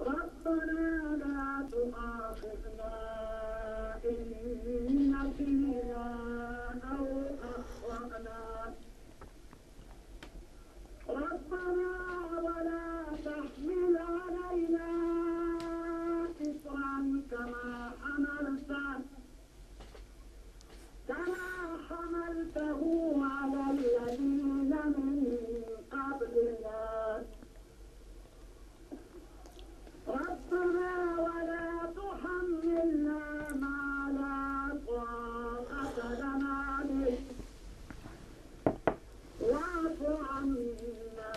ربنا لا تؤاخذنا إن نسينا أو أخطأنا. ربنا ولا تحمل علينا إصرا كما حملته كما حملته على الذين من قبلنا ربنا ولا تحملنا ما لا طاقة لنا به واعف عنا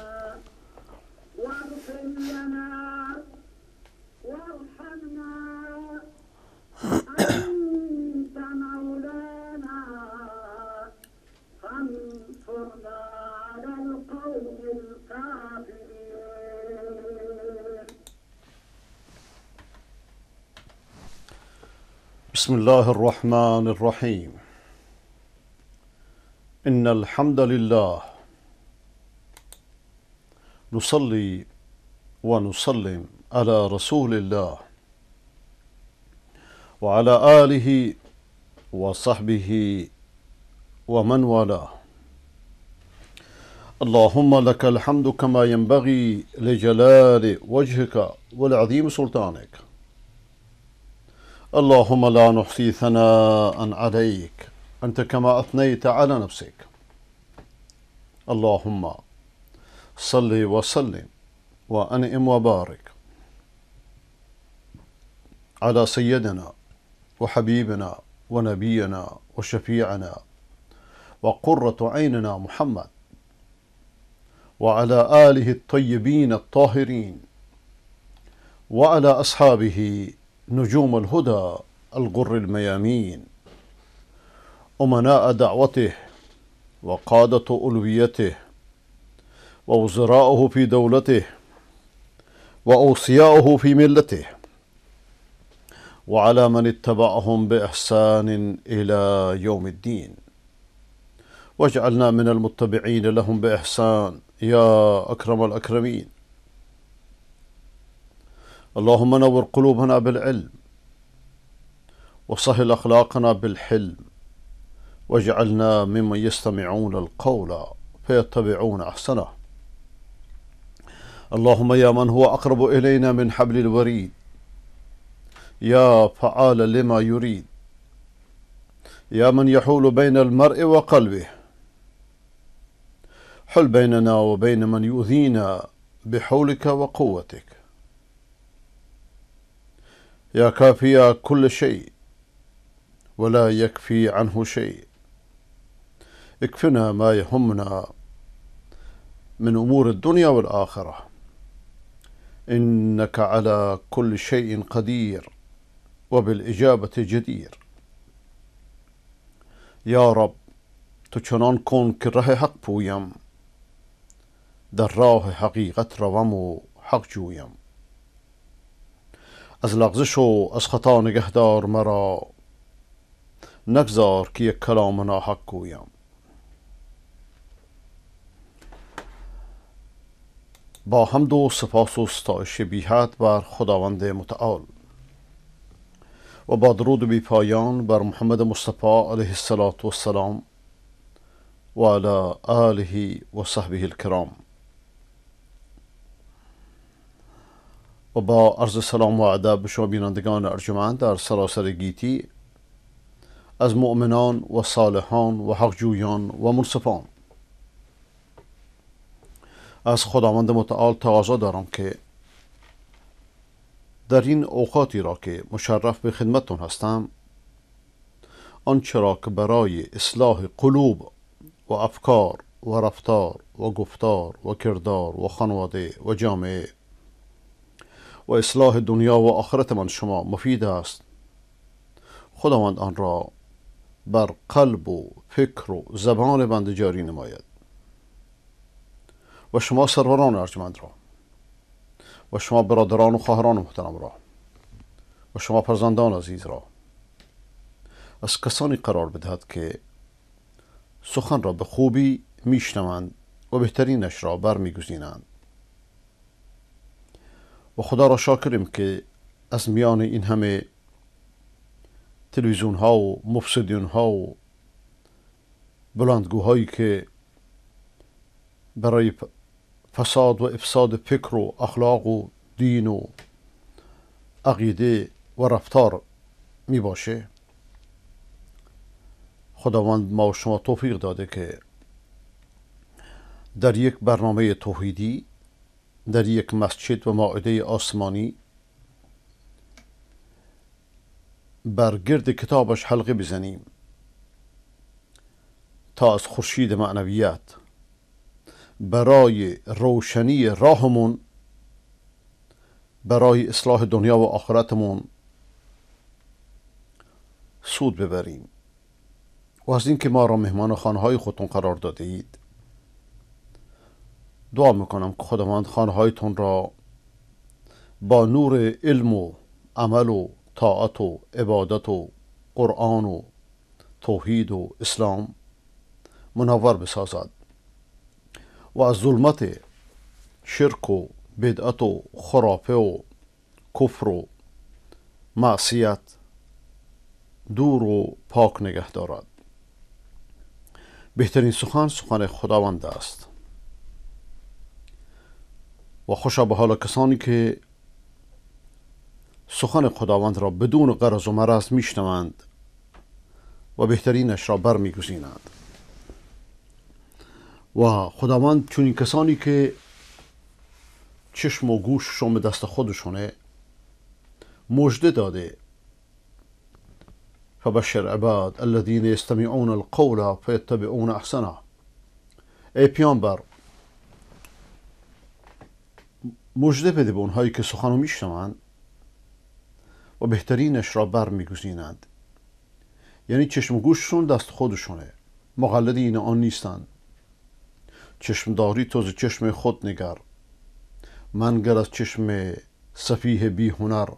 بسم الله الرحمن الرحيم. إن الحمد لله. نصلي ونسلم على رسول الله وعلى آله وصحبه ومن والاه. اللهم لك الحمد كما ينبغي لجلال وجهك ولعظيم سلطانك. اللهم لا نحصي ثناء عليك. أنت كما أثنيت على نفسك. اللهم صل وسلم. وأنئم وبارك. على سيدنا وحبيبنا ونبينا وشفيعنا وقرة عيننا محمد وعلى آله الطيبين الطاهرين وعلى أصحابه نجوم الهدى الغر الميامين. أمناء دعوته وقادة ألويته ووزراؤه في دولته وأوصياؤه في ملته وعلى من اتبعهم بإحسان إلى يوم الدين. واجعلنا من المتبعين لهم بإحسان يا أكرم الأكرمين. اللهم نور قلوبنا بالعلم وسهل أخلاقنا بالحلم. واجعلنا ممن يستمعون القول فيتبعون أحسنه. اللهم يا من هو أقرب إلينا من حبل الوريد. يا فعال لما يريد. يا من يحول بين المرء وقلبه. حل بيننا وبين من يؤذينا بحولك وقوتك. يا كافي كل شيء. ولا يكفي عنه شيء. اكفنا ما يهمنا من أمور الدنيا والآخرة. إنك على كل شيء قدير وبالإجابة جدير. یا رب تو چنان کن که ره حق پویم. در راه حقیقت روم و حق جویم. از لغزش و از خطا نگهدار مرا. نگذار که یک کلام ناحق گویم. با حمد و سپاس و ستایش بی حد بر خداوند متعال. و با درود بی پایان بر محمد مصطفی علیه والسلام و علی آله و صحبه الکرام. و با عرض سلام و ادب به شما بینندگان ارجمند در سراسر گیتی از مؤمنان و صالحان و حقجویان و منصفان. از خداوند متعال تقاضا دارم که در این اوقاتی را که مشرف به خدمتتون هستم آنچه را که برای اصلاح قلوب و افکار و رفتار و گفتار و کردار و خانواده و جامعه و اصلاح دنیا و آخرت من شما مفید است. خداوند آن را بر قلب و فکر و زبان بنده جاری نماید. و شما سروران ارجمند را. و شما برادران و خواهران محترم را. و شما فرزندان عزیز را. از کسانی قرار بدهد که سخن را به خوبی میشنوند و بهترینش را برمیگزینند. و خدا را شاکریم که از میان این همه تلویزیون ها و مفسدین ها و بلندگوهایی که برای فساد و افساد فکر و اخلاق و دین و عقیده و رفتار می باشه. خداوند ما و شما توفیق داده که در یک برنامه توحیدی در یک مسجد و ماعده آسمانی بر گرد کتابش حلقه بزنیم تا از خورشید معنویت برای روشنی راهمون برای اصلاح دنیا و آخرتمون سود ببریم. و از اینکه ما را مهمان خانه خودتون قرار داده اید دعا می‌کنم که خداوند خانه را با نور علم و عمل و طاعت و عبادت و قرآن و توحید و اسلام منور بسازد. و از ظلمت شرک و بدعت و خرافه و کفر و معصیت دور و پاک نگه دارد. بهترین سخن سخن خداوند است. و خوشا به حال کسانی که سخن خداوند را بدون قرض و مرض میشنوند و بهترینش را برمیگزینند. و خداوند چون این کسانی که چشم و گوششون به دست خودشونه مجده داده. فبشر عباد الذين يستمعون القول فيتبعون احسنه. ای پیانبر مجده بده به اونهایی که سخن رو میشنوند و بهترینش را بر یعنی چشم و گوششون دست خودشونه. مقلد این آن نیستند. چشمداری تو ز چشم خود نگر. منگر از چشم صفیه بی هنر.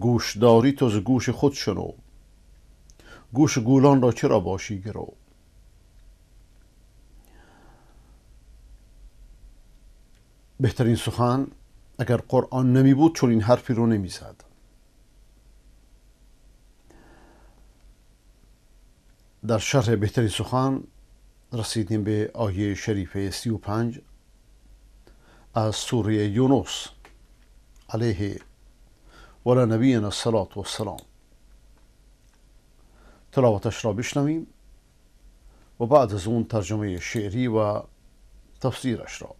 گوشداری تو ز گوش خود شنو. گوش گولان را چرا باشی گرو؟ بهترین سخن اگر قرآن نمی بود چون این حرفی رو نمی زد. در شرح بهترین سخن رسیدیم به آیه و پنج از سوره یونس علیه ولا نبینا الصلاة و السلام تلاوتش را بشنویم و بعد از اون ترجمه شعری و تفسیرش را.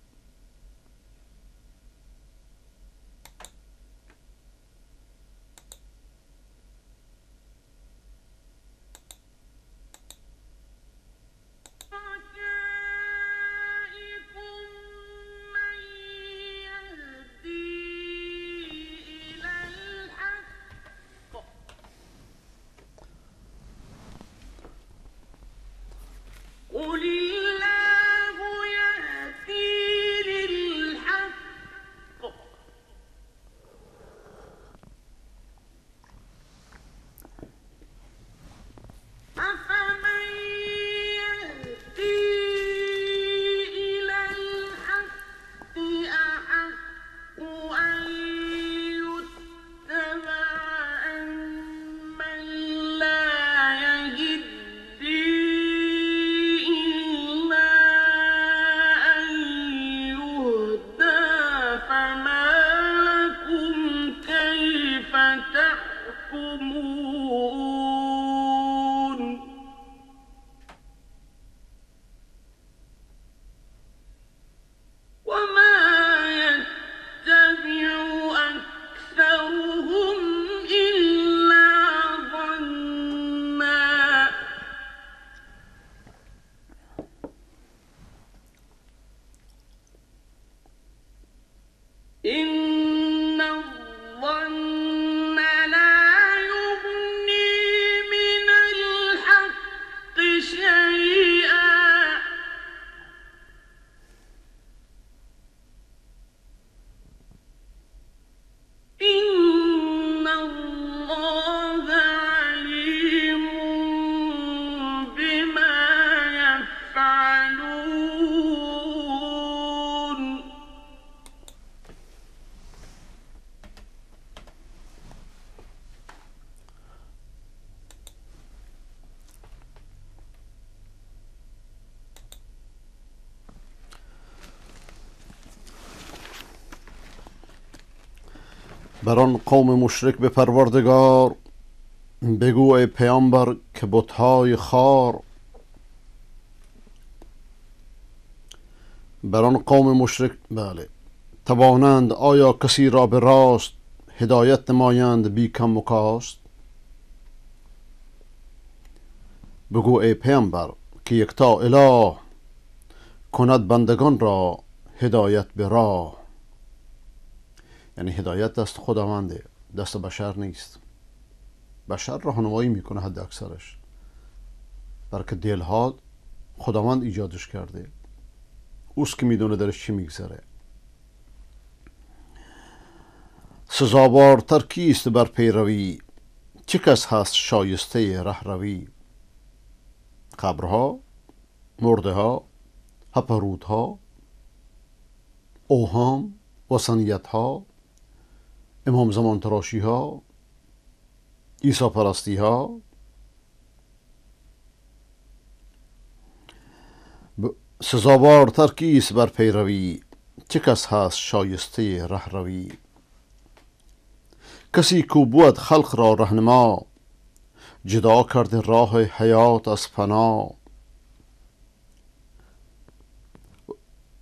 بر آن قوم مشرک به پروردگار بگو ای پیامبر که بتهای خار. بر آن قوم مشرک بله توانند آیا کسی را به راست هدایت نمایند بی کم و کاست؟ بگو ای پیامبر که یکتا اله کند بندگان را هدایت به راه. یعنی هدایت دست خداونده دست بشر نیست. بشر راهنمایی می‌کنه حد اکثرش. برکه دلها خداوند ایجادش کرده. اوست که می‌دونه درش چی میگذره. سزاوارتر کیست بر پیروی؟ چه کس هست شایسته رهروی؟ قبرها مرده ها هپرودها اوهام وسنیت ها امام زمان تراشی ها ایسا پرستی ها. سزاوارتر کیست بر پیروی چه کس هست شایسته رهروی کسی کو بود خلق را رهنما جدا کرده راه حیات از فنا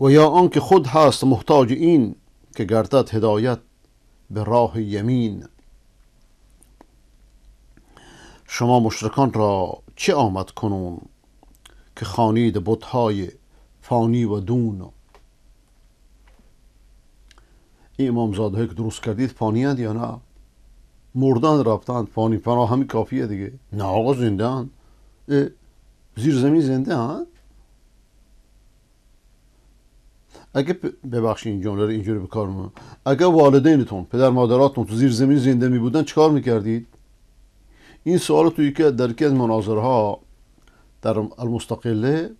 و یا آنکه خود هست محتاج این که گردد هدایت به راه یمین. شما مشرکان را چه آمد کنون که خانید بتهای فانی و دون؟ این امامزاده که درست کردید فانی یا نه؟ مردن رفتن فانی فنا همین کافیه دیگه. نه آقا زنده. زیر زمین زنده هن اگه ببخشید این جمله رو اینجوری به کار می‌برم اگه والدینتون پدر مادراتون تو زیر زمین زنده می بودن چیکار می‌کردید؟ این سوال توی که در یکی از مناظره در المستقله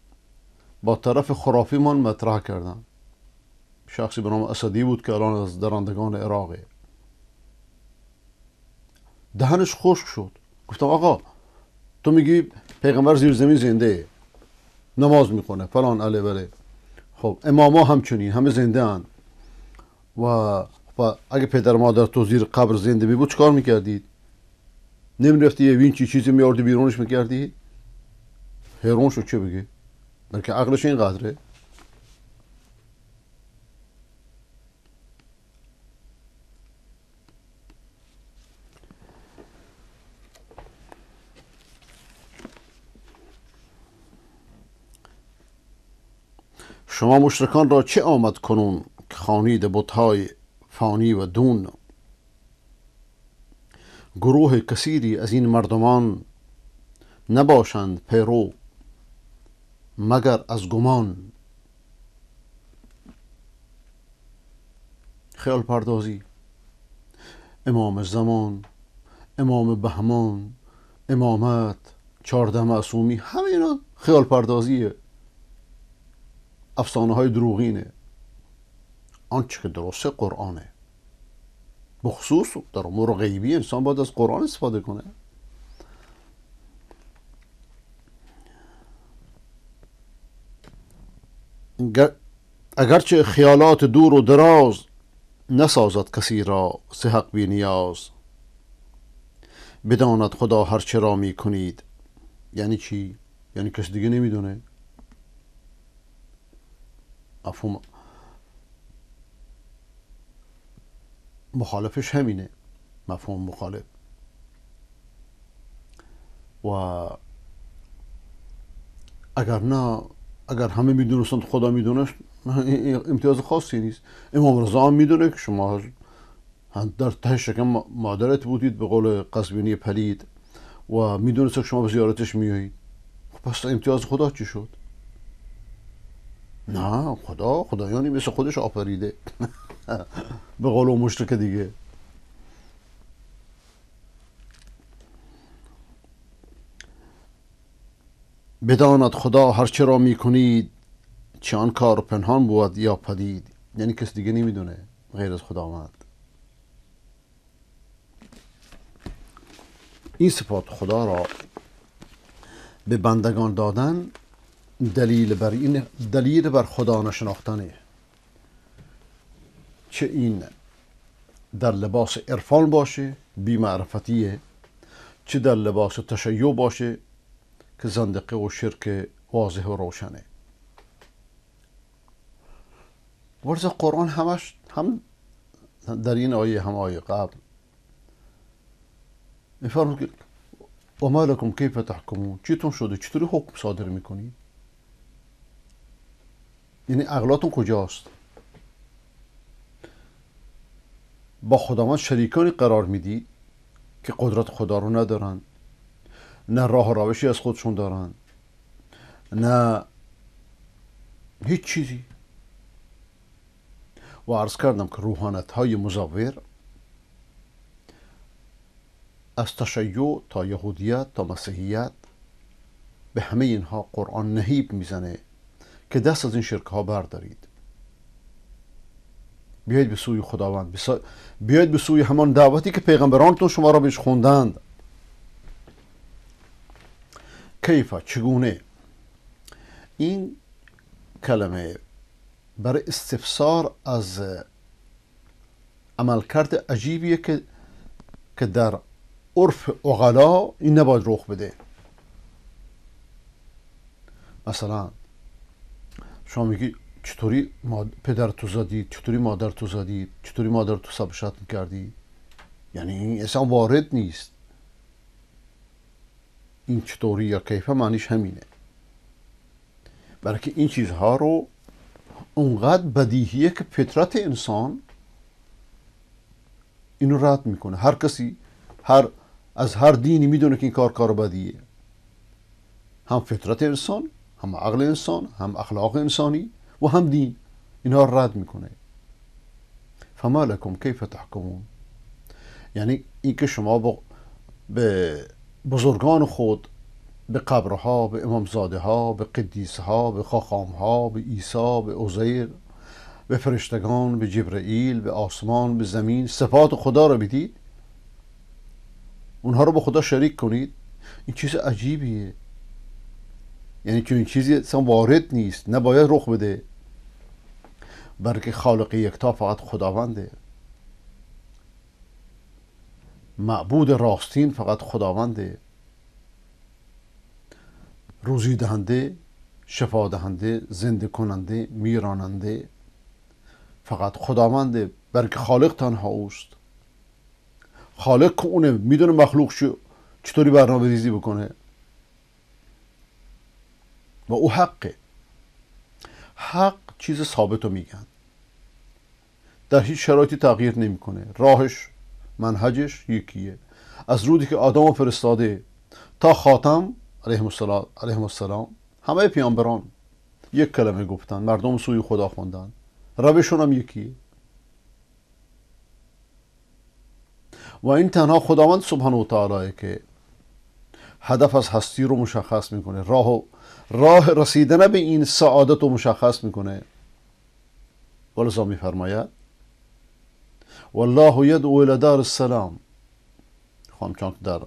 با طرف خرافی من مطرح کردن شخصی به نام اسدی بود که الان از درندگان عراقه. دهنش خشک شد. گفتم آقا تو میگی پیغمبر زیر زمین زنده نماز می‌کنه فلان علی بله خب اماما همچنین همه زنده هن و, و اگه پدر مادر تو زیر قبر زنده می بود چکار می‌کردید؟ نمی‌رفتی یه وینچی چیزی میاردی بیرونش می‌کردی؟ حیرون شد چه بگی؟ بلکه عقلش اینقدره. شما مشرکان را چه آمد کنون که خانید بتهای فانی و دون؟ گروه کثیری از این مردمان نباشند پیرو مگر از گمان؟ خیال پردازی. امام زمان امام بهمان امامت چارده معصومی همه اینا خیال پردازیه. افسانه های دروغینه. آنچه که درسته قرآنه. بخصوص در امور غیبی انسان باید از قرآن استفاده کنه. اگرچه خیالات دور و دراز نسازد کسی را سحق بی نیاز بداند خدا هر چه را می کنید. یعنی چی؟ یعنی کس دیگه نمی‌دونه. مفهوم مخالفش همینه مفهوم مخالف. و اگر نه اگر همه می‌دونستند خدا می‌دونست امتیاز خاصی نیست. امام رضا هم می‌دونه که شما در ته شکم مادرت بودید به قول قصبینی پلید و می‌دونست که شما به زیارتش میایید خب پس امتیاز خدا چی شد؟ نه خدا خدایانی مثل خودش آفریده به قول و مشرک دیگه. بداند خدا هر چه را می‌کنید چه آن کار پنهان بود یا پدید. یعنی کس دیگه نمی‌دونه غیر از خداوند این صفات خدا را به بندگان دادن دلیل بر این دلیل بر خدا نشناختنه. چه این در لباس عرفان باشه بی معرفتیه چه در لباس تشیع باشه که زندقه و شرک واضح و روشنه. ورز قرآن همش هم در این آیه هم آیه قبل میفرمود که و ما لکم کیف تحکمون؟ چیتون شده؟ چطوری حکم صادر می‌کنید؟ یعنی عقلاتون کجاست؟ با خداوند شریکانی قرار می‌دید که قدرت خدا رو ندارن نه راه و روشی از خودشون دارن نه هیچ چیزی. و عرض کردم که روحانت های مزور از تشیع تا یهودیت تا مسیحیت به همه اینها قرآن نهیب می‌زنه. که دست از این شرک ها بردارید. بیاید به سوی خداوند. بیاید به سوی همان دعوتی که پیغمبرانتون شما را بهش خوندند. کیفا چگونه؟ این کلمه برای استفسار از عملکرد عجیبیه که که در عرف اغلا این نباید رخ بده. مثلا شما میگی چطوری پدر تو زدی؟ چطوری مادر تو زدی؟ چطوری مادر تو سبشت کردی؟ یعنی این اصلا وارد نیست. این چطوری یا کیفه معنیش همینه. برای که این چیزها رو اونقدر بدیهیه که فطرت انسان اینو رد می‌کنه. هر کسی هر از هر دینی می‌دونه که این کار کار بدیه. هم فطرت انسان هم عقل انسان هم اخلاق انسانی و هم دین. اینها رد می‌کنه. فما لکم کیف تحکمون؟ یعنی اینکه شما به بزرگان خود به قبرها به امامزاده ها به قدیس ها به خاخام ها به عیسی به عزیر به فرشتگان به جبرئیل به آسمان به زمین صفات خدا رو بدید اونها رو به خدا شریک کنید؟ این چیز عجیبیه. یعنی این چیزی اصلا وارد نیست نباید رخ بده. بلکه خالق یکتا فقط خداونده. معبود راستین فقط خداونده. روزی دهنده شفا دهنده زنده کننده میراننده. فقط خداونده. بلکه خالق تنها اوست. خالق که اونه می‌دونه مخلوق چطوری برنامه ریزی بکنه. و او حقه. حق چیز ثابت رو میگن. در هیچ شرایطی تغییر نمی‌کنه. راهش منهجش یکیه. از رودی که آدم فرستاده تا خاتم علیه السلام, همه پیامبران یک کلمه گفتن مردم سوی خدا خوندن روشون هم یکیه و این تنها خداوند سبحانه و تعالی که هدف از هستی رو مشخص می‌کنه. راه راه رسیدن به این سعادت رو مشخص می‌کنه. ولذا میفرماید والله یدعو الى دار السلام. خواهم چون در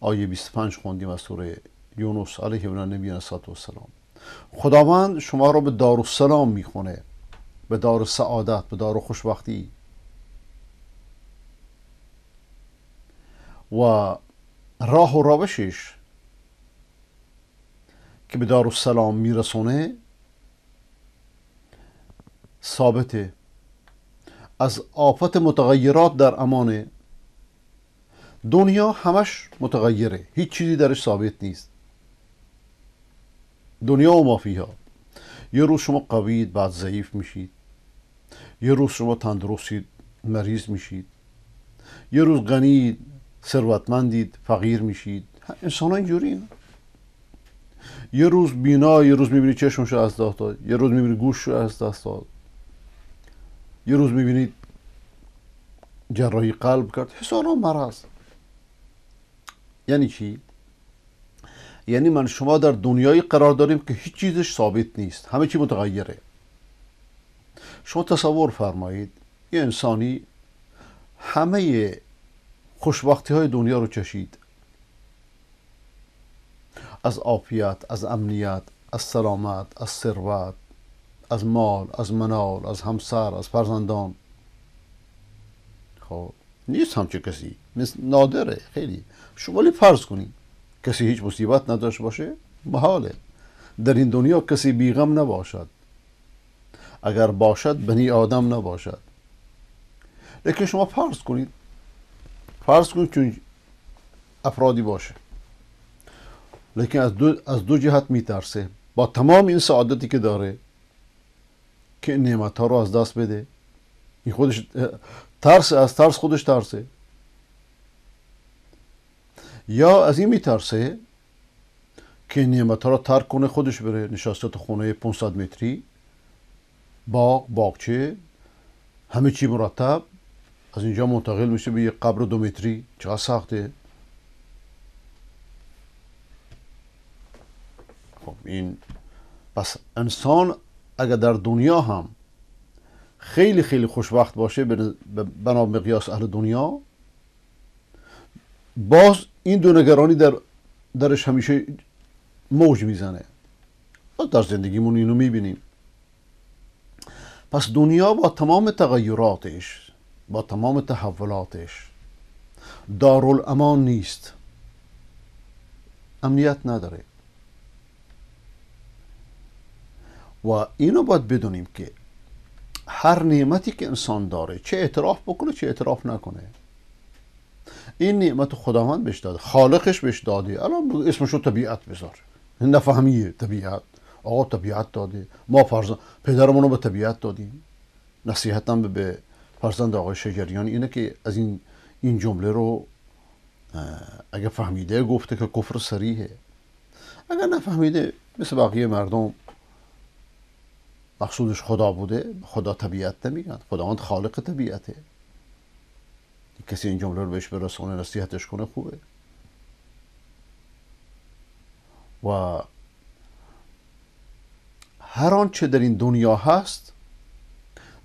آیه 25 خوندیم از سوره یونس علیه و نبی السلام خداوند شما رو به دار السلام می‌خونه به دار سعادت به دار خوشبختی. و راه و روشش که به دار السلام میرسونه ثابته. از آفت متغیرات در امانه دنیا همش متغیره هیچ چیزی درش ثابت نیست. دنیا و مافیها. یه روز شما قوید بعد ضعیف میشید. یه روز شما تندرستید مریض میشید. یه روز غنی ثروتمندید فقیر میشید. انسان ها اینجوری یه روز بینا یه روز می‌بینید چشمشو از دست داد. یه روز می‌بینید گوششو از دست داد. یه روز می‌بینید جراحی قلب کرد. هزاران مرض. یعنی چی؟ یعنی من شما در دنیایی قرار داریم که هیچ چیزش ثابت نیست. همه چی متغیره. شما تصور فرمایید یه انسانی همه خوشبختی های دنیا رو چشید. از عافیت از امنیت از سلامت از ثروت از مال از منال از همسر از فرزندان. خب نیست همچه کسی. مثل نادره خیلی. شما ولی فرض کنید کسی هیچ مصیبت نداشت باشه؟ محاله در این دنیا کسی بیغم نباشد. اگر باشد بنی آدم نباشد. لیکن شما فرض کنید فرض کنید چون افرادی باشه. لیکن از دو, از دو جهت میترسه. با تمام این سعادتی که داره که این نعمت ها رو از دست بده. این خودش ترس از ترس خودش ترسه. یا از این میترسه که نعمت ها رو ترک کنه خودش بره نشسته تو خونه 500 متری. باغ باغچه همه چی مرتب. از اینجا منتقل میشه به یه قبر دو متری. چقدر سخته؟ خب این پس انسان اگر در دنیا هم خیلی خیلی خوشبخت باشه بنا مقیاس اهل دنیا باز این دو نگرانی در درش همیشه موج می‌زنه. در زندگیمون اینو می‌بینیم. پس دنیا با تمام تغییراتش با تمام تحولاتش دارالامان نیست. امنیت نداره. و اینو باید بدونیم که هر نعمتی که انسان داره چه اعتراف بکنه چه اعتراف نکنه. این نعمت خداوند بهش داده خالقش بهش داده. الان اسمشو طبیعت بذار. نفهمیه طبیعت. آقا طبیعت داده. ما فرزند پدرمون رو به طبیعت دادیم. نصیحتم به فرزند آقای شجریان اینه که از این این جمله رو اگه فهمیده گفته که کفر سریحه اگر نفهمیده مثل بقیه مردم مقصودش خدا بوده خدا طبیعت نمیگن خداوند خالق طبیعته. کسی این جمله رو بهش برسونه نصیحتش کنه خوبه. و هر آنچه در این دنیا هست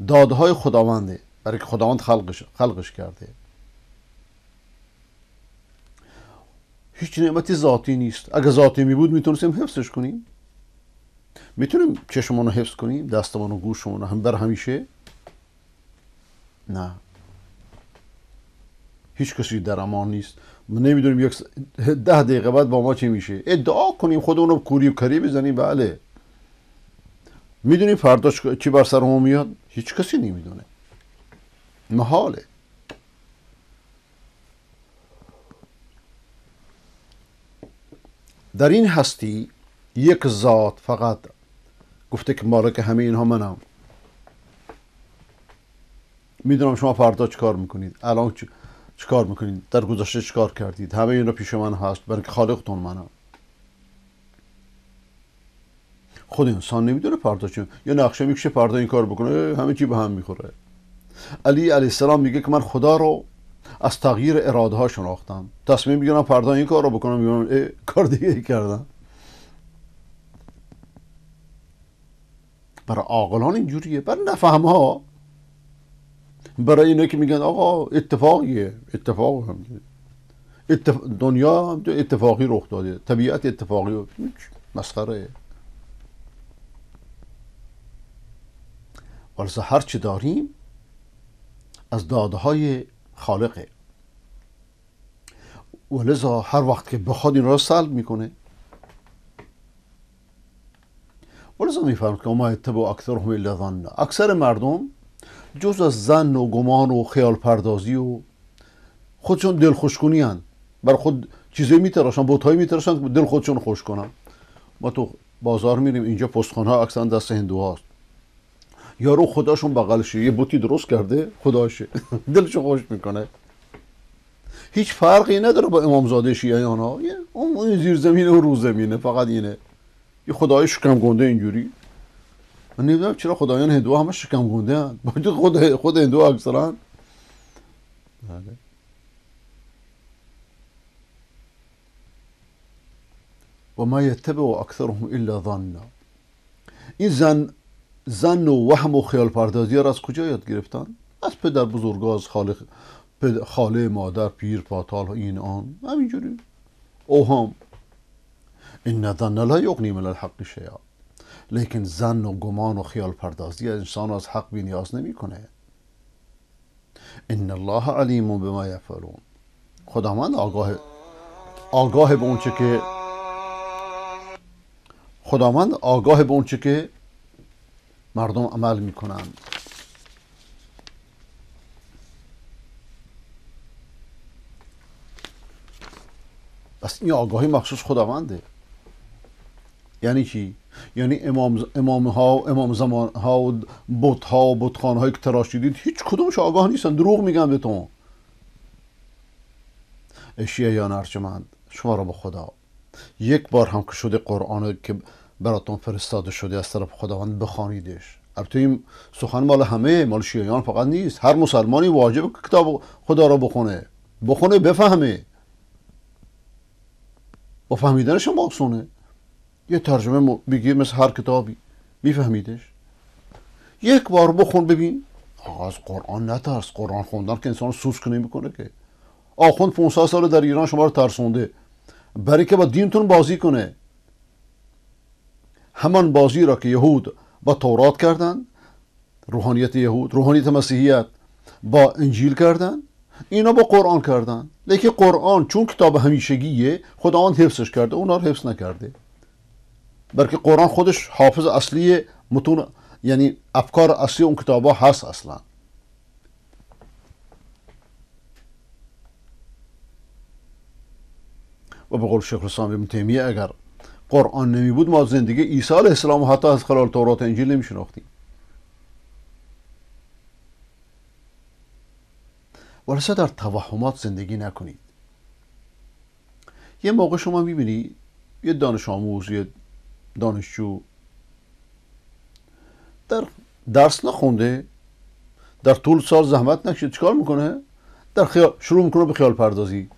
دادهای خداونده برای که خداوند خلقش, خلقش کرده. هیچ نعمتی ذاتی نیست. اگه ذاتی می بود می‌تونستیم حفظش کنیم. می‌تونیم چشمانو رو حفظ کنیم؟ دستمان و گوشمون هم بر همیشه؟ نه. هیچ کسی در امان نیست. ما نمی‌دونیم یک ده دقیقه بعد با ما چی میشه. ادعا کنیم خودمون رو کوری و کری بزنیم. بله. می‌دونیم فردا چی بر سر ما میاد؟ هیچ کسی نمی‌دونه. محاله. در این هستی یک ذات فقط گفته که مالک همه اینها منم. می‌دونم شما فردا چیکار می‌کنید. الان چیکار می‌کنید؟ در گذشته چیکار کردید؟ همه اینا پیش من هست. برای که خالقتون منم. خود انسان نمی‌دونه فردا چی یا نقشه می‌کشه فردا این کار بکنه همه چی به هم می‌خوره. علی علیه السلام میگه که من خدا رو از تغییر اراده ها شناختم. تصمیم می‌گیرم فردا این کار رو بکنم. میگم کار دیگه کردم. برای عاقلان اینجوریه. برای نفهم ها برای اینا که میگن آقا اتفاقیه اتفاق هم اتف... دنیا اتفاقی رخ داده. طبیعت اتفاقی مسخره. ولذا هر چی داریم از داده های خالقه. ولذا هر وقت که بخواد این را سلب می‌کنه ولذا می‌فهمد که ما اتبع اکثرهم الا ظن. اکثر مردم جز از زن و گمان و خیال پردازی و خودشون دل خوشکنی هن. برای خود چیزی میتراشن بوتهایی میتراشن دل خودشون خوش کنن. ما تو بازار میریم اینجا پستخانه ها اکثرا دست هندوهاست. یارو خداشون بغلشه یه بوتی درست کرده خداشه دلشو خوش می‌کنه. هیچ فرقی نداره با امامزاده شیعیان ها. اون زیر زمینه و رو زمینه فقط اینه. یه خدای شکم گنده اینجوری. من نمی‌دونم چرا خدایان هندو همه شکم گنده هن خود خود هندو اکثرا. بله. و ما یتبع اکثرهم الا ظن. این زن زن و وهم و خیال پردازی را از کجا یاد گرفتن؟ از پدر بزرگا از خاله خاله مادر پیر پاتال این آن. همینجوری. اوهام. این ظن لا یغنی من الحق شیئا لیکن زن و گمان و خیال پردازی انسان از حق بی نیاز نمی‌کنه ان الله علیم بما یفعلون. خداوند آگاه آگاه به اونچه که خداوند آگاه به اونچه که مردم عمل می‌کنند پس این آگاهی مخصوص خداونده. یعنی چی؟ یعنی امام امام ها و امام زمان ها و بت ها و بتخانه هایی که تراشیدید هیچ کدومش آگاه نیستن. دروغ میگن بهتون اشیاء یا نرجمند شما را به خدا. یک بار هم که شده قرآن که براتون فرستاده شده از طرف خداوند بخوانیدش. البته این سخن مال همه مال شیعیان فقط نیست. هر مسلمانی واجب کتاب خدا را بخونه. بخونه بفهمه. با فهمیدنش هم آسونه. یه ترجمه بگیر مثل هر کتابی. میفهمیدش؟ یک بار بخون ببین. آقا از قرآن نترس. قرآن خوندن که انسان سوسک نمی‌کنه که. آخوند 500 سال در ایران شما رو ترسونده. برای که با دینتون بازی کنه. همان بازی را که یهود با تورات کردن روحانیت یهود روحانیت مسیحیت با انجیل کردن اینا با قرآن کردن. لیکن قرآن چون کتاب همیشگیه خداوند حفظش کرده اونا رو حفظ نکرده. بلکه قرآن خودش حافظ اصلی متون یعنی افکار اصلی اون کتاب ها هست اصلا. و به قول شیخ الاسلام ابن تیمیه اگر قرآن نمی بود ما زندگی عیسی علیه السلام حتی از خلال تورات انجیل نمی شناختیم. ولسه در توهمات زندگی نکنید. یه موقع شما می‌بینی یه دانش آموز یه دانشجو. در درس نخونده در طول سال زحمت نکشید چیکار می‌کنه؟ در خیال شروع می‌کنه به خیال پردازی.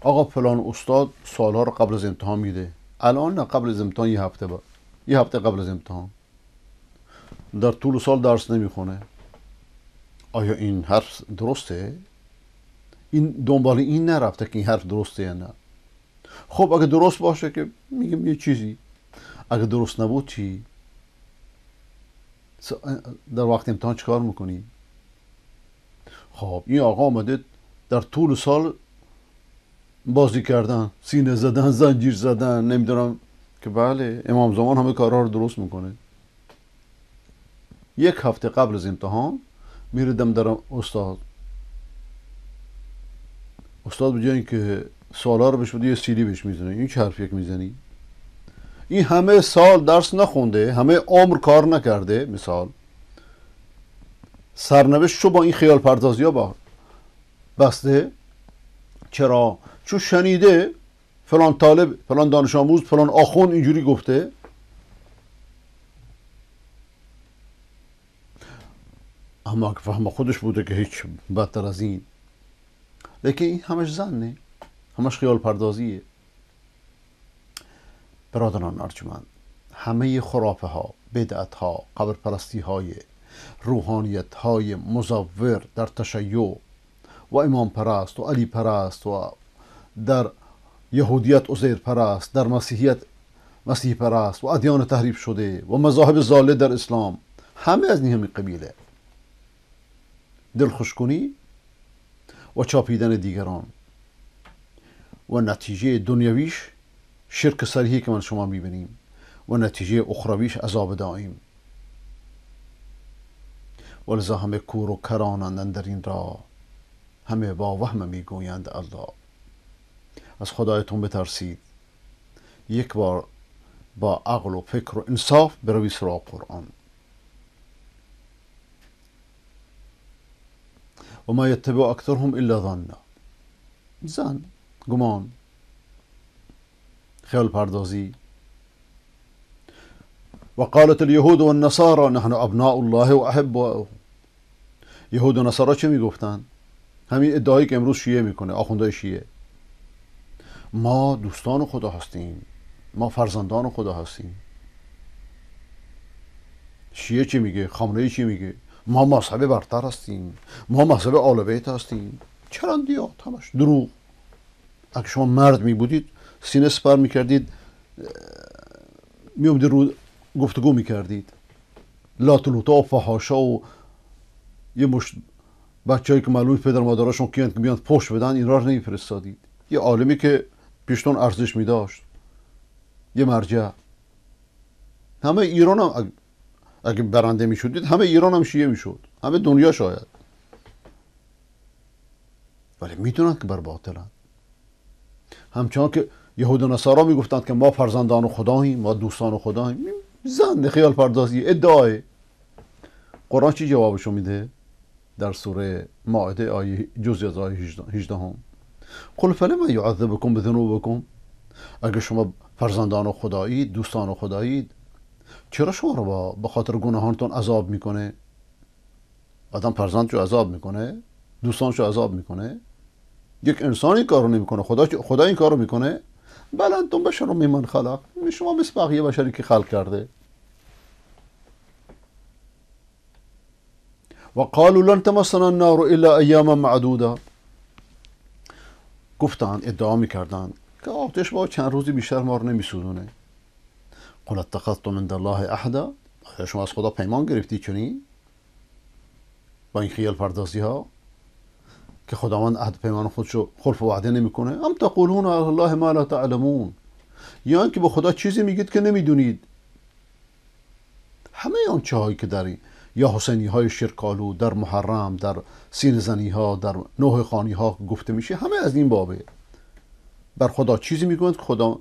آقا فلان استاد سالها رو قبل از امتحان میده. الان نه قبل از امتحان یه هفته با یه هفته قبل از امتحان. در طول سال درس نمی‌خونه. آیا این حرف درسته؟ این دنبال این نرفته که این حرف درسته یا نه؟ خب اگه درست باشه که میگم یه چیزی. اگه درست نبود چی؟ در وقت امتحان چیکار می‌کنی؟ خب این آقا آمده در طول سال بازی کردن سینه زدن زنجیر زدن نمی‌دونم که بله امام زمان همه کارها رو درست می‌کنه. یک هفته قبل از امتحان میره دم در استاد. استاد به جای اینکه سوالا رو بهش بده یه سیلی بهش می‌زنه. این چه حرفیه که می‌زنی؟ این همه سال درس نخونده همه عمر کار نکرده مثال. سرنوشت شو با این خیال پردازی ها بسته. چرا؟ چون شنیده فلان طالب فلان دانش آموز فلان آخون اینجوری گفته. اما فهم خودش بوده که هیچ بدتر از این. لیکن این همش زنه همش خیال پردازیه. برادران ارجمند همه خرافه ها بدعت ها قبر پرستی های روحانیت های مزور در تشیع و امام پرست و علی پرست و در یهودیت عزیر پرست در مسیحیت مسیح پرست و ادیان تحریف شده و مذاهب زاله در اسلام همه از همین قبیله. دلخوش کنی و چاپیدن دیگران. و نتیجه دنیویش شرک صریحی که من شما می‌بینیم و نتیجه اخرویش عذاب دائم. ولذا همه کور و کرانند در این را همه با وهم می‌گویند الله. از خدایتون بترسید. یک بار با عقل و فکر و انصاف بروی سراغ قرآن. و ما یتبع اکثرهم الا ظن. زن گمان. خیال پردازی و قالت اليهود والنصارى نحن ابناء الله و احباؤه یهود و نصارا چه می‌گفتن؟ همین ادعایی که امروز شیعه می‌کنه آخوندهای شیعه. ما دوستان خدا هستیم. ما فرزندان خدا هستیم. شیعه چی میگه؟ خامنه چی میگه؟ ما مذهب برتر هستیم. ما مذهب آل بیت هستیم. چرندیات همش دروغ. اگه شما مرد می بودید سینه سپر می‌کردید میومدید رو گفتگو می‌کردید. لاتلوتا و فهاشا و یه مش بچه‌ای که معلوم پدر مادراشون کیند که بیان پشت بدن این را نمیفرستادید. یه عالمی که پیشتون ارزش می داشت یه مرجع. همه ایران هم اگه, برنده می شدید همه ایران هم شیعه می شد همه دنیا شاید. ولی می‌دونن که بر باطلن. همچنان که یهود و نصارا می‌گفتند که ما فرزندان خداییم ما دوستان خداییم. زن خیال پردازی ادعای. قرآن چی جوابشو میده؟ در سوره ماعده آیه جزی از آیه 18 هم قل فلما یعذبکم بذنوبکم؟ اگه شما فرزندان خدایید دوستان خدایید چرا شما رو با به خاطر گناهانتون عذاب می‌کنه؟ آدم فرزندشو عذاب می‌کنه؟ دوستانشو عذاب می‌کنه؟ یک انسان این کارو نمی‌کنه. خدا خدا این کارو می‌کنه؟ بله انتم بشر میمن خلق. شما مثل بقیه بشری که خلق کرده. و قالوا لن تمسنا النار الا ایاما معدوده گفتن ادعا می‌کردن که آتش با چند روزی بیشتر ما رو نمیسودونه قل اتخذتم من الله احدا. شما از خدا پیمان گرفتی چنین؟ با این خیال پردازی ها که خداوند عهد پیمان خودشو خلف وعده نمی‌کنه. ام تقولون الله ما لا تعلمون. یا اینکه به خدا چیزی میگید که نمی‌دونید. همه آن چهایی که در یا حسینی های شرکالو در محرم در سین زنی ها در نوه خانی ها گفته میشه همه از این بابه. بر خدا چیزی می‌گویند که خدا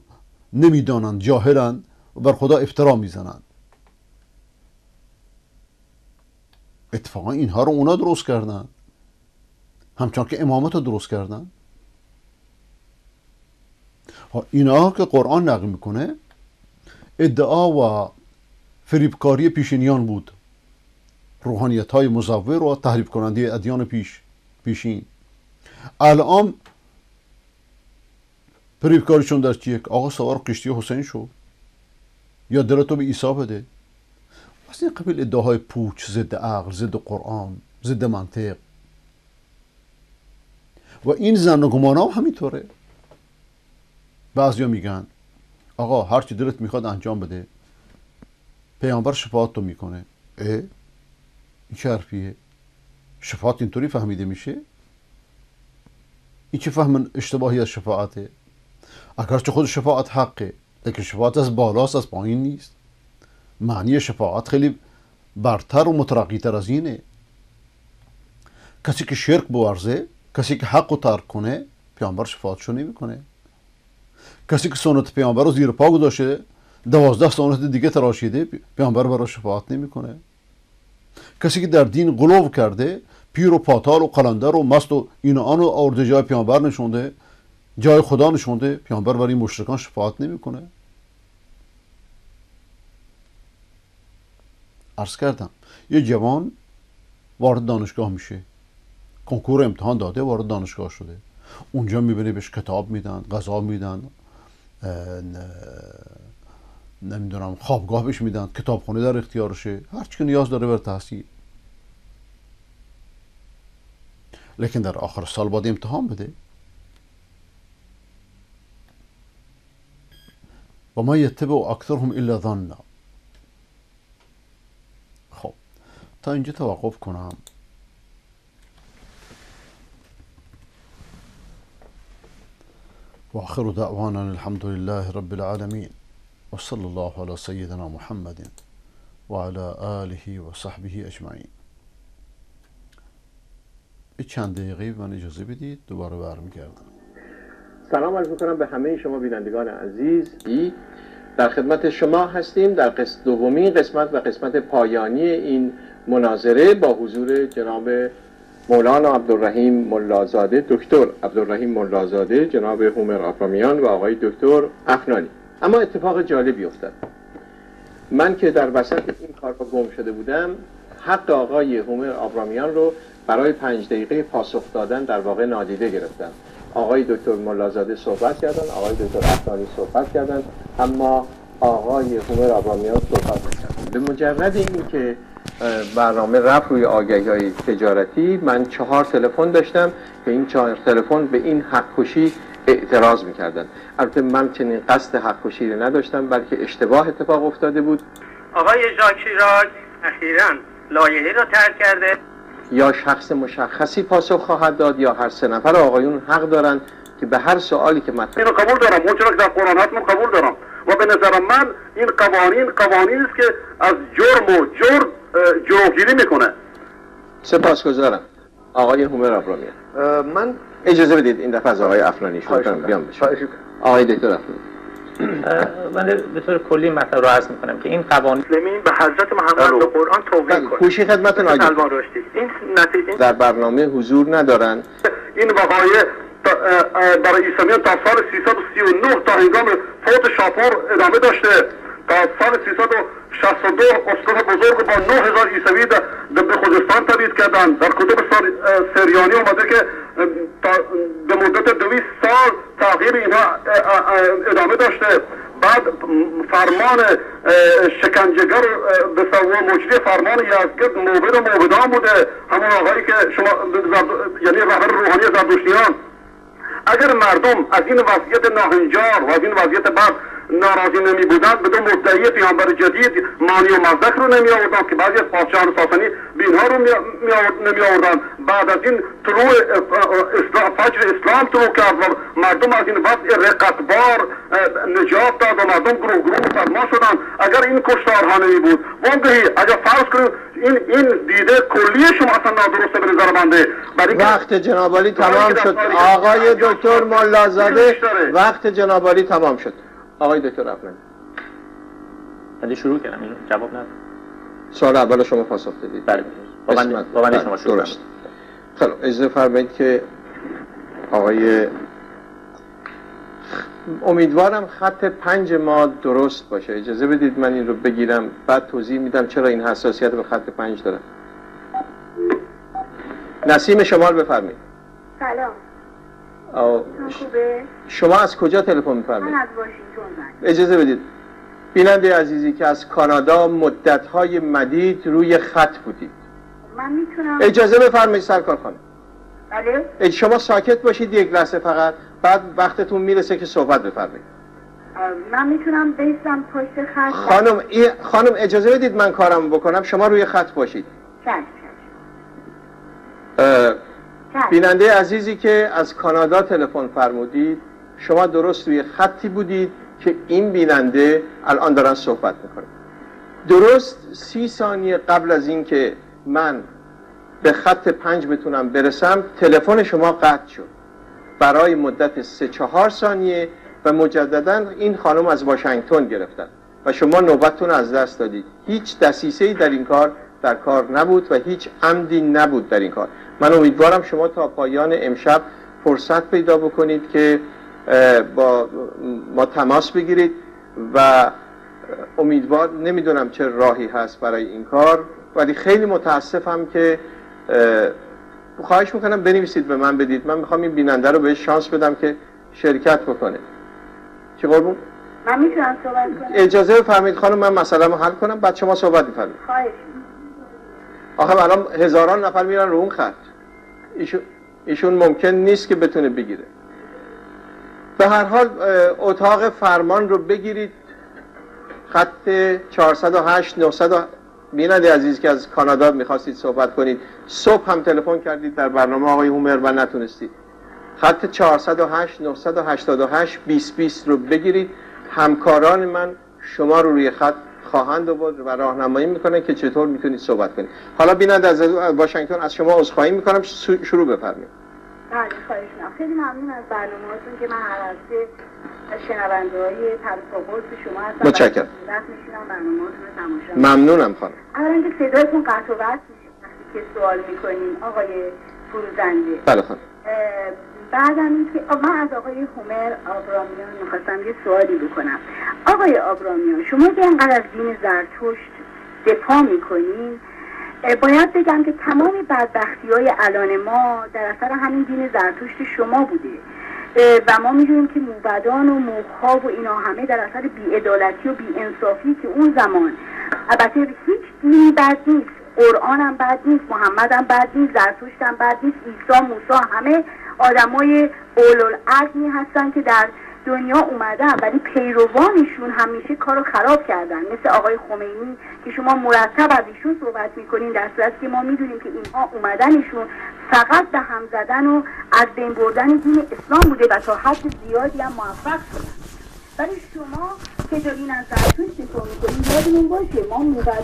نمی‌دانند جاهلند و بر خدا افترا می‌زنند. اتفاقا اینها رو اونا درست کردن. همچنان که امامت رو درست کردن. اینا که قرآن نقل می‌کنه ادعا و فریبکاری پیشینیان بود. روحانیت های مزور و تحریف کننده ادیان پیش پیشین. الان فریبکاریشون در چیه؟ آقا سوار قشتی حسین شو. یا دلتو به عیسی بده. از این قبیل ادعاهای پوچ ضد عقل ضد قرآن ضد منطق. و این زن و گمان هم همینطوره. بعضیا میگن آقا هر چی دلت می‌خواد انجام بده. پیامبر شفاعت تو می‌کنه. اه؟ این چه حرفیه؟ شفاعت اینطوری فهمیده میشه؟ این چه فهم اشتباهی از شفاعته؟ اگرچه خود شفاعت حقه لیکن شفاعت از بالاست از پایین نیست. معنی شفاعت خیلی برتر و مترقیتر از اینه. کسی که شرک بورزه کسی که حق و ترک کنه پیامبر شفاعتشو نمی‌کنه کسی که سنت پیامبر رو زیر پا گذاشته دوازده سنت دیگه تراشیده پیامبر برای شفاعت نمی‌کنه. کسی که در دین غلو کرده پیر و پاتال و قلندر و مست و این آن آورده جای پیامبر نشونده جای خدا نشونده پیامبر برای مشرکان شفاعت نمی‌کنه. عرض کردم یه جوان وارد دانشگاه میشه. کنکور امتحان داده وارد دانشگاه شده. اونجا می‌بینی بهش کتاب میدن غذا میدن نمی‌دونم خوابگاه بهش میدن کتابخونه در اختیارشه. هرچی که نیاز داره بر تحصیل. لیکن در آخر سال باید امتحان بده. و ما یتبع اکثرهم الا ظن خب تا اینجا توقف کنم. وآخر دعوانا الحمد لله رب العالمين وصلى الله على سيدنا محمد وعلى آله وصحبه أجمعين. چند دقیقه من اجازه بدید دوباره برمیگردم. سلام عرض می‌کنم به همه شما بینندگان عزیز. در خدمت شما هستیم در قسمت دومین قسمت و قسمت پایانی این مناظره با حضور جناب مولانا عبدالرحیم ملازاده دکتر عبدالرحیم ملازاده جناب هومر آفرامیان و آقای دکتر افنانی. اما اتفاق جالبی افتاد. من که در وسط این کار گم شده بودم حق آقای هومر آبرامیان رو برای پنج دقیقه پاسخ دادن در واقع نادیده گرفتم. آقای دکتر ملازاده صحبت کردن آقای دکتر افغانی صحبت کردن اما آقای هومر آبرامیان صحبت نکردن به مجرد این که برنامه رفت روی آگهی های تجارتی. من چهار تلفن داشتم که این چهار تلفن به این حقوشی اعتراض می‌کردن. البته من چنین قصد حقوشی رو نداشتم بلکه اشتباه اتفاق افتاده بود. آقای ژاک شیراک اخیرا لایحه رو ترک کرده. یا شخص مشخصی پاسخ خواهد داد یا هر سه نفر آقایون حق دارند که به هر سوالی که مطرح اینو قبول دارم. اون چرا که در قرآن هست من قبول دارم. و به نظر من این قوانین قوانین است که از جرم و جرم جلوگیری می‌کنه. سپاسگزارم. آقای هومر ابرامیان من اجازه بدید این دفعه از آقای افنانی شروع خواهش کنم. بیام می‌کنم. آقای دکتر افنانی من به طور کلی مطلب رو عرض می‌کنم که این قوانین مسلمین به حضرت محمد به قرآن توبیه کنه کوشی خدمتون آقای دکتر. سلمان رشدی. این نتیجه در برنامه حضور ندارند این وقایع برای عیسویان تا سال 339 تا هنگام فوت شاپور ادامه داشته. تا سال 362 اسقف بزرگ با 9000 عیسوی به خوزستان تبعید کردند. در کتب سریانی اومده که به مدت 200 سال تغییر اینها ادامه داشته. بعد فرمان اه، به سوا مجری فرمان یزدگرد موبد و موبدان بوده. همون آقایی که شما یعنی رهبر روحانی زردشتیان. اگر مردم از این وضعیت ناهنجار و از این وضعیت بعد ناراضی نمی بودند بدون مدعی پیامبر جدید مانی و مزدک رو نمی آوردند که بعضی از پادشاهان ساسانی اینها رو نمی آوردند بعد از این طلوع فجر اسلام طلوع کرد و مردم از این وضع رقتبار نجات داد و مردم گروه گروه مسلمان شدند. اگر این کشتارها نمی بود وانگهی اگر فرض کنیم این این دیده کلی شما اصلا نادرسته به نظر بنده وقت جنابالی تمام شد. آقای دکتر ملازاده داره. وقت جنابالی تمام شد. آقای دکتر افنانی من شروع کردم این جواب نداد. سوال اول شما پاسخ دادید. بله با من قسمت. با من بله، شما شروع درست. خیلی اجازه فرمایید که آقای امیدوارم خط پنج ما درست باشه. اجازه بدید من این رو بگیرم بعد توضیح میدم چرا این حساسیت به خط پنج دارم نسیم شمال بفرمایید. سلام. آه،؟ شما از کجا تلفن من میفرمایید از واشنگتن زنگ اجازه بدید. بیننده عزیزی که از کانادا مدت‌های مدید روی خط بودید. من می‌تونم اجازه بفرمایید سرکار خانم. بله. شما ساکت باشید یک لحظه فقط. بعد وقتتون می‌رسه که صحبت بفرمایید. من می‌تونم بیستم پشت خط خانم ای خانم اجازه بدید من کارم بکنم. شما روی خط باشید. چشم بیننده عزیزی که از کانادا تلفن فرمودید شما درست روی خطی بودید که این بیننده الان دارن صحبت می‌کنن. درست سی ثانیه قبل از اینکه من به خط پنج بتونم برسم تلفن شما قطع شد. برای مدت سه چهار ثانیه و مجددا این خانم از واشنگتن گرفتن و شما نوبتتون از دست دادید. هیچ دسیسه در این کار در کار نبود و هیچ عمدی نبود در این کار. من امیدوارم شما تا پایان امشب فرصت پیدا بکنید که با ما تماس بگیرید و امیدوار نمی‌دونم چه راهی هست برای این کار ولی خیلی متاسفم که اه، خواهش می‌کنم بنویسید به من بدید. من می‌خوام این بیننده رو بهش شانس بدم که شرکت بکنه. چه قربون؟ من می‌تونم صحبت کنم. اجازه بفرمایید خانم من مسئله رو حل کنم بعد شما صحبت بفرمایید خواهش. آخه الان هزاران نفر میرن رو اون خط. ایشون, ممکن نیست که بتونه بگیره. به هر حال اتاق فرمان رو بگیرید. خط 408 900 بیننده عزیز که از کانادا می‌خواستید صحبت کنید صبح هم تلفن کردید در برنامه آقای هومر و نتونستید. خط 408 988 2020 رو بگیرید. همکاران من شما رو روی خط خواهند آورد و راهنمایی می‌کنن که چطور می‌تونید صحبت کنید حالا بیننده از واشنگتن از شما عذرخواهی می‌کنم. شروع بفرمایید. بله خواهش. خیلی ممنون از برنامه‌هاتون که من هر هفته شنونده های تلفاقل شما هستم. متشکرم. وقت میشینم برنامه‌هاتون رو تماشا می‌کنم. ممنونم خانم. اولا که صدایتون قطع و وصل میشه. وقتی که سوال می‌کنین آقای فروزنده. بله خانم. بعدم اینکه من از آقای هومر آبرامیان می‌خواستم یه سوالی بکنم. آقای آبرامیان شما که انقدر از دین زرتشت دفاع می‌کنین باید بگم که تمام بدبختی های الان ما در اثر همین دین زرتشت شما بوده. و ما می‌دونیم که موبدان و موخها و اینا همه در اثر بیعدالتی و بیانصافی که اون زمان البته هیچ دینی بد نیست. قرآن هم بد نیست محمد هم بد نیست زرتشت هم بد نیست عیسی موسی همه آدمای اولوالعزمی هستن که در دنیا اومدن ولی پیروانشون همیشه کارو خراب کردن. مثل آقای خمینی که شما مرتب از ایشون صحبت می‌کنین در صورتی که ما می‌دونیم که اینها اومدنشون فقط به هم زدن و از بین بردن دین اسلام بوده و تا حد زیادی هم موفق شدن. ولی شما که دارین از زرتوش دفاع می‌کنین؟ یادمون باشه ما موقعا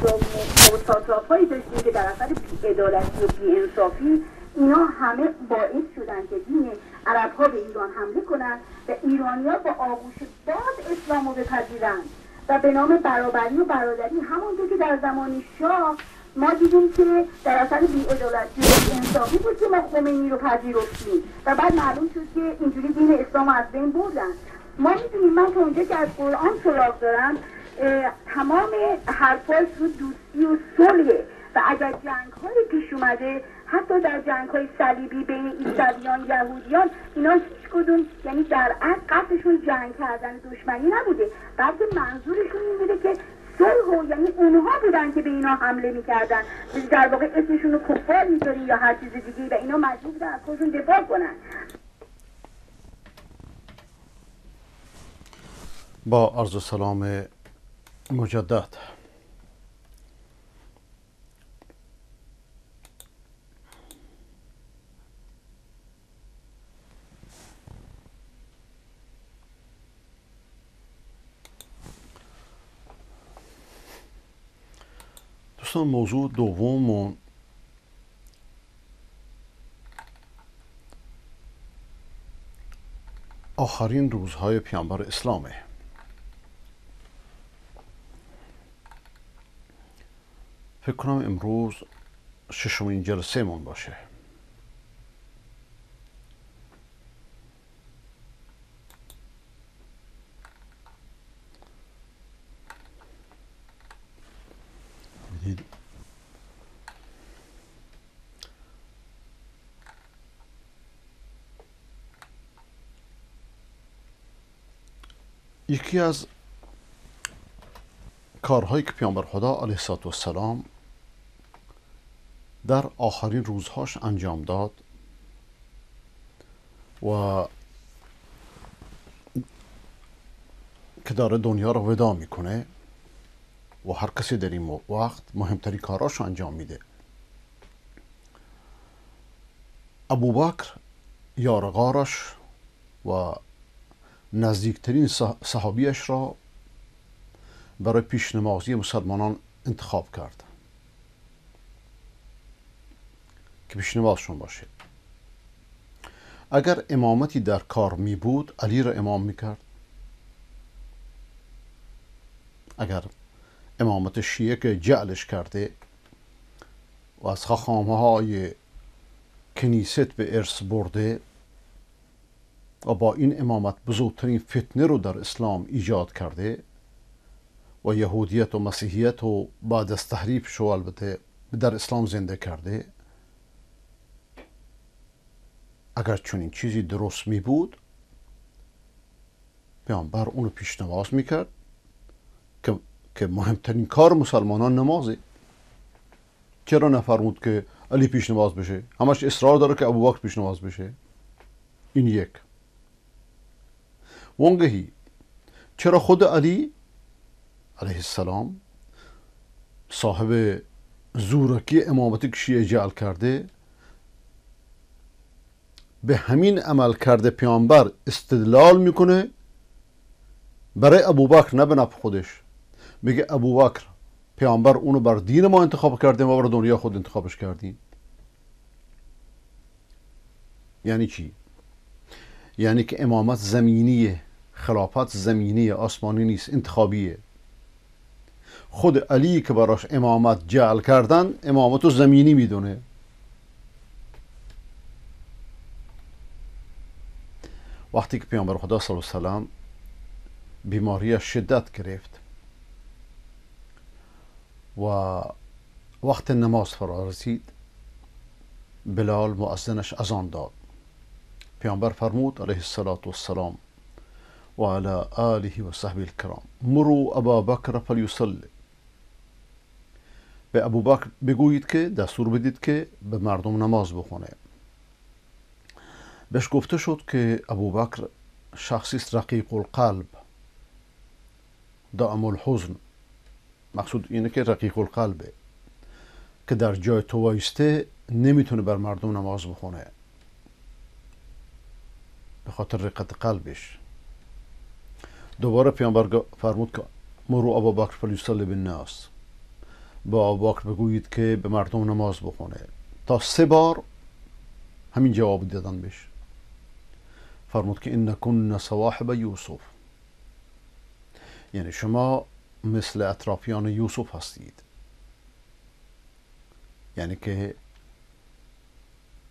و داشتیم که در اثر بیعدالتی و بیانصافی اینا همه باعث شدن که دین عرب ها به ایران حمله کنند و ایرانیا با آغوش باز اسلام رو بپذیرند. و به نام برابری و برادری همونطور که در زمان شاه ما دیدیم که در اثر بیعدالتی و انصافی بود که ما خمینی رو پذیرفتیم. و بعد معلوم شد که اینجوری دین اسلام از بین بردن. ما می‌دونیم من که اونجا که از قرآن سراغ دارم تمام حرفاش رو دوستی و صلحه و اگر جنگ های پیش اومده حتی در جنگ های صلیبی بین ایسویان یهودیان اینا هیچ کدوم یعنی در اصل قصدشون جنگ کردن دشمنی نبوده بلکه منظورشون این بوده که صلح یعنی اونها بودن که به اینا حمله می‌کردن. در واقع اسمشون رو کفار یا هر چیز دیگه و اینا مجبور بودن از خودشون دفاع کنن. با عرض سلام مجدد. دوستان موضوع دوممون آخرین روزهای پیامبر اسلامه. فکر کنم امروز ششمین جلسه من باشه. یکی از کارهایی که پیامبر خدا علیه السلام در آخرین روزهاش انجام داد و که داره دنیا رو ودا می‌کنه و هر کسی در این وقت مهمترین کاراش انجام میده. ابو بکر یارغارش و نزدیکترین صحابیش را برای پیشنمازی مسلمانان انتخاب کرد. که پیشنمازشون باشه. اگر امامتی در کار می بود علی را امام می کرد. اگر امامت شیعه که جعلش کرده و از خخامه های کنیست به ارث برده و با این امامت بزرگترین فتنه رو در اسلام ایجاد کرده و یهودیت و مسیحیت و بعد از تحریف شو البته در اسلام زنده کرده. اگر چنین چیزی درست می بود پیامبر اونو پیشنواز می‌کرد که که مهمترین کار مسلمانان نمازه. چرا نفرمود که علی پیشنواز بشه؟ همش اصرار داره که ابوبکر پیشنواز بشه. این یک. وانگهی. چرا خود علی علیه السلام صاحب زورکی امامت شیعه جعل کرده به همین عمل کرده پیامبر استدلال می‌کنه برای ابوبکر نه به خودش. میگه ابوبکر پیامبر اونو بر دین ما انتخاب کرده ما بر دنیا خود انتخابش کردیم. یعنی چی؟ یعنی که امامت زمینیه. خلافت زمینی آسمانی نیست انتخابیه. خود علی که براش امامت جعل کردن امامت رو زمینی می‌دونه. وقتی که پیامبر خدا صلی الله علیه بیماری شدت گرفت و وقت نماز فرا رسید بلال مؤذنش اذان داد. پیامبر فرمود علیه السلام و علی آله و صحبه الكرام. مرو ابا بکر فلیصلی به ابو بکر بگویید که دستور بدید که به مردم نماز بخونه. بهش گفته شد که ابو بکر شخصی است رقیق القلب. دائم الحزن. مقصود اینه که رقیق القلبه که در جای تو وایسته نمی‌تونه بر مردم نماز بخونه. به خاطر رقت قلبش. دوباره پیامبر فرمود که مرو ابا بکر فلیصلی بالناس. با ابا بکر بگویید که به مردم نماز بخونه. تا سه بار همین جواب دادن بهش. فرمود که این نکن صواحب یوسف. یعنی شما مثل اطرافیان یوسف هستید. یعنی که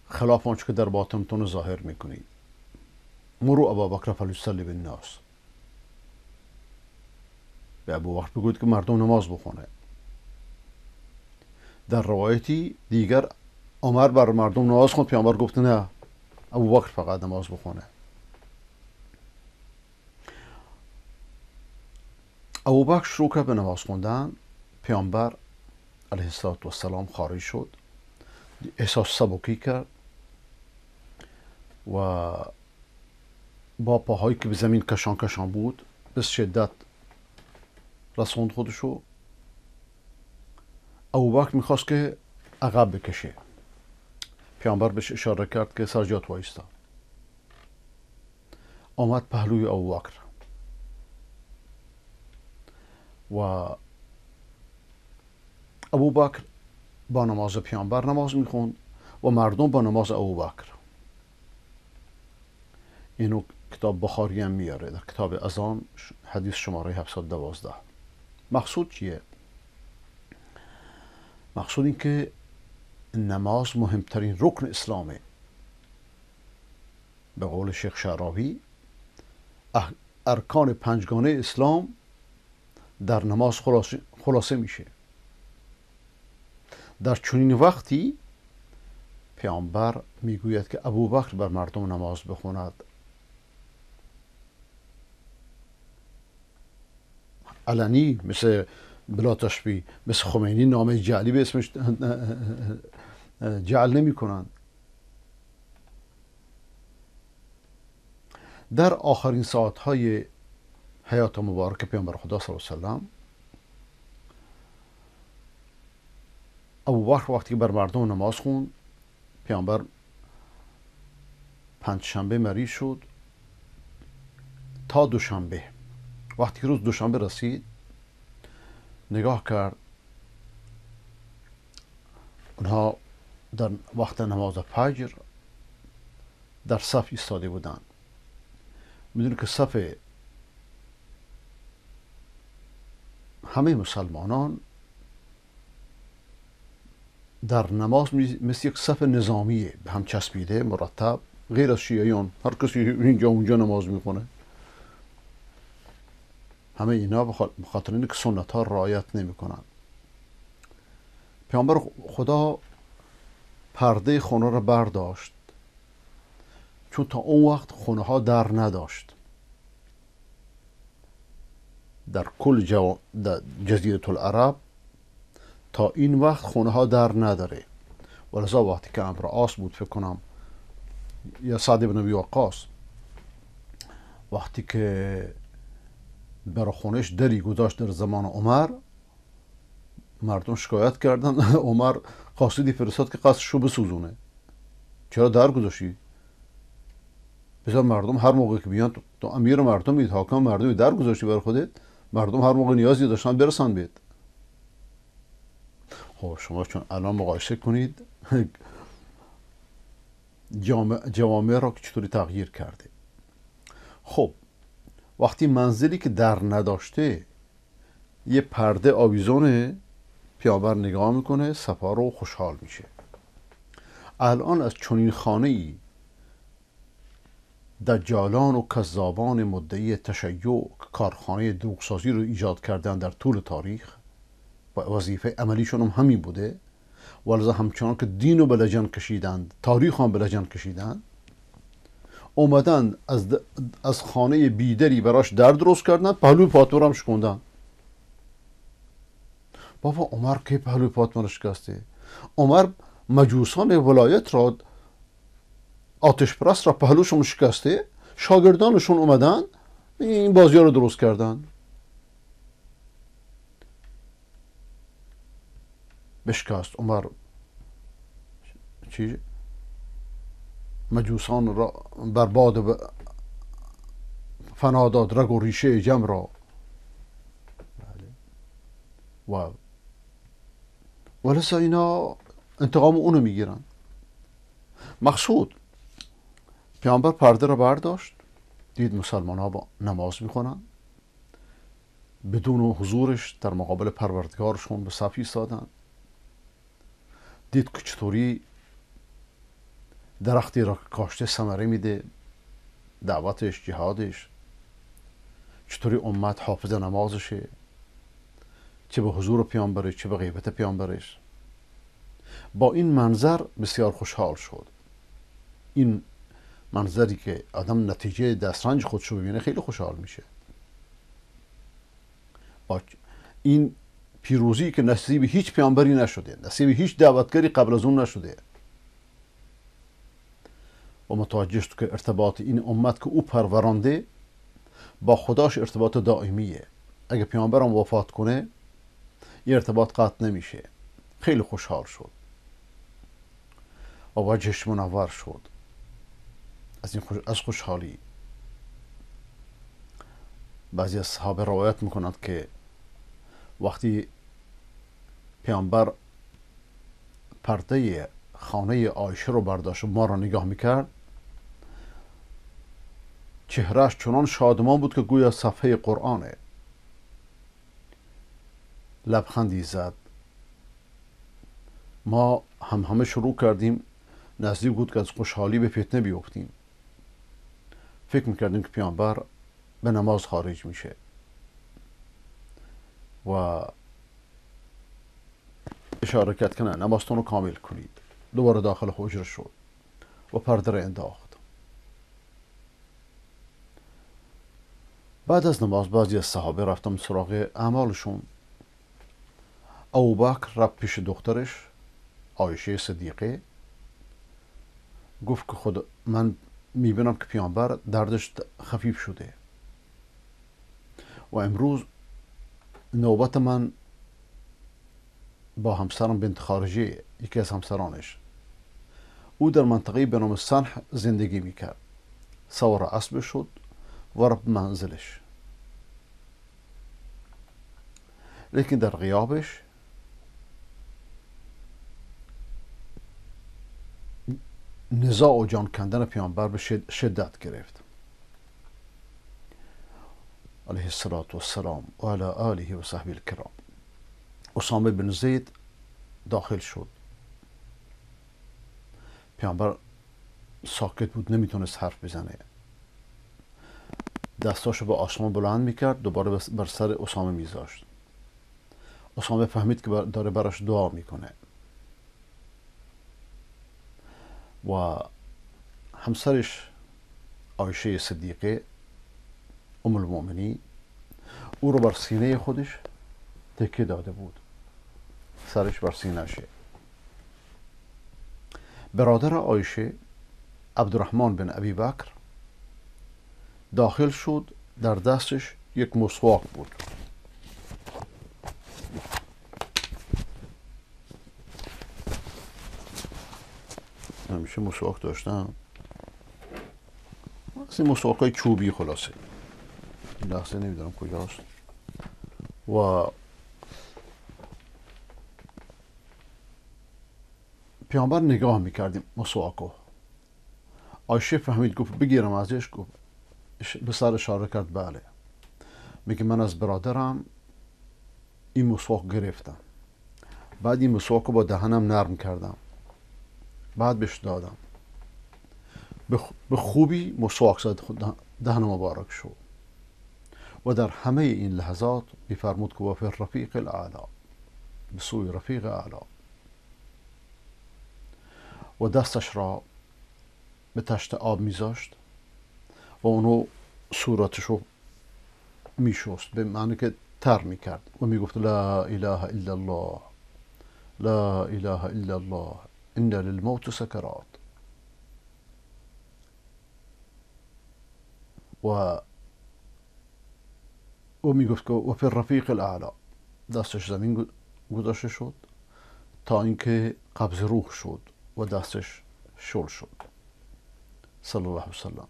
خلاف آنچه که در باطنتون ظاهر می‌کنید. مرو ابا بکر فلیصلی بالناس. به ابو بکر بگوید که مردم نماز بخونه. در روایتی دیگر عمر بر مردم نماز خوند پیامبر گفت نه ابو بکر فقط نماز بخونه. ابو بکر شروع کرد به نماز خوندن پیامبر علیه السلام خارج شد احساس سبکی کرد و با پاهایی که به زمین کشان کشان بود به شدت رسوند خودشو ابو بکر می‌خواست که عقب بکشه. پیامبر بهش اشاره کرد که سرجات وایستا. آمد پهلوی ابو بکر. و ابو بکر با نماز پیامبر نماز می‌خوند و مردم با نماز ابو بکر. اینو کتاب بخاری هم میاره. در کتاب ازان حدیث شماره 712 مقصود چیه؟ مقصود این که نماز مهمترین رکن اسلامه. به قول شیخ شعراوی ارکان پنجگانه اسلام در نماز خلاصه, خلاصه میشه. در چنین وقتی پیامبر می‌گوید که ابوبکر بر مردم نماز بخوند علنی مثل بلا تشبیه مثل خمینی نام جعلی به اسمش جعل نمی کنند در آخرین ساعت های حیات مبارک پیامبر خدا صلی الله علیه وسلم ابو بکر وقتی بر مردم نماز خون پیامبر پنج شنبه مریض شد تا دوشنبه وقتی روز دوشنبه رسید نگاه کرد اونها در وقت نماز فجر در صف ایستاده بودند می‌دونه که صف همه مسلمانان در نماز مثل یک صف نظامیه به هم چسبیده مرتب غیر از شیعیان هر کسی اینجا اونجا نماز می‌کنه همه اینا به خاطر اینکه سنت ها رعایت نمی‌کنن. پیامبر خدا پرده خونه را برداشت. چون تا اون وقت خونه ها در نداشت. در کل جو... جزیره العرب تا این وقت خونه ها در نداره. ولذا وقتی که امر آس بود فکر کنم یا سعد بن وقاص وقتی که برای خونش دری گذاشت در زمان عمر. مردم شکایت کردن. عمر قاصدی فرستاد که قصدشو بسوزونه. چرا در گذاشتی بذار مردم هر موقع که بیان تو امیر مردم حاکم مردم در گذاشتی بر خودت مردم هر موقع نیازی داشتن برسن بید خب شما چون الان مقایسه کنید جوامع را که چطوری تغییر کرده؟ خب وقتی منزلی که در نداشته یه پرده آویزونه پیامبر نگاه می‌کنه صفا رو خوشحال میشه. الان از چنین خانه ای دجالان و کذابان مدعی تشیع کارخانه دروغسازی رو ایجاد کردن در طول تاریخ و وظیفه عملیشون هم همین بوده. ولذا همچنان که دین رو به لجن کشیدند تاریخ هم به لجن کشیدند اومدن از, از خانه بیدری براش در درست کردن پهلوی فاطمه هم شکوندن. بابا عمر که پهلوی رو شکسته عمر مجوسان ولایت را آتش پرست را پهلوشون شکسته شاگردانشون اومدن این بازی رو درست کردن. بشکست. عمر چی؟ مجوسان را برباد و فنا داد رگ و ریشه جم را. بله. و ولسا اینا انتقام اونو می‌گیرن. مقصود پیامبر پرده را برداشت دید مسلمان ها با نماز می‌خونن بدون حضورش در مقابل پروردگارشون به صف ایستادن. دید که چطوری درختی را کاشته ثمره میده دعوتش جهادش. چطوری امت حافظ نمازشه؟ چه به حضور پیامبرش چه به غیبت پیامبرش. با این منظر بسیار خوشحال شد. این منظری که آدم نتیجه دسترنج خودش رو ببینه خیلی خوشحال میشه. با این پیروزی که نصیب هیچ پیامبری نشده نصیب هیچ دعوتگری قبل از اون نشده. و متوجه شد که ارتباط این امت که او پرورانده با خداش ارتباط دائمیه. اگه پیامبرم وفات کنه یه ارتباط قطع نمیشه. خیلی خوشحال شد. و وجهش منور شد. از, این خوش... از خوشحالی. بعضی از صحابه روایت می‌کنند که وقتی پیامبر پرده خانه آیشه رو برداشت و ما را نگاه می‌کرد. چهرهش چنان شادمان بود که گویا صفحه قرآنه. لبخندی زد. ما هم همه شروع کردیم. نزدیک بود که از خوشحالی به فتنه بیفتیم. فکر می‌کردیم که پیانبر به نماز خارج میشه. و اشاره کرد که نه نمازتون رو کامل کنید. دوباره داخل حجره شد و پرده را انداخت. بعد از نماز بعضی از صحابه رفتم سراغ اعمالشون. بکر رفت پیش دخترش آیشه صدیقه. گفت که خود من می‌بینم که پیانبر دردش خفیف شده. و امروز نوبت من با همسرم بنت خارجی یکی از همسرانش. او در منطقه به نام سنح زندگی می‌کرد. سوار اسب شد و رفت منزلش. لیکن در غیابش نزاع و جان کندن پیامبر به شدت گرفت. علیه السلام و علی آله و صحبه الکرام. اسامه بن زید داخل شد. پیامبر ساکت بود نمی‌تونست حرف بزنه. دستاشو به آسمان بلند می‌کرد دوباره بر سر اسامه میذاشت. اسامه فهمید که داره براش دعا می‌کنه. و همسرش آیشه صدیقه ام المؤمنین او رو بر سینه خودش تکه داده بود. سرش بر سینهشه برادر آیشه عبدالرحمن بن ابی بکر داخل شد در دستش یک مسواک بود. همیشه مسواک داشتم. از این مسواک های چوبی خلاصه. این لحظه نمی‌دونم کجاست. و پیامبر نگاه می‌کردیم مسواکو آیشه فهمید گفت بگیرم ازش گفت به سر اشاره کرد بله. میگه من از برادرم این مسواک گرفتم. بعد این مسواک با دهنم نرم کردم. بعد بهش دادم. به خوبی مسواک زد دهن مبارک شد. و در همه این لحظات میفرمود که و فی الرفیق الاعلا به سوی رفیق اعلا. و دستش را به تشت آب میذاشت و اونو صورتش رو میشست به معنی که تر می‌کرد و می‌گفت لا اله الا الله لا اله الا الله ان للموت سکرات. و او می‌گفت که و فی رفیق الاعلا. دستش زمین گذاشته شد تا اینکه قبض روح شد. و دستش شل شد. صلی الله وسلم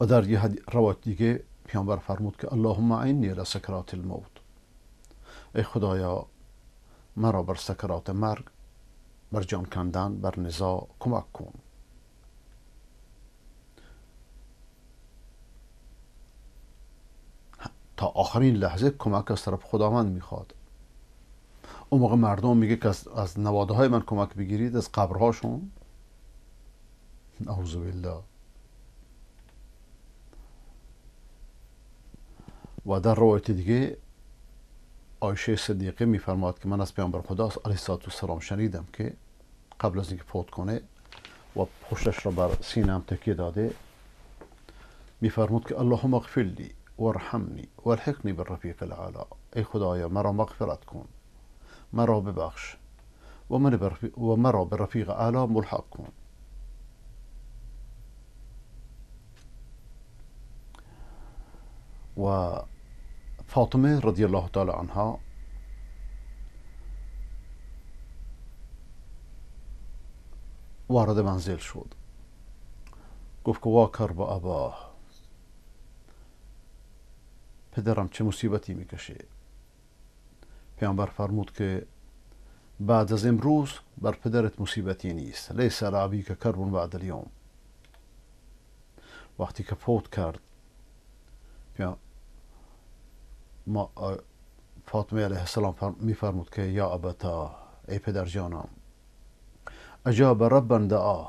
و در یه روایت دیگه پیامبر فرمود که اللهم عینی الى سکرات الموت. ای خدایا مرا بر سکرات مرگ بر جان کندن بر نزا کمک کن. تا آخرین لحظه کمک از طرف خداوند می‌خواد. اون موقع مردم میگه که از, نواده های من کمک بگیرید از قبرهاشون. اعوذ بالله. و در روایت دیگه آیشه صدیقه میفرماد که من از پیامبر خدا علیه السلام شنیدم که قبل از اینکه فوت کنه و پشتش را بر سینم تکیه داده میفرمود که اللهم اغفر لی وارحمنی والحقنی بالرفیق العلا ای خدایا مرا مغفرت کن. مروا ببخش ومروا ملحق کن و فاطمة رضي الله تعالى عنها وارد منزل شد. گفت که واکر با آباه. پدرم چه مصیبتی میکشه؟ پیامبر فرمود که بعد از امروز بر پدرت مصیبتی نیست. لیس علی که کربون بعد اليوم وقتی که فوت کرد ما فاطمه علیه السلام میفرمود که یا ابتا ای پدر جانم اجاب ربا دعا.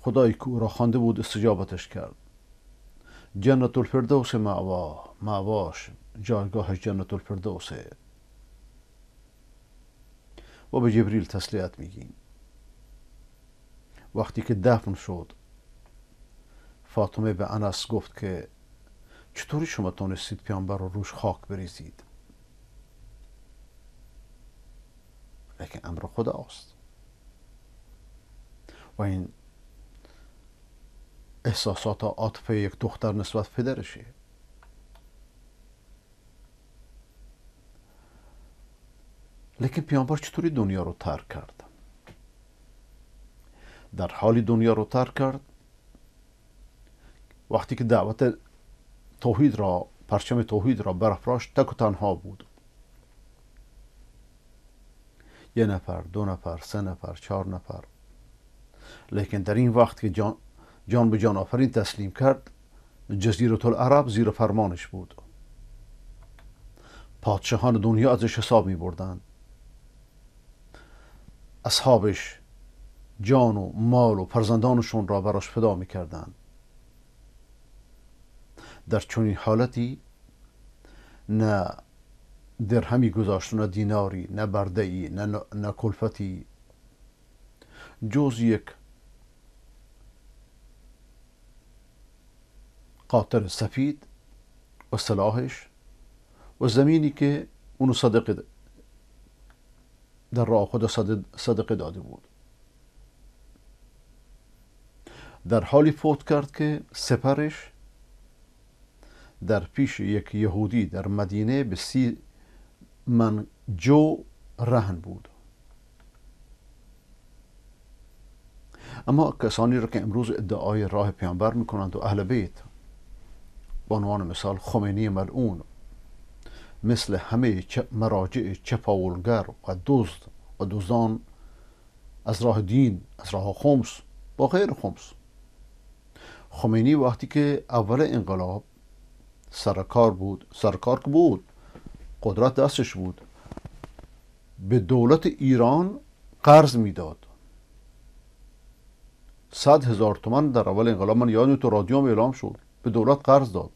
خدایی که او را خوانده بود استجابتش کرد. جنت الفردوس معوا معواش جایگاه جنت الفردوسه و به جبریل تسلیت میگیم. وقتی که دفن شد فاطمه به انس گفت که چطوری شما تونستید پیامبر رو روش خاک بریزید؟ لیکن امر خداست. و این احساسات و عاطفه یک دختر نسبت پدرشه. لیکن پیامبر چطوری دنیا رو ترک کرد؟ در حالی دنیا رو ترک کرد وقتی که دعوت توحید را پرچم توحید را برافراشت تک و تنها بود. یه نفر دو نفر سه نفر چهار نفر. لیکن در این وقت که جان, جان به جان آفرین تسلیم کرد جزیرت العرب زیر فرمانش بود. پادشاهان دنیا ازش حساب می بردن اصحابش جان و مال و فرزندانشون را براش فدا می کردن. در چنین حالتی نه درهمی گذاشت نه دیناری نه برده نه, نه کلفتی جز یک قاطر سفید و سلاحش و زمینی که اونو صدق در راه خدا صدقه داده بود. در حالی فوت کرد که سپرش در پیش یک یهودی در مدینه به سی من جو رهن بود. اما کسانی را که امروز ادعای راه پیامبر می‌کنند و اهل بیت به عنوان مثال خمینی ملعون مثل همه مراجع چپاولگر و دزد و دزدان از راه دین از راه خمس با غیر خمس. خمینی وقتی که اول انقلاب سرکار بود سرکار بود قدرت دستش بود به دولت ایران قرض می‌داد. صد هزار تومن در اول انقلاب من یادم تو رادیو اعلام شد به دولت قرض داد.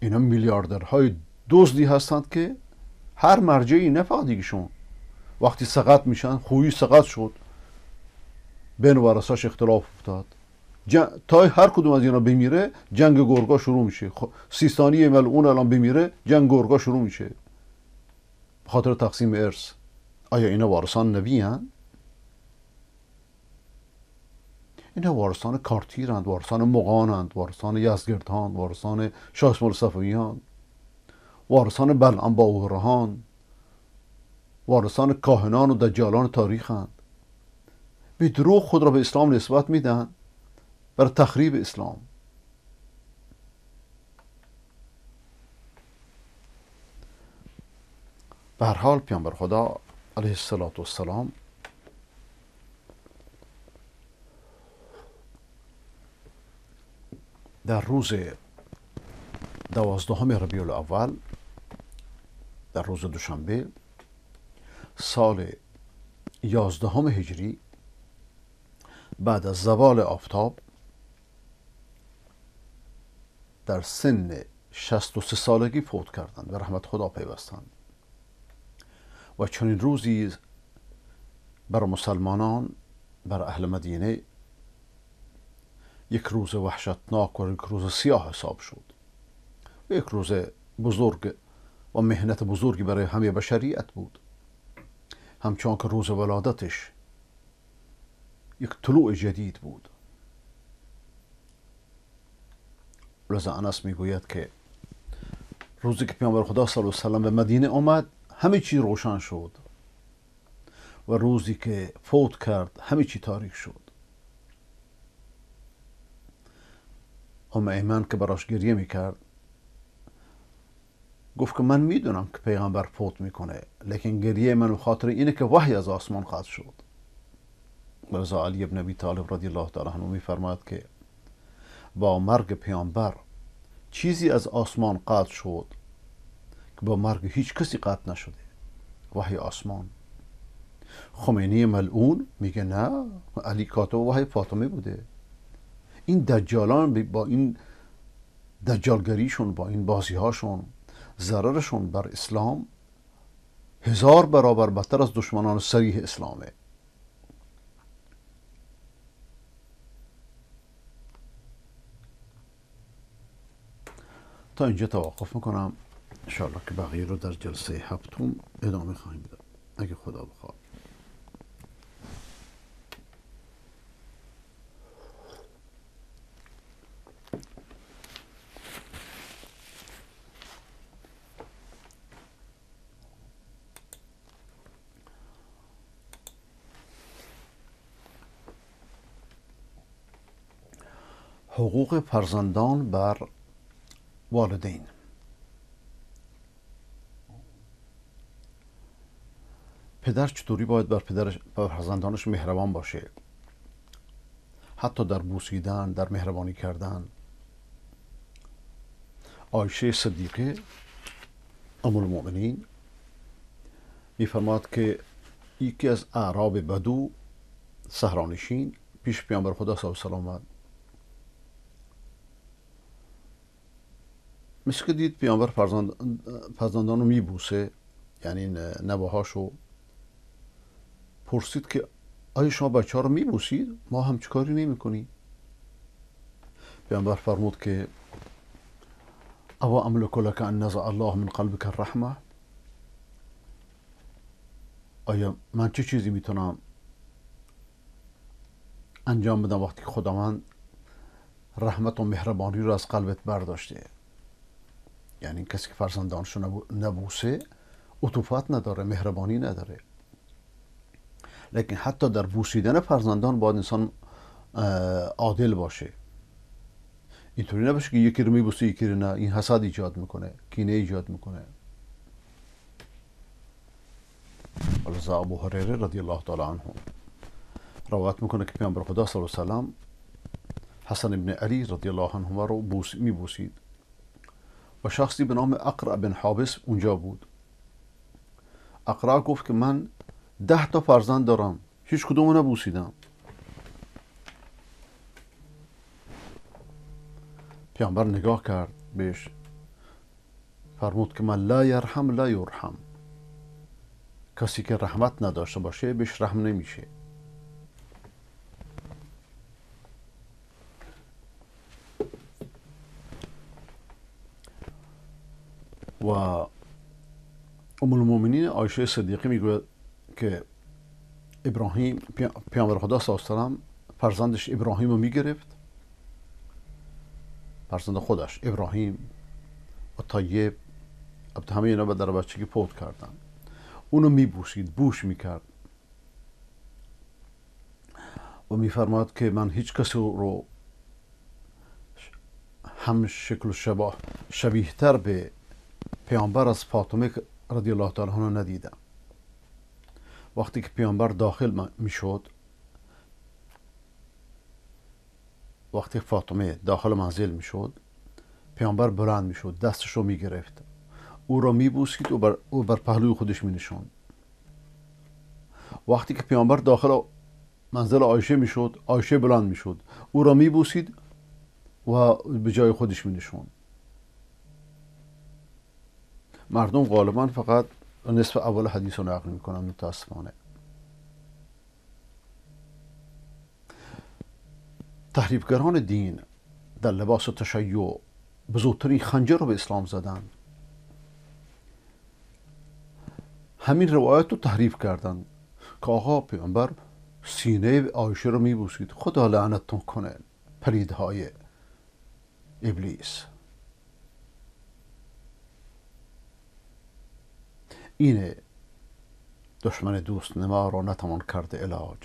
اینا میلیاردرهای دزدی هستند که هر مرجعی نه فقط وقتی سقط میشن خویی سقط شد. بین ورساش اختلاف افتاد. تا هر کدوم از اینا بمیره جنگ گرگا شروع میشه. خب سیستانی ملعون الان بمیره جنگ گرگا شروع میشه. خاطر تقسیم ارث. آیا اینا وارثان نبی هن؟ اینها وارثان کارتیرند وارثان مقانند وارثان یزگردهان وارثان شاه اسماعیل صفویان وارثان بلعم با وارثان کاهنان و دجالان تاریخند. به دروغ خود را به اسلام نسبت میدن بر تخریب اسلام. به هر حال پیامبر خدا علیه السلام در روز دوازدهم ربیع الاول در روز دوشنبه سال یازدهم هجری بعد از زوال آفتاب در سن 63 سالگی فوت کردند و رحمت خدا پیوستند. و چنین روزی بر مسلمانان بر اهل مدینه یک روز وحشتناک و یک روز سیاه حساب شد. و یک روز بزرگ و مهنت بزرگی برای همه بشریت بود. همچون که روز ولادتش یک طلوع جدید بود. لذا انس می‌گوید که روزی که پیامبر خدا صلی الله علیه وسلم به مدینه آمد همه چی روشن شد. و روزی که فوت کرد همه چی تاریک شد. ام ایمن که براش گریه می‌کرد. گفت که من می‌دونم که پیغمبر فوت می‌کنه لیکن گریه من خاطر اینه که وحی از آسمان خواهد شد. ولذا علی ابن ابی طالب رضی الله تعالی عنه میفرماید که با مرگ پیامبر چیزی از آسمان قطع شد که با مرگ هیچ کسی قطع نشده. وحی آسمان. خمینی ملعون میگه نه علی کاتب وحی فاطمه بوده. این دجالان با این دجالگریشون با این بازی هاشون ضررشون بر اسلام هزار برابر بدتر از دشمنان سریح اسلامه. تا اینجا توقف می‌کنم. انشاءالله که بقیه رو در جلسه هفتم ادامه خواهیم داد. اگه خدا بخواد. حقوق فرزندان بر والدین. پدر چطوری باید بر پدرش بر فرزندانش مهربان باشه؟ حتی در بوسیدن در مهربانی کردن. آیشه صدیقه ام المؤمنین میفرماد که یکی از اعراب بدو سهرانشین پیش پیامبر خدا صلی الله علیه و مثل که دید پیامبر فرزند فرزندان میبوسه یعنی نواهاشو پرسید که آیا شما بچه ها رو میبوسید ما هم کاری نمی کنیم پیامبر فرمود که او املک لك ان نزع الله من قلبك الرحمه آیا من چه چیزی می‌تونم انجام بدم وقتی خداوند رحمت و مهربانی رو از قلبت برداشته یعنی کسی که فرزندانشو نبوسه عطوفت نداره مهربانی نداره. لیکن حتی در بوسیدن فرزندان باید انسان عادل باشه. اینطوری نباشه که یکی رو میبوسه یکی رو نه. این حسد ایجاد می‌کنه کینه ایجاد می‌کنه. ولذا ابو هریره رضی الله تعالی عنه روایت می‌کنه که پیامبر خدا صلی الله علیه و سلم حسن ابن علی رضی الله عنه رو بوس میبوسید. شخصی به نام اقرا بن حابس اونجا بود. اقرا گفت که من ده تا فرزند دارم. هیچ کدوم نبوسیدم. پیامبر نگاه کرد بهش. فرمود که من لا یرحم لا یرحم. کسی که رحمت نداشته باشه بهش رحم نمیشه. و ام المؤمنین عایشه صدیقه می‌گوید که ابراهیم پیامبر خدا صلی الله علیه فرزندش ابراهیم رو می‌گرفت. فرزند خودش ابراهیم و طیب البته همه اینا به در بچگی پود کردن. اونو میبوسید بوش می‌کرد. و میفرماد که من هیچ کسی رو هم شکل شبیه شبیهتر به پیامبر از فاطمه رضی الله تعالی عنها ندیدم. وقتی که پیامبر داخل می‌شد وقتی فاطمه داخل منزل می‌شد پیامبر بلند می‌شد دستش رو می‌گرفت. او را میبوسید و بر, او بر پهلوی خودش مینشاند. وقتی که پیامبر داخل منزل آیشه می‌شد آیشه بلند می‌شد. او را میبوسید و به جای خودش مینشاند. مردم غالبا فقط نصف اول حدیث رو نقل می‌کنن متاسفانه. تحریفگران دین در لباس تشیع بزرگترین خنجر رو به اسلام زدن. همین روایت رو تحریف کردن که آقا پیامبر سینه آیشه رو میبوسید. خدا لعنتتون کنه پلیدهای ابلیس. اینه. دشمن دوست نما را نتوان کرده علاج.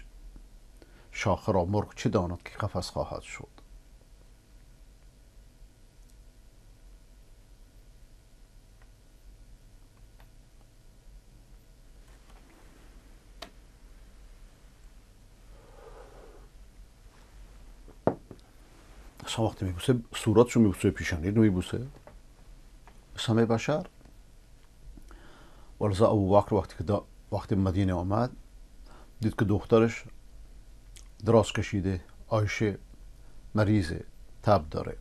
شاخه را مرغ چه داند که قفس خواهد شد؟ اصلا وقتی میبوسه صورتشو میبوسه پیشانی میبوسه. همه بشر؟ ولذا ابو بکر وقتی که وقتی مدینه آمد دید که دخترش دراز کشیده آیشه مریض تب داره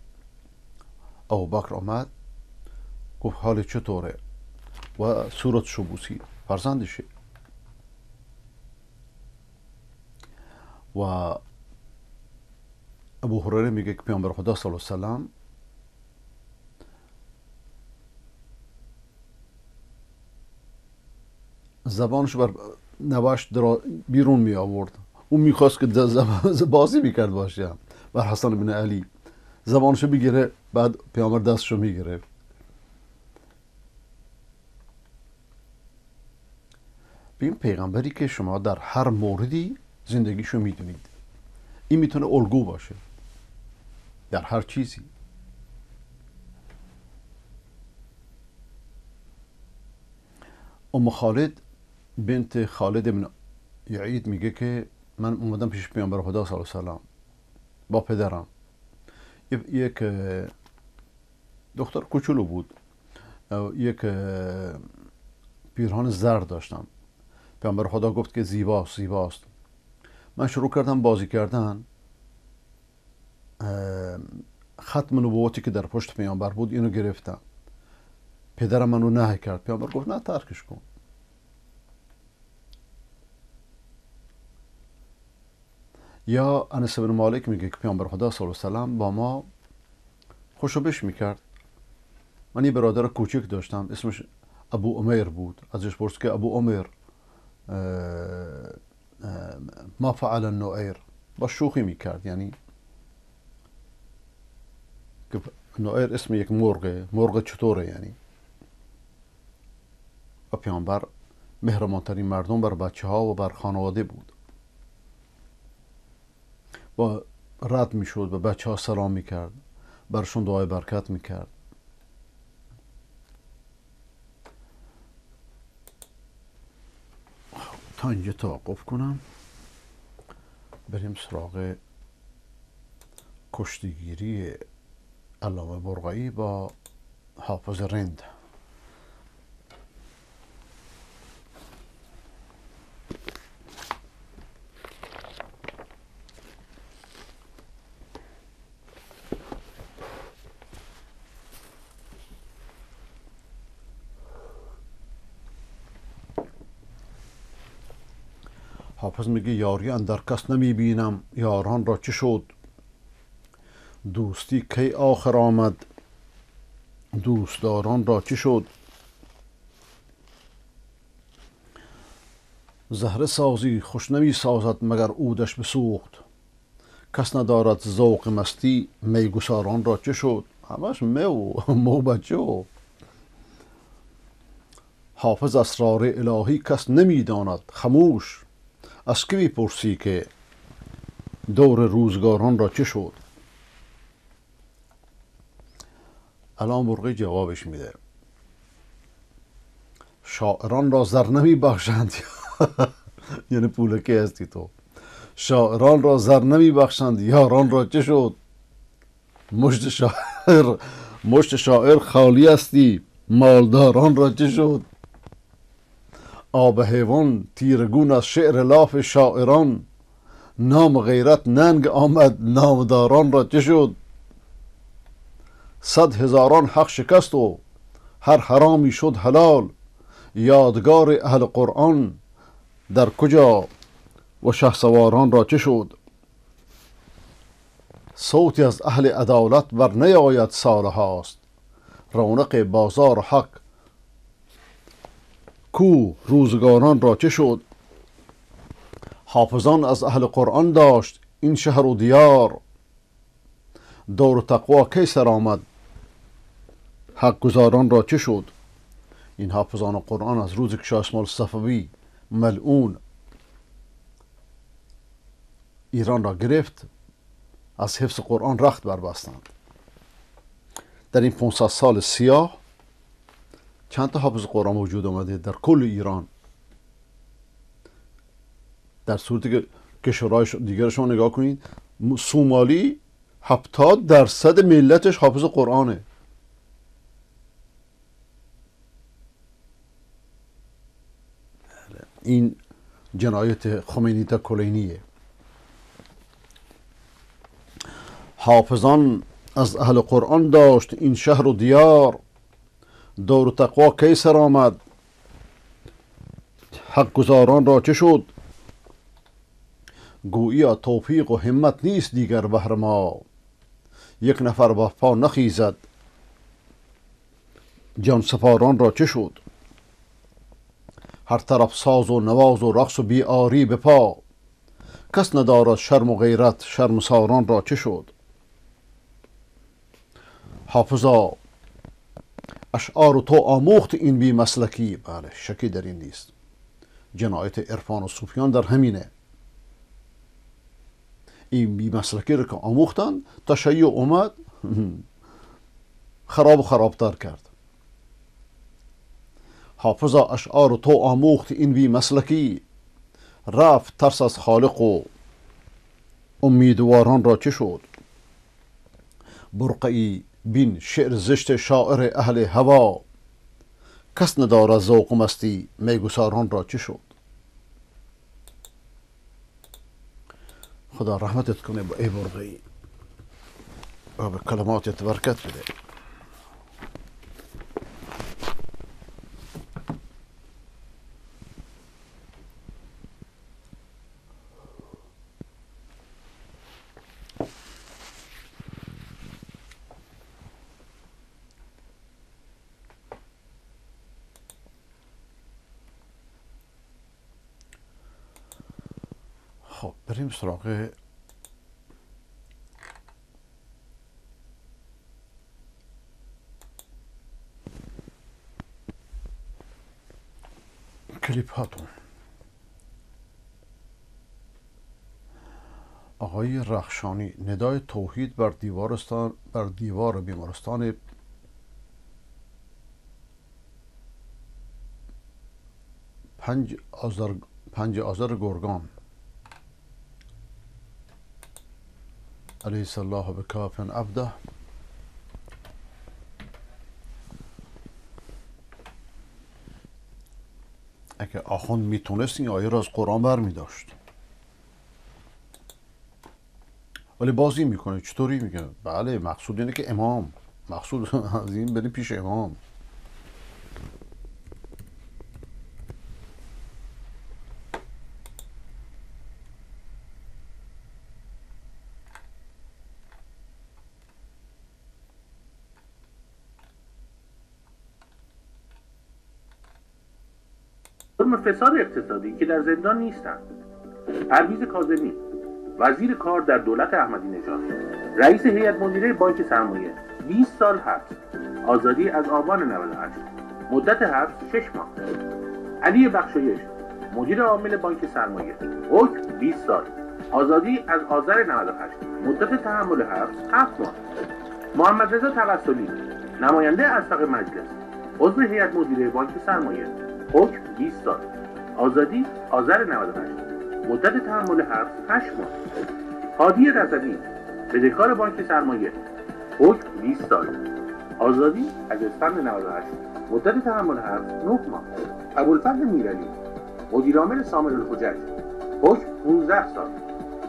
ابو بکر آمد گفت حال چطوره و صورتشو بوسید فرزندشه و ابو هریره میگه که پیامبر خدا صلی الله علیه و زبانش بر نواش بیرون می آورد اون می‌خواست که بازی می‌کرد باشه بر حسن بن علی. زبانشو می‌گیره بعد پیامبر دستشو می‌گیره. این پیغمبری که شما در هر موردی زندگیشو می‌دونید. این می‌تونه الگو باشه. در هر چیزی. ام خالد بنت خالد ابن یعید میگه که من اومدم پیش پیامبر خدا صلی الله با پدرم. یک دختر کوچولو بود. یک پیرهان زرد داشتم. پیامبر خدا گفت که زیباست زیباست. من شروع کردم بازی کردن. ختم نبوتی که در پشت پیامبر بود اینو گرفتم. پدرم منو نه کرد. پیامبر گفت نه ترکش کن. یا انس بن مالک میگه که پیامبر خدا صلی الله علیه با ما خوشو می‌کرد. من یه برادر کوچک داشتم اسمش ابو عمر بود. ازش پرس که ابو عمر ما فعل النوئر با شوخی می‌کرد یعنی که نوئر اسم یک مرغه. مرغ چطوره یعنی؟ و پیامبر مهرمانترین مردم بر بچه ها و بر خانواده بود. و رد می‌شد به بچه ها سلام می‌کرد. برشون دعای برکت می‌کرد. تا اینجا توقف کنم. بریم سراغ کشتیگیری علامه برغایی با حافظ رند. حافظ میگه یاری اندر کس نمی بینم یاران را چه شد دوستی کی آخر آمد دوستداران را چه شد زهره سازی خوش نمی سازد مگر اودش بسوخت کس ندارد ذوق مستی میگساران را چه شد همش می و مو بچه و حافظ اسرار الهی کس نمی‌داند خموش از کی پرسی که دور روزگاران را چه شد الان مرغی جوابش میده شاعران را زر نمی بخشند یعنی پولکی هستی تو شاعران را زر نمی بخشند یاران را چه شد مشت شاعر مشت شاعر خالی هستی مالداران را چه شد آب حیوان تیرگون از شعر لاف شاعران. نام غیرت ننگ آمد نامداران را چه شد؟ صد هزاران حق شکست و هر حرامی شد حلال. یادگار اهل قرآن در کجا و شهسواران را چه شد؟ صوتی از اهل عدالت بر نیاید سال هاست. رونق بازار حق کو روزگاران را چه شد. حافظان از اهل قرآن داشت این شهر و دیار. دور تقوا کی سر آمد؟ حق گزاران را چه شد. این حافظان قرآن از روز که شاه صفوی ملعون. ایران را گرفت از حفظ قرآن رخت بربستند. در این 500 سال سیاه چند تا حافظ قرآن وجود آمده در کل ایران. در صورتی که کشورهای دیگر شما نگاه کنید سومالی هفتاد درصد ملتش حافظ قرآنه. این جنایت خمینی تا کلینیه. حافظان از اهل قرآن داشت این شهر و دیار. دور تقوا کی سر آمد؟ حق گزاران را چه شد؟ گویی توفیق و همت نیست دیگر بهر ما. یک نفر با پا نخیزد. جان سفاران را چه شد؟ هر طرف ساز و نواز و رقص و بیاری به پا. کس ندارد شرم و غیرت شرم ساران را چه شد؟ حافظا اشعار تو آموخت این بی مسلکی. بله شکی در این نیست. جنایت عرفان و صوفیان در همینه. این بی مسلکی رو که آموختن تشیع اومد خراب و خرابتر کرد. حافظا اشعار تو آموخت این بی مسلکی. رفت ترس از خالق و امیدواران را چه شد؟ برقعی بین شعر زشت شاعر اهل هوا. کس ندارد ذوق مستی میگساران را چه شد؟ خدا رحمتت کنه با ای برقی. و به کلماتت برکت بده خب بریم سراغ کلیپ هاتون. آقای رخشانی ندای توحید بر دیوارستان بر دیوار بیمارستان پنج آذر پنج آذر گرگان. أليس الله بكاف عبده اگه آخوند می‌تونست این آیه را از قرآن بر می داشت ولی بازی می‌کنه. چطوری میگه؟ بله مقصود اینه که امام. مقصود از این بریم پیش امام. فساد اقتصادی که در زندان نیستند. پرویز کاظمی وزیر کار در دولت احمدی نژاد. رئیس هیئت مدیره بانک سرمایه. 20 سال حبس. آزادی از آبان 98 مدت حبس 6 ماه. علی بخشایش مدیر عامل بانک سرمایه. حکم 20 سال. آزادی از آذر 98 مدت تحمل حبس 7 ماه. محمد رضا توسلی نماینده اسبق مجلس. عضو هیئت مدیره بانک سرمایه. حکم 20 سال آزادی آذر 98 مدت تحمل حبس 8 ماه. هادی رضوی بدهکار بانک سرمایه. حکم 20 سال آزادی از اسفند 98 مدت تحمل حبس 9 ماه. ابوالفضل میرعلی مدیر عامل سامر الحجج حکم 15 سال.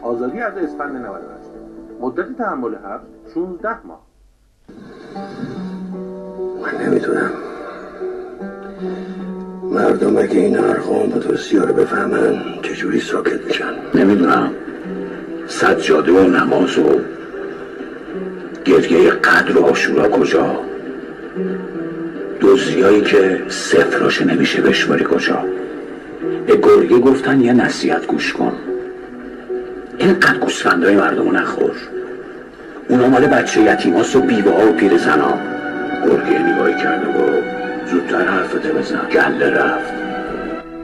آزادی از اسفند 98 مدت تحمل حبس 16 ماه. من نمی‌دونم. مردم اگه این ارقام و توصیه رو بفهمن چجوری ساکت میشن؟ نمی‌دونم. سجاده و نماز و گریه قدر و آشورا کجا؟ دوزیایی که صفراش نمیشه بشماری کجا؟ به گرگه گفتن یه نصیحت گوش کن. اینقدر گوسفندهای مردم نخور. اونا مال بچه یتیماست و بیوه ها و پیر زنا گرگه نگاهی کرده و زودتر حرفته بزن. گله رفت.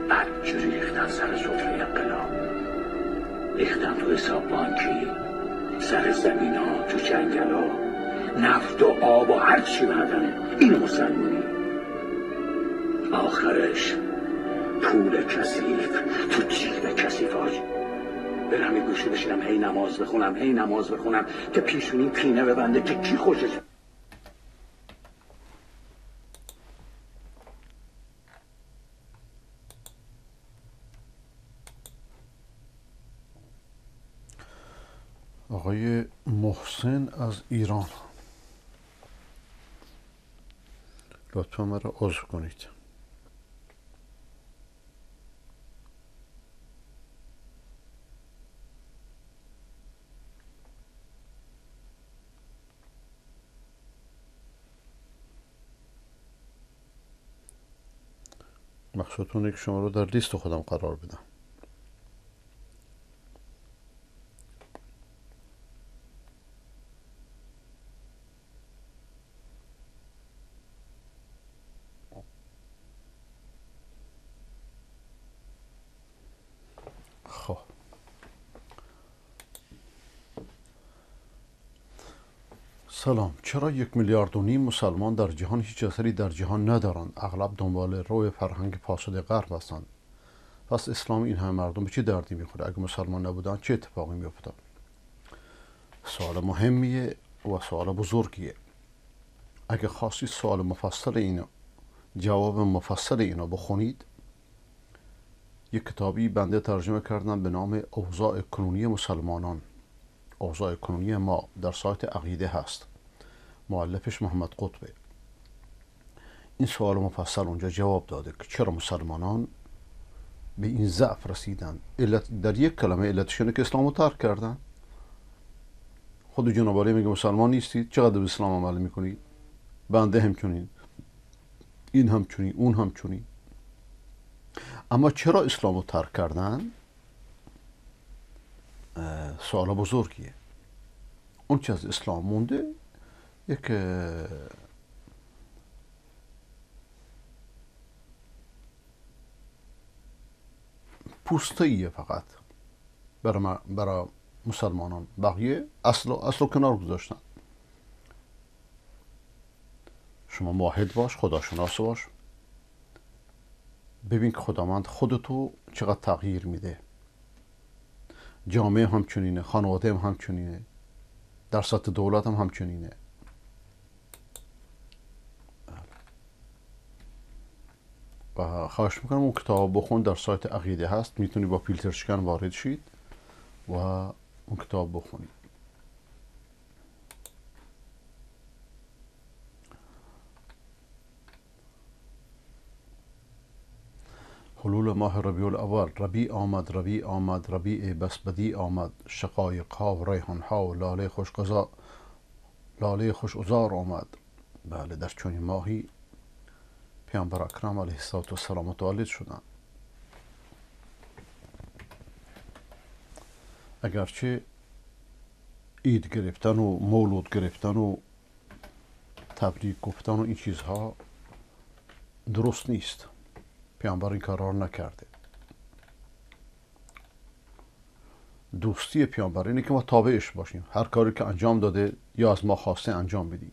بدجوری ریختن سر سفره انقلاب؟ ریختن تو حساب بانکی. سر زمین ها تو جنگل ها نفت و آب و هر چی بردنه این مسلمونی. آخرش پول کثیف. تو جیب کثیفاش برم یه گوشه بشینم هی نماز بخونم هی نماز بخونم. که پیشونی پینه ببنده که کی خوشش آقای محسن از ایران. لطفا مرا عضو کنید. مقصودتونه که شما رو در لیست خودم قرار بدم خب سلام. چرا یک میلیارد و نیم مسلمان در جهان هیچ اثری در جهان ندارند؟ اغلب دنبال روی فرهنگ فاسد غرب هستند. پس اسلام این همه مردم به چه دردی می‌خوره؟ اگه مسلمان نبودن چه اتفاقی میافتاد؟ سوال مهمیه و سوال بزرگیه. اگه خواستید سوال مفصل اینو جواب مفصل اینو بخونید. یک کتابی بنده ترجمه کردم به نام اوضاع کنونی مسلمانان. اوضاع کنونی ما در سایت عقیده هست. معلفش محمد قطبه این سوال مفصل اونجا جواب داده که چرا مسلمانان به این ضعف رسیدن؟ علت در یک کلمه علتشونه که اسلام رو ترک کردن. خود جناب میگه مسلمان نیستید. چقدر به اسلام عمل می‌کنید؟ بنده همچنین. این همچنین اون همچنین. اما چرا اسلام رو ترک کردن؟ سوال بزرگیه. اون چه از اسلام مونده؟ یک پوسته ایه فقط. برای, برای مسلمانان. بقیه اصل و, اصل کنار گذاشتن. شما موحد باش خداشناس باش. ببین که خداوند خودتو چقدر تغییر میده. جامعه همچنینه خانواده هم همچنینه. در سطح دولت هم همچنینه. خواهش می‌کنم اون کتاب بخون در سایت عقیده هست. می‌تونی با فیلتر شکن وارد شید و اون کتاب بخونید حلول ماه ربیع الاول. ربیع آمد ربیع آمد ربیع بس بدی آمد. شقایق ها و ریحان ها و لاله خوش قضا لاله خوش ازار آمد. بله در چنین ماهی پیامبر اکرم علیه السلام متولد شدن. اگرچه اید گرفتن و مولود گرفتن و تبریک گفتن و این چیزها درست نیست. پیامبر این کارها نکرده. دوستی پیامبر اینه که ما تابعش باشیم. هر کاری که انجام داده یا از ما خواسته انجام بدیم.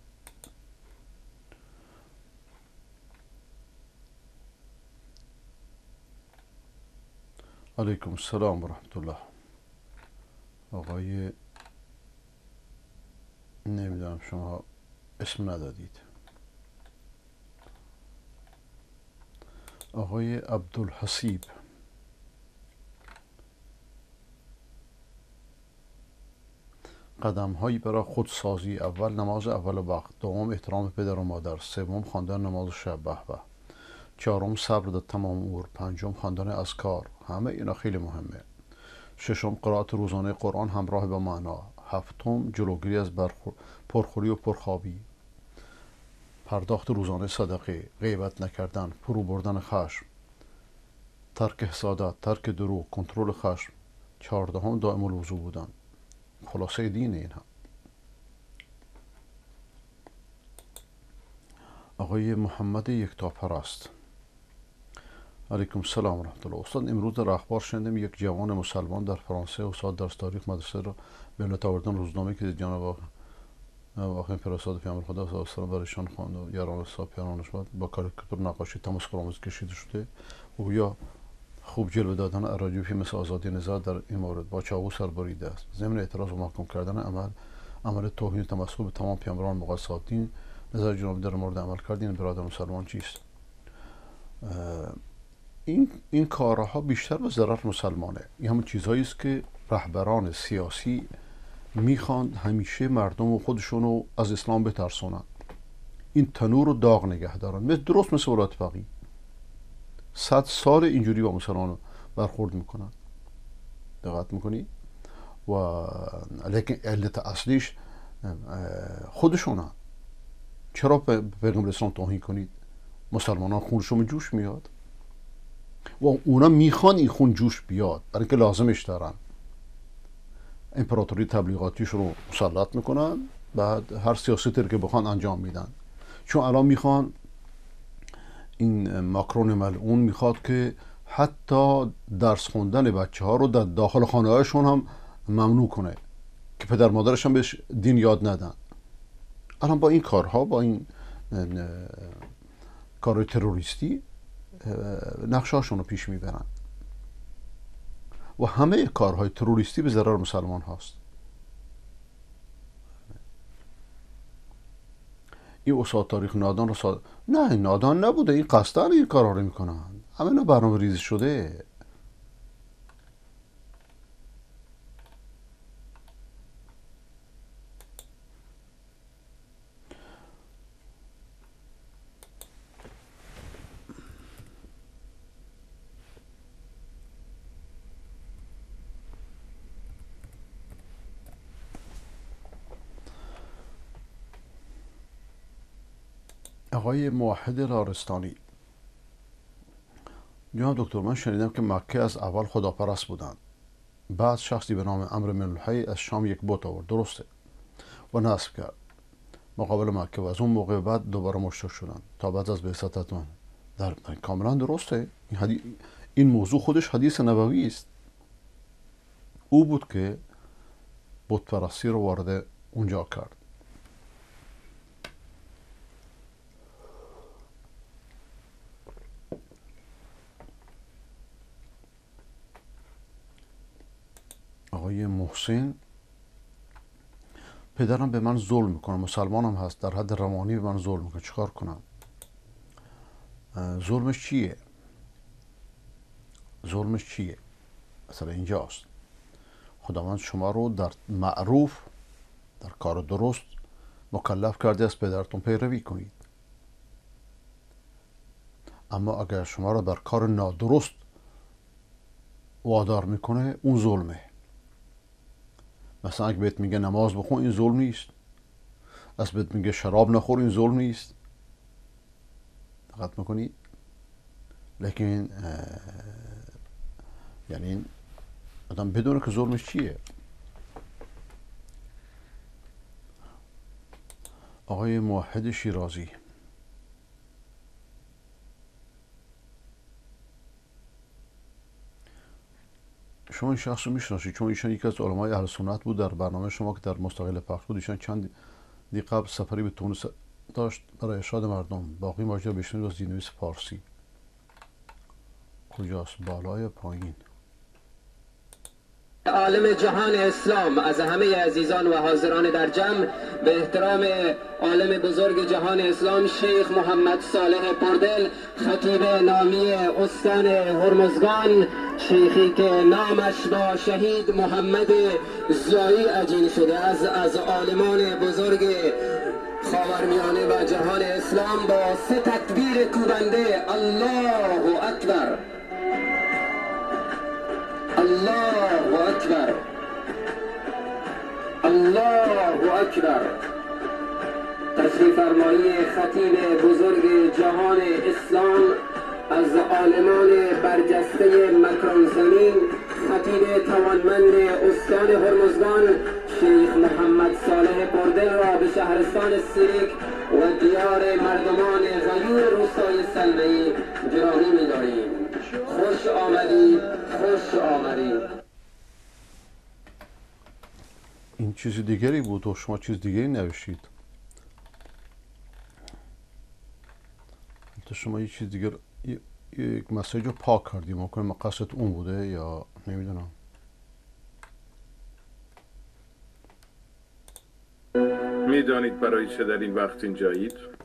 علیکم السلام و رحمت الله آقای نمی‌دونم شما اسم ندادید. آقای عبدالحسیب. قدم هایی برای خودسازی اول نماز اول وقت دوم احترام پدر و مادر سوم خواندن نماز شب به چهارم صبر در تمام امور پنجم خواندن اذکار. همه اینا خیلی مهمه. ششم قرائت روزانه قرآن همراه با معنا. هفتم جلوگیری از پرخوری و پرخوابی. پرداخت روزانه صدقه غیبت نکردن فرو بردن خشم. ترک حسادت ترک دروغ کنترل خشم. چهاردهم دائم الوضو بودن. خلاصه دین این هم. آقای محمد یکتا علیکم سلام رحمت الله. استاد امروز در اخبار شنیدم یک جوان مسلمان در فرانسه استاد در تاریخ مدرسه را به آوردن روزنامه که جناب واقعا فرستاد پیامبر خدا صلی الله علیه خواند و یاران صاحب پیرانش بود با کاریکاتور نقاشی تماس خرامز کشیده شده. او یا خوب جلوه دادن اراجوفی مثل آزادی نظر در این مورد با چاقو سر بریده است. ضمن اعتراض و محکوم کردن عمل عمل توهین تمسخر به تمام پیامبران مقدسات نظر جناب در مورد عمل کردین برادر مسلمان چیست؟ این این کارها بیشتر به ضرر مسلمانه. این همون چیزهایی است که رهبران سیاسی می‌خوان همیشه مردم و خودشون رو از اسلام بترسونن. این تنور رو داغ نگه دارن. مثل درست مثل ولایت بقی صد سال اینجوری با مسلمان برخورد می‌کنن. دقت می‌کنی؟ و لیکن علت اصلیش خودشونن چرا به پیغمبر اسلام توهین کنید؟ مسلمانان خونشون جوش میاد. و اونا می‌خوان این خون جوش بیاد. برای اینکه لازمش دارن. امپراتوری تبلیغاتیش رو مسلط می‌کنن. بعد هر سیاستی که بخوان انجام میدن. چون الان می‌خوان این ماکرون ملعون می‌خواد که حتی درس خوندن بچه ها رو در داخل خانه هایشون هم ممنوع کنه. که پدر مادرش هم بهش دین یاد ندن. الان با این کارها با این کار تروریستی نقشاشون رو پیش می‌برن. و همه کارهای تروریستی به ضرر مسلمان هاست. این استاد تاریخ نادان رو نه نادان نبوده این قصدن این کارها رو می‌کنن. همه اینا برنامه ریزی شده. آقای موحد لارستانی جناب دکتر من شنیدم که مکه از اول خداپرست بودند. بعد شخصی به نام امر ملحی از شام یک بت آورد. درسته. و نصب کرد. مقابل مکه. و از اون موقع بعد دوباره مشرک شدن تا بعد از بعثت من در کاملا درسته. این, این موضوع خودش حدیث نبوی است. او بود که بت پرستی رو وارد اونجا کرد. آقای محسن. پدرم به من ظلم می‌کنه. مسلمانم هست. در حد روانی به من ظلم می‌کنه. چیکار کنم؟ ظلمش چیه؟ ظلمش چیه؟ مثلا اینجاست. خداوند شما رو در معروف در کار درست مکلف کرده از پدرتون پیروی کنید. اما اگر شما رو بر کار نادرست وادار می‌کنه اون ظلمه. مثلا اگه بهت میگه نماز بخون این ظلم نیست. از بهت میگه شراب نخور این ظلم نیست. دقت می‌کنی؟ لیکن یعنی آدم بدونه که ظلمش چیه. آقای موحد شیرازی. شما این شخص رو می‌شناسید. چون ایشان یکی از علمای اهل سنت بود. در برنامه شما که در مستقل پخش بود ایشان چند دی قبل سفری به تونس داشت برای ارشاد مردم. باقی ماجرا بشنید از زینویس فارسی. کجاست؟ بالای پایین. عالم جهان اسلام. از همه عزیزان و حاضران در جمع به احترام عالم بزرگ جهان اسلام شیخ محمد صالح پردل خطیب نامی استان هرمزگان شیخی که نامش با شهید محمد زایی عجین شده از از عالمان بزرگ خاورمیانه و جهان اسلام با سه تکبیر کوبنده الله اکبر. الله اکبر الله اکبر تشریف فرمایی خطیب بزرگ جهان اسلام از عالمان برجسته مکان زمین خطیب توانمند استان هرمزگان شیخ محمد صالح پردل را به شهرستان سیریک و دیار مردمان غیور روستای سلمهی گرامی می‌داریم. خوش آمدید خوش آمدید این چیز دیگری بود و شما چیز دیگری نوشتید. تو شما یه چیز دیگر یک مسیج رو پاک کردیم. ممکنه مقصد اون بوده یا نمی‌دونم. می‌دانید برای چه در این وقت اینجایید؟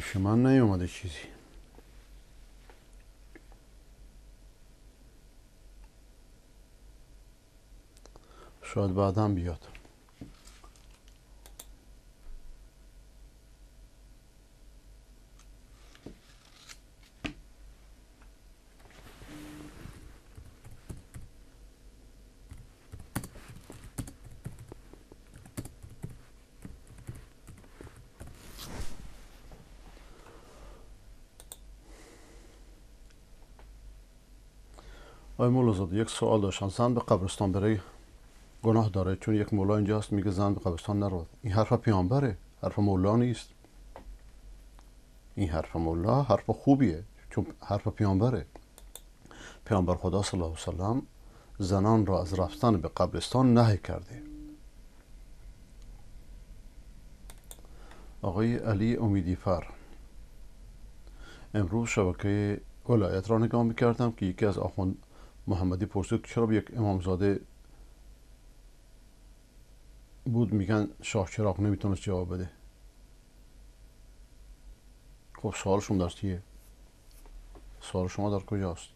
پیش من نیومده چیزی شاید بعدم بیاد آقای مولازاد یک سوال داشتم. زن به قبرستان بره گناه داره چون یک مولا اینجاست میگه زن به قبرستان نرود این حرف پیامبره حرف مولا نیست. این حرف مولا حرف خوبیه چون حرف پیامبره. پیامبر خدا صلی الله علیه وسلم زنان را از رفتن به قبرستان نهی کرده. آقای علی امیدی فر امروز شبکه ولایت را نگاه می‌کردم که یکی از آخوند محمدی پرسید چرا یک امامزاده بود؟ میگن شاه چراغ نمی‌تونست جواب بده. خب سوالشون در چیه سوال شما در کجاست؟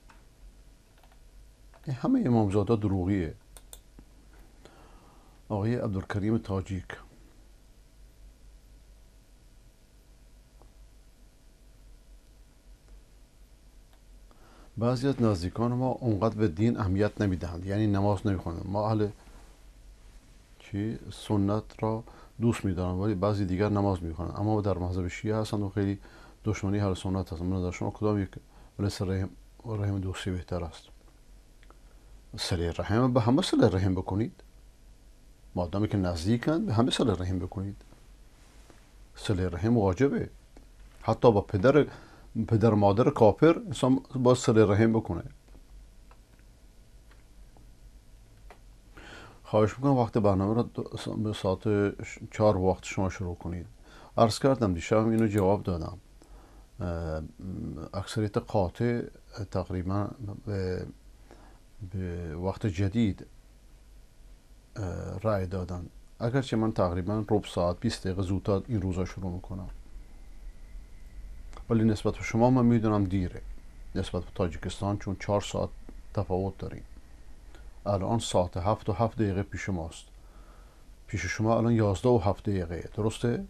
همه امامزاده دروغیه. آقای عبدالکریم تاجیک. بعضی از نزدیکان ما اونقدر به دین اهمیت نمی‌دهند یعنی نماز نمی‌خوانند ما اهل چی؟ سنت را دوست میدارن ولی بعضی دیگر نماز می‌خوانند اما در مذهب شیعه هستند و خیلی دشمنی هر سنت هست من در شما کدام یک ولی رحم رحم دوستی بهتر است؟ سله رحم؟ به همه سله رحم بکنید. مادامی که نزدیکند به همه سله رحم بکنید. سله رحم واجبه. حتی با پدر پدر مادر کافر انسان با سل رحم بکنه. خواهش می‌کنم وقت برنامه را به ساعت چهار وقت شما شروع کنید. عرض کردم دیشب اینو جواب دادم. اکثریت قاطع تقریبا به, وقت جدید رأی دادن. اگرچه من تقریبا ربع ساعت 20 دقیقه زودتر این روزا شروع می‌کنم. ولی نسبت به شما من می‌دونم دیره. نسبت به تاجیکستان چون چهار ساعت تفاوت داریم. الان ساعت هفت و هفت دقیقه پیش ماست. پیش شما الان یازده و هفت دقیقه. درسته؟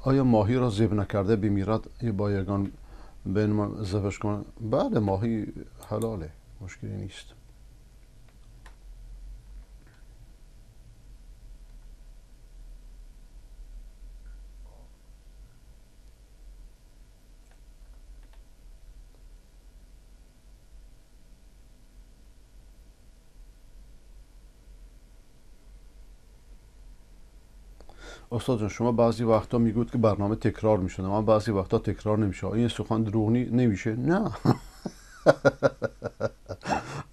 آیا ماهی را زب نکرده بمیرد؟ یه بایگان بین زبش کنه بله ماهی حلاله. مشکلی نیست. استاد شما بعضی وقتا می‌گوید که برنامه تکرار میشه. من بعضی وقتا تکرار نمیشه. این سخن دروغنی نمیشه. نه.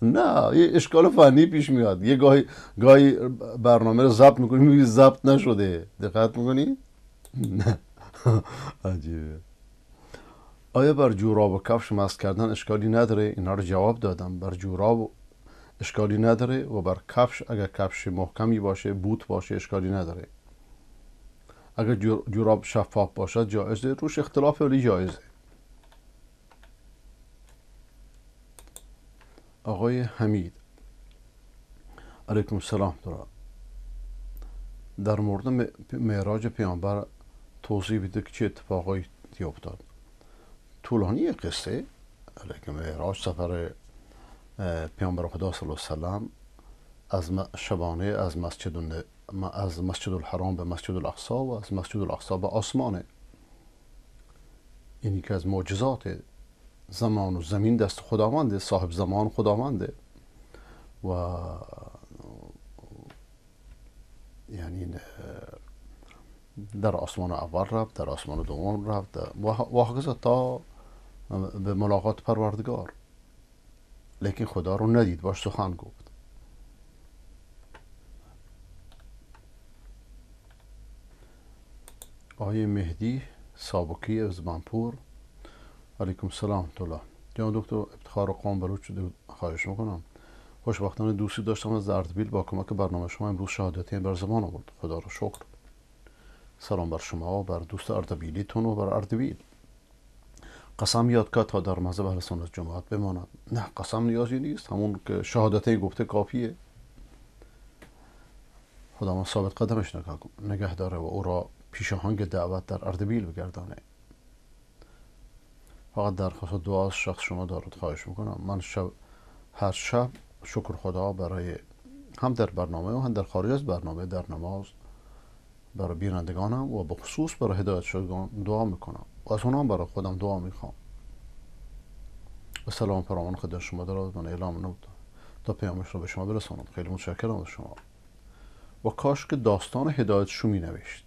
نه. یه اشکال فنی پیش میاد. یه گاهی گاهی برنامه رو ضبط می‌کنی میگی ضبط نشده. دقت می‌کنی؟ نه. عجیبه. آیا بر جوراب و کفش مست کردن اشکالی نداره؟ اینا رو جواب دادم. بر جوراب اشکالی نداره و بر کفش اگر کفش محکمی باشه بوت باشه اشکالی نداره. اگر جوراب شفاف باشد جایزه. روش اختلاف ولی جایزه. آقای حمید. علیکم السلام. دارم در مورد معراج پیامبر توضیح بده که چه اتفاقایی افتاد طولانی قصه. علیکم معراج. سفر پیامبر خدا صلی الله علیه وسلم از شبانه از مسجد از مسجد الحرام به مسجد الاقصا و از مسجد الاقصا به آسمانه اینی که از معجزات زمان و زمین دست خداونده صاحب زمان خداونده و یعنی در آسمان اول رفت در آسمان دوم رفت. و تا به ملاقات پروردگار. لیکن خدا رو ندید باش سخن گفت. آقای مهدی سابقی از منپور علیکم سلام تولا جان دکتر افتخار قوم بلوچ شده خواهش می‌کنم. خوشبختانه دوستی داشتم از اردبیل با کمک برنامه شما امروز شهادتی بر زمان آورد. خدا رو شکر. سلام بر شما و بر دوست اردبیلیتون و بر اردبیل. قسم یاد که تا در مذهب اهل سنت جماعت بماند. نه قسم نیازی نیست. همون که شهادتی گفته کافیه. خدا من ثابت قدمش نگه داره و او را پیشاهنگ دعوت در اردبیل بگردانه. فقط درخواست دعا از شخص شما دارد خواهش می‌کنم. من شب هر شب شکر خدا برای هم در برنامه و هم در خارج از برنامه در نماز برای بینندگانم و به خصوص برای هدایت شدگان دعا می‌کنم و از اونام برای خودم دعا می‌خوام. و سلام فرامان خدمت شما دارد. من اعلام نمود تا پیامش رو به شما برسانم. خیلی متشکرم از شما. و کاش که داستان هدایت شو می نوشت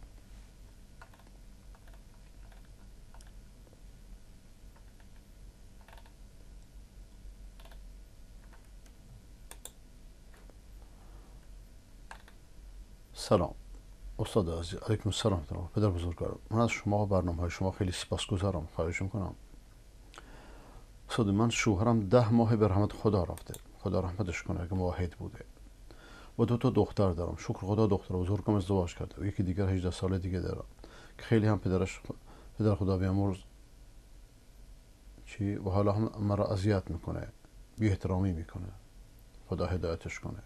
سلام. استاد عزیز علیکم السلام. پدر بزرگوار من از شما و برنامه های شما خیلی سپاسگزارم. خواهش می‌کنم. استاد من شوهرم ده ماه به رحمت خدا رفته. خدا رحمتش کنه که موحد بوده. و دو تا دختر دارم. شکر خدا دختر بزرگم ازدواج کرده. و یکی دیگر 18 سال دیگه دارم. که خیلی هم پدرش پدر خدا بیامرز چی؟ و حالا هم مرا اذیت می‌کنه. بی احترامی می‌کنه. خدا هدایتش کنه.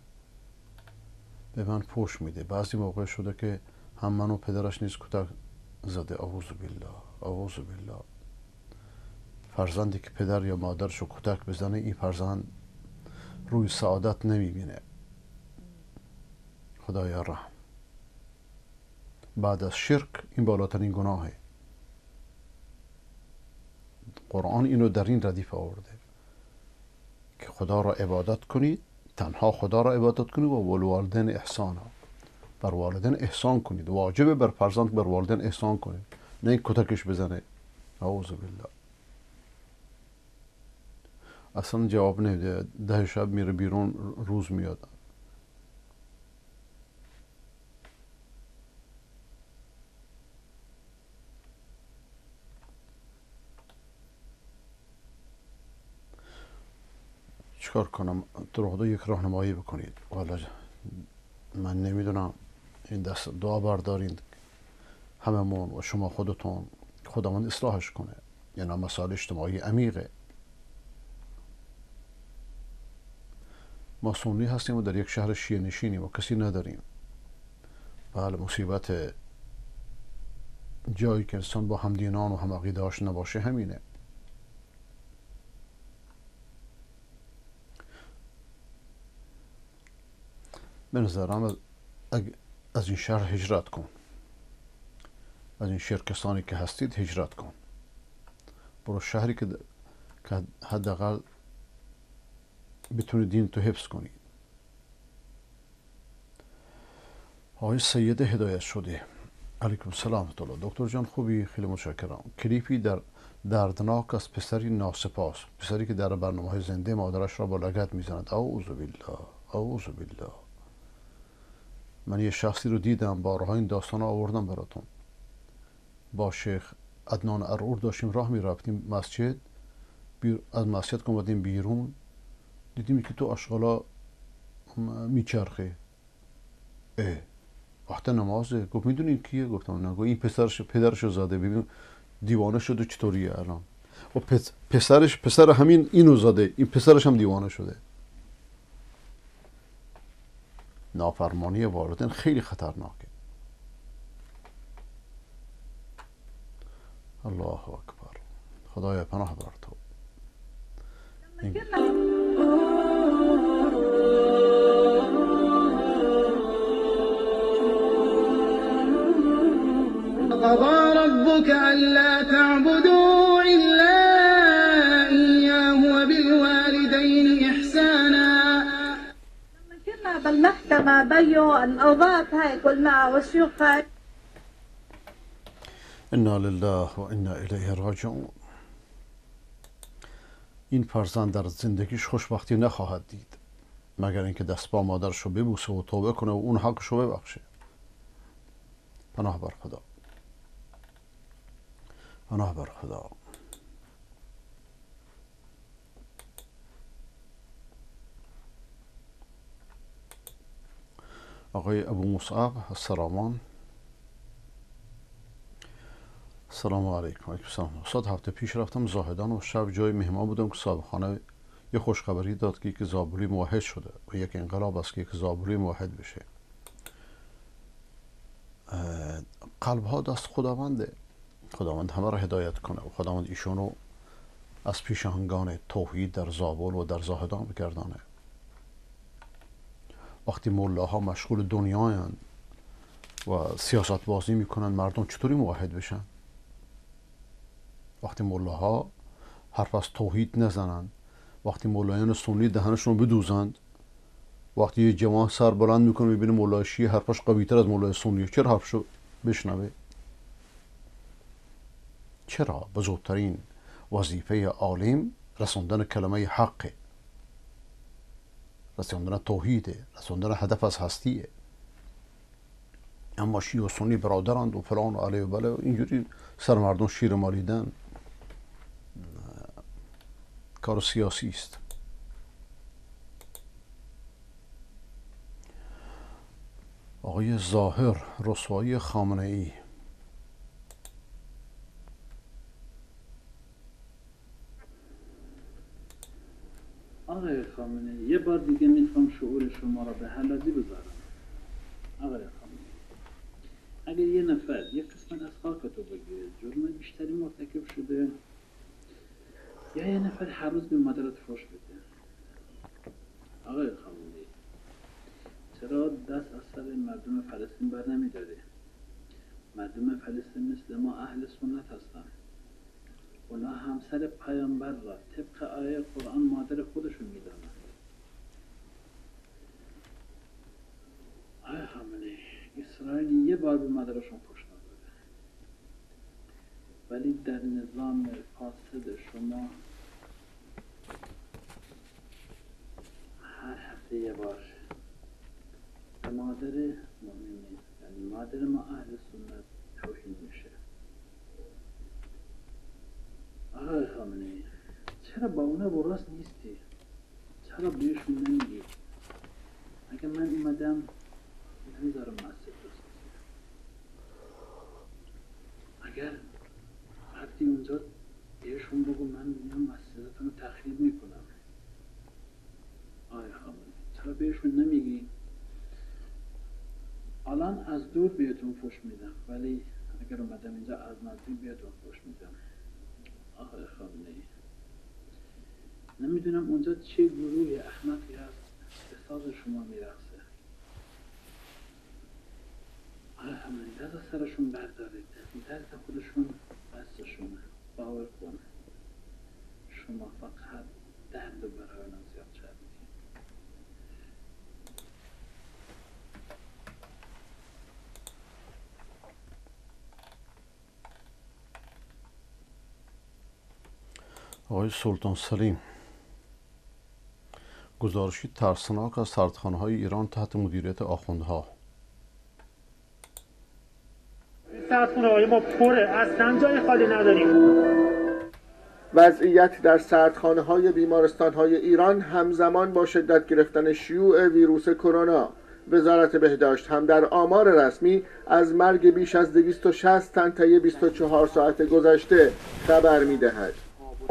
به من پوش میده. بعضی موقع شده که هم من و پدرش نیز کتک زده. اعوذ بالله اعوذ بالله. فرزندی که پدر یا مادرش رو کتک بزنه این فرزند روی سعادت نمی‌بینه. خدایا رحم. بعد از شرک این بالاترین گناهه. قرآن اینو در این ردیف آورده که خدا را عبادت کنید تنها خدا را عبادت کنید و والوالدین احسان ها. بر والدین احسان کنید. واجبه بر فرزند بر والدین احسان کنید. نه کتکش بزنه. اعوذ بالله. اصلا جواب نمیده. ده شب میره بیرون روز میاد. چکار کنم؟ تو یک راهنمایی بکنید. والا من نمی‌دونم. این دست دعا بردارید هممون و شما خودتون خداوند اصلاحش کنه. یعنی مسائل اجتماعی عمیقه. ما سنی هستیم و در یک شهر شیعه نشینیم و کسی نداریم. بله مصیبت جایی که انسان با همدینان و هم عقیده نباشه همینه. به نظرم از این شهر هجرت کن. از این شهر کسانی که هستید هجرت کن. برو شهری که حداقل بتونی دین تو حفظ کنی. آقای سید هدایت شده. علیکم السلام الله. دکتر جان خوبی؟ خیلی متشکرم. کلیپی در دردناک از پسری ناسپاس. پسری که در برنامه های زنده مادرش را با لگت می‌زند. اعوذ بالله. اعوذ بالله. من یه شخصی رو دیدم بارها این داستان آوردم براتون. با شیخ عدنان ارور داشتیم راه می رفتیم مسجد از مسجد که بیرون دیدیم که تو آشغالا میچرخه. اه وقت نمازه. گفت می‌دونی کیه؟ گفتم نه. این پسرش پدرش زاده ببین دیوانه شده چطوریه الان. و پسرش پسر همین اینو زاده این پسرش هم دیوانه شده. نافرمانی والدین خیلی خطرناکه. الله اکبر. خدایا پناه بر تو. قضى ربك ألا تعبدوا إلا بالمحكمة بيو القضاة هاي كلنا والشيوخ هاي. انا لله و انا الیه راجعون. این فرزند در زندگیش خوشبختی نخواهد دید مگر اینکه دست با مادرش ببوسه و توبه کنه و اون حقش رو ببخشه. پناه بر خدا. پناه بر خدا. آقای ابو مصعب السلامان. سلام علیکم. سلام صد هفته پیش رفتم زاهدان و شب جای مهمان بودم که صاحب خانه یه خوشخبری داد که یک زابولی موحد شده و یک انقلاب است که یک زابولی موحد بشه. قلب ها دست خداونده. خداوند همه را هدایت کنه و خداوند ایشون رو از پیشانگان توحید در زابل و در زاهدان بگردانه وقتی ها مشغول دنیا و سیاست بازی می‌کنن مردم چطوری موحد بشن؟ وقتی ها حرف از توحید نزنن وقتی مولایان سنی دهنشون رو بدوزند وقتی یه جوان سر بلند می‌کنه می‌بینه مولای شیعه حرفش قوی تر از مولای سنی. چرا حرفشو بشنوه؟ چرا بزرگترین وظیفه عالم رساندن کلمه حقه رساندن توحیده رساندن هدف از هستیه. اما شیعه و سنی برادرند و فلان و علیه و بله اینجوری سر مردم شیر مالیدن. کار سیاسی است. آقای ظاهر رسوایی خامنه ای. آقای خامنه یه بار دیگه می‌خوام شعور شما را به حلازی بذارم آقای خامنه اگر یه نفر یه قسمت از خاک تو بگیره جرم بیشتری مرتکب شده یا یه نفر هر روز به مادرت فوش بده. آقای خامنه چرا دست از سر مردم فلسطین بر نمیداره مردم فلسطین مثل ما اهل سنت هستن. اونا همسر پیامبر را طبق آیه قرآن مادر خودشون می‌دانند آیا خامنه اسرائیل یه بار به مادرشون پشت نداده ولی در نظام فاسد شما هر هفته یه بار به مادر مؤمنین یعنی مادر ما اهل سنت توحید میشه. آقای خامنه چرا با اونا براست نیستی؟ چرا بهشون نمیگی؟ اگه من اومدم نمی‌ذارم مسجد بسازی اگر وقتی اونجا بهشون بگو من میام مسجدتون رو تخریب می‌کنم. آقای خامنه چرا بهشون نمیگی؟ الان از دور بهتون فش میدم ولی اگر اومدم اینجا از نزدیک بهتون فش میدم. آقای خامنه ای نمی‌دونم اونجا چه گروهی احمقی هست. به ساز شما میرقصه آقای خامنه ای دست سرشون بردارید درد خودشون بستشونه. باور کن شما فقط درد برای زیاد کردید آقای سلطان سلیم. گزارشی ترسناک از سردخانه های ایران تحت مدیریت آخوندها. سردخونه های ما پره اصلا جای خالی نداریم. وضعیت در سردخانه های بیمارستان های ایران همزمان با شدت گرفتن شیوع ویروس کرونا. وزارت بهداشت هم در آمار رسمی از مرگ بیش از 260 تن طی 24 ساعت گذشته خبر می‌دهد.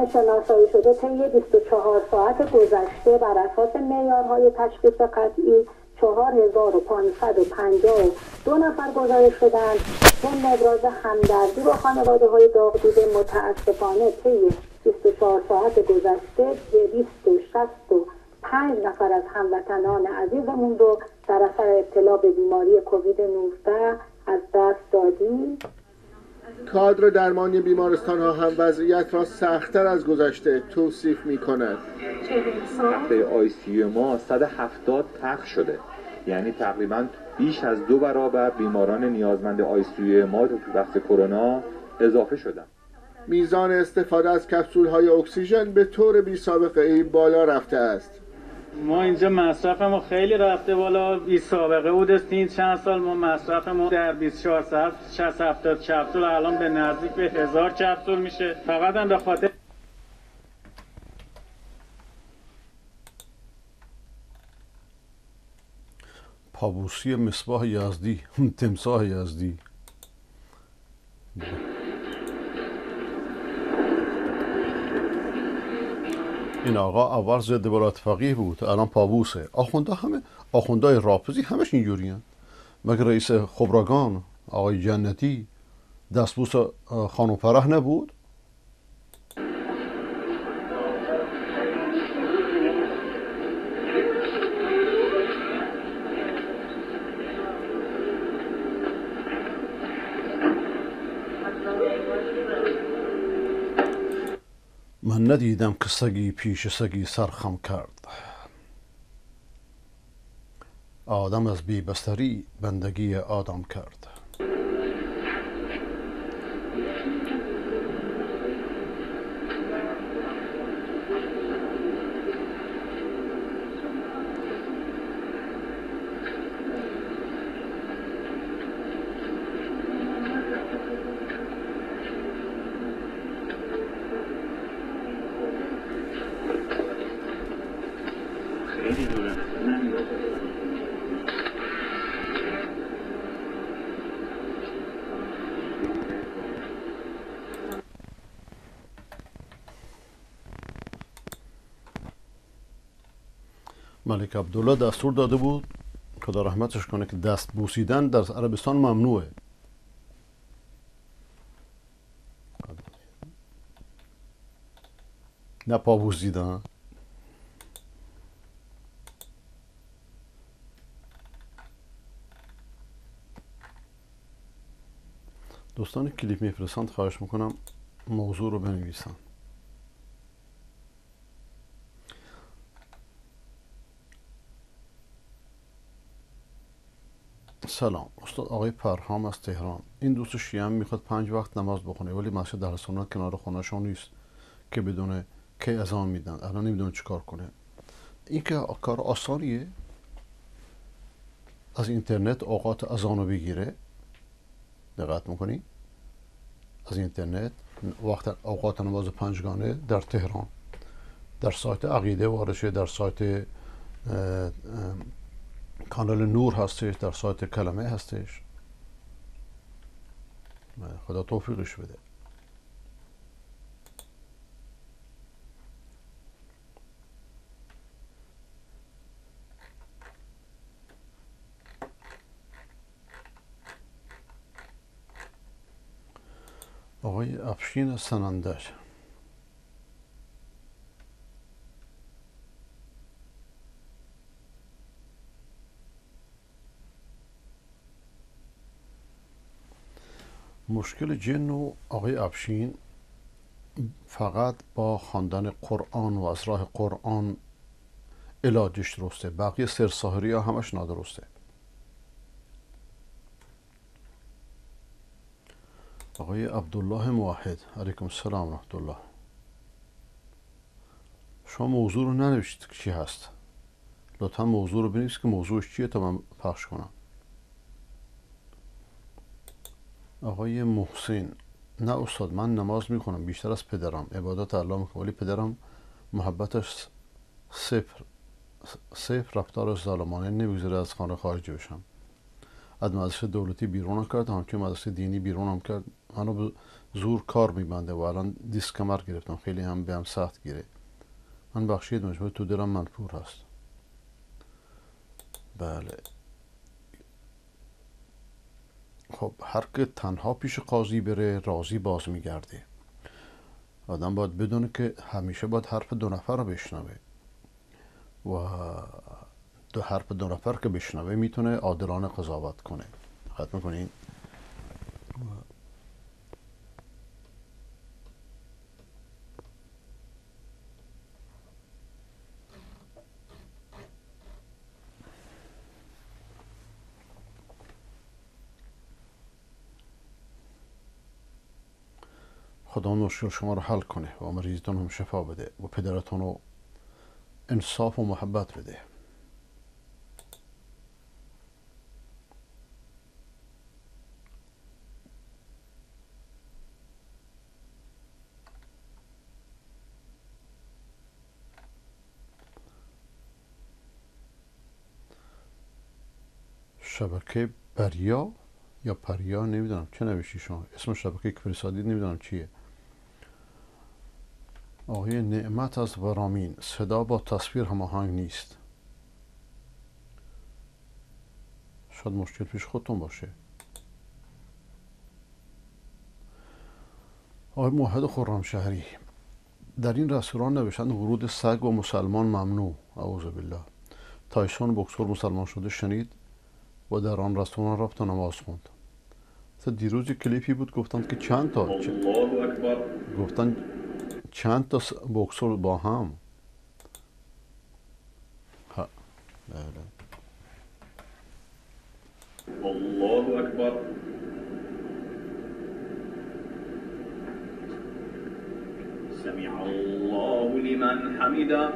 شناسایی شده طی 24 ساعت گذشته بر اساس معیارهای تشخیص قطعی 4552 نفر گزارش شدند. چون ابراز همدردی با خانواده های داغ دیده متاسفانه طی 24 ساعت گذشته 265 نفر از هموطنان عزیزمون رو در اثر ابتلا به بیماری کووید 19 از دست دادیم. کادر درمانی بیمارستان ها هم وضعیت را سختتر از گذشته توصیف می کند به آی سی یو ما 170 تخت شده. یعنی تقریبا بیش از دو برابر بیماران نیازمند آی سی یو ما تو وقت کرونا اضافه شدن. میزان استفاده از کپسول های اکسیژن به طور بی سابقه ای بالا رفته است. ما اینجا مصرفمون خیلی رفته بالا. بی سابقه بود این چند سال ما مصرفمون در 24 ساعت 60 70 کپسول الان به نزدیک به هزار کپسول میشه. فقط هم به خاطر پابوسی مصباح یزدی تمساح یزدی. این آقا اول ضد ولایت فقیه بود الان پابوسه آخونده همه آخوندهای رافضی همش اینجوری. مگه رئیس خبرگان آقای جنتی دستبوس خانم فرح نبود من ندیدم که سگی پیش سگی سرخم کرد. آدم از بیبستری بندگی آدم کرد. ملک عبدالله دستور داده بود خدا رحمتش کنه که دست بوسیدن در عربستان ممنوعه. نه پا بوسیدن. دوستان کلیپ میفرستند خواهش می‌کنم موضوع رو بنویسن سلام. استاد آقای پرهام از تهران. این دوست شیعه می‌خواد پنج وقت نماز بخونه ولی مسجد در سنت کنار خونهشون نیست که بدون کی اذان میدن. الان نمی‌دونه چیکار کنه. این که کار آسانیه. از اینترنت اوقات اذان رو بگیره. دقت می‌کنی؟ از اینترنت وقت اوقات نماز پنجگانه در تهران. در سایت عقیده وارشه در سایت کانال نور هستش در سایت کلمه هستش. خدا توفیقش بده. آقای افشین سنندج مشکل جن و آقای افشین فقط با خواندن قرآن و از راه قرآن علاجش درسته بقیه سرساهری ها همش نادرسته. آقای عبدالله موحد علیکم السلام رحمت الله شما موضوع رو ننوشتید که چی هست. لطفا موضوع رو بنویسید که موضوعش چیه تا من پخش کنم. آقای محسن نه استاد من نماز می‌کنم بیشتر از پدرم عبادت الله می‌کنم ولی پدرم محبتش صفر صفر رفتار ظالمانه نمی‌گذاره از خانه خارج بشم. از مدرسه دولتی بیرونم کرد همچنین مدرسه دینی بیرونم کرد. منو به زور کار میبنده و الان دیسک کمر گرفتم خیلی هم به هم سخت گیره. من بخشید مجموعه تو دلم منفور هست. بله. خب هر که تنها پیش قاضی بره راضی باز میگرده. آدم باید بدونه که همیشه باید حرف دو نفر رو بشنوه. و دو حرف دو نفر که بشنوه می‌تونه عادلانه قضاوت کنه. خط می‌کنین؟ خدا مشکل شما رو حل کنه و مریضتون هم شفا بده و پدرتون رو انصاف و محبت بده. شبکه بریا یا پریا نمی‌دونم چه نوشی شما. اسم شبکه که نمی‌دونم چیه. آقای نعمت از ورامین. صدا با تصویر هماهنگ نیست. شاید مشکل پیش خودتون باشه. آقای موحد خورم شهری. در این رستوران نوشتن ورود سگ و مسلمان ممنوع. اعوذ بالله. تایسون بکسور مسلمان شده شنید و در آن رستوران رفت و نماز خوند. دیروز کلیپی بود گفتند که چند تا گفتن چند تا بکسور با هم؟ ها. بله. الله اکبر. سمع الله لمن حمده.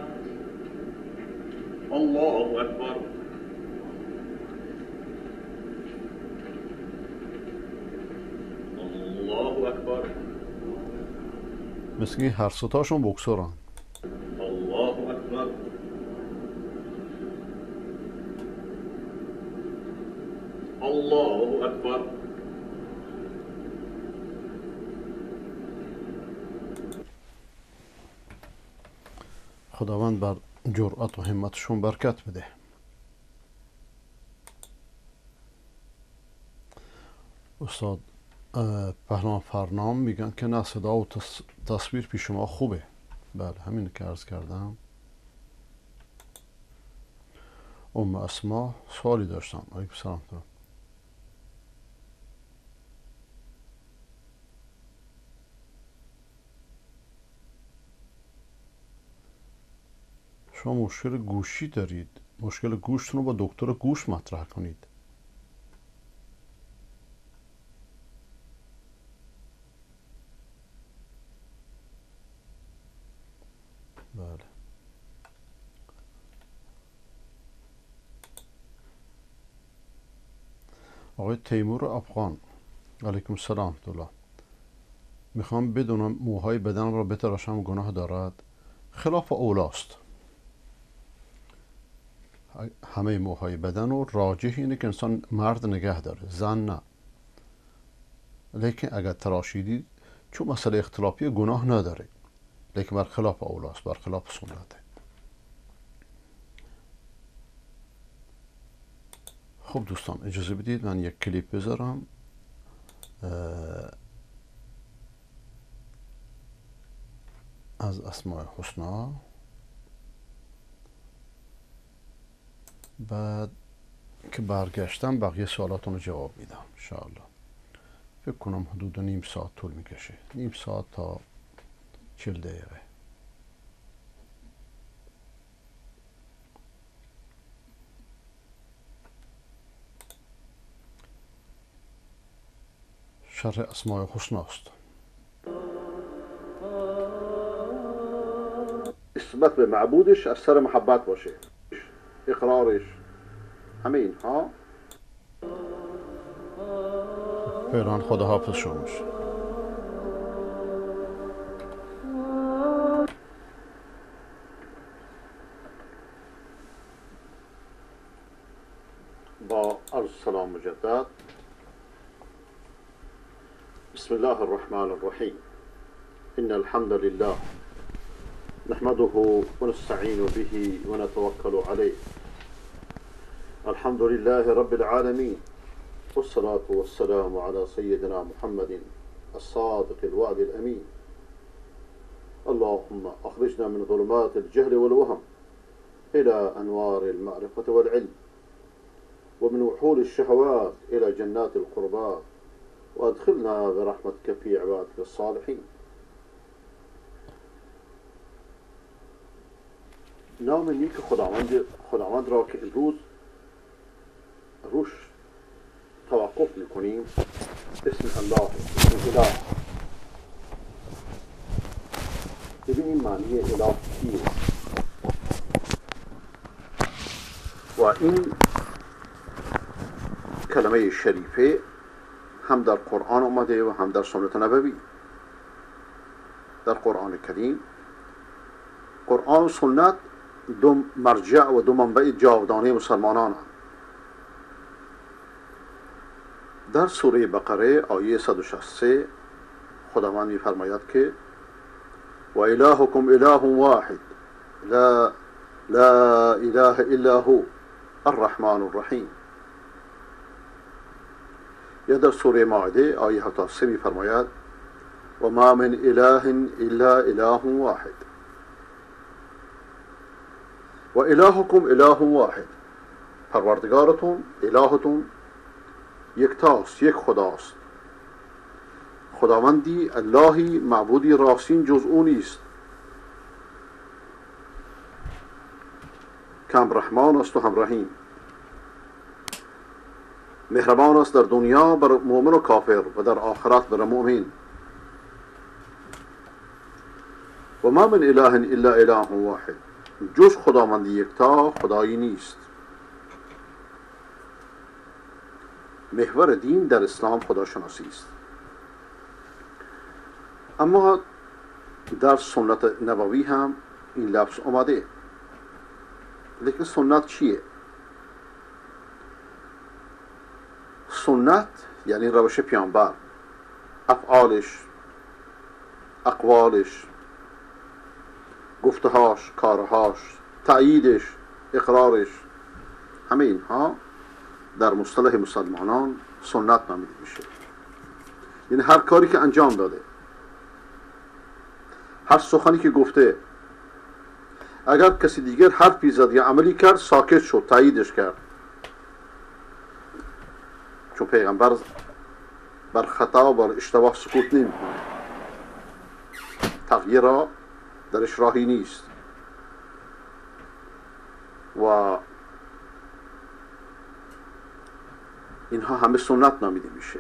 الله اکبر. الله اکبر. مثل که هر ستاشون بکسورن الله اکبر. الله اکبر. خداوند بر جرأت و همتشون برکت بده. استاد پهلوان فرنام میگن که نه صدا و تصویر پیش شما خوبه. بله همین که عرض کردم. ام اسما سوالی داشتم. علیکم سلام دارم شما مشکل گوشی دارید. مشکل گوشتون رو با دکتر گوش مطرح کنید بله آقای تیمور افغان. علیکم السلام الله می‌خوام بدونم موهای بدن را بتراشم گناه دارد؟ خلاف اولاست. همه موهای بدن رو راجح اینه که انسان مرد نگه داره زن نه. لیکن اگر تراشیدید چون مسئله اختلافی گناه نداره. لیکن برخلاف اولاست برخلاف سنته. خب دوستان اجازه بدید من یک کلیپ بذارم. از اسماء حسنا. بعد که برگشتم بقیه سوالاتون رو جواب میدم انشاءالله. فکر کنم حدود نیم ساعت طول می‌کشه. نیم ساعت تا چل دقیقه. شرح اسماء حسنا است اسم نسبت به معبودش از سر محبت باشه اقرارش همه اینها فعلا خداحافظ شما باشه با عرض سلام مجدد بسم الله الرحمن الرحيم. إن الحمد لله نحمده ونستعين به ونتوكل عليه. الحمد لله رب العالمين. والصلاة والسلام على سيدنا محمد الصادق الوعد الأمين. اللهم أخرجنا من ظلمات الجهل والوهم إلى أنوار المعرفة والعلم ومن وحول الشهوات إلى جنات القربات. وأدخلنا برحمتك في عبادك الصالحين. نام نیک خداوند خداوند را که امروز روش توقف میکنیم. اسم الله. اسم اله ببینیم معنی اله چیه و این کلمه شریفه هم در قرآن آمده و هم در سنت نبوی. در قرآن کریم. قرآن و سنت دو مرجع و دو منبع جاودانه مسلمانان. هم. در سوره بقره آیه 163 خداوند میفرماید که و الهکم اله واحد. لا لا اله الا هو الرحمن الرحیم یا در سوره ماعده آیه 73 میفرماید و ما من اله الا اله واحد. و الهکم اله واحد. پروردگارتون الهتون یکتاست یک خداست. خداوندی اللهی معبودی راستین جز او نیست. که هم رحمان است و هم رحیم. مهربان است در دنیا بر مؤمن و کافر و در آخرت بر مؤمن. و ما من اله الا اله واحد. جز خداوندی یکتا خدایی نیست. محور دین در اسلام خداشناسی است. اما در سنت نبوی هم این لفظ آمده لیکن سنت چیه؟ سنت یعنی روش پیانبر. افعالش اقوالش گفتهاش کارهاش تأییدش اقرارش همه اینها در مصطلح مسلمانان سنت نامیده میشه. یعنی هر کاری که انجام داده هر سخنی که گفته اگر کسی دیگر حرفی زد یا عملی کرد ساکت شد تاییدش کرد. چون پیغمبر بر خطا و بر اشتباه سکوت نمی کنه. تغییر را درش راهی نیست. و اینها همه سنت نامیده میشه.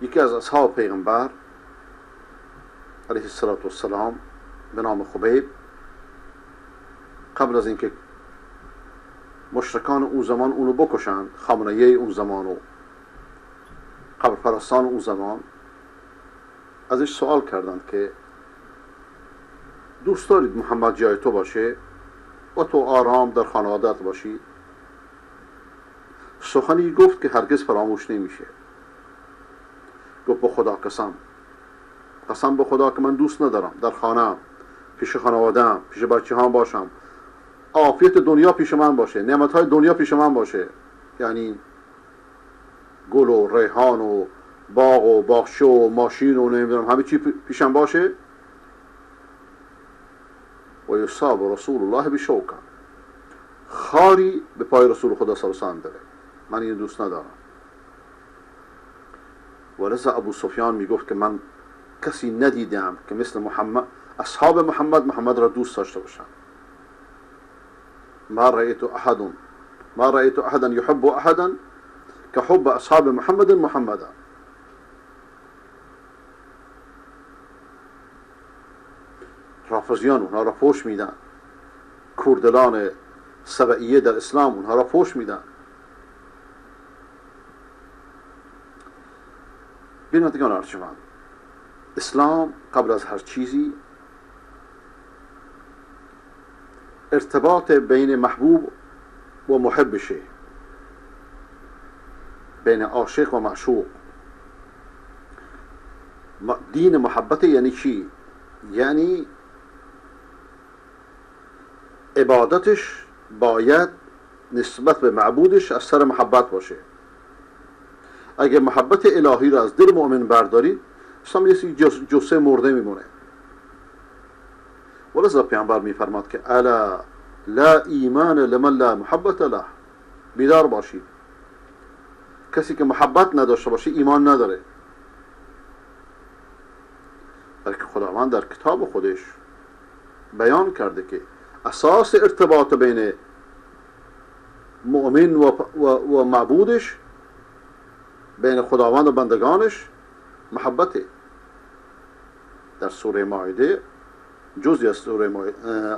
یکی از اصحاب پیغمبر علیه السلام به نام خبیب قبل از اینکه مشرکان اون زمان اونو بکشند. خامنه اون زمان و قبر پرستان اون زمان ازش سوال کردند که دوست دارید محمد جای تو باشه؟ و تو آرام در خانوادت باشی؟ سخنی گفت که هرگز فراموش نمیشه. گفت به خدا قسم. قسم به خدا که من دوست ندارم. در خانه پیش خانوادم پیش بچه هم باشم. عافیت دنیا پیش من باشه نعمت های دنیا پیش من باشه. یعنی گل و ریحان و باغ و باغچه و ماشین و نمی‌دونم همه چی پیشم باشه. و یصاب رسول الله بشوکا. خاری به پای رسول خدا صلی الله علیه و من این دوست ندارم. ولذا ابو سفیان می‌گفت که من کسی ندیدم که مثل محمد اصحاب محمد محمد را دوست داشته باشن ما رأيت أحد. ما رأيت أحدا يحب أحدا كحب أصحاب محمد محمدا رافضیان اونها را فوش میدن. کردلان سبعیه در اسلام اونها را فوش میدن. بینندگان اسلام قبل از هر چیزی ارتباط بین محبوب و محبشه بین عاشق و معشوق. دین محبت یعنی چی؟ یعنی عبادتش باید نسبت به معبودش از سر محبت باشه. اگر محبت الهی را از دل مؤمن بردارید اسلام یه جسه مرده میمونه. ولذا پیامبر میفرماد که الا لا ایمان لمن لا محبت له. بیدار باشید کسی که محبت نداشته باشه ایمان نداره. بلکه خداوند در کتاب خودش بیان کرده که اساس ارتباط بین مؤمن و, و, و معبودش بین خداوند و بندگانش محبته. در سوره ماعده جزی از سوره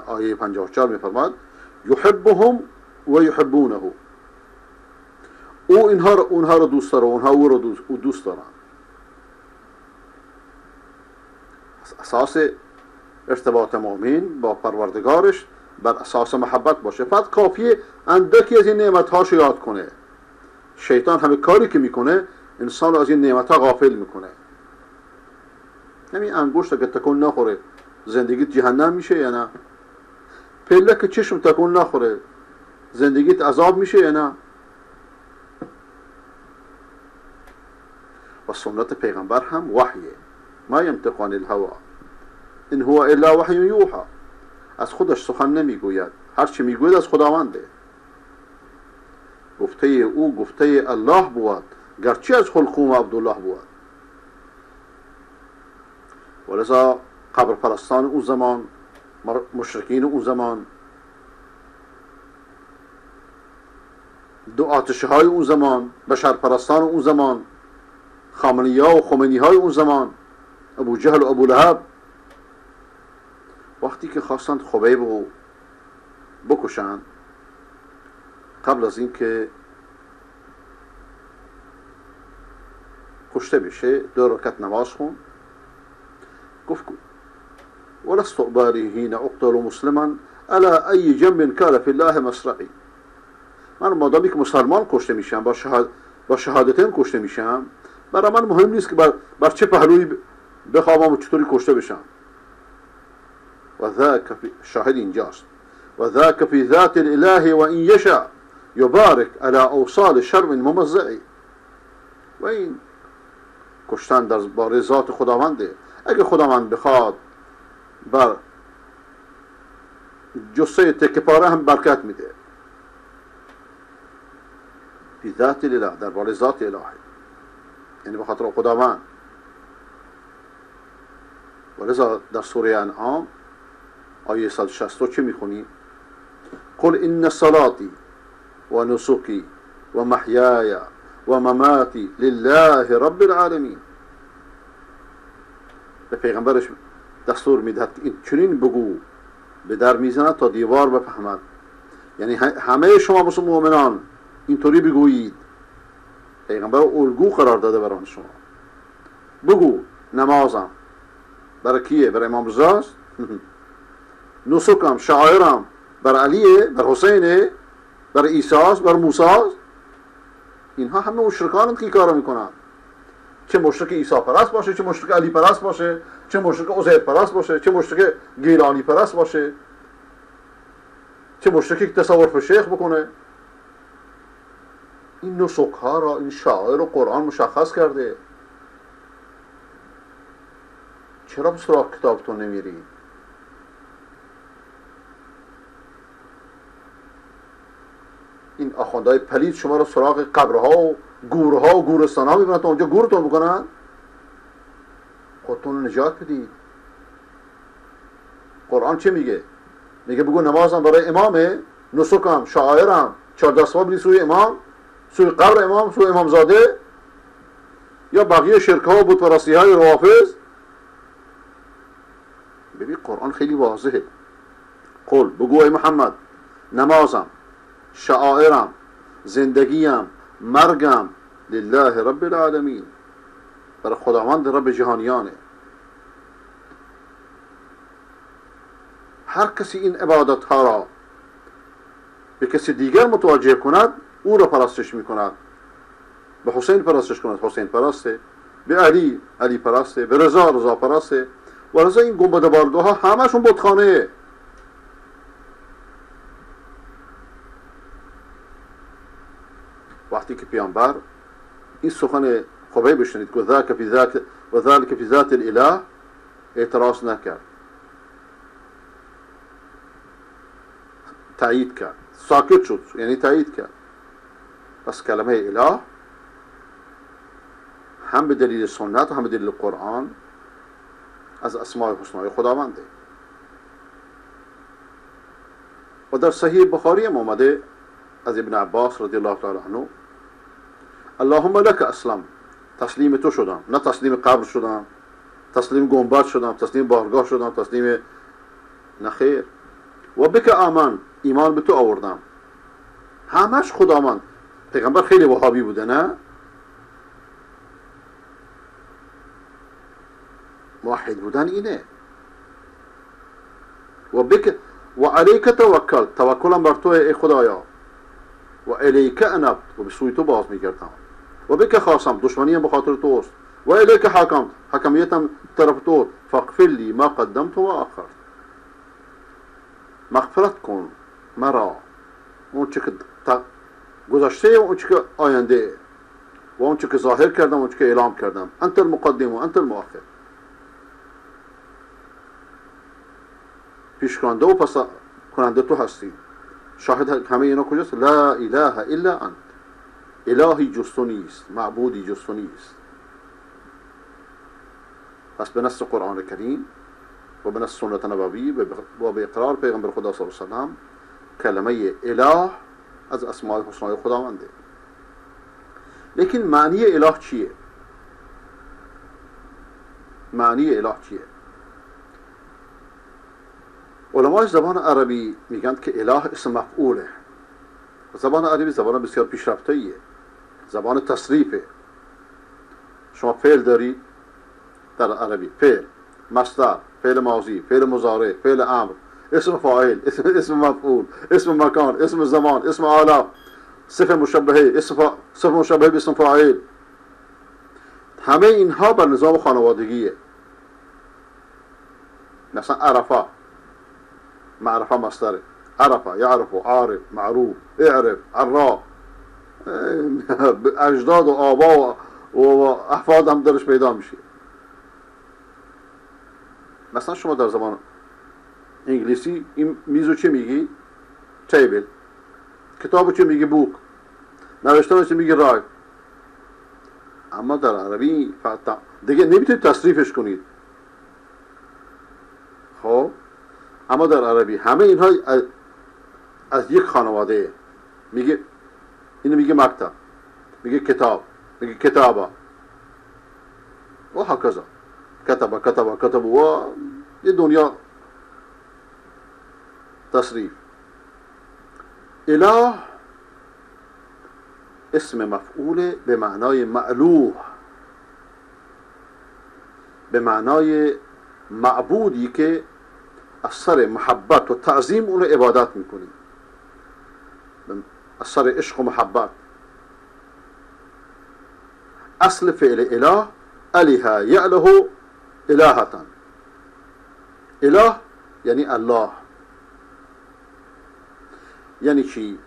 آیه 54 میفرماد یحبهم و یحبونه. او اینها اونها رو دوست داره اونها او رو دوست دارن. اساس ارتباط مؤمن با پروردگارش بر اساس محبت باشه. فقط کافیه اندکی از این نعمت هاشو یاد کنه. شیطان همه کاری که می‌کنه انسان رو از این نعمت ها غافل می‌کنه. همین انگشت که تکون نخوره. زندگیت جهنم میشه یا نه؟ پله که چشم تکون نخوره زندگیت عذاب میشه یا نه؟ و سنت پیغمبر هم وحیه. ما ینطق عن الهوا. این هو الا وحی یوحا. از خودش سخن نمی‌گوید. هر چی می‌گوید از خداونده. گفته او گفته الله بود. گرچه از خلقوم عبدالله بود. ولذا قبر پرستان اون زمان مشرکین اون زمان. دو آتشه های اون زمان بشر پرستان اون زمان خامنی ها و خمینی های اون زمان. ابو جهل و ابو لهب. وقتی که خواستند خبیب رو بکشند قبل از اینکه کشته بشه دو رکت نماز خون گفت ولست أبالي حين أقتل مسلما على أي جنب كان في الله مصرعي من مادامی که مسلمان کشته میشم با, شهاد با شهادتین کشته میشم برای من مهم نیست که بر, بر چه پهلوی بخوابم و چطوری کشته بشم. و ذاك في شاهد اینجاست. و ذاك في ذات الاله و این یشأ یبارک على اوصال شرم ممزعی. و این کشتن در باره ذات خداونده. اگه خداوند بخواد بار جصي تكباره هم بركات مده في ذات الإله دربار ذات إلهي يعني بخاطر قدامان ولذا در سوره انعام آیه 162 چه میخونیم قل ان صلاتي ونسكي ومحياي ومماتي لله رب العالمين به پیغمبرش دستور می‌دهد این چنین بگو به در می‌زند تا دیوار بفهمد. یعنی همه شما مثل مؤمنان اینطوری بگویید. پیغمبر الگو قرار داده برای شما. بگو نمازم. برای کیه؟ برای امام رضاست نسکم شاعرم. بر علیه بر حسینه بر عیساست بر موساست اینها همه مشرکان که کارو می‌کنن. چه مشرک عیسی پرست باشه چه مشرک علی پرست باشه چه مشرک عزیر پرست باشه چه مشرک گیلانی پرست باشه. چه مشرکی تصور شیخ بکنه. این نسک ها را این شاعر و قرآن مشخص کرده. چرا به سراغ کتابتون نمیری این آخوندهای پلید شما رو سراغ قبرها و گورها و گورستان ها می‌برن تا اونجا گورتون بکنن؟ خودتون نجات بدید. قرآن چه میگه؟ میگه بگو نمازم برای امامه نسکم شاعرم چهار دست بری سوی امام سوی قبر امام سوی امامزاده یا بقیه شرکه ها و بتپرستی های روافظ ببین قرآن خیلی واضحه. قل بگو ای محمد نمازم. شعائرم زندگیم مرگم لله رب العالمین. برای خداوند رب جهانیانه. هر کسی این عبادت ها را به کسی دیگر متوجه کند او را پرستش می کند به حسین پرستش کند. حسین پرسته به علی علی پرسته به رضا رضا پرسته. و رضا این گنبد بارگاه ها همشون بتخانه. وقتی که پیامبر این سخن خبی بشنید که ذاک فی ذات و ذلك فی ذات الاله اعتراض نکرد. تایید کرد. ساکت شد. یعنی تایید کرد. پس کلمه اله هم به دلیل سنت و هم به دلیل قرآن از اسماء حسنای خداونده. و در صحیح بخاری هم آمده از ابن عباس رضی الله تعالی عنه. اللهم لك اسلم تسلیم تو شدم نه تسلیم قبر شدم تسلیم گنبد شدم تسلیم بارگاه شدم تسلیم نخیر و بک آمن ایمان به تو آوردم همش خداوند پیغمبر خیلی وهابی بوده نه موحد بودن اینه و بک و علیک توکل توکلم بر تو ای خدایا و الیک انبت و به سوی تو باز میگردم و بک خواستم دشمنیم به خاطر توست و الیک حکمت حکمیتم طرف تو فاغفر لی ما قدمت و آخرت مغفرت کن مرا. اون چه که گذشته و اون چه که آینده. و اون چه که ظاهر کردم و اون چه که اعلام کردم. انت المقدم و انت المؤخر. پیش کننده و پس کننده تو هستی. شاهد همه اینا کجاست؟ لا اله الا انت. الهی جز تو نیست معبودی جز تو نیست. پس به نص قرآن کریم و به نص سنت نبوی و به اقرار پیغمبر خدا صلی الله علیه وسلم کلمه اله از اسماء حسنای خداونده. لیکن معنی اله چیه؟ معنی اله چیه؟ علمای زبان عربی میگن که اله اسم مفعوله. زبان عربی زبان بسیار پیشرفته زبان تصریفه شما فعل دارید در عربی. فعل مصدر فعل ماضی فعل مضارع فعل امر. اسم فاعل اسم, اسم مفعول اسم مکان اسم زمان اسم آلا صفه مشبهه اسم صفه مشبهه به اسم فاعل. همه اینها بر نظام خانوادگیه. مثلا عرفه. معرفه مصدره. عرفه یعرف عارف معروف اعرف عراف اجداد و آبا و احفاد هم درش پیدا میشه. مثلا شما در زمان انگلیسی این میزو چه میگی؟ تیبل. کتابو چه میگی؟ بوک. نوشتن چه میگی؟ رای. اما در عربی فقط دیگه نمی‌تونید تصریفش کنید. خب؟ اما در عربی همه اینها از, از یک خانواده. میگه اینو میگه مکتب میگه کتاب میگه کتابا. و هکذا. کتب کتب کتب و یه دنیا تصریف. اله اسم مفعول به معنای معلوه به معنای معبودی که از سر محبت و تعظیم اون رو عبادت می‌کنیم سر عشق و محبت اصل فعل اله اله یعله الهتا اله یعنی الله. یعنی چی؟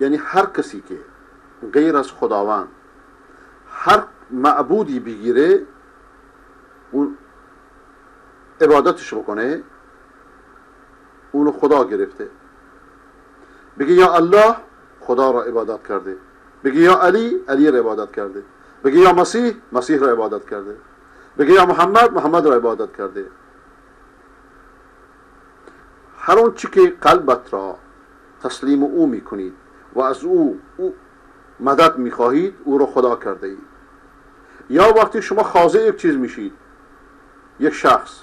یعنی هر کسی که غیر از خداوند هر معبودی بگیره اون عبادتش بکنه اونو خدا گرفته. بگه یا الله خدا را عبادت کرده. بگه یا علی علی را عبادت کرده. بگه یا مسیح مسیح را عبادت کرده. بگه یا محمد محمد را عبادت کرده. هر اون چی که قلبت را تسلیم او می‌کنید و از او, او مدد می‌خواهید او را خدا کرده اید. یا وقتی شما خاضع یک چیز میشید یک شخص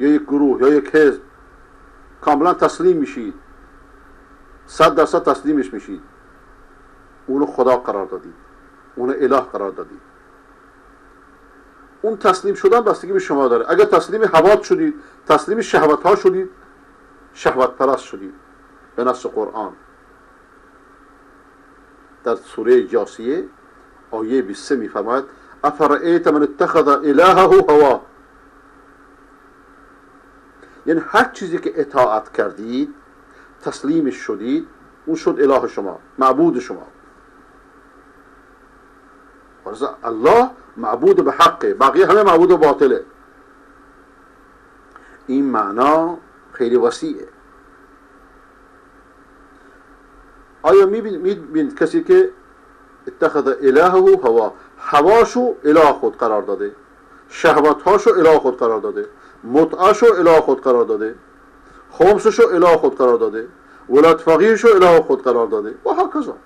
یا یک گروه یا یک حزب کاملا تسلیم میشید. صد درصد تسلیمش میشید. اونو خدا قرار دادید اونو اله قرار دادید اون تسلیم شدن بستگی به شما داره. اگر تسلیم هوات شدید تسلیم شهوت ها شدید شهوت پرست شدید. به نص قرآن. در سوره جاسیه آیه 23 میفرماید افرئیت من اتخذ الهه هوا؟ یعنی هر چیزی که اطاعت کردید تسلیمش شدید اون شد اله شما معبود شما. الله معبود به حقه بقیه همه معبود باطله. این معنا خیلی وسیعه. آیا می‌بینید کسی که اتخذ الهه هوا هواشو اله خود قرار داده شهوتهاشو اله خود قرار داده متعشو اله خود قرار داده خمسشو اله خود قرار داده ولاد فقیهشو اله خود قرار داده. و هکذا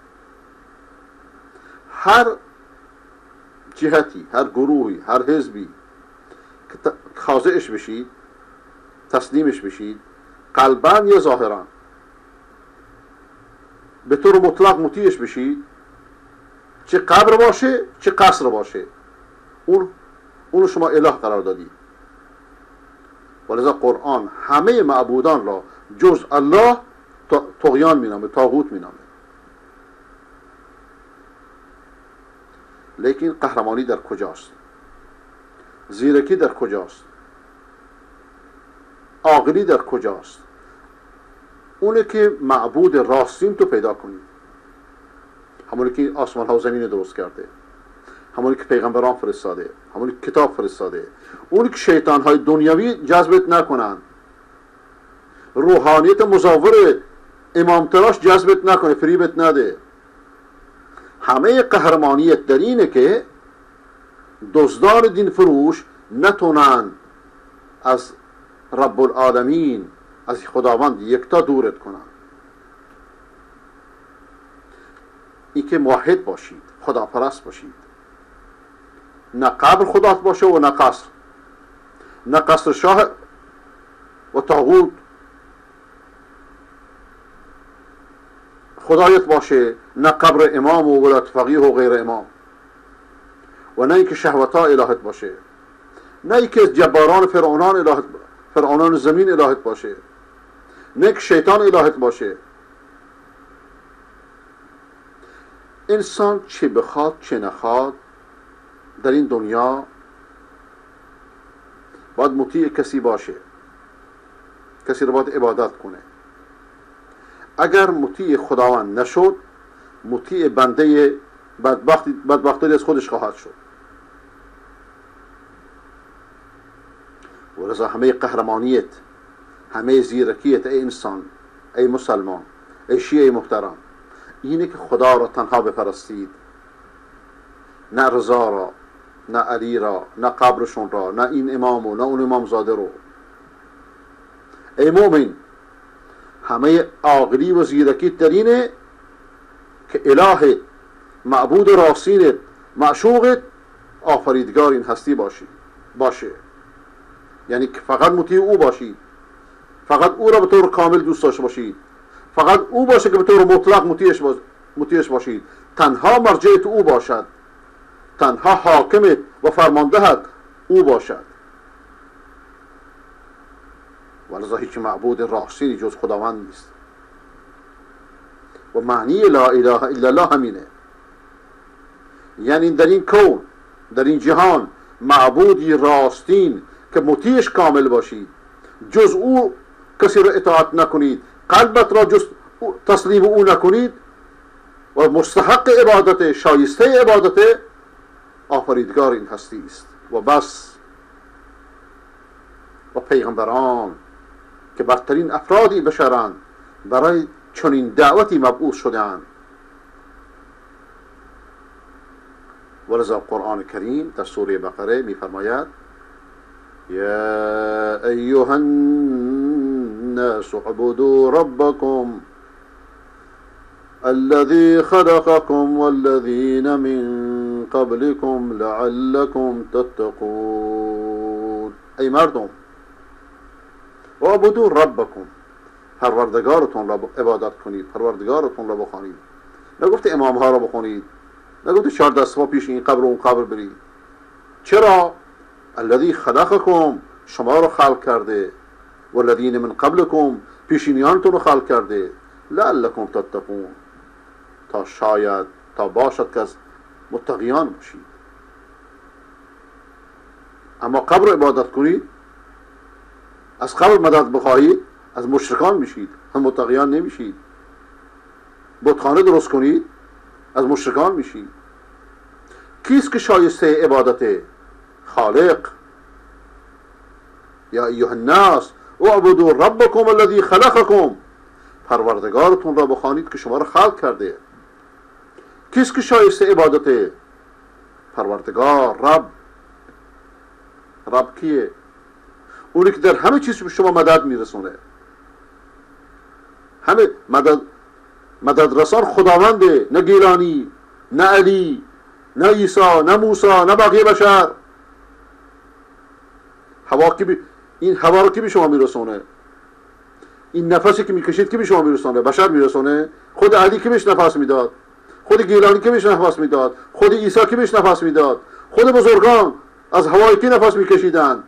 هر جهتی هر گروهی هر حزبی که خاضعش بشید تسلیمش بشید قلبا یا ظاهرا به طور مطلق مطیعش بشید چه قبر باشه چه قصر باشه. اون اونو شما اله قرار دادید. ولذا قرآن همه معبودان را جز الله تغیان مینامه تاغوت مینامه. لیکن قهرمانی در کجاست؟ زیرکی در کجاست؟ عاقلی در کجاست؟ اونه که معبود راستین تو پیدا کنید همونی که آسمان ها و زمین درست کرده. همونی که پیغمبران فرستاده همونی که کتاب فرستاده. اونی که شیطان های دنیاوی جذبت نکنن. روحانیت مزاور امام تراش جذبت نکنه فریبت نده. همه قهرمانیت در اینه که دزدان دین فروش نتونن از رب العالمین از خداوند یکتا دورت کنن. این که موحد باشید خداپرست باشید. نه قبر خدات باشه و نه قصر. نه قصر شاه و تاغوت خدایت باشه نه قبر امام و ولایت فقیه و غیر امام. و نه اینکه شهوتا الهت باشه. نه اینکه جباران فرعونان الهت فرعونان زمین الهت باشه. نه که شیطان الهت باشه. انسان چه بخواد چه نخواد در این دنیا باید مطیع کسی باشه کسی رو باید عبادت کنه. اگر مطیع خداوند نشد مطیع بنده بدبختی از خودش خواهد شد. ولذا همه قهرمانیت همه زیرکیت ای انسان ای مسلمان ای شیعه محترم اینه که خدا را تنها بپرستید نه رضا را نه علی را نه قبرشون را نه این امام و نه اون امام زاده رو ای مومن همه عاقلی و زیرکی در اینه که اله معبود راستینت معشوقت آفریدگار این هستی باشی باشه یعنی فقط مطیع او باشید فقط او را به طور کامل دوست داشته باشید فقط او باشه که به طور مطلق مطیعش باشید تنها مرجعت او باشد تنها حاکمت و فرماندهت او باشد. ولذا هیچ معبود راستینی جز خداوند نیست. و معنی لا اله الا الله همینه. یعنی در این کون در این جهان معبودی راستین که مطیعش کامل باشید. جز او کسی را اطاعت نکنید. قلبت را جز تسلیم او نکنید. و مستحق عبادت شایسته عبادت آفریدگار این هستی است. و بس. و پیغمبران که بدترین افرادی بشرند برای چنین دعوتی مبعوث شدند ولذا قرآن کریم در سوره بقره میفرماید یا ایها الناس اعبدوا ربكم الذي خلقكم والذين من قبلكم لعلكم تتقون. ای مردم عبدو ربکم. پروردگارتون را عبادت کنید پروردگارتون را بخوانید. نگفته امام ها را بخونید. نگفته چهار دست پیش این قبر و اون قبر برید. چرا؟ الذی خلقکم شما رو خلق کرده. والذین من قبلکم پیشینیانتون رو خلق کرده. لعلکم تتقون. تا شاید تا باشد که متقیان باشید اما قبر عبادت کنید از قبر مدد بخواهید از مشرکان میشید هم متقیان نمیشید بتخانه درست کنید از مشرکان میشید کیست که شایسته عبادت خالق؟ یا ایها الناس اعبدوا ربکم الذی خلقکم. پروردگارتون را بخوانید که شما را خلق کرده. کیست که شایسته عبادت پروردگار؟ رب. رب کیه؟ اونی که در همه چیز شما مدد میرسونه. همه مدد مدد رسان خداونده نه گیلانی نه علی نه عیسی نه موسی نه بقیه بشر. هوا کی این هوا رو کی به شما میرسونه؟ این نفسی که می‌کشید که به شما میرسونه؟ بشر میرسونه؟ خود علی که بهش نفس می‌داد؟ خود گیلانی که بهش نفس می‌داد خود عیسی که بهش نفس می‌داد خود بزرگان از هوای کی نفس میکشیدند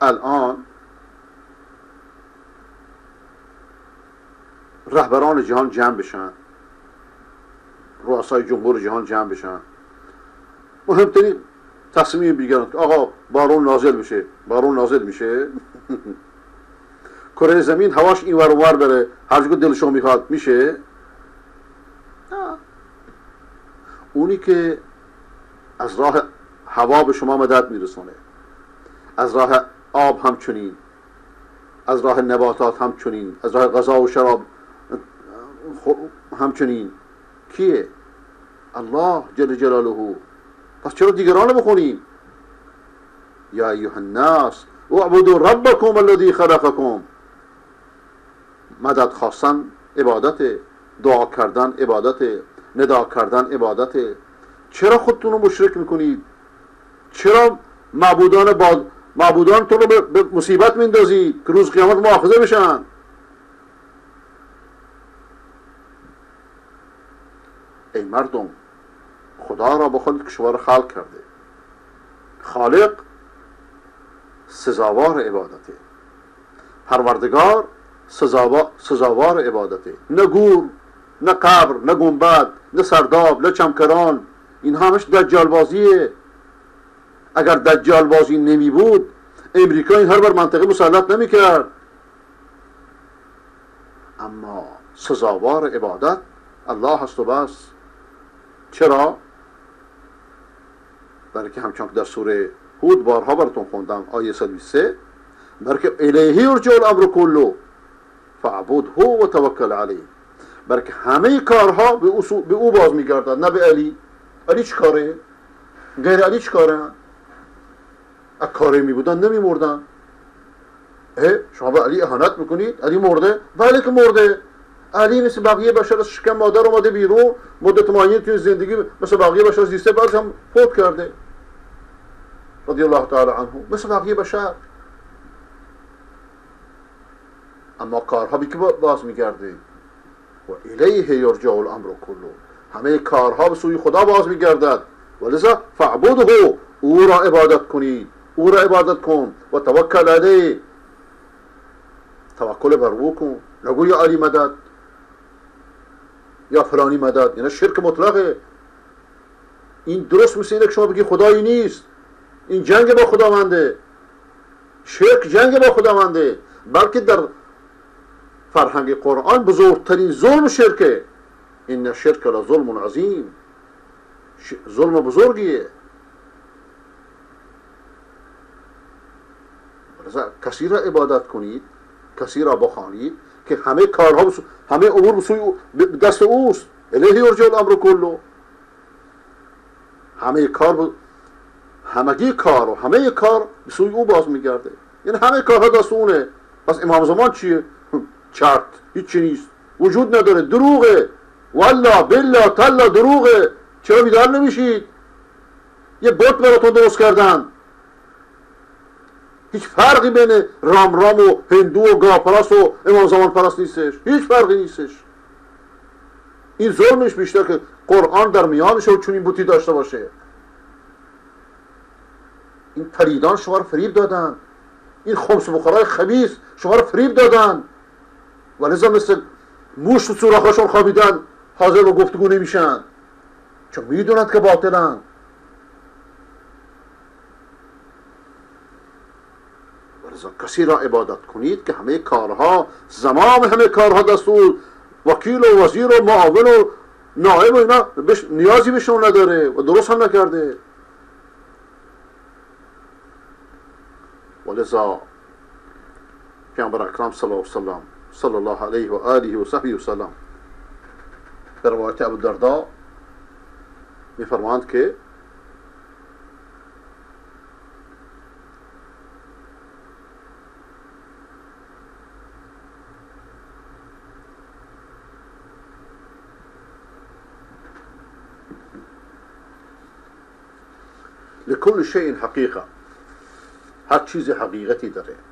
الان رهبران جهان جمع بشن رؤسای جمهور جهان جمع بشن. مهمترین تصمیم بگیرن آقا بارون نازل میشه. بارون نازل میشه. کره زمین هواش این ور ور بره هر جگه دلشون می‌خواد میشه؟ اونی که از راه هوا به شما مدد میرسونه. از راه آب همچنین. از راه نباتات همچنین. از راه غذا و شراب همچنین. کیه؟ الله جل جلاله. پس چرا دیگران رو بخونیم؟ یا ایها الناس اعبدوا ربکم الذی خلقکم. مدد خواستن عبادت دعا کردن عبادت ندا کردن عبادت چرا خودتون رو مشرک می‌کنید؟ چرا معبودان با معبودان تو رو به مصیبت میندازید که روز قیامت مؤاخذه بشن؟ ای مردم خدا را بخوانید که شما را خلق کرده. خالق سزاوار عبادته. پروردگار سزاوار عبادته نه گور نه قبر نه گنبد نه سرداب نه چمکران. این همش دجال بازیه اگر دجال بازی نمی بود امریکا این هر بر منطقه مسلط نمی کرد اما سزاوار عبادت الله هست و بس. چرا؟ برای که همچون که در سوره هود بارها براتون خوندم آیه 123 برای که الیهی ارجع الامر کلو. فعبود هو و توکل علیه. برای که همه کارها به, به او باز میگردد نه به علی. علی چی کاره؟ غیر علی چی کاره؟ اگه کاره می بودن نمی مردن شما به علی اهانت می‌کنید؟ علی مرده؟ بله که مرده. علی مثل بقیه بشر از شکم مادر اومده بیرون مدت معینی توی زندگی مثل بقیه بشر زیسته بعد هم فوت کرده. رضی الله تعالی عنه. مثل بقیه بشر. اما کارها بی که باز میگرده و الیه یرجع الامر کلو. همه کارها به سوی خدا باز میگردد. ولذا فعبده او را عبادت کنید او را عبادت کن. و توکل علیه. توکل بر او کن. نگو یا علی مدد. یا فلانی مدد. یعنی شرک مطلقه. این درست مثل اینه که شما بگی خدایی نیست. این جنگ با خداونده. شرک جنگ با خداونده. بلکه در فرهنگ قرآن بزرگترین ظلم شرکه. این شرک را ظلم عظیم. ظلم بزرگیه. کسی را عبادت کنید کسی را بخوانید که همه کارها همه امور بسوی دست اوست. الیه یرجع الامر کلو. همه کار ب... همگی کار و همه کار به سوی او باز میگرده. یعنی همه کارها دست اونه. پس امام زمان چیه؟ چرت. هیچی نیست. وجود نداره. دروغه. والله بالله تلا دروغه. چرا بیدار نمیشید؟ یه بت براتون درست کردن. هیچ فرقی بین رام رام و هندو و گاپرس و امام زمان پرست نیستش. هیچ فرقی نیستش. این ظلمش بیشتر که قرآن در میانش و چون این بوتی داشته باشه. این پریدان شما رو فریب دادن. این خمس بخارای خبیث شما رو فریب دادن. و لذا مثل موش تو سوراخاشون خوابیدن حاضر به گفتگو نمیشن. چون می‌دونند که باطلن. ولذا کسی را عبادت کنید که همه کارها زمام همه کارها دستور وکیل و وزیر و معاون و نائب و اینا بش نیازی بهشون نداره و درست هم نکرده. ولذا پیامبر اکرم صلی الله علیه و سلم صلی الله علیه و آله و صحبه و سلم در روایت ابو دردا میفرماند که لكل شيء حقيقة هر چیز حقیقتی داره.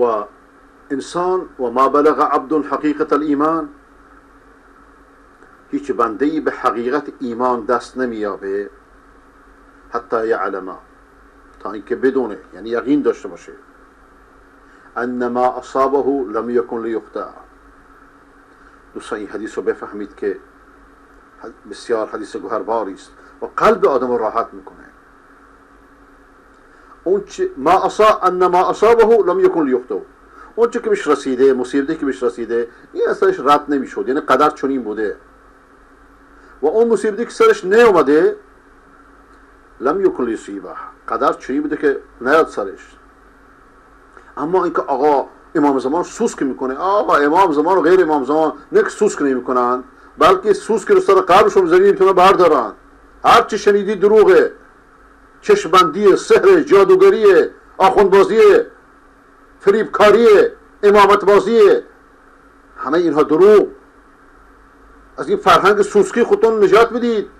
و انسان و ما بلغ عبد حقیقت الایمان هیچ بنده ای به حقیقت ایمان دست نمییابه حتی یعلم تا اینکه بدونه یعنی یقین داشته باشه. ان ما اصابه لم یکن لیخطئ دوستان این حدیث رو بفهمید که بسیار حدیث است و قلب آدم راحت میکنه. اون ما اصا ان ما اصابه لم یکن لیخطئ اون چه که بهش رسیده مصیبتی که بهش رسیده این اصلش رد نمی‌شد یعنی قدر چنین بوده و اون مصیبتی که سرش نیومده لم یکن لیصیبه قدر چنین بوده که نیاد سرش اما اینکه آقا امام زمان سوسک می‌کنه آقا امام زمان و غیر امام زمان نه که سوسک نمی‌کنن بلکه سوسک رو سر قبرشون زمین می‌تونه بردارن هر چی شنیدی دروغه چشمبندی سحر جادوگری آخوندبازی فریبکاری امامت بازی همه اینها دروغ. از این فرهنگ سوسکی خودتون نجات بدید.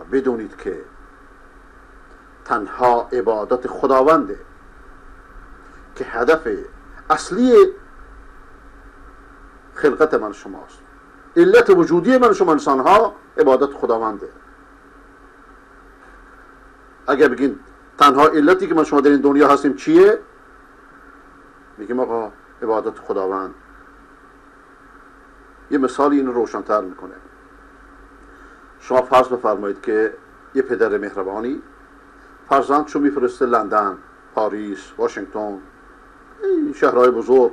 و بدونید که تنها عبادت خداونده که هدف اصلی خلقت من شماست. علت وجودی من شما انسان ها عبادت خداونده. اگر بگین تنها علتی که من شما در این دنیا هستیم چیه؟ میگیم آقا عبادت خداوند. یه مثالی این روشنتر می‌کنه. شما فرض بفرمایید که یه پدر مهربانی فرزند شو میفرسته لندن پاریس واشنگتن این شهرهای بزرگ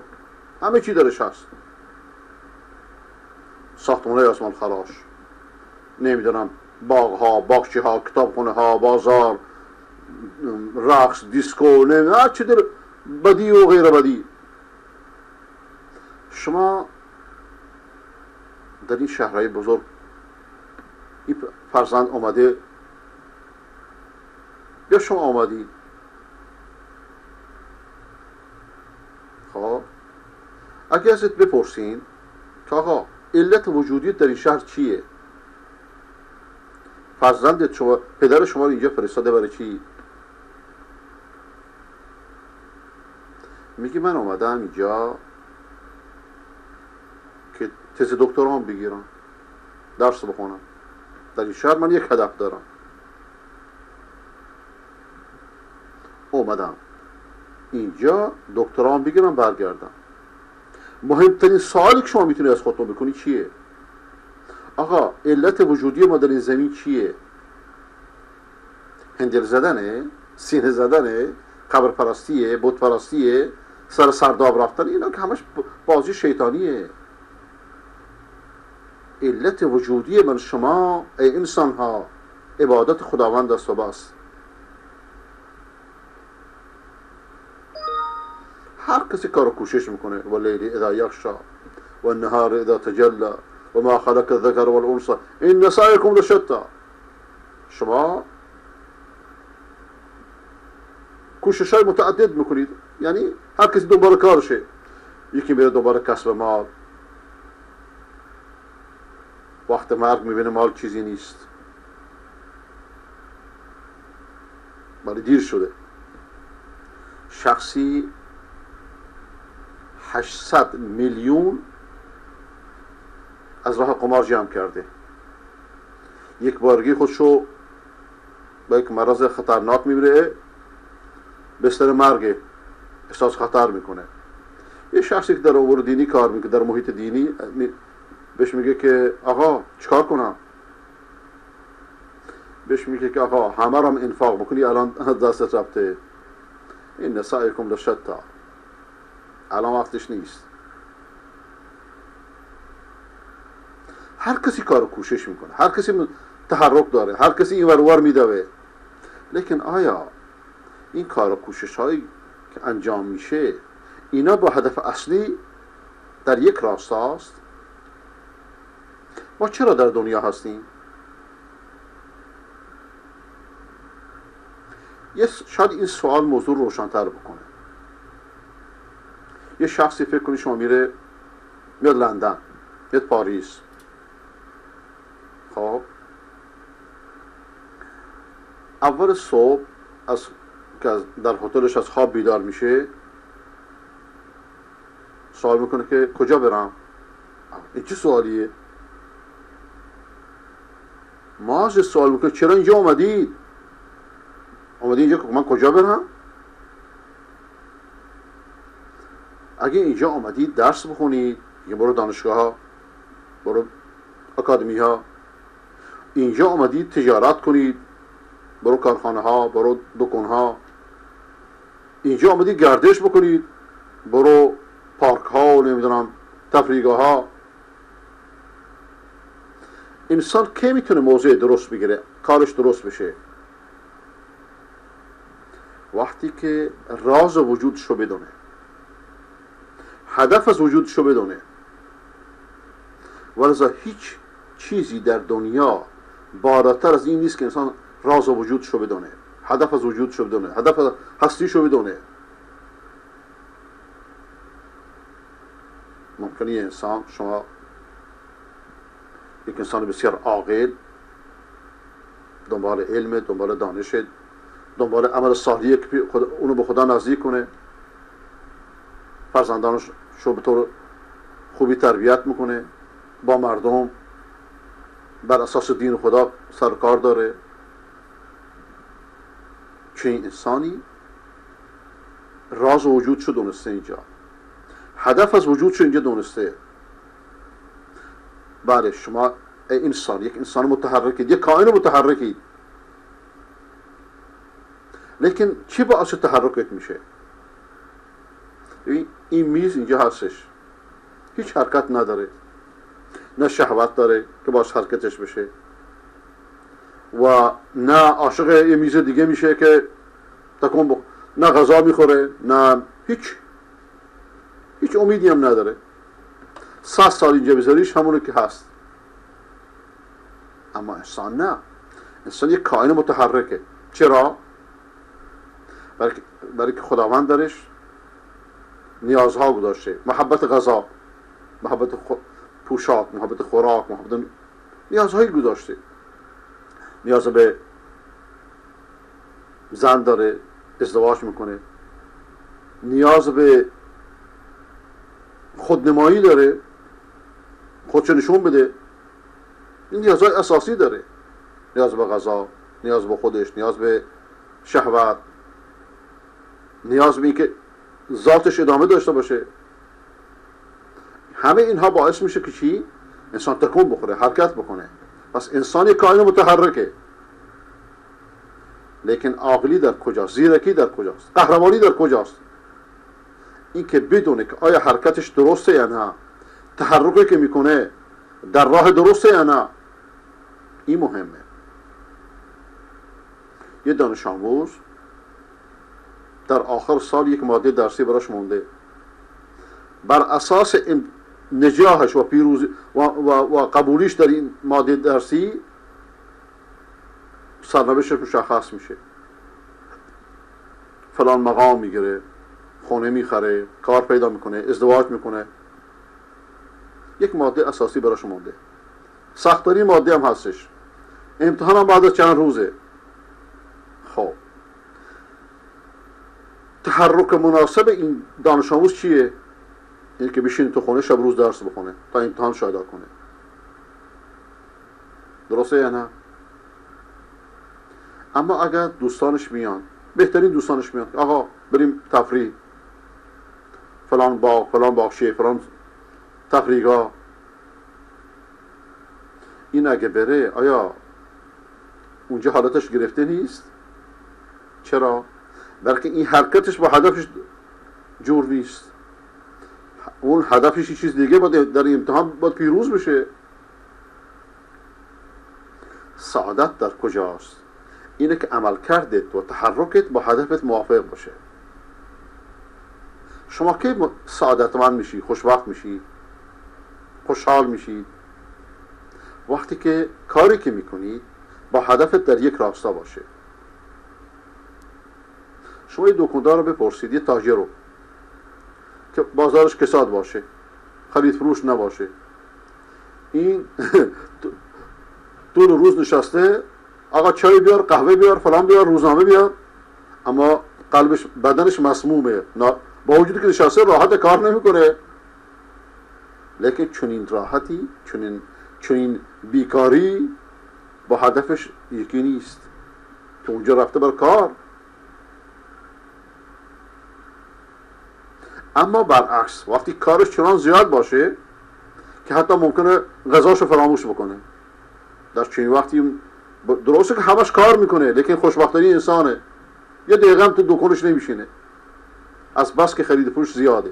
همه چی درش هست. ساختمان آسمان خراش. نمی‌دونم باغ ها باغچی ها کتابخونه ها بازار رقص دیسکو نمی‌دونم هر چی بدی و غیر بدی. شما در این شهرهای بزرگ این فرزند آمده؟ یا شما آمدید خب اگه ازت بپرسین که آقا علت وجودیت در این شهر چیه؟ فرزندت شما پدر شما رو اینجا فرستاده برای چی؟ میگه من اومدم اینجا که تز دکترام بگیرم درس بخونم. در این شهر من یک هدف دارم. اومدم. اینجا دکترام بگیرم برگردم. مهمترین سوالی که شما می‌تونید از خودتون بکنید چیه؟ آقا علت وجودی ما در این زمین چیه؟ هندل زدنه؟ سینه زدنه؟ قبر پرستیه بت پرستیه سر سرداب رفتن؟ اینا که همش بازی شیطانیه. علت وجودی من شما ای انسان ها عبادت خداوند است و بس هر کسی کار کوشش میکنه. و لیلی اذا یخشا و النهار اذا تجلا و ما خلق الذکر والانثى این سعیکم لشتا شما کوشش های متعدد میکنید. یعنی هر کسی دنبال کارشه یکی میره دنبال کسب مال. وقت مرگ میبینه مال چیزی نیست. ولی دیر شده. شخصی 800 میلیون از راه قمار جمع کرده. یک بارگی خودشو با یک مرض خطرناک می‌بره بستر مرگه احساس خطر می‌کنه. یه شخصی که در امور دینی کار می‌کنه در محیط دینی بهش میگه که آقا چکار کنم؟ بهش میگه که آقا همه رو هم انفاق بکنی الان دستت رفته. این نسایکم لشتا. الان وقتش نیست. هر کسی کار کوشش می‌کنه. هر کسی تحرک داره. هر کسی این ورور میدوه. لیکن آیا این کار و کوشش هایی که انجام میشه اینا با هدف اصلی در یک راستاست؟ ما چرا در دنیا هستیم؟ یه شاید این سوال موضوع روشنتر بکنه. یه شخصی فکر کنی شما میره میاد لندن میاد پاریس. خب؟ اول صبح از که در هتلش از خواب بیدار میشه سوال می‌کنه که کجا برم؟ این چه سوالیه؟ ما از سوال می‌کنه چرا اینجا آمدید آمدید اینجا من کجا برم؟ اگه اینجا آمدید درس بخونید یه برو دانشگاه ها برو اکادمی ها. اینجا آمدید تجارت کنید برو کارخانه ها برو دکان ها. اینجا آمدید گردش بکنید برو پارک ها و نمی‌دونم تفریگاه ها. انسان که می‌تونه موضوع درست بگیره؟ کارش درست بشه. وقتی که راز وجودش رو بدونه. هدف از وجودش رو بدونه. ولذا هیچ چیزی در دنیا بالاتر از این نیست که انسان راز وجودش رو بدونه. هدف از وجودش رو بدونه. هدف از هستیش رو بدونه. ممکنه انسان شما یک انسان بسیار عاقل دنبال علم دنبال دانش دنبال عمل صالحی که اونو به خدا نزدیک کنه. فرزندانش به طور خوبی تربیت می‌کنه. با مردم بر اساس دین خدا سرکار داره. چه انسانی؟ راز وجود شو دونسته اینجا؟ هدف از وجود شو اینجا دونسته؟ بله شما انسان یک انسان متحرکید یک کائن متحرکید لیکن چی باعث تحرکت میشه؟ این میز اینجا هستش. هیچ حرکت نداره. نه شهوت داره که باش حرکتش بشه. و نه عاشق یه میز دیگه میشه که تکون بخ... نه غذا می‌خوره نه هیچ. هیچ امیدی هم نداره. صد سال اینجا بذاریش همونه که هست. اما انسان نه. انسان یک کائن متحرکه. چرا؟ برای که خداوند درش نیازها گذاشته محبت غذا محبت پوشاک محبت خوراک محبت نیازهایی گذاشته نیاز به زن داره ازدواج می‌کنه. نیاز به خودنمایی داره خودشو نشون بده. این نیازهای اساسی داره. نیاز به غذا نیاز به خودش نیاز به شهوت نیاز به اینکه ذاتش ادامه داشته باشه. همه اینها باعث میشه که چی؟ انسان تکون بخوره حرکت بکنه. پس انسان یک کائن متحرکه. لیکن عاقلی در کجاست؟ زیرکی در کجاست؟ قهرمانی در کجاست؟ این که بدونه که آیا حرکتش درسته یا نه تحرکی که می‌کنه در راه درسته یا نه این مهمه. یه دانش آموز آخر سال یک ماده درسی براش مونده. بر اساس نجاحش و پیروزی و, و, و قبولیش در این ماده درسی سرنوشتش مشخص میشه. فلان مقام می‌گیره خونه می‌خره کار پیدا می‌کنه ازدواج می‌کنه. یک ماده اساسی براش مونده. سختترین ماده هم هستش. امتحان هم بعد چند روزه. خب. تحرک مناسب این دانش آموز چیه؟ اینه که بشین تو خونه شب روز درس بخونه تا امتحان شاید کنه. درسته یا نه؟ اما اگر دوستانش میان بهترین دوستانش میان. آقا بریم تفریح. فلان باغ فلان باغچه فلان تفریحگاه. این اگه بره آیا اونجا حالتش گرفته نیست؟ چرا؟ بلکه این حرکتش با هدفش جور نیست. اون هدفش یه چیز دیگه باید در امتحان باید پیروز بشه. سعادت در کجاست؟ اینه که عمل کردت و تحرکت با هدفت موافق باشه. شما که سعادتمند میشی خوشبخت میشی خوشحال میشی؟ وقتی که کاری که می‌کنی با هدفت در یک راستا باشه. شما یه دکاندار رو بپرسید یه تاجر رو. که بازارش کساد باشه خرید فروش نباشه. این طول روز نشسته آقا چای بیار قهوه بیار فلان بیار روزنامه بیار. اما قلبش بدنش مسمومه. با وجودی که نشسته راحت کار نمی‌کنه. لیکن چنین راحتی چنین چنین بیکاری با هدفش یکی نیست. که اونجا رفته بر کار. اما برعکس وقتی کارش چنان زیاد باشه که حتی ممکنه غذاشو فراموش بکنه. در چنین وقتی درسته که همش کار می‌کنه لیکن خوشبختانه انسانه. یه دقیقه هم تو دکانش نمیشینه. از بس که خرید فروش زیاده.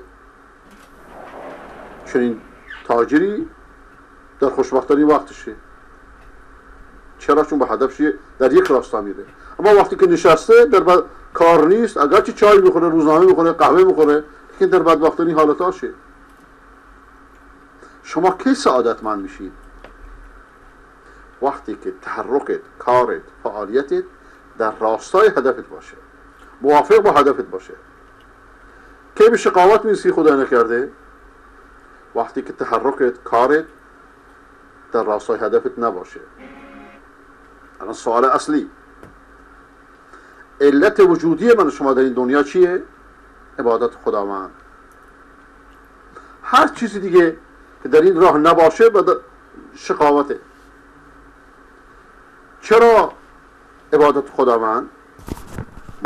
چنین تاجری در خوشبختانه وقتشه. چرا؟ چون به هدفش در یک راستا میره. اما وقتی که نشسته در کار نیست اگرچه چای می‌خوره روزنامه می‌خوره قهوه می‌خوره که در بدبختانی حالتاشه شما کی سعادتمند میشید؟ وقتی که تحرکت کارت فعالیتت در راستای هدفت باشه. موافق با هدفت باشه. کی به شقاوت می‌رسی خدا نکرده؟ وقتی که تحرکت کارت در راستای هدفت نباشه. الان سوال اصلی. علت وجودی من شما در این دنیا چیه؟ عبادت خداوند. هر چیزی دیگه که در این راه نباشه به شقاوته. چرا عبادت خداوند؟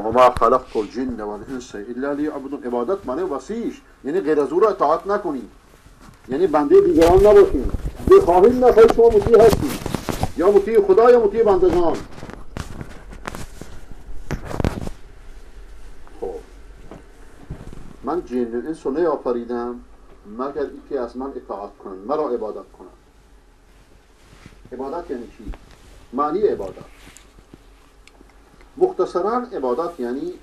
ما ما خلقت الجن والانس الا لیعبدون عبادت معنی وسیعش. یعنی غیر از او را اطاعت نکنید یعنی بنده دیگران نباشید بخواهید نخواهید شما مطیع هستید یا مطیع خدا یا مطیع بندگان خب من جن رو نیافریدم مگر اینکه از من اطاعت کنن مرا عبادت کنن عبادت یعنی چی؟ معنی عبادت. مختصرا عبادت یعنی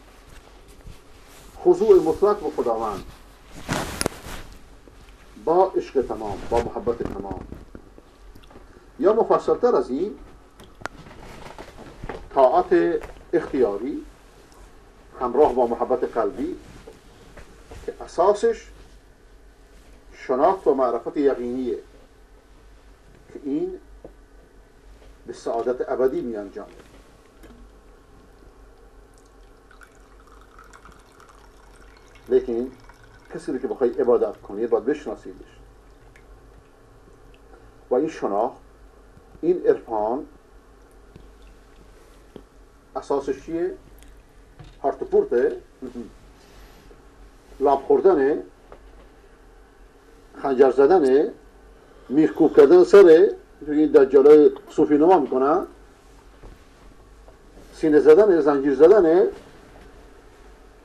خضوع مطلق به خداوند. با عشق تمام با محبت تمام. یا مفصلتر از این طاعت اختیاری همراه با محبت قلبی که اساسش شناخت و معرفت یقینیه که این به سعادت ابدی می انجامه لیکن کسی رو که بخوای عبادت کنی باید بشناسیدش. و این شناخت این عرفان اساسش چیه؟ هارت لاب خوردنه خنجر زدنه میخکوب کردن سره این دجالای صوفی نما می‌کنن. سینه زدنه زنجیر زدنه.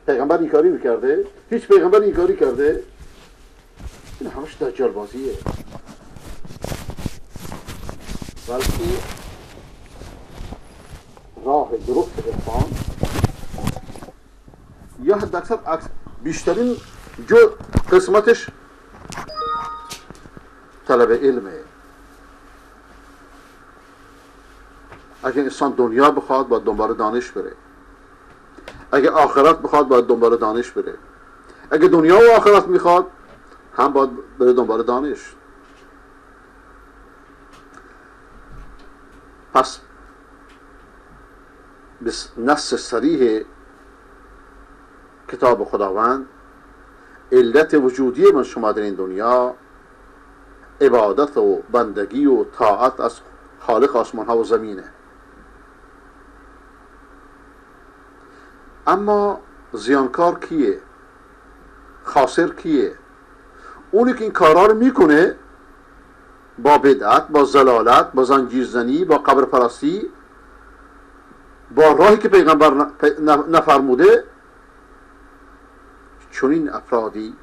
پیغمبر این کاری می‌کرده. هیچ پیغمبر این کاری کرده. این همش دجال بازیه. بلکه راه درست عرفان. یا حد اکثر بیشترین جو قسمتش طلب علمه. اگه انسان دنیا بخواد باید دنبال دانش بره. اگه آخرت بخواد باید دنبال دانش بره. اگه دنیا و آخرت می‌خواد هم باید بره دنبال دانش. پس نص سریح کتاب خداوند علت وجودی من شما در این دنیا عبادت و بندگی و طاعت از خالق آسمان ها و زمینه. اما زیانکار کیه؟ خاسر کیه؟ اونی که این کارها رو می‌کنه با بدعت با زلالت با زنجیرزنی با قبر پرستی با راهی که پیغمبر نفرموده چون این افرادی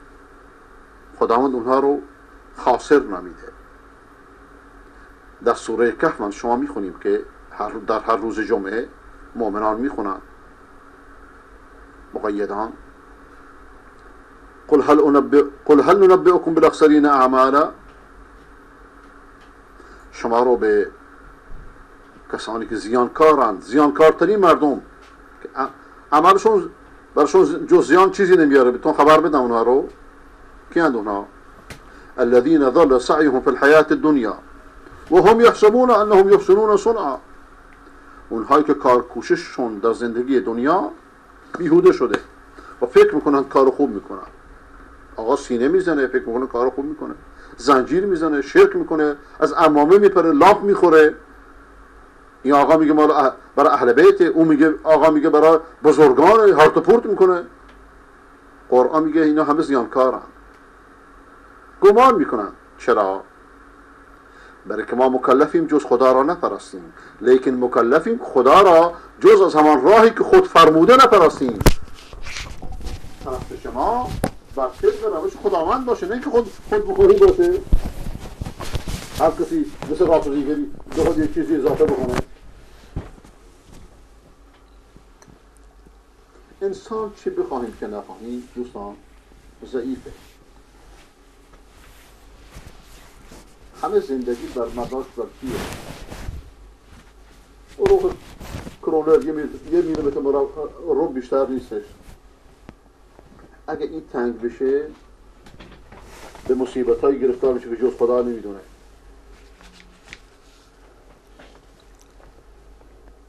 خداوند اونها رو خاسر نامیده. در سوره کهف من شما می‌خونیم که در هر روز جمعه مؤمنان می‌خونن. مقیدان. قل هل, انبئ قل هل ننبئكم بالاخسرین اعمالا؟ شما رو به کسانی که زیانکارند زیانکارترین مردم که عملشون برشون جز زیان چیزی نمیاره؟ بهتون خبر بدم اونها رو. کیند اونها؟ الذين ظل سعيهم في الحياة الدنيا وهم يحسبون انهم يحسنون صنعا. اونهایی که کار کوشششون در زندگی دنیا بیهوده شده و فکر می‌کنن کار خوب می‌کنن. آقا سینه می‌زنه فکر می‌کنه کار خوب می‌کنه. زنجیر می‌زنه شرک می‌کنه از امامه میپره لامپ می‌خوره. این آقا میگه مال برای اهل بیت اون میگه آقا میگه برای بزرگان هارت پورت می‌کنه. قرآن میگه اینا همه زیانکارن. گمان می‌کنن. چرا؟ برای که ما مکلفیم جز خدا را نپرستیم. لیکن مکلفیم خدا را جز از همان راهی که خود فرموده نپرستیم. پرست شما بر طبق روش خداوند باشه نه که خود خود بخوری باشه. هر کسی مثل رافض دیگری بخواد یک چیزی اضافه بکنه. انسان چه بخواهیم که نخواهیم دوستان؟ ضعیفه. همه زندگی بر مداش بر کیه؟ روح کرونر یه میلیمتر رو بیشتر نیستش. اگه این تنگ بشه به مصیبت های گرفتار میشه که جز خدا نمی‌دونه.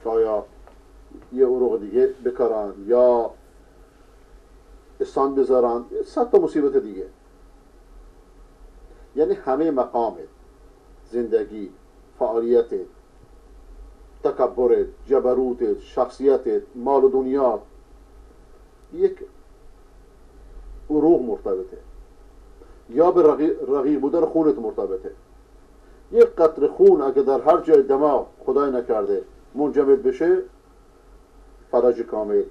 آیا یه عروق دیگه بکارن یا استان بذارن صد تا مصیبت دیگه. یعنی همه مقامت زندگی فعالیت تکبرت جبروتت شخصیتت مال و دنیا یک عروق مرتبطه. یا به رقیق بودن خونت مرتبطه. یک قطر خون اگه در هر جای دماغ خدای نکرده منجمد بشه فرج کامل.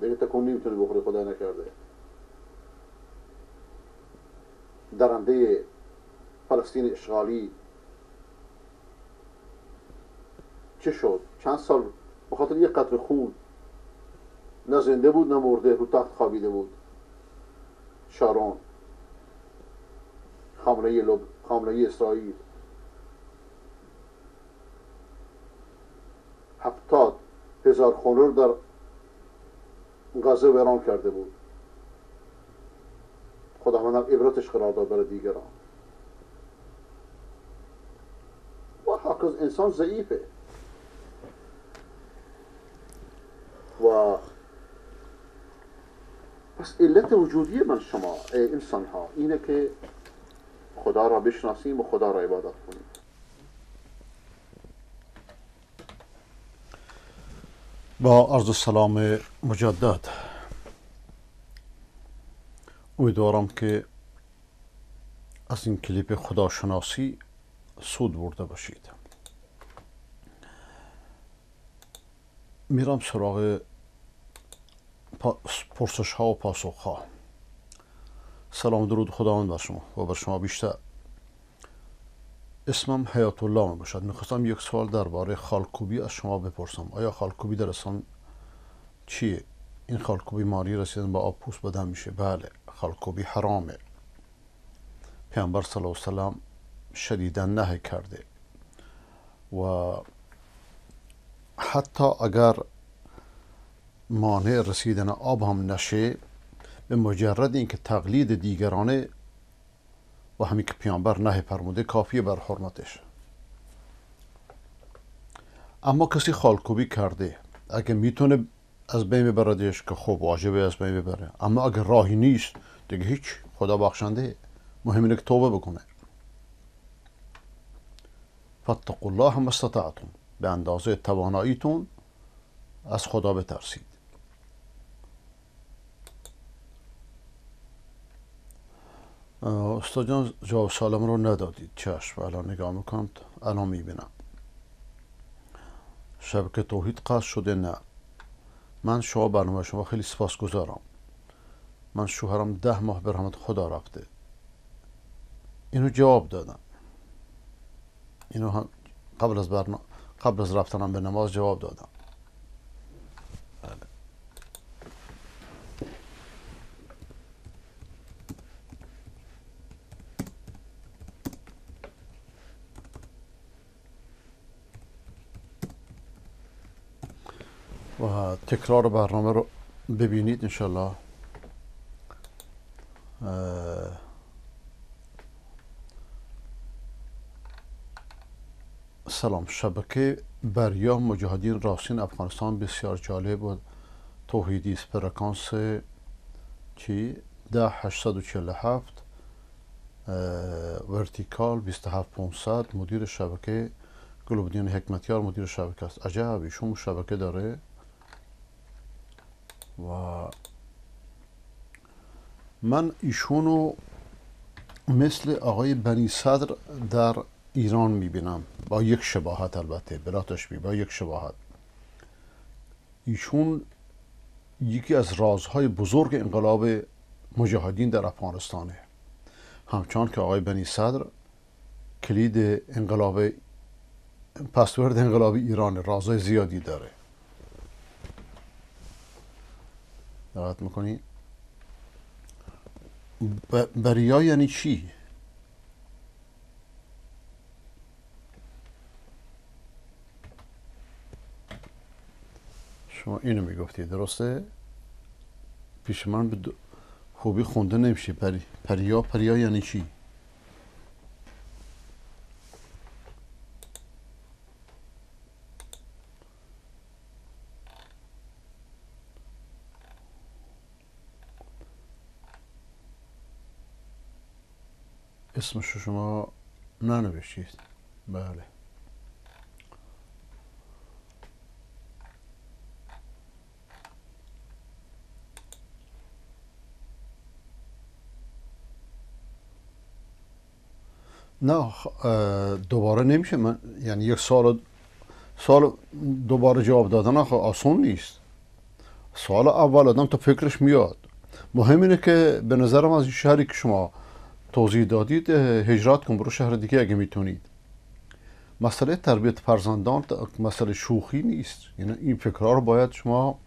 دیگه تکون نمی‌تونه بخوره خدای نکرده. درنده فلسطین اشغالی. چه شد؟ چند سال بخاطر یک قطر خون. نه زنده بود نه مرده رو تخت خوابیده بود. شارون. خامنه لب خامنه اسرائیل هفتاد هزار خونه رو در غزه ویران کرده بود خداوند هم عبرتش قرار داد برای دیگران و حق انسان ضعیفه و پس علت وجودی من شما ای انسان ها اینه که خدا را بشناسیم و خدا را عبادت کنیم با عرض سلام مجدد. امیدوارم که از این کلیپ خداشناسی سود برده باشید. میرم سراغ پرسش ها و پاسخ ها سلام درود خداوند بر شما و بر شما بیشتر. اسمم حیات الله می باشد می‌خواستم یک سوال درباره خالکوبی از شما بپرسم. آیا خالکوبی در اسلام چیه؟ این خالکوبی ماری رسیدن با آب پوست بدن میشه. بله خالکوبی حرامه. پیامبر صلی الله علیه وسلم شدیدا نه کرده. و حتی اگر مانع رسیدن آب هم نشه به مجرد اینکه تقلید دیگرانه و همین که پیامبر نه فرموده کافیه بر حرمتش. اما کسی خالکوبی کرده اگه می‌تونه از بین ببردش که خب واجبه از بین ببره. اما اگه راهی نیست دیگه هیچ. خدا بخشنده. مهم اینه که توبه بکنه. فاتقوا الله هم استطعتم. به اندازه تواناییتون از خدا بترسید. استاد جان جواب سالم رو ندادید. چشم الان نگاه می‌کنم. الان می‌بینم. شبکه توحید قصد شده؟ نه. من شما برنامه شما خیلی سپاس گذارم من شوهرم ده ماه به رحمت خدا رفته. اینو جواب دادم. اینو هم قبل از برنامه قبل از رفتنم به نماز جواب دادم. و تکرار برنامه رو ببینید انشالله. سلام. شبکه بریا مجاهدین راستین افغانستان بسیار جالب و توحیدی است فرکانس چی؟ ده 847 ورتیکال 27500 مدیر شبکه گلوبدین حکمتیار مدیر شبکه است. عجب ایشون شبکه داره. و من ایشونو مثل آقای بنی صدر در ایران می‌بینم. با یک شباهت البته بلا تشبیه با یک شباهت. ایشون یکی از رازهای بزرگ انقلاب مجاهدین در افغانستانه. همچنان که آقای بنی صدر کلید انقلاب پسورد انقلاب ایران رازهای زیادی داره. دقت می‌کنی؟ بریا یعنی چی؟ شما اینو می‌گفتی درسته؟ پیش من به خوبی خونده نمیشه پری پریا پریا یعنی چی؟ اسمش شما ننوشتید. بله. نه دوباره نمیشه. من یعنی یک سال سال دوباره جواب دادن آسون نیست. سال اول آدم تا فکرش میاد. مهم اینه که به نظرم از این شهری که شما توضیح دادید هجرات کن برو شهر دیگه اگه می‌تونید. مسئله تربیت فرزندان مسئله شوخی نیست. یعنی این فکرها رو باید شما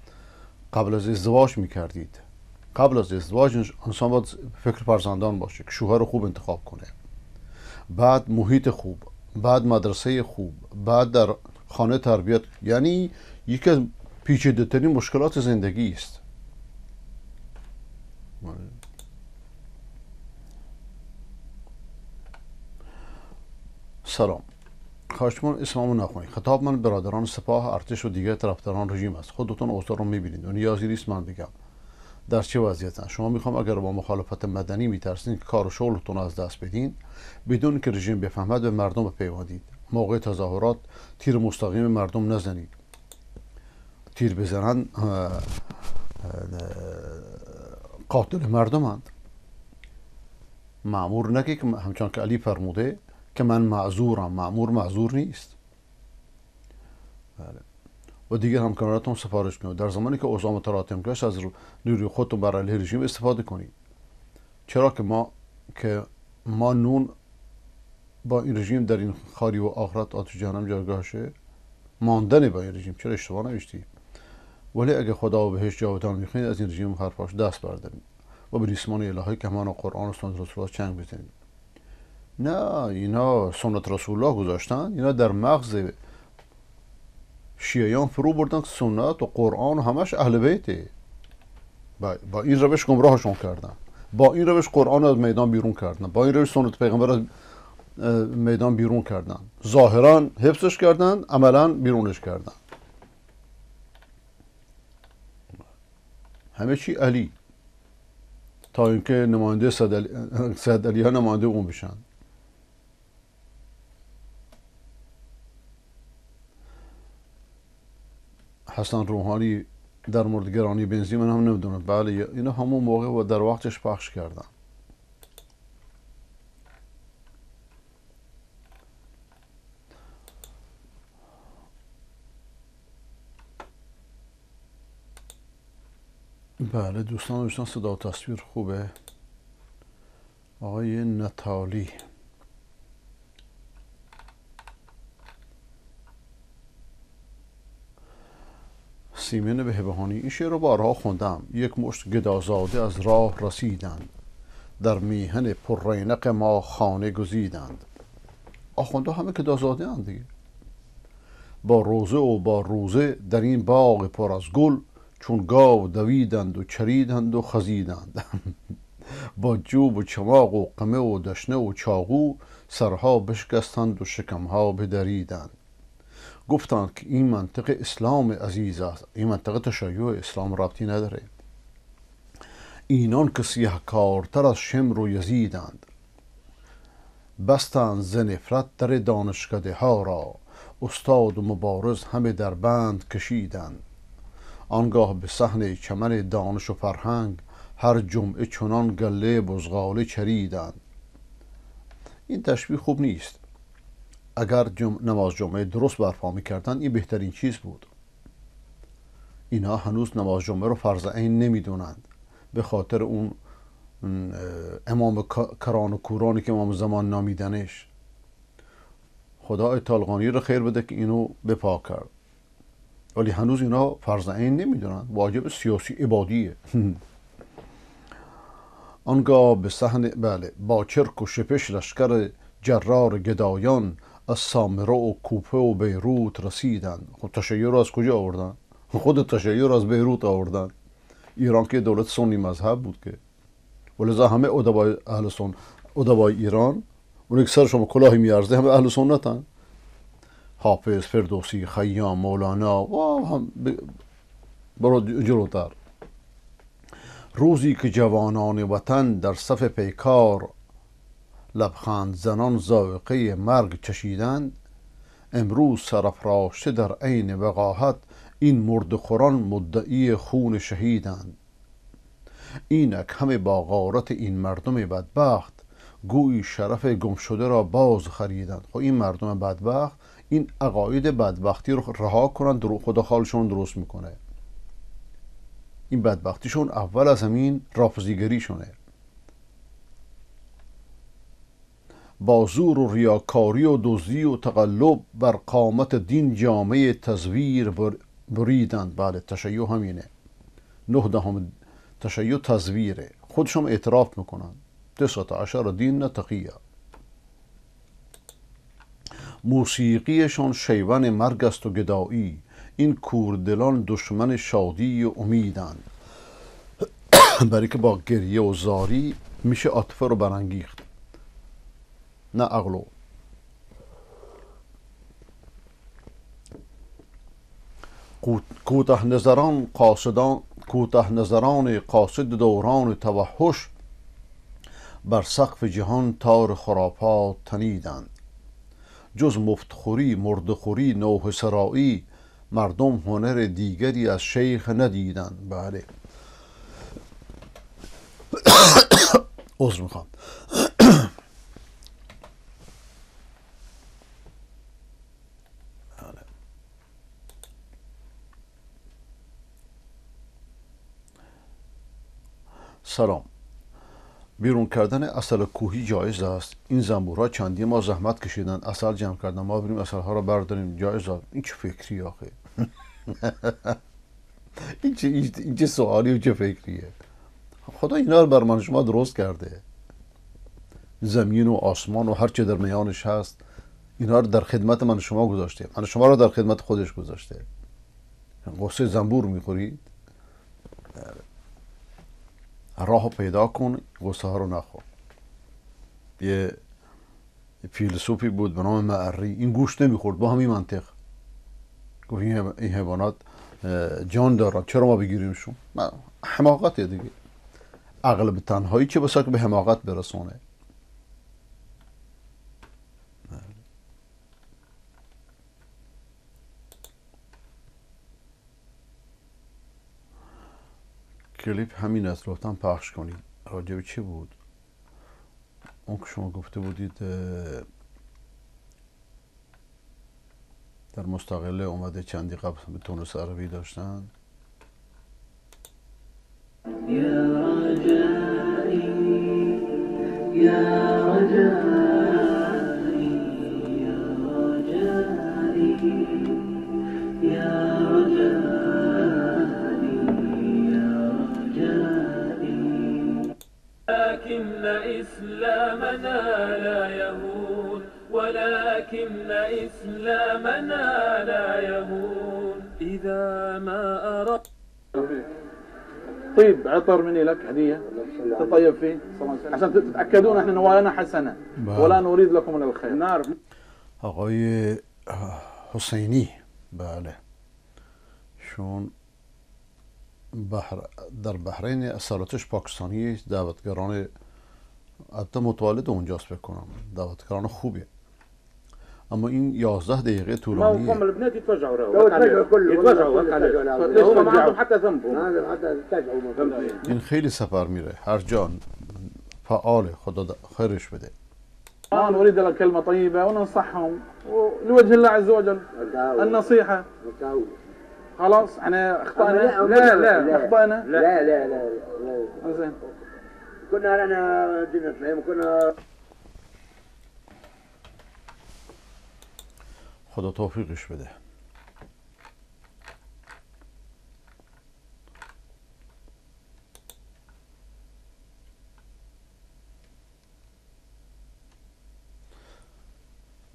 قبل از ازدواج می‌کردید. قبل از ازدواج انسان باید فکر فرزندان باشه که شوهر خوب انتخاب کنه. بعد محیط خوب بعد مدرسه خوب بعد در خانه تربیت. یعنی یکی از پیچیده ترین مشکلات زندگی است. سلام. خواهشتون اسممو نخونید خطاب من برادران سپاه ارتش و دیگر طرفداران رژیم است. خودتون اوضاع رو می‌بینید. و نیازی نیست من بگم. در چه وضعیت شما می‌خوام اگر با مخالفت مدنی میترسین که کار و شغلتون از دست بدین بدون که رژیم بفهمد به مردم بپیوندید. موقع تظاهرات تیر مستقیم مردم نزنید. تیر بزنن قاتل مردمند. معمور نگی که همچنان که علی فرموده که من معذورم معمور معذور نیست بله و دیگر همکاراتون سفارش کنید در زمانی که اوضاع متلاطم گشت از نیروی خودتون بر علیه رژیم استفاده کنید. چرا که ما که ما نون با این رژیم در این خاری و آخرت آتش جهنم جایگاهشه؟ ماندن با این رژیم. چرا اشتباه نوشتی؟ ولی اگه خدا و بهش جاودان می‌خواید از این رژیم حرفاش دست بردارید. و به ریسمان الهی که همان قرآن و سنت رسول چنگ بزنید. نه اینا سنت رسول الله گذاشتن. اینا در مغز شیعیان فرو بردن که سنت و قرآن و همش اهل بیته. با, با این روش گمراهشون کردن. با این روش قرآن از میدان بیرون کردن. با این روش سنت پیغمبر از میدان بیرون کردن. ظاهرا حفظش کردن عملا بیرونش کردن. همه چی علی. تا اینکه نماینده صد علی, ها نماینده اون بشن. حسن روحانی در مورد گرانی بنزین من هم نمی‌دونم. بله اینا همون موقع و در وقتش پخش کردن. بله دوستان دوستان صدا و تصویر خوبه. آقای نتالی. سیمین بهبهانی این شعر رو بارها خوندم. یک مشت گدازاده از راه رسیدند. در میهن پررینق ما خانه گزیدند. آخونده همه گدازاده اند دیگه. با روزه و با روزه در این باغ پر از گل چون گاو دویدند و چریدند و خزیدند. با جوب و چماق و قمه و دشنه و چاقو سرها بشکستند و شکمها بدریدند. گفتند که این منطقه اسلام عزیز است این منطقه تشیع اسلام رابطی نداره. اینان که سیه کارتر از شمر و یزیدند. بستند ز نفرت در دانشکده ها را استاد و مبارز همه در بند کشیدند. آنگاه به صحن چمن دانش و فرهنگ هر جمعه چنان گله بزغاله چریدند. این تشبیه خوب نیست. اگر جم... نماز جمعه درست برپا می‌کردن این بهترین چیز بود. اینا هنوز نماز جمعه رو فرض عین نمی‌دونند. به خاطر اون امام کران و کورانی که امام زمان نامیدنش. خدا طالقانی رو خیر بده که اینو بپا کرد. ولی هنوز اینا فرض عین نمی‌دونن واجب سیاسی عبادیه. آنگاه به صحن بله با چرک و شپش لشکر جرار گدایان از سامره و کوپه و بیروت رسیدن. خب تشیع از کجا آوردن؟ خود تشیع از بیروت آوردن. ایران که دولت سنی مذهب بود که. ولذا همه ادبای اهل سن ادبای ایران اون که سر شما کلاهی میارزه همه اهل سنتن. حافظ فردوسی خیام مولانا و هم برو جلوتر. روزی که جوانان وطن در صف پیکار لبخند زنان زائقه مرگ چشیدند. امروز سرافراشته در عین وقاحت این مرد خوران مدعی خون شهیدند. اینک همه با غارت این مردم بدبخت گویی شرف گم شده را باز خریدند. خب این مردم بدبخت این عقاید بدبختی رو رها کنن درو خدا خالشون درست می‌کنه. این بدبختیشون اول از همین رافضیگریشونه. با زور و ریاکاری و دزدی و تقلب بر قامت دین جامعه تزویر بریدند. بعد تشیع همینه. نه دهم تشیع تزویره. خودشم اعتراف می‌کنن. تسعت عشر دین تقیه. موسیقیشان شیون مرگ است و گدایی. این کوردلان دشمن شادی و امیدند. برای که با گریه و زاری میشه عاطفه رو برانگیخت. نه عقلو کوته نظران قاصدان کوته نظران قاصد دوران توحش بر سقف جهان تار خرافات تنیدند جز مفتخوری مردخوری نوه سرایی مردم هنر دیگری از شیخ ندیدند بله عذر می‌خوام سلام. بیرون کردن اصل کوهی جایز است. این زنبورها چندی ما زحمت کشیدن. اصل جمع کردن. ما بریم اصل ها رو برداریم. جایز است. این چه فکری آخه؟ این چه, این چه سوالی و چه فکریه؟ خدا اینا رو بر من شما درست کرده. زمین و آسمان و هر چه در میانش هست اینا رو در خدمت من شما گذاشته. من شما رو در خدمت خودش گذاشته. قصه زنبور می‌خورید؟ راه پیدا کن غصه ها رو نخور. یه فیلسوفی بود به نام معری این گوش نمی‌خورد با همین منطق. گفت این حیوانات جان دارن چرا ما بگیریمشون؟ حماقت دیگه. عقل به تنهایی که بسا که به حماقت برسونه. کلیپ همین است. لطفا پخش کنید. راجع چی بود؟ اون که شما گفته بودید در مستقله اومده چندی قبل به تونس عربی داشتن. یا رجایی یا رجایی. لكن إسلامنا لا يهون ولكن إسلامنا لا يهون. إذا ما أردت طيب عطر مني لك هدية تطيب فيه. عشان تتأكدون إحنا نوايانا حسنة. ولا نريد لكم من الخير. نار آقای حسینی بله شون بحر در بحرین اصالتش پاکستانی دعوتگران البته متولد اونجاست بکنم دعوتگران خوبیه. اما این یازده دقیقه طولانیه. ما هم البنات يتوجعوا يتوجعوا يتوجعوا ما عندهم حتى ذنبهم این خیلی سفر میره. هر جا فعال خدا خیرش بده. ما نريد لك كلمة طيبة وننصحهم. لوجه الله عز وجل. النصيحة. خلاص إحنا أخطأنا؟ لا لا, لا أخطأنا؟ لا لا لا لا. زين. دين الاسلام كنا خدا توفیقش بده.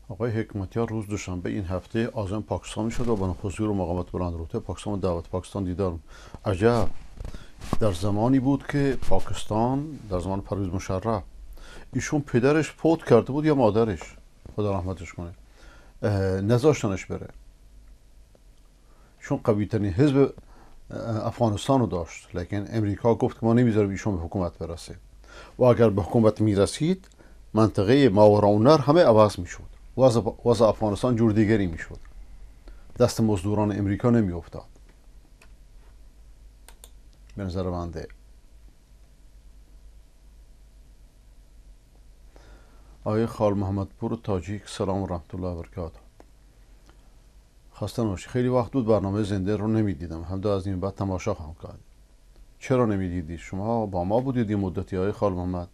آقای حکمتیار روز دوشنبه این هفته آزم پاکستان شد و به حضور مقامات بلند روته پاکستان دعوت پاکستان دیدار. عجب. در زمانی بود که پاکستان در زمان پرویز مشرف ایشون پدرش فوت کرده بود یا مادرش؟ خدا رحمتش کنه. نذاشتنش بره. چون قوی ترین حزب افغانستان رو داشت لیکن امریکا گفت که ما نمی‌ذاریم ایشون به حکومت برسه. و اگر به حکومت می‌رسید منطقه ماوراونر همه عوض می‌شد. وضع افغانستان جور دیگری می‌شد. دست مزدوران امریکا نمی بنده آقای خال محمد پور تاجیک سلام و رحمت الله و برکاته. خسته خیلی وقت بود برنامه زنده رو نمی‌دیدم. هم از این بعد تماشا خواهم کرد. چرا نمی‌دیدی؟ شما با ما بودید این مدتی های خال محمد.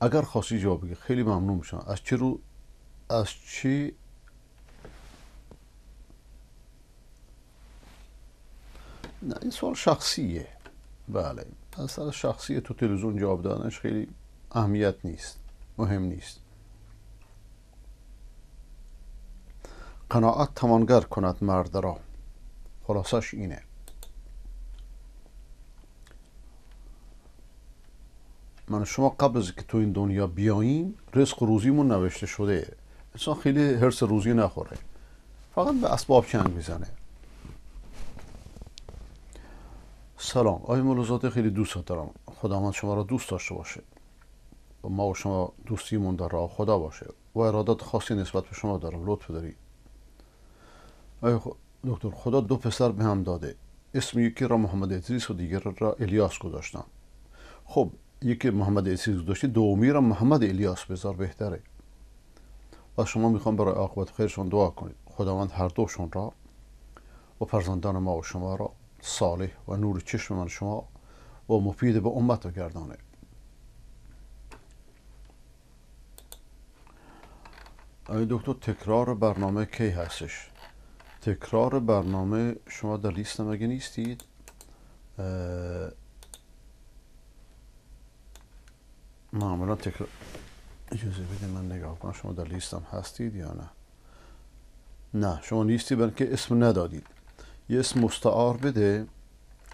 اگر خواستی جواب بگی خیلی ممنون میشم. از چه رو از چی نه این سوال شخصیه. بله. از شخصی تو تلویزیون جواب دادنش خیلی اهمیت نیست. مهم نیست. قناعت توانگر کند مرد را. خلاصش اینه. من شما قبل از که تو این دنیا بیاییم رزق روزیمون نوشته شده. انسان خیلی حرس روزی نخوره. فقط به اسباب چنگ می‌زنه. سلام. آقای ملوزاده خیلی دوست دارم. خداوند شما را دوست داشته باشه. ما و شما دوستیمون در راه خدا باشه. و ارادات خاصی نسبت به شما دارم. لطف داری آیا دکتر خدا دو پسر به هم داده. اسم یکی را محمد ادریس و دیگر را الیاس گذاشتم. خب یکی محمد ادریس گذاشتی دومی را محمد الیاس بذار بهتره. و شما می‌خوام برای عاقبت خیرشون دعا کنید. خداوند هر دوشون را و فرزندان ما و شما را صالح و نور چشم من شما و مفید به امت گردانه آیا دکتر تکرار برنامه کی هستش تکرار برنامه شما در لیست مگه نیستید معمولا تکرار اجازه بده من نگاه کنم شما در لیستم هستید یا نه نه شما نیستی بلکه اسم ندادید یه اسم مستعار بده.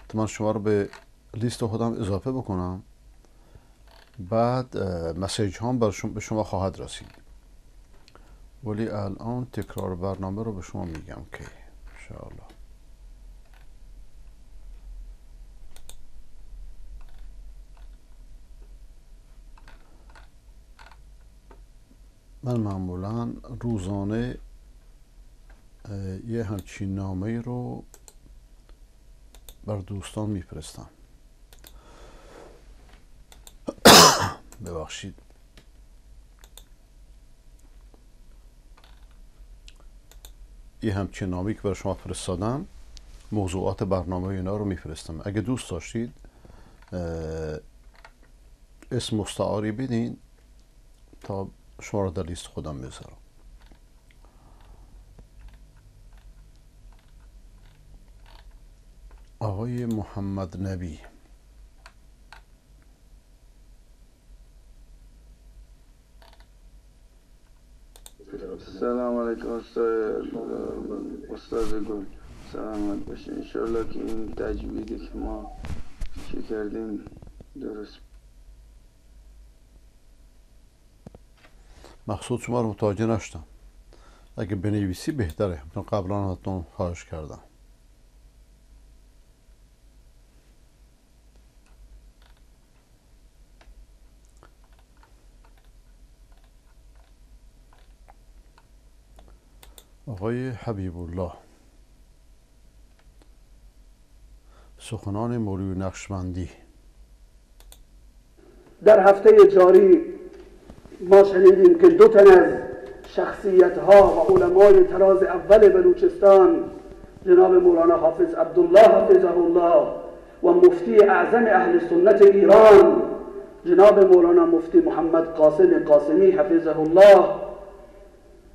تا من شما رو به لیست خودم اضافه بکنم. بعد مسیج هم به شما خواهد رسید. ولی الان تکرار برنامه رو به شما میگم. که انشاءالله. من معمولا روزانه یه همچین نامه رو بر دوستان میفرستم. ببخشید. یه همچین نامی که بر شما فرستادم موضوعات برنامه اینا رو میفرستم. اگه دوست داشتید اسم مستعاری بدین تا شما رو در لیست خودم بذارم. آقای محمد نبی. سلام علیکم استاد گل. سلامت باشه انشالله که این تجویدی که ما چی کردیم درست. مقصود شما رو متوجه نشدم. اگه بنویسی بهتره. من قبلا ازتون خواهش کردم. آقای حبیب الله سخنان مولوی نقشبندی. در هفته جاری ما شنیدیم که دو تن از شخصیت ها و علمای تراز اول بلوچستان جناب مولانا حافظ عبدالله حفظه الله و مفتی اعظم اهل سنت ایران جناب مولانا مفتی محمد قاسم قاسمی حفظه الله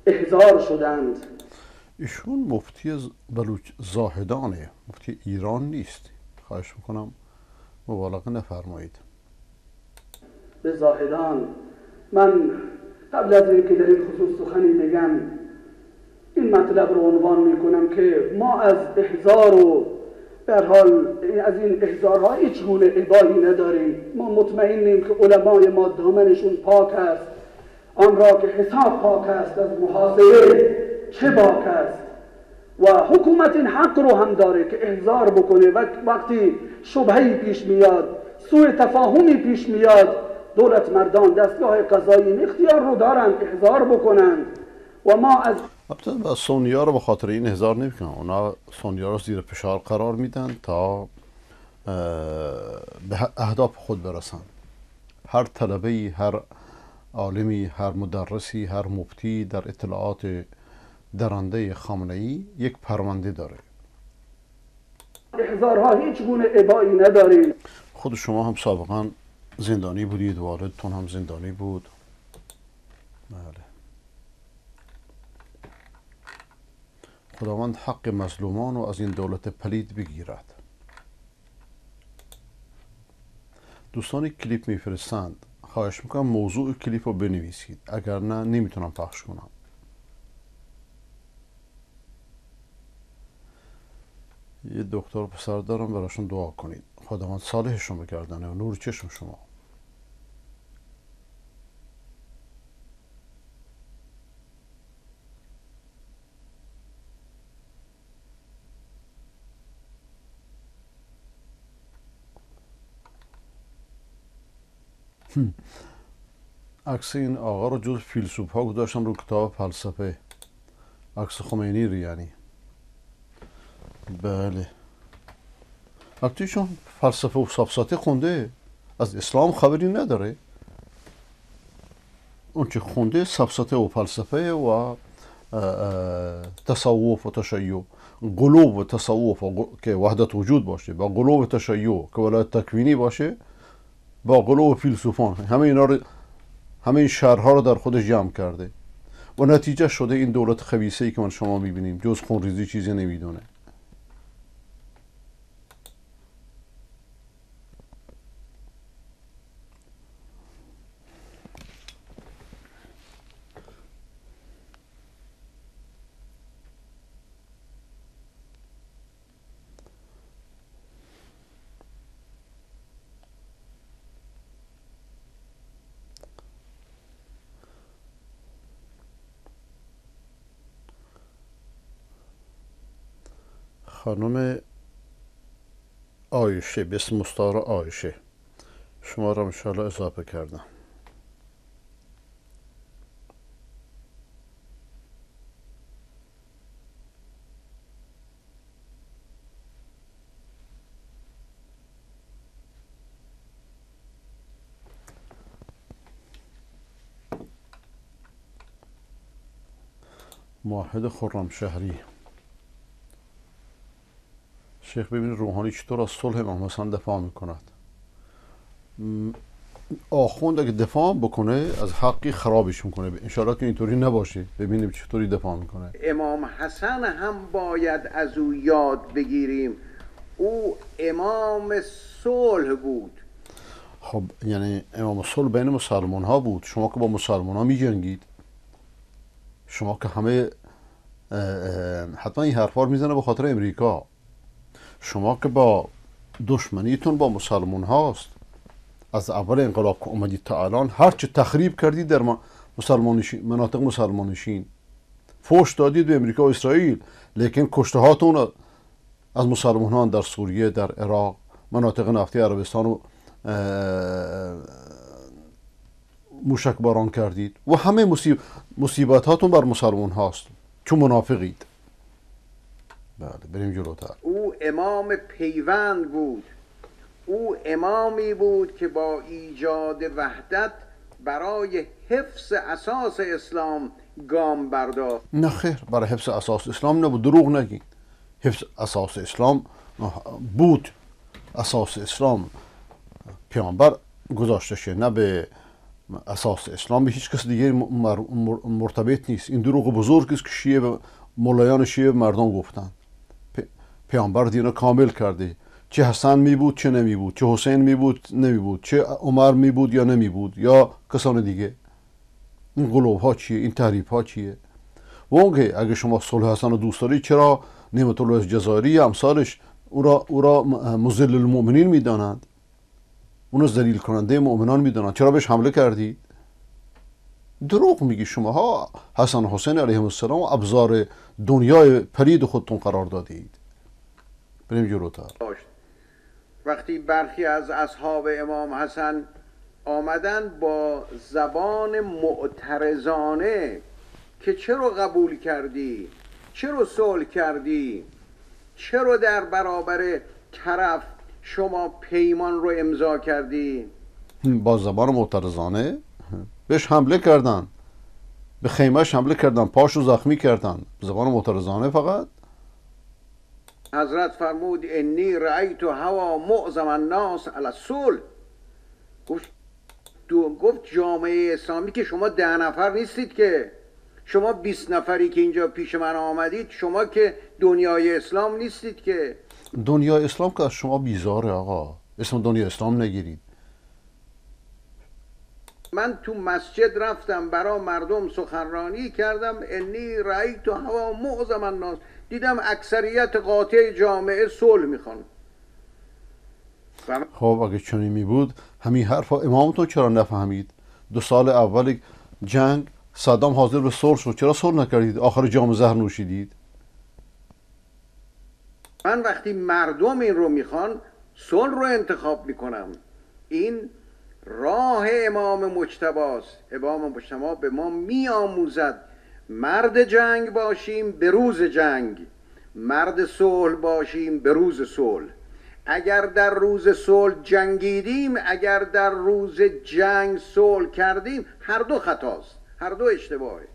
احضار شدند. ایشون مفتی بلوچ زاهدانه. مفتی ایران نیست. خواهش می‌کنم مبالغه نفرمایید. به زاهدان من قبل از اینکه در این خصوص سخنی بگم این مطلب رو عنوان می‌کنم که ما از احزار و در حال از این احزارها هیچ گونه عبایی نداریم. ما مطمئنیم که علمای ما دامنشون پاک است. آن را که حساب پاک است از محاسبه چه باک است؟ و حکومت این حق رو هم داره که احضار بکنه. وقتی شبهی پیش میاد سوء تفاهمی پیش میاد دولت مردان دستگاه قضایی اختیار رو دارن احضار بکنند. و ما از البته سونیا رو به خاطر این احضار نمی‌کنن اونا سونیا رو زیر فشار قرار میدن تا به اهداف خود برسن. هر طلبه هر عالمی هر مدرسی هر مفتی در اطلاعات درنده خامنه ای یک پرونده داره. احضارها هیچ گونه ابایی نداریم. خود شما هم سابقا زندانی بودید والدتون هم زندانی بود. بله. خداوند حق مظلومان رو از این دولت پلید بگیرد. دوستانی کلیپ میفرستند. خواهش می‌کنم موضوع کلیپ رو بنویسید. اگر نه نمی‌تونم پخش کنم. یه دکتر پسر دارم براشون دعا کنید. خداوند صالحشون بگردنه و نور چشم شما. عکس این آقا رو جز فیلسوف ها گذاشتم رو کتاب فلسفه. عکس خمینی رو یعنی. بله. چون فلسفه و سافساته خونده. از اسلام خبری نداره. اون که خونده سفساته و فلسفه و تصوف و تشیع. قلوب و تصوف که وحدت وجود باشه با قلوب تشیع که ولایت تکوینی باشه. با قلوب فیلسوفان. همه اینا رو همه این شهرها رو در خودش جمع کرده. و نتیجه شده این دولت خبیسه ای که من شما می‌بینیم جز خونریزی چیزی نمی‌دونه. خانم آیشه به اسم مستعار آیشه شما را انشاءالله اضافه کردم. واحد خرم شهری. شیخ ببینید روحانی چطور از صلح امام حسن دفاع می‌کند. آخوند اگه دفاع بکنه از حقی خرابش می‌کنه. انشاءالله که اینطوری نباشه. ببینیم چطوری دفاع می‌کنه. امام حسن هم باید از او یاد بگیریم. او امام صلح بود. خب یعنی امام صلح بین مسلمان ها بود. شما که با مسلمان ها می شما که همه حتما این حرفا رو می‌زنه به خاطر امریکا. شما که با دشمنیتون با مسلمان هاست. از اول انقلاب که اومدید تا الان تخریب کردید در مسلمانشین مناطق مسلمانشین. فوش دادید به امریکا و اسرائیل لیکن کشته هاتون از مسلمانان در سوریه در عراق مناطق نفتی عربستان و موشک باران کردید. و همه مصیبت هاتون بر مسلمان هاست. چون منافقید. بله بریم جلوتر او امام پیوند بود. او امامی بود که با ایجاد وحدت برای حفظ اساس اسلام گام برداشت. نه خیر برای حفظ اساس اسلام نبود دروغ نگید حفظ اساس اسلام بود. اساس اسلام پیامبر گذاشته شه نه به اساس اسلام. به هیچ کس دیگه مرتبط نیست. این دروغ بزرگ است که شیعه مولایان شیعه مردم گفتن. پیامبر دین کامل کرده چه حسن می بود چه نمی بود. چه حسین می بود نمی بود. چه عمر می بود یا نمی بود. یا کسان دیگه. این قلوب ها چیه؟ این تعریف ها چیه؟ و اونگه اگه شما صلح حسن رو دوست دارید چرا نعمت الله جزاری امثالش او را, او را مزل المؤمنین می‌دانند؟ اونو ذلیل کننده مؤمنان می‌دانند. چرا بهش حمله کردید دروغ میگی شما ها حسن حسین علیهم السلام ابزار دنیای پرید خودتون قرار دادید. بریم جلوتر وقتی برخی از اصحاب امام حسن آمدن با زبان معترضانه که چرا قبول کردی؟ چرا صلح کردی؟ چرا در برابر طرف شما پیمان رو امضا کردی؟ با زبان معترضانه؟ بهش حمله کردن. به خیمهش حمله کردن. پاشو زخمی کردن. زبان معترضانه فقط. حضرت فرمود انی رأیت هوا معظم الناس علی الصلح گفت گفت جامعه اسلامی که شما ده نفر نیستید که. شما 20 نفری که اینجا پیش من آمدید شما که دنیای اسلام نیستید که. دنیا اسلام که از شما بیزاره آقا. اسم دنیا اسلام نگیرید. من تو مسجد رفتم برا مردم سخنرانی کردم انی رأیت هوا معظم الناس دیدم اکثریت قاطع جامعه صلح می‌خوان. خب اگه چنین می بود همین حرف امام تو چرا نفهمید؟ دو سال اول جنگ صدام حاضر به صلح شد چرا صلح نکردید؟ آخر جام زهر نوشیدید؟ من وقتی مردم این رو می‌خوان صلح رو انتخاب می‌کنم. این راه امام مجتباست. امام مجتبا به ما میآموزد مرد جنگ باشیم به روز جنگ. مرد صلح باشیم به روز صلح. اگر در روز صلح جنگیدیم اگر در روز جنگ صلح کردیم هر دو خطاست هر دو اشتباهه.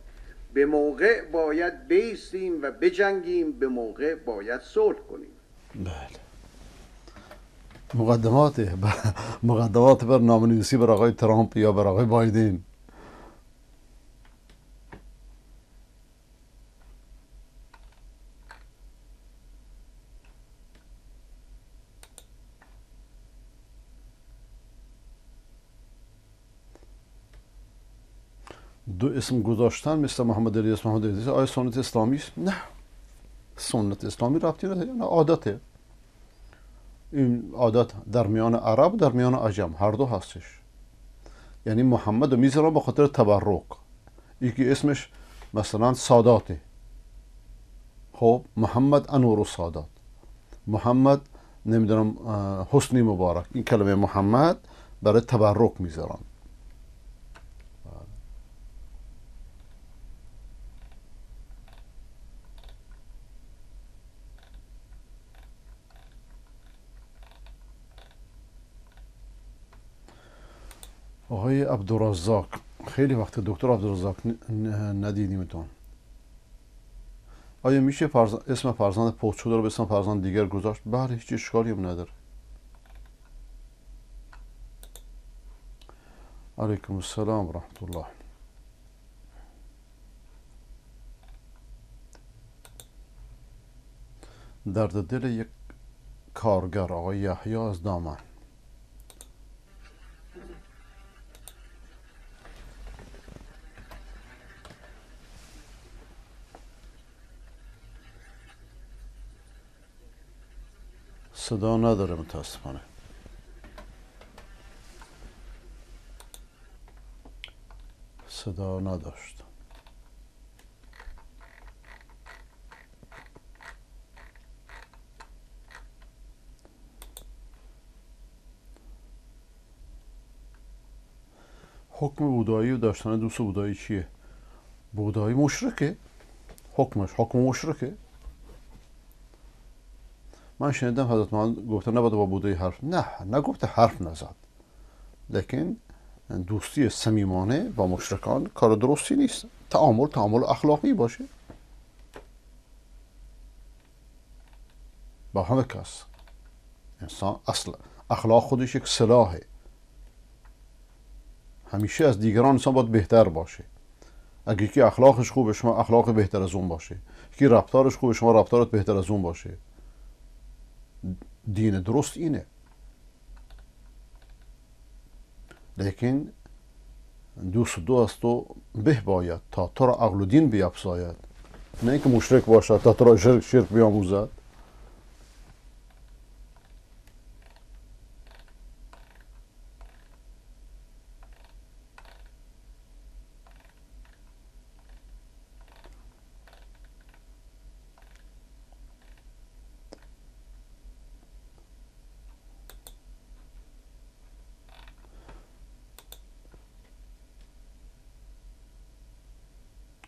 به موقع باید بیستیم و بجنگیم به موقع باید صلح کنیم. بله. مقدمات مقدمات بر نامنویسی بر آقای ترامپ یا بر آقای بایدن. دو اسم گذاشتن مثل محمد اسم محمد علی آیا سنت اسلامی است؟ نه. سنت اسلامی رفتی نه عادته. این عادت در میان عرب در میان عجم هر دو هستش. یعنی محمد رو می‌ذارن به خاطر تبرک. یکی اسمش مثلا ساداته خب محمد انور و سادات محمد نمی‌دونم حسنی مبارک. این کلمه محمد برای تبرک می‌ذارن. آقای عبدالرزاق. خیلی وقت دکتر عبدالرزاق ندیدیمتون. آیا میشه اسم فرزند پست شده رو به اسم فرزند دیگر گذاشت؟ بله هیچ اشکالی هم نداره. علیکم السلام رحمت الله درد دل یک کارگر آقای یحیی از دامن. صدا نداره متاسفانه صدا نداشت حکم بودایی و داشتن دوست بودایی چیه بودایی مشرکه حکمش حکم مشرکه من شنیدم حضرت محمد گفته نباید با بودایی حرف نه نگفته حرف نزد. لیکن دوستی صمیمانه با مشرکان کار درستی نیست. تعامل تعامل اخلاقی باشه. با همه کس. انسان اصل اخلاق خودش یک سلاحه. همیشه از دیگران انسان باید بهتر باشه. اگه یکی اخلاقش خوبه شما اخلاق بهتر از اون باشه. یکی رفتارش خوبه شما رفتارت بهتر از اون باشه. دین درست اینه لیکن دوست دو از تو به باید تا تو را عقل و دین بیافزاید نه اینکه مشرک باشد تا تو را شرک, شرک بیاموزد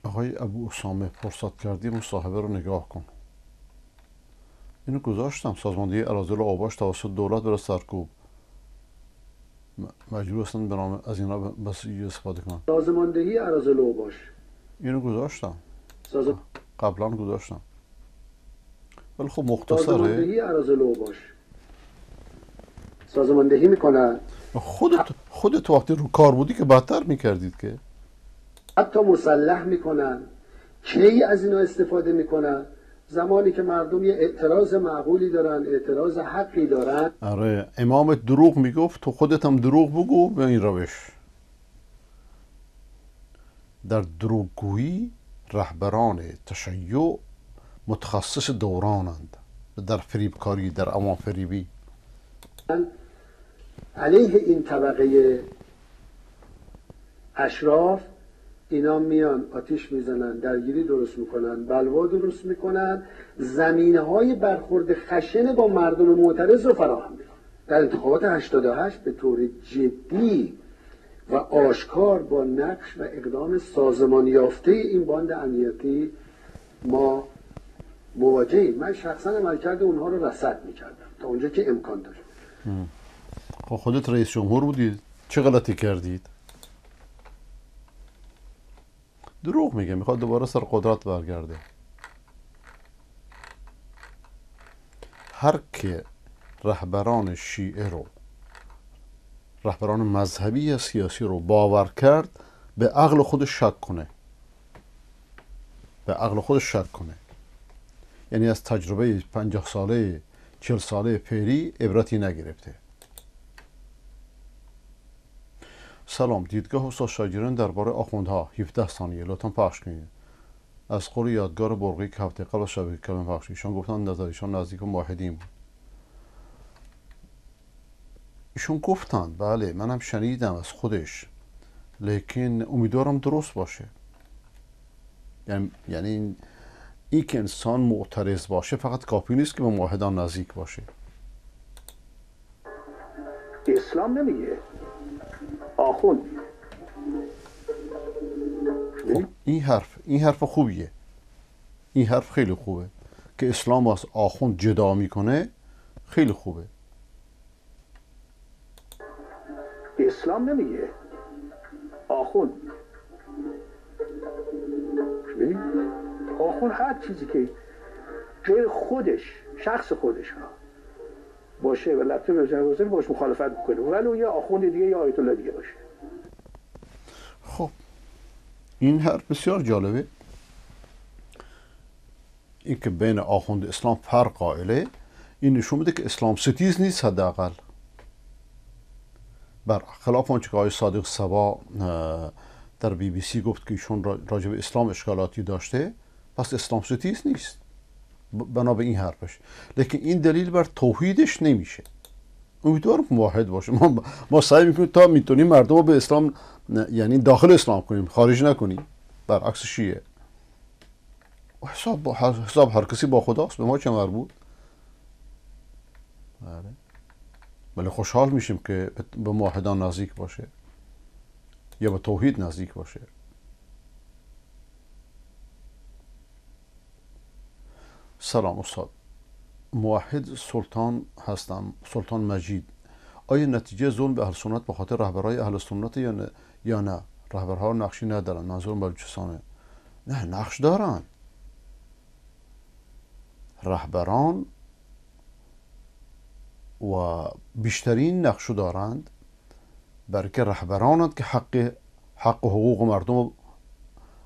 آقای ابو اسامه فرصت کردی مصاحبه رو نگاه کن اینو گذاشتم سازماندهی اراضی و آباش توسط دولت بره سرکوب مجبور هستن برام از اینا بس استفاده کنن سازماندهی اراضی و آباش اینو گذاشتم ساز... قبلا گذاشتم ولی خب مختصره سازماندهی اراضی و آباش سازماندهی می‌کنن خودت خودت وقتی رو کار بودی که بدتر می‌کردید که حتی مسلح می‌کنن. کی از اینا استفاده می‌کنن؟ زمانی که مردم یه اعتراض معقولی دارن اعتراض حقی دارن. آره امام دروغ می‌گفت تو خودت هم دروغ بگو به این روش. در دروغگویی رهبران تشیع متخصص دورانند. در فریبکاری در امان فریبی. علیه این طبقه اشراف اینا میان آتیش می‌زنن درگیری درست می‌کنن بلوا درست می‌کنن زمینه های برخورد خشن با مردم معترض رو فراهم می‌کنن. در انتخابات 88 به طور جدی و آشکار با نقش و اقدام سازمان یافته این باند امنیتی ما مواجهیم. من شخصا عملکرد اونها رو رصد می‌کردم تا اونجا که امکان داشت خب خودت رئیس جمهور بودید چه غلطی کردید؟ دروغ میگه می‌خواد دوباره سر قدرت برگرده. هر که رهبران شیعه رو رهبران مذهبی یا سیاسی رو باور کرد به عقل خودش شک کنه. به عقل خودش شک کنه. یعنی از تجربه پنجاه ساله چل ساله پیری عبرتی نگرفته. سلام دیدگاه استاد شاگران درباره آخوندها 17 ثانیه لطفا پخش کنید. از قول یادگار برقی که هفته قبل شبکه کلمه پخش. ایشان گفتن نظرشان نزدیک واحدین بود. ایشون گفتن بله منم شنیدم از خودش. لیکن امیدوارم درست باشه. یعنی, یعنی این که انسان معترض باشه فقط کافی نیست که به موحدان نزدیک باشه. اسلام نمیگه. آخوند. خب؟ این حرف این حرف خوبیه. این حرف خیلی خوبه. که اسلام از آخوند جدا می‌کنه خیلی خوبه. اسلام نمیگه. آخوند. آخوند هر چیزی که غیر خودش شخص خودش ها. باشه و لطفه به باش مخالفت می‌کنه. ولی یه آخوند دیگه یا آیت الله دیگه باشه. خب. این حرف بسیار جالبه. این که بین آخوند اسلام فرق قائله. این نشون میده که اسلام ستیز نیست حداقل. بر خلاف آنچه که آقای صادق سبا در بی بی سی گفت که ایشون راجع به اسلام اشکالاتی داشته پس اسلام ستیز نیست. بنا به این حرفش. لیکن این دلیل بر توحیدش نمیشه. امیدوارم واحد باشه. ما, ما سعی می‌کنیم تا می‌تونیم مردم رو به اسلام یعنی داخل اسلام کنیم خارج نکنیم. برعکس شیعه. حساب, با حساب هر کسی با خداست. به ما چه مربوط؟ بله. ولی خوشحال میشیم که به موحدان نزدیک باشه. یا به توحید نزدیک باشه. سلام استاد. موحد سلطان هستم سلطان مجید. آیا نتیجه ظلم به اهل سنت به خاطر رهبرهای اهل سنت یا نه؟ یا نه؟ رهبرها نقشی ندارن منظور بلوچستانه نه نقش دارن. رهبران و بیشترین نقشو دارند برای که رهبرانند که حق حق و حقوق مردم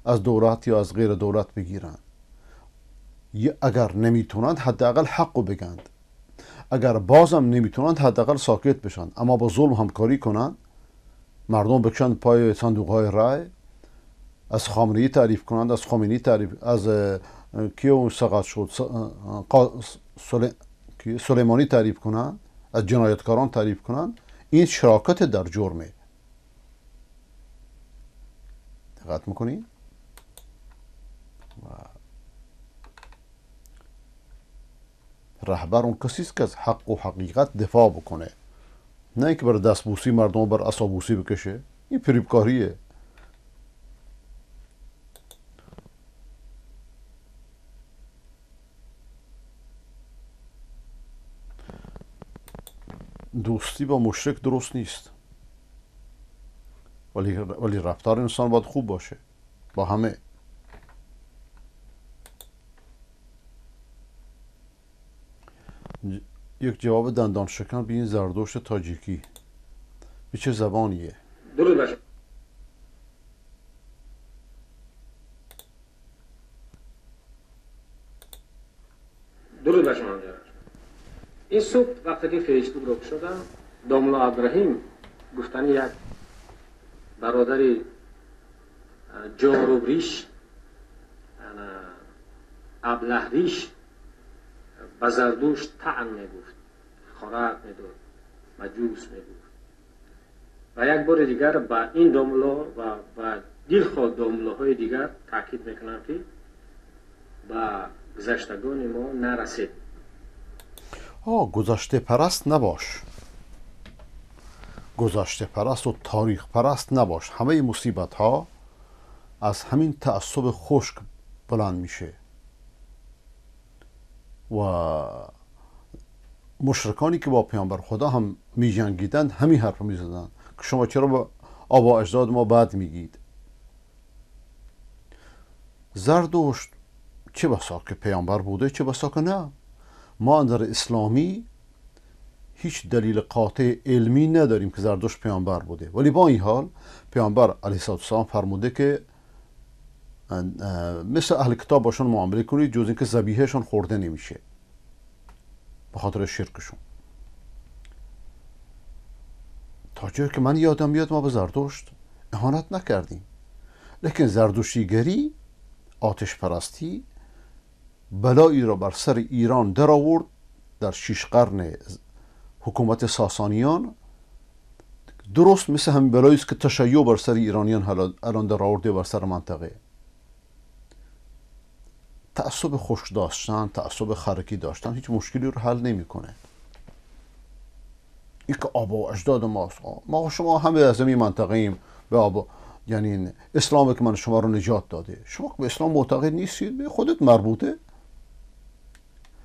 از دولت یا از غیر دولت بگیرند اگر نمی‌تونند حداقل حق بگند. اگر بازم نمی‌تونند حداقل ساکت بشن اما با ظلم همکاری کنند مردم بکشند پای صندوق های رای از خامنه‌ای تعریف کنند از خامنه‌ای تعریف از کیو سقط شد؟ سلیمانی تعریف کنند از جنایتکاران تعریف کنند. این شراکت در جرمه. دقت می‌کنید رهبر اون کسی است که از حق و حقیقت دفاع بکنه. نه اینکه بر دستبوسی مردم بر اصابوسی بکشه. این فریبکاریه. دوستی با مشرک درست نیست. ولی ولی رفتار انسان باید خوب باشه. با همه. یک جواب دندان شکن به این زردوشت تاجیکی. به چه زبانیه؟ درود باشه درود باشه این صبح وقتی که فیسبوک رو شدم داملا ابراهیم گفتن یک برادری جاروبریش ابلهریش به زردوش تعن می‌گفت خوراک می‌داد مجوس می‌گفت و یک بار دیگر با این داملا و با دلخواه داملا های دیگر تاکید می‌کنم که با گذشتگان ما نرسید. آه گذشته پرست نباش. گذشته پرست و تاریخ پرست نباش. همه مصیبت ها از همین تعصب خشک بلند میشه. و مشرکانی که با پیامبر خدا هم می جنگیدند همین حرف می زدن که شما چرا با آبا اجداد ما بعد میگید؟ زردشت چه بسا که پیامبر بوده چه بسا که نه. ما در اسلامی هیچ دلیل قاطع علمی نداریم که زردشت پیامبر بوده. ولی با این حال پیامبر علیه السلام فرموده که مثل اهل کتاب باشون معامله کنید جز اینکه زبیهشون خورده نمیشه. به خاطر شرکشون. تا جایی که من یادم بیاد ما به زردشت اهانت نکردیم. لیکن زردشتیگری آتش پرستی بلایی را بر سر ایران در آورد در شیش قرن حکومت ساسانیان. درست مثل همین بلایی است که تشیع بر سر ایرانیان الان در آورده بر سر منطقه. تعصب خوش داشتن تعصب خرکی داشتن هیچ مشکلی رو حل نمی‌کنه. این که آبا و اجداد ماست. ما شما همه از این منطقه ایم به آبا یعنی اسلام که من شما رو نجات داده. شما به اسلام معتقد نیستید به خودت مربوطه.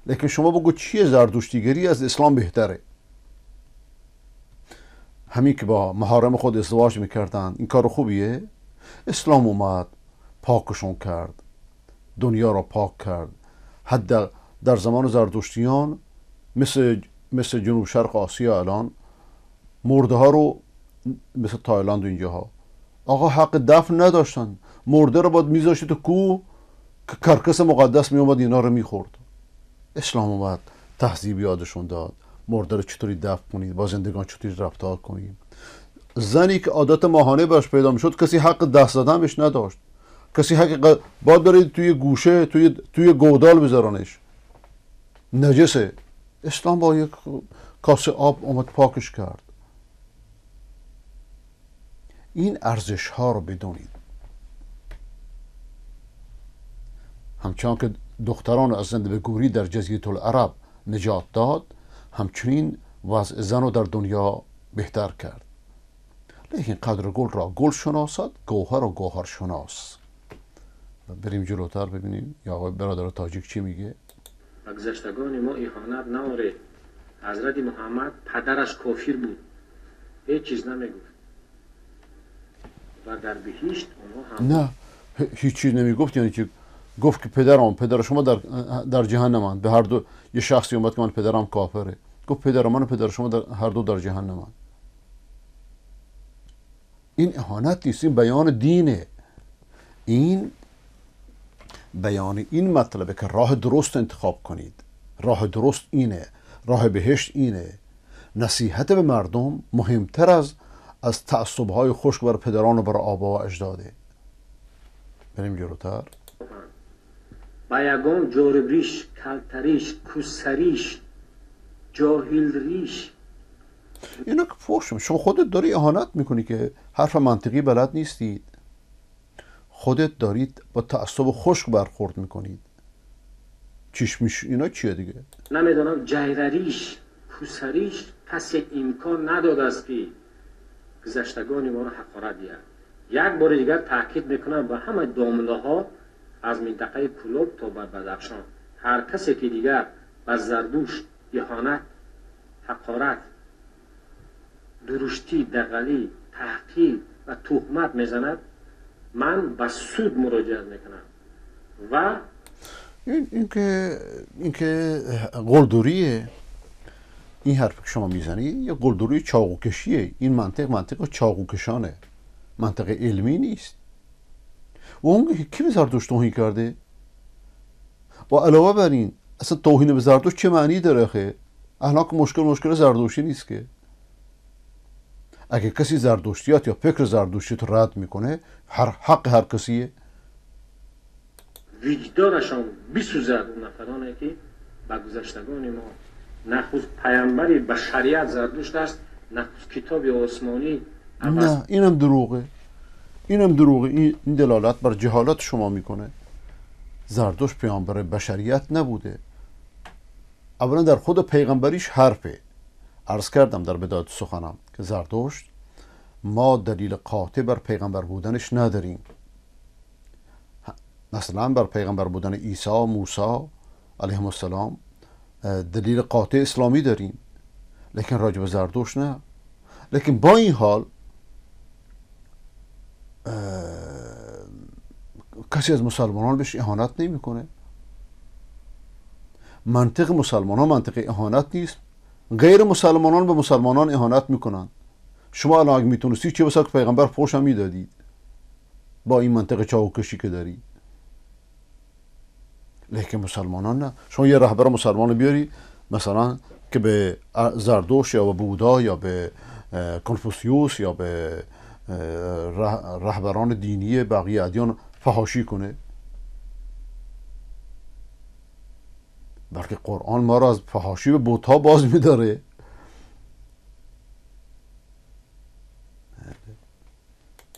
لیکن شما بگو چیه زردوشتیگری از اسلام بهتره؟ همین که با محارم خود ازدواج می‌کردن. این کار خوبیه؟ اسلام اومد پاکشون کرد. دنیا را پاک کرد. حد در زمان زردشتیان مثل, مثل جنوب شرق آسیا الان مرده ها رو مثل تایلند و اینجاها. آقا حق دفن نداشتن. مرده رو باید میذاشت تو کو که کرکس مقدس میومد اینا رو می‌خورد. اسلام اومد تهذیب یادشون داد. مرده رو چطوری دفن کنید؟ با زندگان چطوری رفتار کنید زنی که عادت ماهانه باش پیدا می‌شد کسی حق دست زدن بهش نداشت. کسی حق باید برید توی گوشه توی توی گودال بذارانش نجسه. اسلام با یک کاسه آب اومد پاکش کرد. این ارزش ها رو بدونید. همچنان که دختران از زنده گوری در جزیره العرب نجات داد همچنین وضع زن رو در دنیا بهتر کرد. لیکن قدر گل را گل شناسد گوهر و گوهر شناس. بریم جلوتر ببینیم. یا آقای برادر تاجیک چی میگه؟ گذشتگان ما ایخانت نواره حضرت محمد پدرش کافر بود. هیچ چیز نمی‌گفت. و در بهشت هم نه هیچ چیز نمی‌گفت. یعنی که گفت که پدرم پدر شما در در جهنمند. به هر دو یه شخصی اومد که من پدرم کافره. گفت پدر من و پدر شما در هر دو در جهنمند. این اهانت نیست این بیان دینه. این بیان این مطلبه که راه درست انتخاب کنید. راه درست اینه. راه بهشت اینه. نصیحت به مردم مهمتر از از تعصب های خشک بر پدران و بر آبا و اجداده. بریم جلوتر. بیگام جوربریش کلتریش کوسریش جاهیل اینا که فوش شما خودت داری اهانت می‌کنی که حرف منطقی بلد نیستید. خودت دارید با تعصب خشک برخورد می‌کنید. چشمیش اینا چیه دیگه؟ نمی‌دونم جایدریش کوسریش کسی امکان نداد است که گذشتگان ما رو حقارت دیگر یک بار دیگر تاکید می‌کنم به همه دامنه ها از منطقه کلوب تا به بدخشان. هر کسی که دیگر به زردوش یهانت حقارت درشتی دقلی تحقیل و تهمت می‌زند من به سود مراجعه می‌کنم. و این, این که این که قلدوریه این حرف که شما می‌زنی یه قلدوری چاقوکشیه. این منطق منطق چاقوکشانه. منطق علمی نیست. و اون کی به توهین کرده؟ و علاوه بر این اصلا توهین به زردوش چه معنی داره خه الان که مشکل مشکل زردوشی نیست که. اگه کسی زردوشتیات یا فکر زردوشتی رو رد می‌کنه هر حق هر کسیه. وجدانشان بسوزد اون نفرانه که به گذشتگان ما نخوز پیامبری به شریعت زردوشت است نخوز کتاب آسمانی نه اینم دروغه. اینم دروغه. این دلالت بر جهالت شما می‌کنه. زردوش پیامبر بشریت نبوده. اولا در خود پیغمبریش حرفه. عرض کردم در بدایت سخنم. که زردشت ما دلیل قاطع بر پیغمبر بودنش نداریم. مثلا بر پیغمبر بودن عیسی موسی علیهم السلام دلیل قاطع اسلامی داریم. لیکن راجب زردوش نه. لیکن با این حال کسی از مسلمانان بهش اهانت نمی‌کنه. منطق مسلمانان منطق اهانت نیست. غیر مسلمانان به مسلمانان اهانت می‌کنن شما الان اگه می‌تونستی چه بسا که پیغمبر فوش هم می‌دادید؟ با این منطق چاوکشی که داری لیکن مسلمانان نه. شما یه رهبر مسلمان بیاری مثلا که به زردوش یا به بودا یا به کنفوسیوس یا به رهبران دینی بقیه ادیان فهاشی کنه. بلکه قرآن ما را از فهاشی به بوتا باز میداره.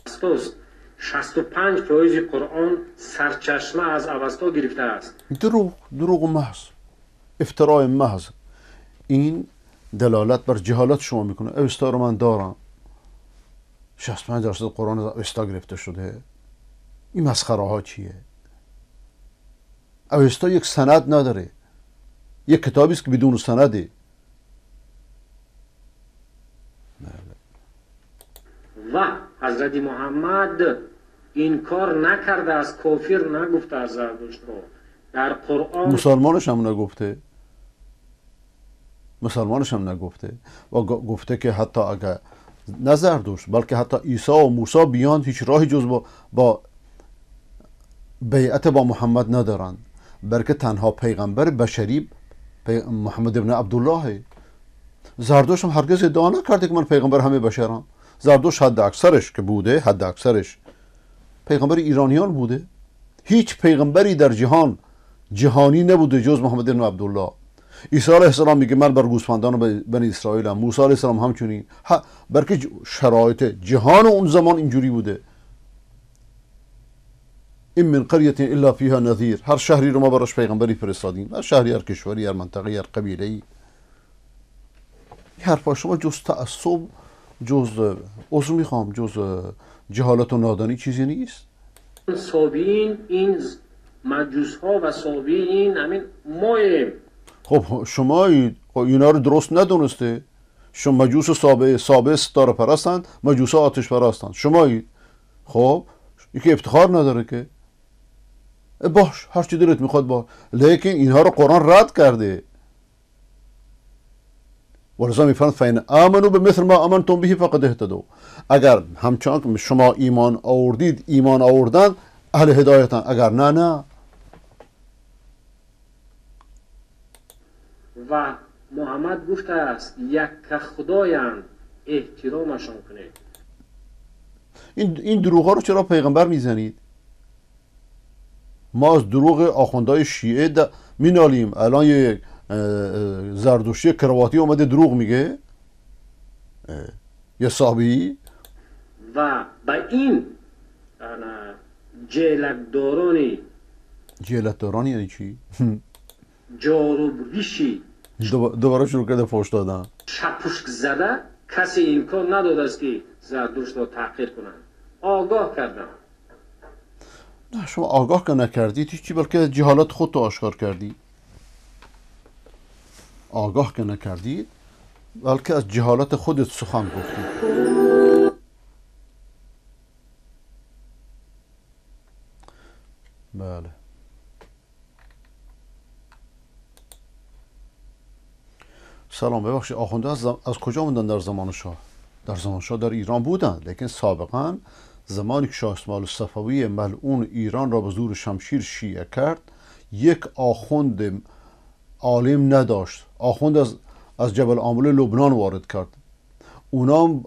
اساس 60 65 فایز قرآن سرچشمه از اوستا گرفته است. دروغ دروغ محض. افتراء محض. این دلالت بر جهالت شما می‌کنه. اوستا رو من دارم. 65 درصد قرآن از اوستا گرفته شده. این مسخره ها چیه؟ اوستا یک سند نداره. یک کتابی است که بدون سنده و حضرت محمد این کار نکرده است کافر نگفته از زردشت رو در قرآن مسلمانش هم نگفته. مسلمانش هم نگفته. و گفته که حتی اگر نظر داشت بلکه حتی عیسی و موسی بیان هیچ راهی جز با, با بیعت با محمد ندارند بلکه تنها پیغمبر بشری محمد ابن عبدالله زردوش هم هرگز ادعا نکرده که من پیغمبر همه بشرم. زردوش حد اکثرش که بوده حد اکثرش پیغمبر ایرانیان بوده. هیچ پیغمبری در جهان جهانی نبوده جز محمد ابن عبدالله. عیسی علیه السلام میگه من بر گوسفندان بنی اسرائیل هم موسی علیه السلام همچنین. برکه شرایط جهان اون زمان اینجوری بوده. این من قریه الا فیها نذیر هر شهری رو ما براش پیغمبری فرستادیم. هر شهری هر کشوری هر منطقه هر قبیله ای حرفا شما جز تعصب جز عضو می‌خوام. جز جهالت و نادانی چیزی نیست. صابین این مجوس ها و صابین این همین مایم خب شما اینا رو درست ندونسته. شما مجوس سابه سابه ستاره پرستند مجوس آتش پرستند شما خب یکی افتخار نداره که باش هر چی دلت می‌خواد با. لیکن اینها رو قرآن رد کرده. ولذا میفرماد فین آمنو به مثل ما آمنتم به فقد اهتدو اگر همچنان که شما ایمان آوردید ایمان آوردن اهل هدایتن. اگر نه نه. و محمد گفته است یک خدایان احترامشان کنید. این این دروغ ها رو چرا پیغمبر می‌زنید؟ ما از دروغ آخوندهای شیعه مینالیم. الان یه زردوشی کرواتی اومده دروغ میگه. یه صحابی. و با این جلکدارانی جلکدارانی یعنی چی؟ جاروبریشی. دوباره شروع کرده فوش دادن. شپوشک زده کسی امکان نداده است که زردوشت را تحقیر کنند آگاه کردن نه شما آگاه که نکردید چی بلکه جهالت خود تو آشکار کردی. آگاه که نکردید بلکه از جهالت خودت سخن گفتید بله. سلام ببخشید آخونده از, از کجا موندن در زمان شاه؟ در زمان شاه در ایران بودند لیکن سابقا زمانی که شاه اسماعیل صفوی ملعون ایران را به زور شمشیر شیعه کرد یک آخوند عالم نداشت. آخوند از, از جبل آمول لبنان وارد کرد. اونا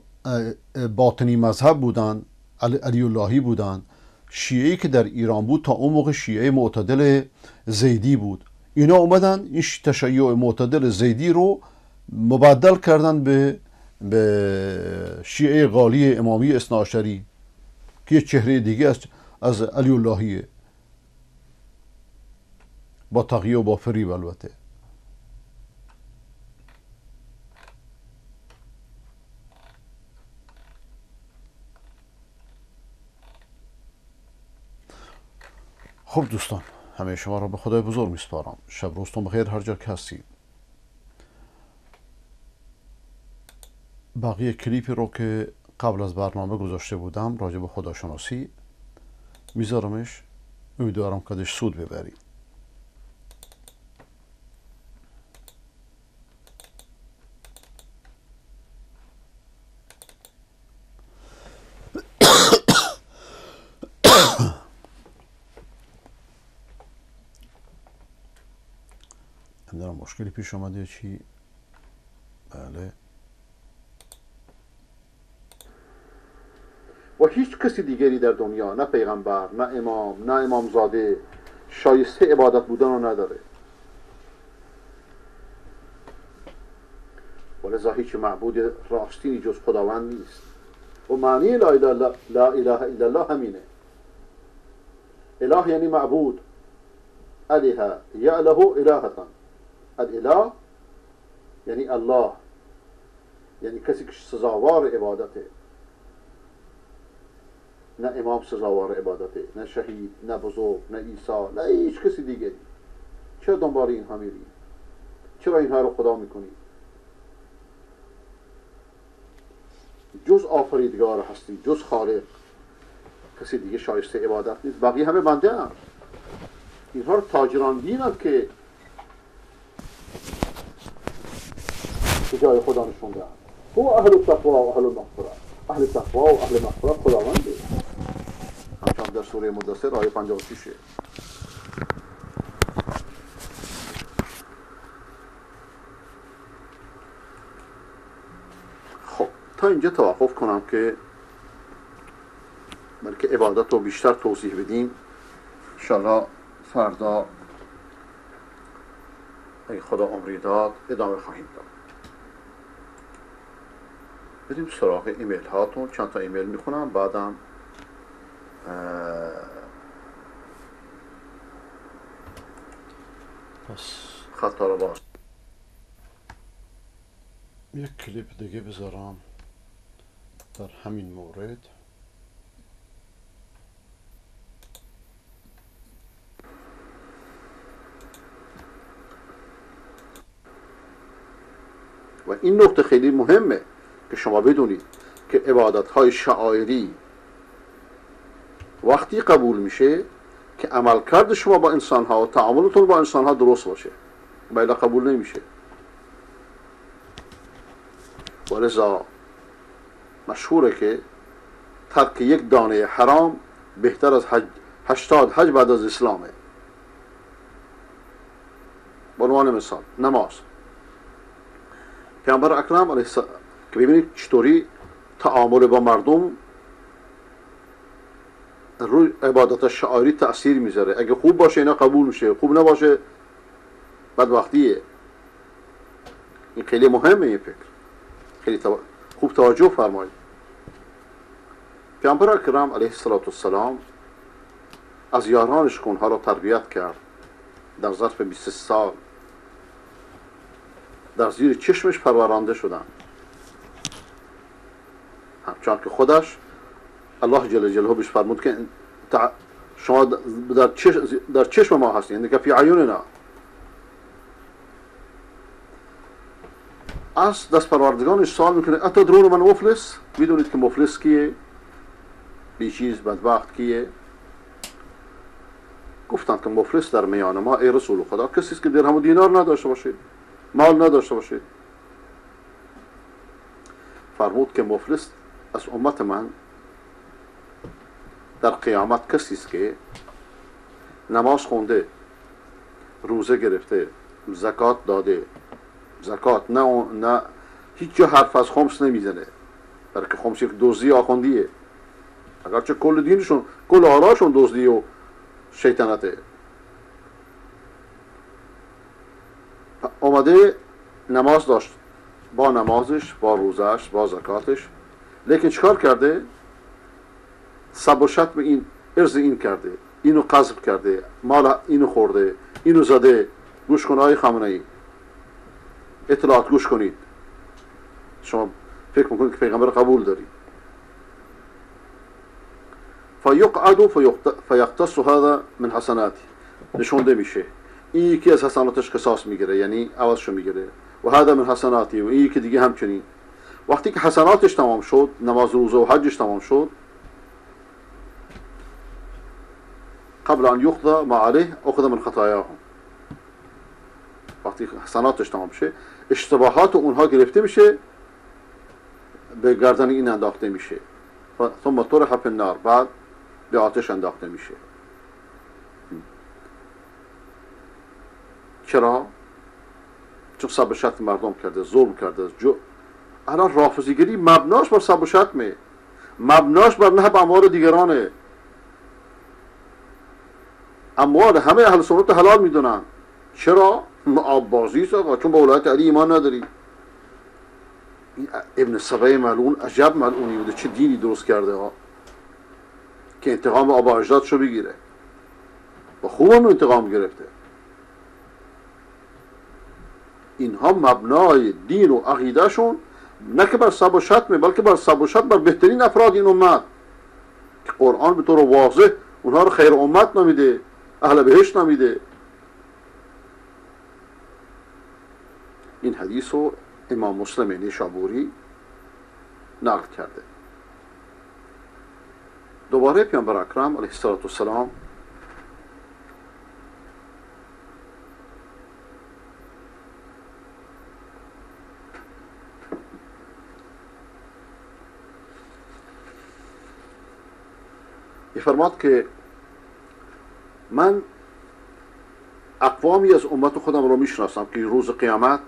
باطنی مذهب بودن علی اللهی بودن. شیعه که در ایران بود تا اون موقع شیعه معتدل زیدی بود. اینا اومدن این تشیع معتدل زیدی رو مبدل کردن به به شیعه غالی امامی اصناشری که یه چهره دیگه از, از علی اللهیه با تقیه و با فریب البته. خب دوستان همه شما را به خدای بزرگ میسپارم. شب روزتون بخیر هر جا که هستید بقیه کلیپی رو که قبل از برنامه گذاشته بودم راجع به خداشناسی. میذارمش امیدوارم که سود ببرید نمی‌دونم مشکلی پیش آمده چی؟ بله. و هیچ کسی دیگری در دنیا نه پیغمبر نه امام نه امامزاده شایسته عبادت بودن رو نداره. ولذا هیچ معبود راستینی جز خداوند نیست. و معنی لا اله, لا اله الا الله همینه. اله یعنی معبود. اله یعله الهتن الاله یعنی الله. یعنی کسی که سزاوار عبادته. نه امام سزاوار عبادته نه شهید نه بزرگ نه عیسی نه هیچ کسی دیگه. چرا دنبال اینها میری چرا اینها رو خدا می‌کنی جز آفریدگار هستی جز خالق. کسی دیگه شایسته عبادت نیست. بقیه همه بنده هم. اینها رو تاجران دینند که به جای خدا نشون دهند هو اهل التقوا و اهل المغفرت اهل تقوا و اهل مغفرت خداونده همچنان در سوره مدثر آیه 56 خب تا اینجا توقف کنم که بلکه عبادت رو بیشتر توضیح بدیم. انشاءالله فردا ای خدا عمری داد ادامه خواهیم داد. بریم سراغ ایمیل هاتون. چند تا ایمیل می‌خونم بعدم رو باز یک کلیپ دیگه بذارم در همین مورد و این نکته خیلی مهمه که شما بدونید که عبادت های شعائری وقتی قبول میشه که عملکرد شما با انسان ها و تعاملتون با انسان ها درست باشه. بایلا قبول نمیشه. ولذا مشهوره که ترک یک دانه حرام بهتر از حج هشتاد حج بعد از اسلامه. به عنوان مثال نماز. پیامبر اکرم علیه که ببینید چطوری تعامل با مردم روی عبادت شعاری تأثیر می‌ذاره. اگه خوب باشه اینا قبول میشه خوب نباشه بدبختیه. این خیلی مهمه این فکر. خیلی تو... خوب توجه فرمایید. پیامبر اکرم علیه السلام از یارانش اونها را تربیت کرد. در ظرف 20 سال. در زیر چشمش پرورانده شدن. همچنان که خودش الله جل جلاله بهش فرمود که شما در چشم, در چشم ما هستید یعنی که فی عیوننا. از دست پروردگانش سوال می‌کنه اتدرون من مفلس؟ می‌دونید که مفلس کیه؟ بیچیز بدبخت کیه؟ گفتند که مفلس در میان ما ای رسول خدا کسی که درهم و دینار نداشته باشه مال نداشته باشه؟ فرمود که مفلس از امت من در قیامت کسی است که نماز خونده روزه گرفته زکات داده. زکات نه نه هیچ جا حرف از خمس نمی‌زنه. بلکه خمس یک دزدی آخوندیه. اگرچه کل دینشون کل آراشون دزدی و شیطنته. آمده نماز داشت. با نمازش با روزش با زکاتش. لیکن چیکار کرده؟ سب و شتم این ارز این کرده اینو قذف کرده مال اینو خورده اینو زده گوش کن آقای خامنه ای اطلاعات گوش کنید. شما فکر می‌کنید که پیغمبر قبول دارید. فیقعد فیقتص هذا من حسناتی. نشونده میشه. این یکی از حسناتش قصاص می‌گیره یعنی عوضشو می‌گیره. و هذا من حسناتی و این یکی دیگه همچنین. وقتی که حسناتش تمام شد نماز روزه و حجش تمام شد قبل ان یقضى ما عليه اخذ من خطاياهم. وقتی حسناتش تمام شه اشتباهات اونها گرفته میشه به گردن این انداخته میشه. ثم طرح فی النار بعد به آتش انداخته میشه. چرا؟ چون سب شتم مردم کرده ظلم کرده. جو... الان رافضیگری مبناش بر سب شتمه مبناش بر نهب اموال دیگرانه. اموال همه اهل سنت حلال می‌دونن. چرا؟ آب بازی است آقا چون با ولایت علی ایمان نداری. ابن سبای ملعون عجب ملعونی بوده چه دینی درست کرده ها که انتقام آبا اجدادشو بگیره. و خوبم انتقام گرفته. اینها مبنای دین و عقیدهشون نه که بر سب و شتمه بلکه بر سب و شتم بر بهترین افراد این امت. که قرآن به طور واضح اونها رو خیر امت نمیده اهل بهشت نمیده این حدیث رو امام مسلم نیشابوری نقل کرده. دوباره پیامبر اکرم علیه السلام میفرماد که من اقوامی از امت خودم رو می‌شناسم که روز قیامت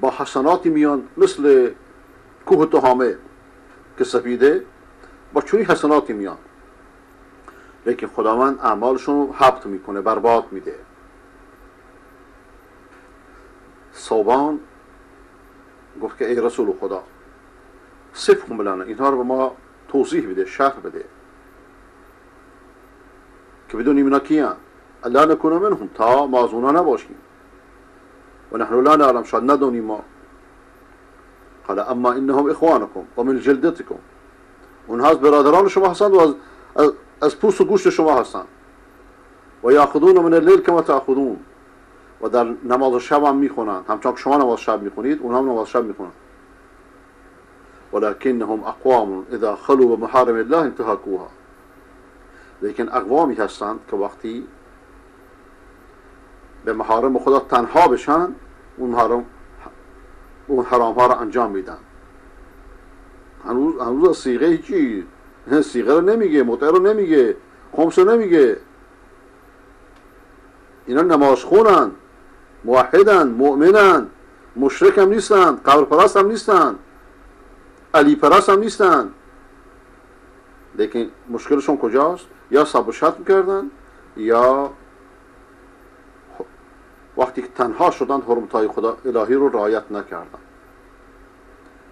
با حسناتی میان مثل کوه تهامه که سفیده با چونی حسناتی میان. لیکن خداوند اعمالشون رو حبط می‌کنه برباد میده. صوبان گفت که ای رسول خدا صفهم بلانه اینها رو به ما توضیح بده شرح بده. که بدونیم اینا کیان؟ الا نکونه منهم تا ما از اونا نباشیم. و نحن لا نعلم شاید ندونیم ما. قال اما انهم اخوانكم و من جلدتكم اونها از برادران شما هستند و از, از, پوست و گوشت شما هستند و یاخذون من اللیل کما تاخذون و در نماز شب هم میخونند همچنان شما نماز شب میخونید اونها هم نماز شب میخونند ولكنهم اقوام اذا خلوا بمحارم الله انتهكوها لیکن اقوامی هستند که وقتی به محارم خدا تنها بشن اون حرام اون حرام ها رو انجام میدن. هنوز هنوز سیغه هیچی. سیغه رو نمیگه مطعه رو نمیگه خمس رو نمیگه. اینا نماز خونن موحدن مؤمنن مشرک هم نیستن قبر پرست هم نیستن علی پرست هم نیستن. لیکن مشکلشون کجاست؟ یا و شتم کردن یا وقتی که تنها شدن حرمتهای خدا الهی رو رعایت نکردن.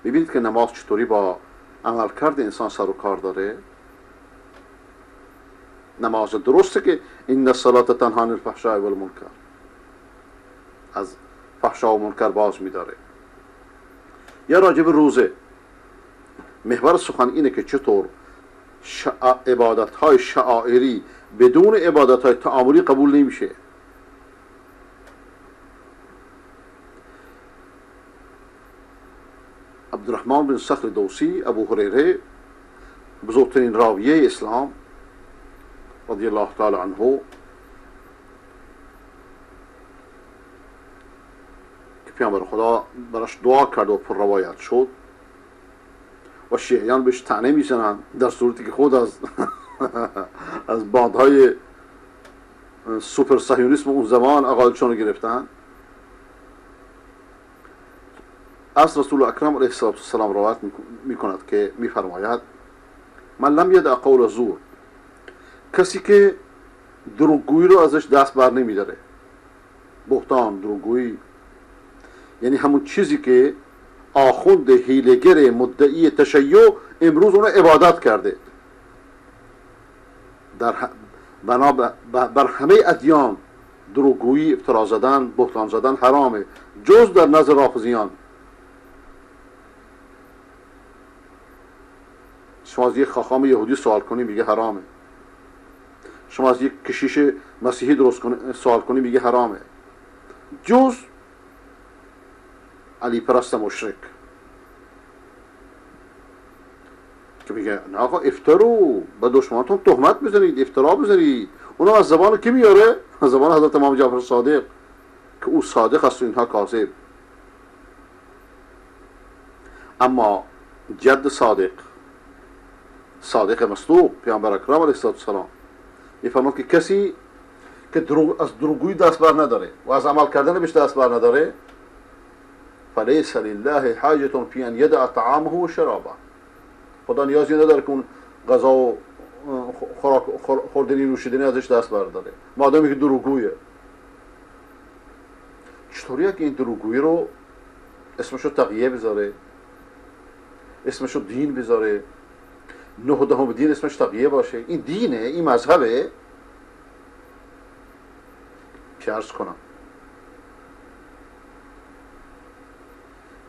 ببینید که نماز چطوری با عمل کرد انسان سر و کار داره؟ نماز درسته که این الصلاه تنها الفحشاء والمنکر. از فحشا و منکر باز میداره. یا راجب روزه. محور سخن اینه که چطور عبادت های شعائری بدون عبادت های تعاملی قبول نمیشه. عبدالرحمن بن سخر دوسی ابو هریره بزرگترین راویه اسلام رضی الله تعالی عنه که پیامبر خدا براش دعا کرد و پر روایت شد. و شیعیان بهش تنه می‌زنن در صورتی که خود از از باندهای سوپر صهیونیسم اون زمان اقایدشون رو گرفتن. از رسول اکرم علیه السلام روایت می‌کند که میفرماید من لم ید قول زور. کسی که دروگویی رو ازش دست بر نمیداره. بهتان دروگویی یعنی همون چیزی که آخوند هیلگر مدعی تشیع امروز اون عبادت کرده. در بنا بر همه ادیان دروگویی افترا زدن بهتان زدن حرامه. جز در نظر رافضیان شما از یک خاخام یهودی سوال کنی میگه حرامه. شما از یک کشیش مسیحی درست کنی سوال کنی میگه حرامه. جز علی پرست مشرک که میگه نه آقا افترو به دشمنتون تهمت بزنید افترا بزنید اونم از زبان کی میاره از زبان حضرت امام جعفر صادق که او صادق است و اینها کاذب اما جد صادق صادق مصدوق پیامبر اکرم علیه السلام میفرماد که کسی که دروغ از دروغگویی دست بر نداره و از عمل کردن بهش دست بر نداره فلیس لله حاجة فی ان یدع طعامه و شرابه خدا نیازی نداره که اون غذا و خوردنی نوشیدنی ازش دست برداره. مادامی که دروغگویه. چطوریه که این دروغگویی رو اسمشو تقیه بذاره؟ اسمشو دین بذاره؟ نه دهم دین اسمش تقیه باشه؟ این دینه؟ این مذهبه؟ که ارز کنم.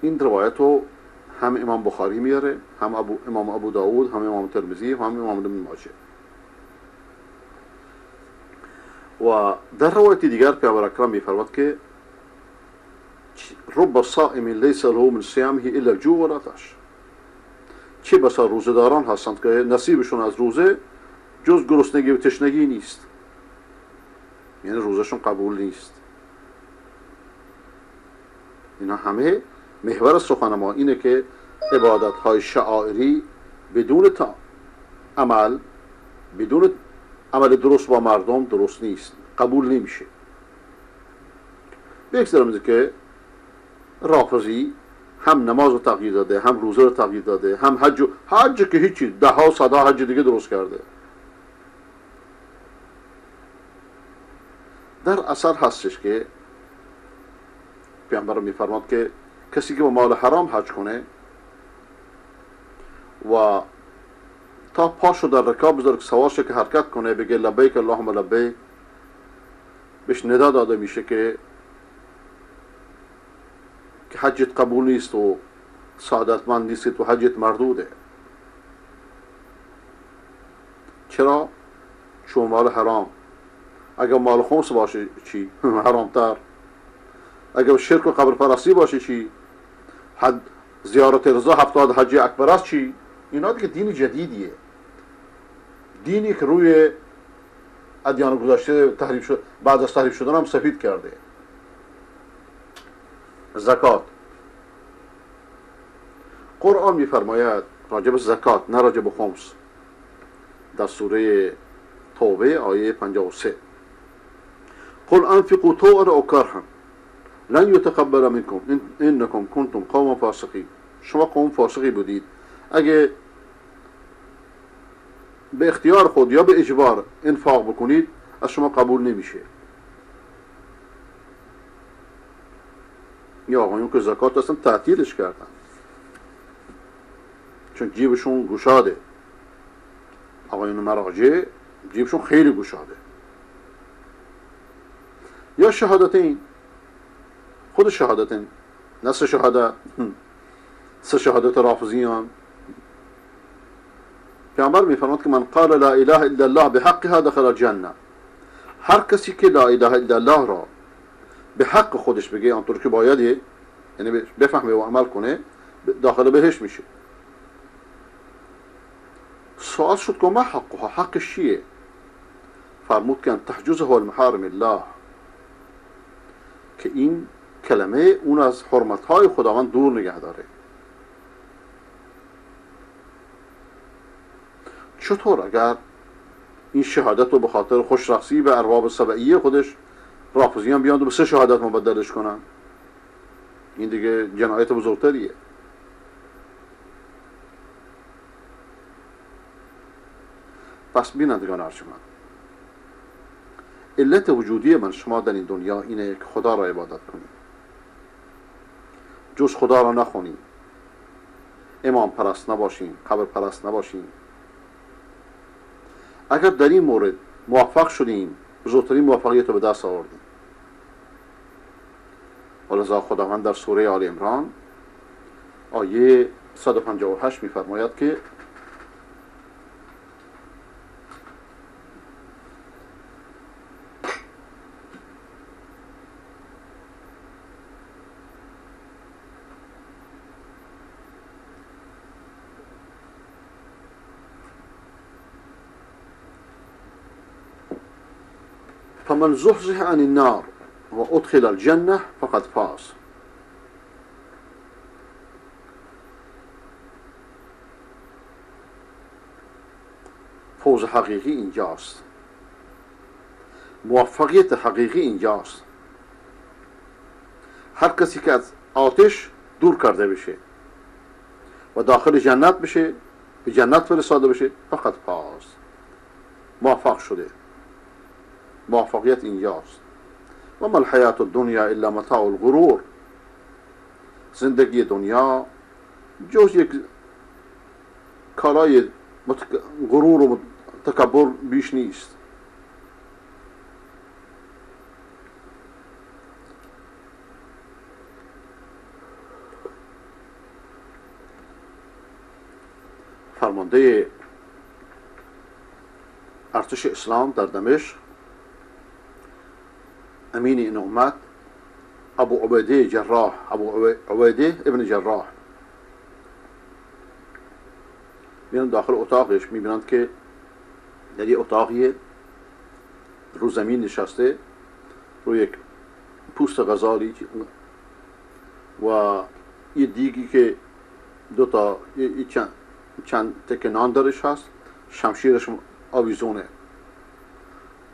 این روایت رو هم امام بخاری میاره هم ابو امام ابو داود هم امام ترمزی هم امام ابن ماجه. و در روایت دیگر پیامبر اکرم میفرماد که رب صائم لیس له من صیامه الا الجوع و العطش چه بسا روزداران هستند که نصیبشون از روزه جز گرسنگی و تشنگی نیست. یعنی روزشون قبول نیست. اینا همه محور سخن ما اینه که عبادت های شعائری بدون تا عمل بدون عمل درست با مردم درست نیست قبول نمیشه. بگذارم که رافضی هم نماز رو تغییر داده هم روزه رو تغییر داده هم حج حج که هیچی ده ها صدا حج دیگه درست کرده. در اثر هستش که پیامبر میفرماد که کسی که با مال حرام حج کنه و تا پاشو در رکاب بذاره که سوار که حرکت کنه بگه لبیک اللهم لبیک بهش ندا داده میشه که که حجت قبول نیست و سعادتمند نیست و حجت مردوده چرا؟ چون مال حرام اگر مال خمس باشه چی؟ حرامتر اگر شرک و قبر پرستی باشه چی؟ حد زیارت رضا هفتاد حج اکبر است چی؟ اینا دیگه دین جدیدیه. دینی که روی ادیان گذاشته تحریف شد بعد از تحریف شدن هم سفید کرده. زکات. قرآن میفرماید راجب زکات نه راجب خمس. در سوره توبه آیه 53 قل انفقوا طوعا او کرها. لن یتقبل منکم انکم کنتم قوم فاسقین شما قوم فاسقی بودید. اگه به اختیار خود یا به اجبار انفاق بکنید از شما قبول نمیشه. یا آقایون که زکات اصلا تعطیلش کردن. چون جیبشون گشاده. آقایون مراجع جیبشون خیلی گشاده. یا شهادتین. خود شهادتین نه سه شهادت سه شهادت رافضیان پیامبر میفرماد که من قال لا اله الا الله بحقها دخل الجنه. هر کسی که لا اله الا الله را به حق خودش بگه آنطور که باید یعنی بفهمه و عمل کنه داخل بهش میشه. سوال شد که ما حقها؟ حقش چیه؟ فرمود که تحجزه المحارم الله. که این کلمه اون از حرمت های خداوند دور نگه داره. چطور اگر این شهادت رو به خاطر خوشرخصی به ارباب سبعیه خودش رافضی هم بیان و به سه شهادت مبدلش کنن؟ این دیگه جنایت بزرگتریه. پس بینندگان ارجمند علت وجودی من شما در این دنیا اینه که خدا را عبادت کنیم جز خدا را نخونیم امام پرست نباشیم قبر پرست نباشیم اگر در این مورد موفق شدیم بزرگترین موفقیت رو به دست آوردیم ولذا خداوند در سوره آل عمران آیه 158 میفرماید که فمن زحزح عن النار وأدخل الجنة فقد فاز. فوز حقیقی اینجاست. موفقیت حقیقی اینجاست. هر کسی که از آتش دور کرده بشه و داخل جنت بشه به جنت فرستاده بشه فقط فاز. موفق شده. موفقیت اینجاست و ما الحیات دنیا إلا متاع الغرور. زندگی دنیا جز یک کارای متق... غرور و تکبر بیش نیست فرمانده ارتش اسلام در دمشق. امین این امت ابو عبیده جراح. ابو عبیده ابن جراح. میان داخل اتاقش می‌بینند که در یه رو زمین نشسته روی یک پوست غزالی و یه دیگی که دو تا چند, چند تک نان درش هست. شمشیرش آویزونه.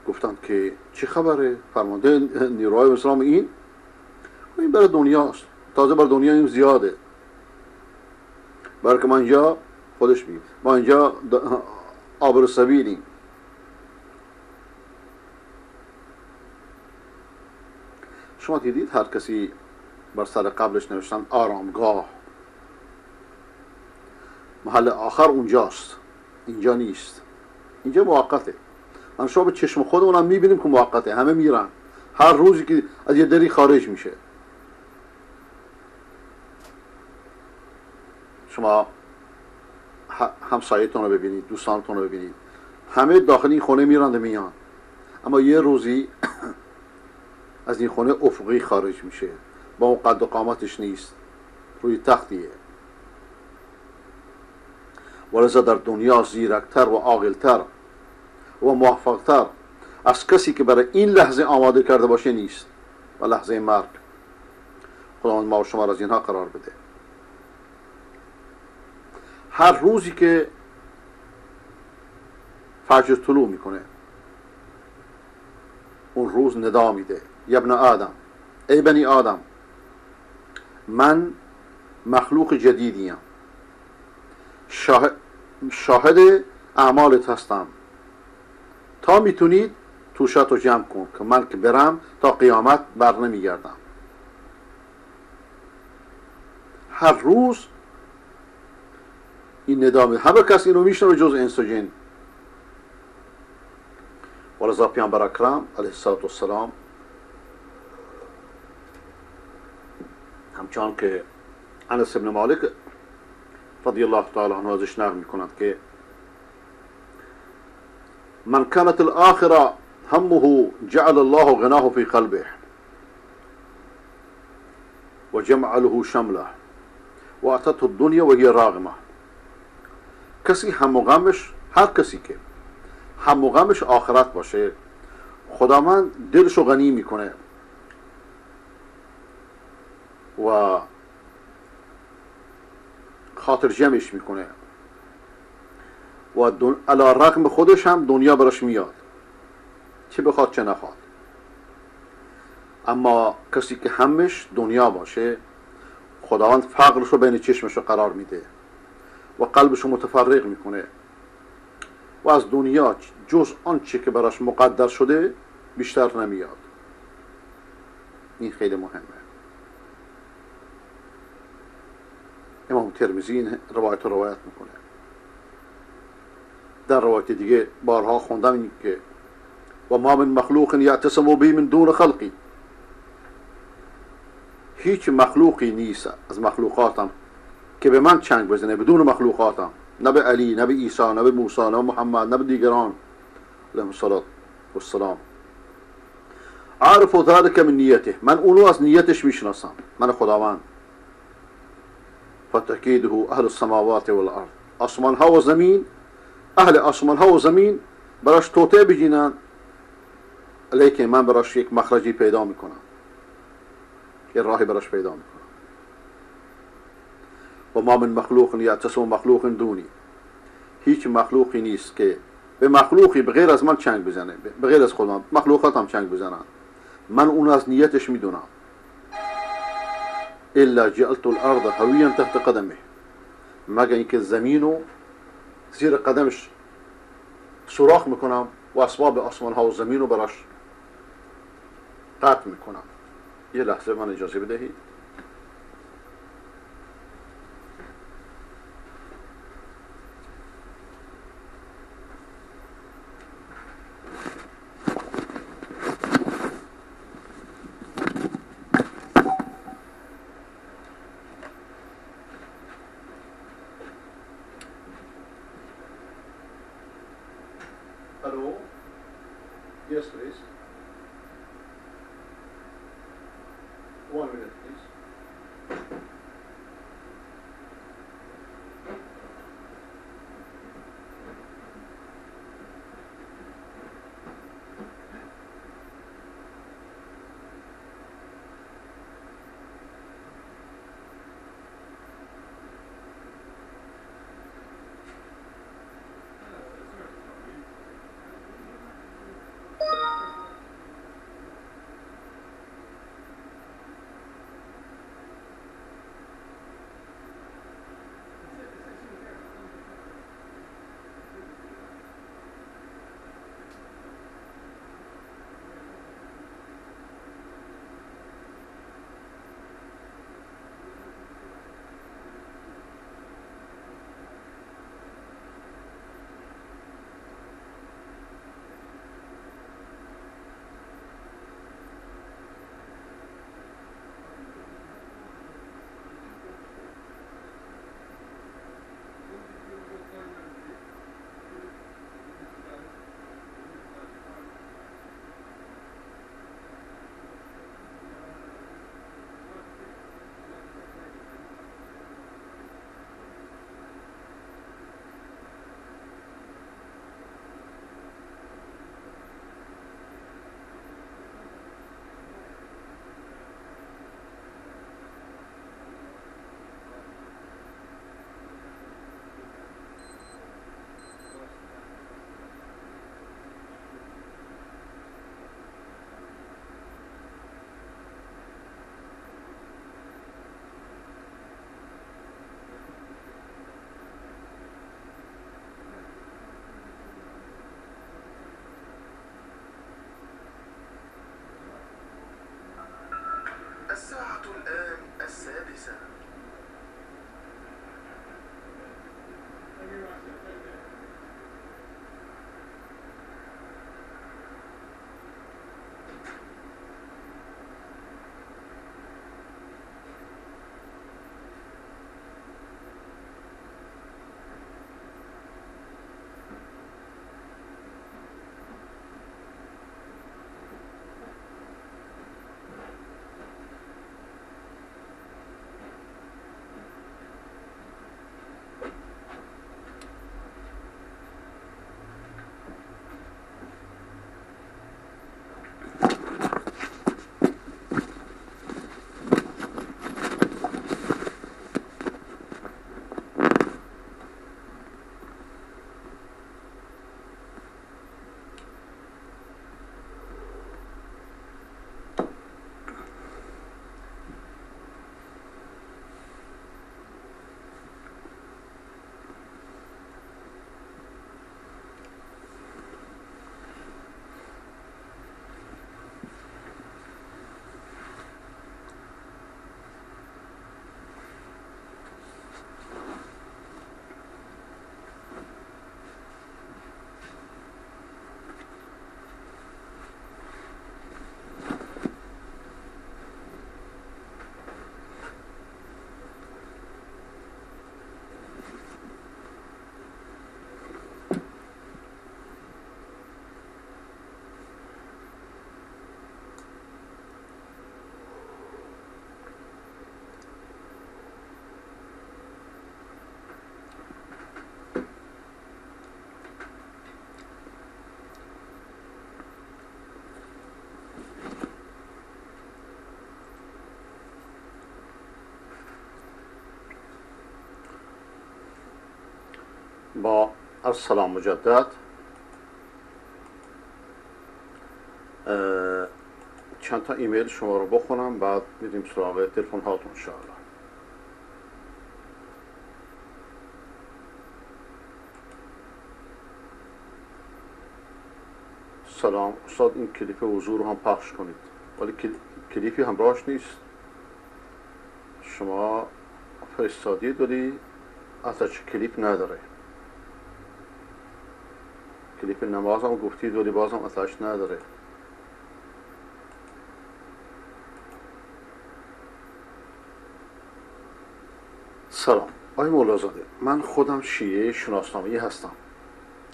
گفتند که چه خبره؟ فرمانده نیروهای اسلام این؟ این برای دنیاست. تازه بر دنیا این زیاده. برای که ما اینجا خودش میگه ما اینجا آبر سبیلیم. شما دیدید هر کسی بر سر قبلش نوشتن آرامگاه. محل آخر اونجاست. اینجا نیست. اینجا موقته. من شما به چشم خودمونم می‌بینیم که موقته. همه میرن. هر روزی که از یه دری خارج میشه. شما همسایتون رو ببینید دوستانتون رو ببینید. همه داخل این خونه میرند میان. اما یه روزی از این خونه افقی خارج میشه. با اون قد و قامتش نیست. روی تختیه. ولذا در دنیا زیرکتر و عاقلتر و موفقتر از کسی که برای این لحظه آماده کرده باشه نیست و لحظه مرگ. خداوند ما و شما را از اینها قرار بده. هر روزی که فجر طلوع می‌کنه اون روز ندا میده. یبن آدم. ای بنی آدم من مخلوق جدیدیم شاهد, شاهد اعمالت هستم. تا می‌تونید توشت رو جمع کن که من که برم تا قیامت بر نمیگردم. هر روز این ندامه همه کس اینو میشنوه جز انس و جن ولذا پیامبر اکرم علیه السلام همچنان که انس ابن مالک رضی الله تعالی عنه ازش نقل می‌کنند که من كانت الآخرة همه جعل الله غناه في قلبه وجمع له شمله وأتته الدنيا وهي راغمة کسی هم و هر کسی که هم غمش آخرت باشه خداوند دلشو غنی می‌کنه. و خاطر جمعش می‌کنه. و دن... علا رقم خودش هم دنیا براش میاد. چه بخواد چه نخواد. اما کسی که همش دنیا باشه خداوند فقرش رو بین چشمش رو قرار میده و قلبش رو متفرق می‌کنه. و از دنیا جز آنچه که براش مقدر شده بیشتر نمیاد. این خیلی مهمه. امام ترمیزی این روایت رو روایت می‌کنه. در روایت دیگه بارها خوندم این که و ما من مخلوق یعتصم بی من دون خلقی. هیچ مخلوقی نیست از مخلوقاتم که به من چنگ بزنه بدون مخلوقاتم. نه به علی نه به عیسی نه به موسی نه محمد نه به دیگران. علیهم الصلاة والسلام. عارف ذلك من نیته. من اونو از نیتش می‌شناسم. من خداوند. فتکیده اهل السماوات والارض. آسمان ها و زمین اهل آسمان ها و زمین براش توته بجینن لیکن من براش یک مخرجی پیدا می‌کنم یه راهی براش پیدا می‌کنم و ما من مخلوق یعتصم مخلوق دونی. هیچ مخلوقی نیست که به مخلوقی بغیر از من چنگ بزنه. بغیر از خودم. مخلوقات هم چنگ بزنن. من اون از نیتش می‌دونم. الا جعلت الارض هویا تحت قدمه. مگر اینکه زمینو زیر قدمش سوراخ می‌کنم و اسباب آسمان ها و زمین رو براش قطع می‌کنم. یه لحظه من اجازه بدهید. با السلام مجدد چند تا ایمیل شما رو بخونم بعد میریم سراغ تلفن هاتون انشاءالله. سلام استاد این کلیپ حضور رو هم پخش کنید. ولی کل- کلیپی همراهش نیست. شما فرستادید ولی ازش کلیپ نداره. کلیپ نماز هم گفتید ولی بازم ازش نداره. سلام. آقای مولازاده من خودم شیعه شناسنامه هستم.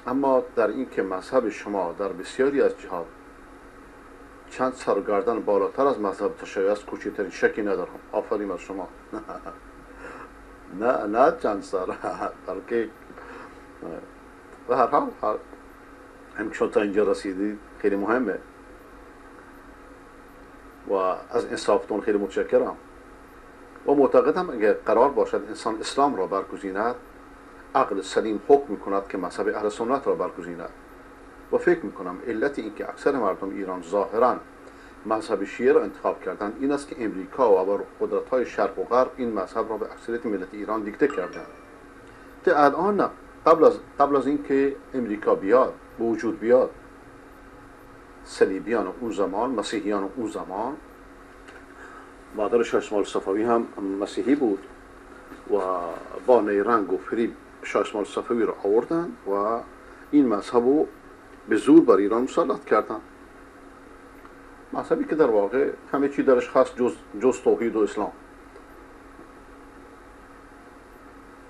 اما در این که مذهب شما در بسیاری از جهات چند سرگردن بالاتر از مذهب تشیع است کوچکترین شکی ندارم. آفرین از شما. نه نه چند سر. بلکه و هر حال هم شما تا اینجا رسیدید خیلی مهمه و از انصافتون خیلی متشکرم و معتقدم اگر قرار باشد انسان اسلام را برگزیند عقل سلیم حکم می‌کند که مذهب اهل سنت را برگزیند و فکر می‌کنم علت اینکه اکثر مردم ایران ظاهرا مذهب شیعه را انتخاب کردند این است که امریکا و قدرت های شرق و غرب این مذهب را به اکثریت ملت ایران دیکته کردند تا الان قبل از قبل از اینکه امریکا بیاد به وجود بیاد. صلیبیان اون زمان مسیحیان اون زمان. مادر شاه اسماعیل صفوی هم مسیحی بود و با نیرنگ و فریب شاه اسماعیل صفوی را آوردن و این مذهب رو به زور بر ایران مسلط کردن. مذهبی که در واقع همه چی درش هست جز, جز توحید و اسلام.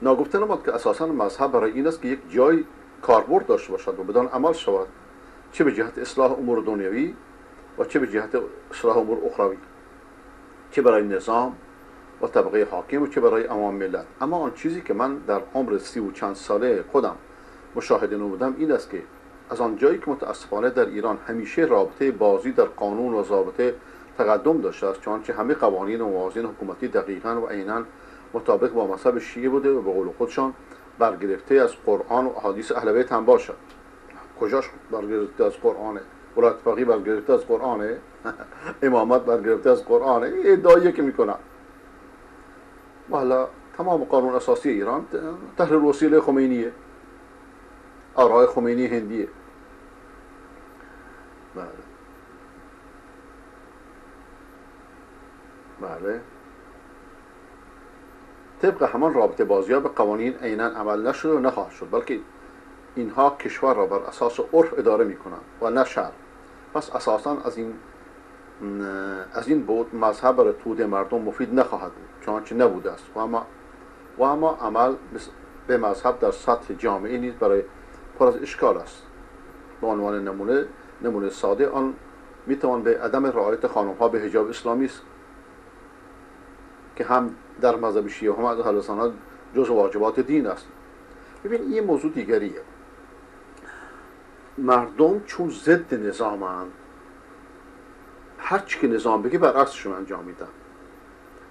ناگفته نماد که اساسا مذهب برای این است که یک جای کاربرد داشته باشد و بدان عمل شود چه به جهت اصلاح امور دنیوی و چه به جهت اصلاح امور اخروی چه برای نظام و طبقه حاکم و چه برای عوام ملت. اما آن چیزی که من در عمر سی و چند ساله خودم مشاهده نمودم این است که از آن جایی که متاسفانه در ایران همیشه رابطه بازی در قانون و ضابطه تقدم داشته است چنانچه همه قوانین و موازین حکومتی دقیقا و عینا مطابق با مذهب شیعه بوده و به قول خودشان برگرفته از قرآن و احادیث اهل بیت هم باشد کجاش برگرفته از قرآنه ولایت فقیه برگرفته از قرآنه امامت برگرفته از قرآنه این ادعاییه که می‌کنن. و حالا تمام قانون اساسی ایران تحت وسیله خمینیه. آرای خمینی هندیه. بله. بله. طبق همان رابطه بازی ها به قوانین عینا عمل نشده و نخواهد شد بلکه اینها کشور را بر اساس عرف اداره می کنند و نه شرع پس اساسا از این از این بود مذهب برای توده مردم مفید نخواهد بود چنانچه نبوده است. و اما و اما عمل به مذهب در سطح جامعه نیز برای پر از اشکال است. به عنوان نمونه نمونه ساده آن می‌توان به عدم رعایت خانم ها به حجاب اسلامی است. که هم در مذهب شیعه هم از اهل سنت جز واجبات دین است. ببین این موضوع دیگریه. مردم چون ضد نظامند هر چی که نظام بگه برعکسشون انجام میدن.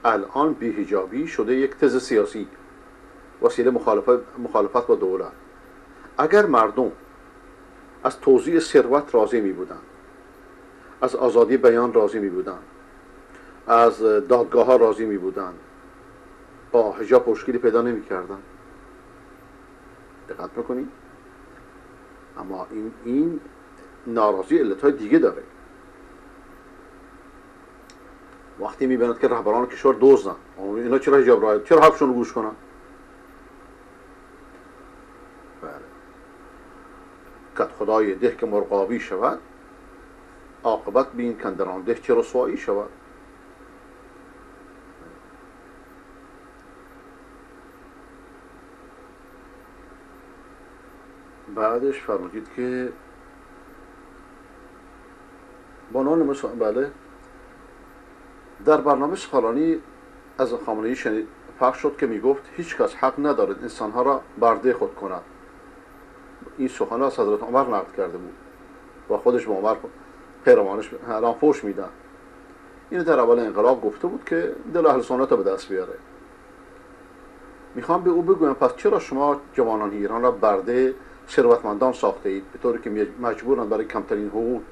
الان بیهجابی شده یک تز سیاسی وسیله مخالفت, مخالفت با دولت. اگر مردم از توضیح ثروت راضی می بودن از آزادی بیان راضی می بودن از دادگاه ها راضی می بودن با حجاب مشکلی پیدا نمی کردن دقت می‌کنید اما این این ناراضی علت های دیگه داره. وقتی می‌بیند که رهبران کشور دزدن. اینا چرا حجاب رعایت چرا حرفشون رو گوش کنن؟ بله. کت خدای ده که مرغابی شود عاقبت بین کندران ده چه رسوایی شود؟ بعدش فرمودید که بانان مثل بله. در برنامه سخالانی از خامنه‌ای شنید پخش شد که می‌گفت هیچ کس حق ندارد انسانها را برده خود کند. این سخن از حضرت عمر نقل کرده بود و خودش به عمر پیروانش الان فوش میدن این در اول انقلاب گفته بود که دل اهل سنت به دست بیاره. می‌خوام به او بگویم پس چرا شما جوانان ایران را برده ثروتمندان ساخته اید به طوری که مجبورن برای کمترین حقوق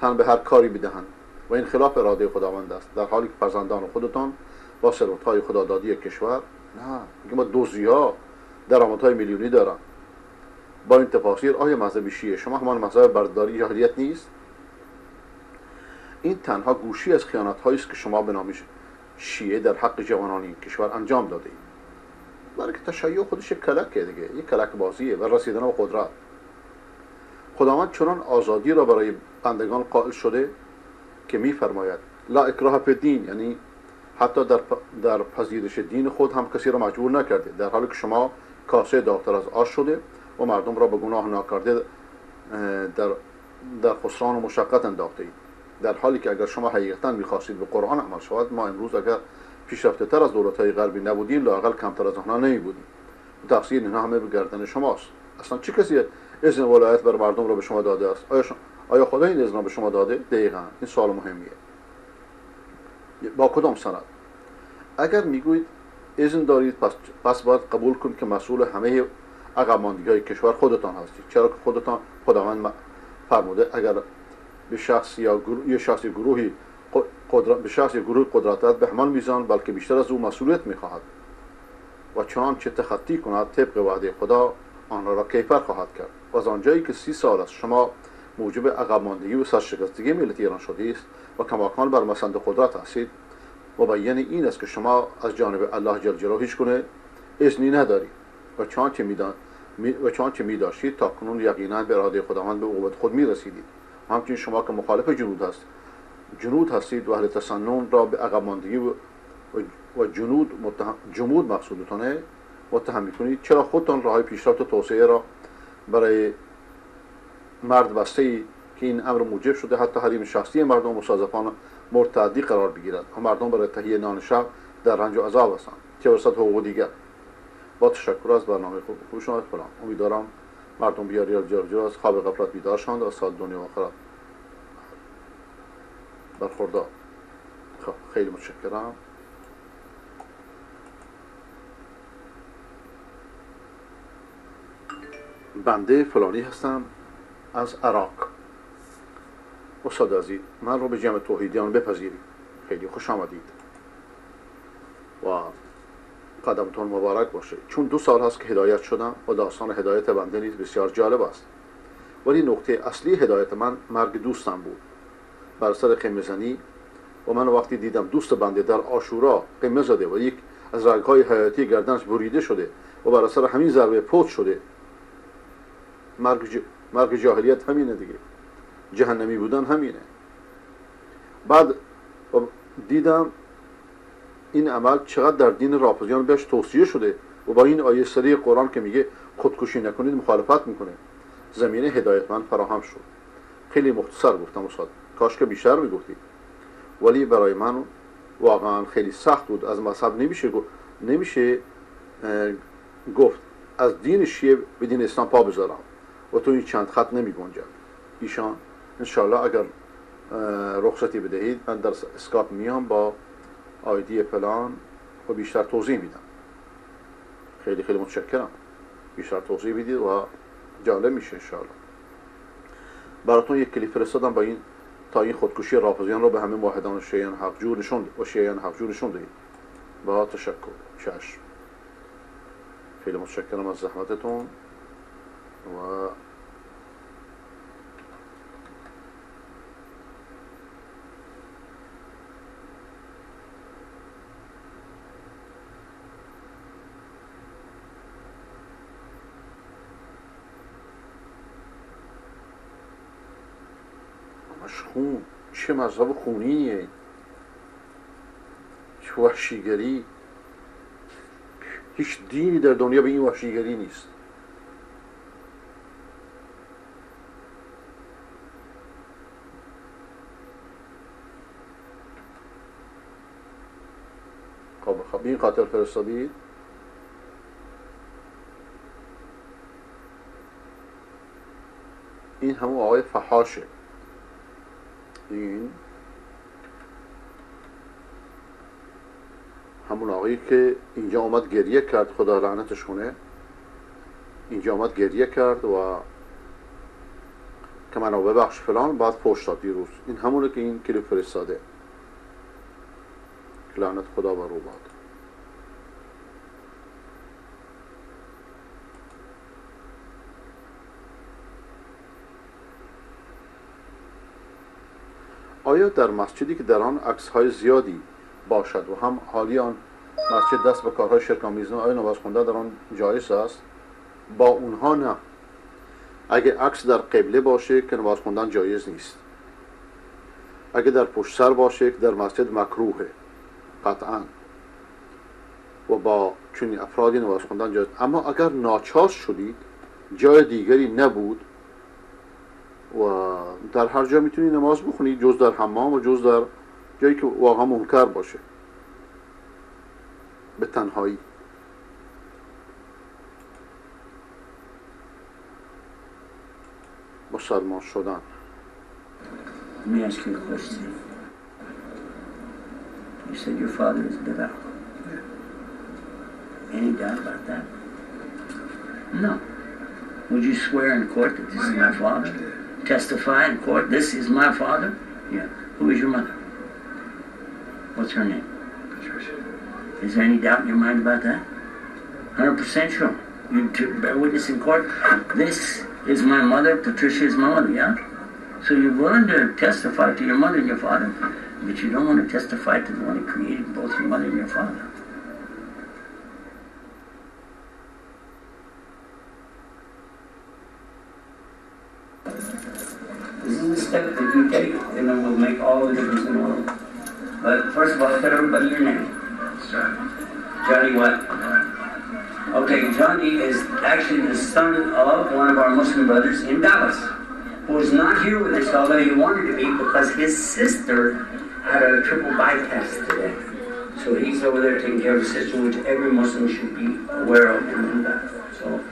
تن به هر کاری بدهند و این خلاف اراده خداوند است در حالی که فرزندان خودتان با ثروتهای خدادادی کشور. نه میگه ما دوزی ها درآمدهای میلیونی دارن. با این تفاصیل آیا مذهب شیعه؟ شما همان مذهب برداری جاهلیت نیست؟ این تنها گوشی از خیانت است که شما به نام شیعه در حق جوانان این کشور انجام داده برای که تشیع خودش یک کلکه دیگه یک کلک بازیه و رسیدن به قدرت. خداوند چنان آزادی را برای بندگان قائل شده که میفرماید لا اکراه فی دین یعنی حتی در, در پذیرش دین خود هم کسی را مجبور نکرده. در حالی که شما کاسه داغتر از آش شده و مردم را به گناه ناکرده در, در خسران و مشقت انداخته اید. در حالی که اگر شما حقیقتا می‌خواستید به قرآن عمل شود ما امروز اگر پیشرفته تر از دولت های غربی نبودیم لاقل کمتر از آنها نمی بودیم تقصیر اینها همه به گردن شماست. اصلا چه کسی اذن ولایت بر مردم را به شما داده است؟ آیا, شما... آیا خدا این اذن را به شما داده؟ دقیقا. این سوال مهمیه. با کدام سند؟ اگر می‌گویید اذن دارید پس, پس باید قبول کنید که مسئول همه عقب های کشور خودتان هستید. چرا که خودتان خداوند فرموده اگر به شخص یا گروه یا شخص گروهی قدرت به شخص یا گروه قدرت به همان میزان بلکه بیشتر از او مسئولیت می‌خواهد. و چنانچه تخطی کند طبق وعده خدا آن را کیفر خواهد کرد. و از آنجایی که سی سال است شما موجب عقب ماندگی و سرشکستگی ملت ایران شده است و کماکان بر مسند قدرت هستید. مبین این است که شما از جانب الله جل جلاله هیچ کنه اذنی ندارید. و چنانچه میدان و چنانچه می داشتید تا کنون یقینا به اراده خداوند به قوت خود می رسیدید. همچنین شما که مخالف جنود هست جنود هستید و اهل تسنن را به عقب و, جنود متهم، جمود مقصودتانه متهم می‌کنید. چرا خودتان راه پیشرفت و توسعه را برای مرد بسته که این امر موجب شده حتی حریم شخصی مردم مصادفان مرتدی قرار بگیرد و مردم برای تهیه نان شب در رنج و عذاب هستند. چه برسد حقوق دیگر. با تشکر از برنامه خوب شما کنم امیدوارم مردم بیاری از جر از خواب غفلت بیدار شوند و سال دنیا آخرت برخوردار. خب خیلی متشکرم. بنده فلانی هستم از عراق. استاد عزیز من رو به جمع توحیدیان بپذیرید. خیلی خوش آمدید. و قدمتون مبارک باشه. چون دو سال هست که هدایت شدم و داستان هدایت بنده نیز بسیار جالب است. ولی نقطه اصلی هدایت من مرگ دوستم بود. بر سر زنی و من وقتی دیدم دوست بنده در آشورا قمه زده و یک از رگهای حیاتی گردنش بریده شده و بر سر همین ضربه پوت شده مرگ, ج... مرگ جاهلیت همینه دیگه. جهنمی بودن همینه. بعد دیدم این عمل چقدر در دین رافضیان بهش توصیه شده و با این آیه سری قرآن که میگه خودکشی نکنید مخالفت می‌کنه. زمینه هدایت من فراهم شد. خیلی مختصر گفتم استاد. کاش که بیشتر می‌گفتید ولی برای من واقعا خیلی سخت بود. از مذهب نمیشه نمیشه گفت از دین شیعه به دین اسلام پا بذارم. و تو این چند خط نمی گنجد ایشان انشالله اگر رخصتی بدهید من در اسکاپ میام با آیدی پلان و بیشتر توضیح میدم. خیلی خیلی متشکرم. بیشتر توضیح بدید و جالب میشه انشالله براتون یک کلیپ فرستادم با این تا این خودکشی رافضیان رو به همه واحدان شیعیان حق جور نشون و شیعیان حق جور نشون دهید. با تشکر. چشم. خیلی متشکرم از زحمتتون و خون. چه مذهب خونیه؟ چه وحشیگری؟ هیچ دینی در دنیا به این وحشیگری نیست. خب خب این قاتل فرستادید؟ این همون آقای فحاشه. این همون آقایی که اینجا آمد گریه کرد خدا لعنتش کنه. اینجا آمد گریه کرد و که منو ببخش فلان بعد پشت داد دیروز. این همونه که این کلیپ فرستاده. لعنت خدا بر او باد. آیا در مسجدی که در آن عکس های زیادی باشد و هم حالی آن مسجد دست به کارهای شرکامیز آیا نماز خوندن در آن جایز است؟ با اونها نه. اگه عکس در قبله باشه که نماز خوندن جایز نیست. اگه در پشت سر باشه که در مسجد مکروهه. قطعا. و با چنین افرادی نماز خوندن جایز. اما اگر ناچار شدید جای دیگری نبود و در هر جا می‌تونی نماز بخونی جز در حمام و جز در جایی که واقعا منکر باشه به تنهایی مسلمان شدن devout. Any doubt about that? No. Would you swear in court that this is my father? Testify in court, this is my father? Yeah. Who is your mother? What's her name? Patricia. Is there any doubt in your mind about that? 100% sure. You to bear witness in court, this is my mother, Patricia is my mother, yeah? So you're willing to testify to your mother and your father, but you don't want to testify to the one who created both your mother and your father. This is a step that you take, and it will make all the difference in the world. But first of all, tell everybody your name. Johnny what? Okay, Johnny is actually the son of one of our Muslim brothers in Dallas, who is not here with us, although he wanted to be, because his sister had a triple bypass today. So he's over there taking care of his sister, which every Muslim should be aware of and do that. So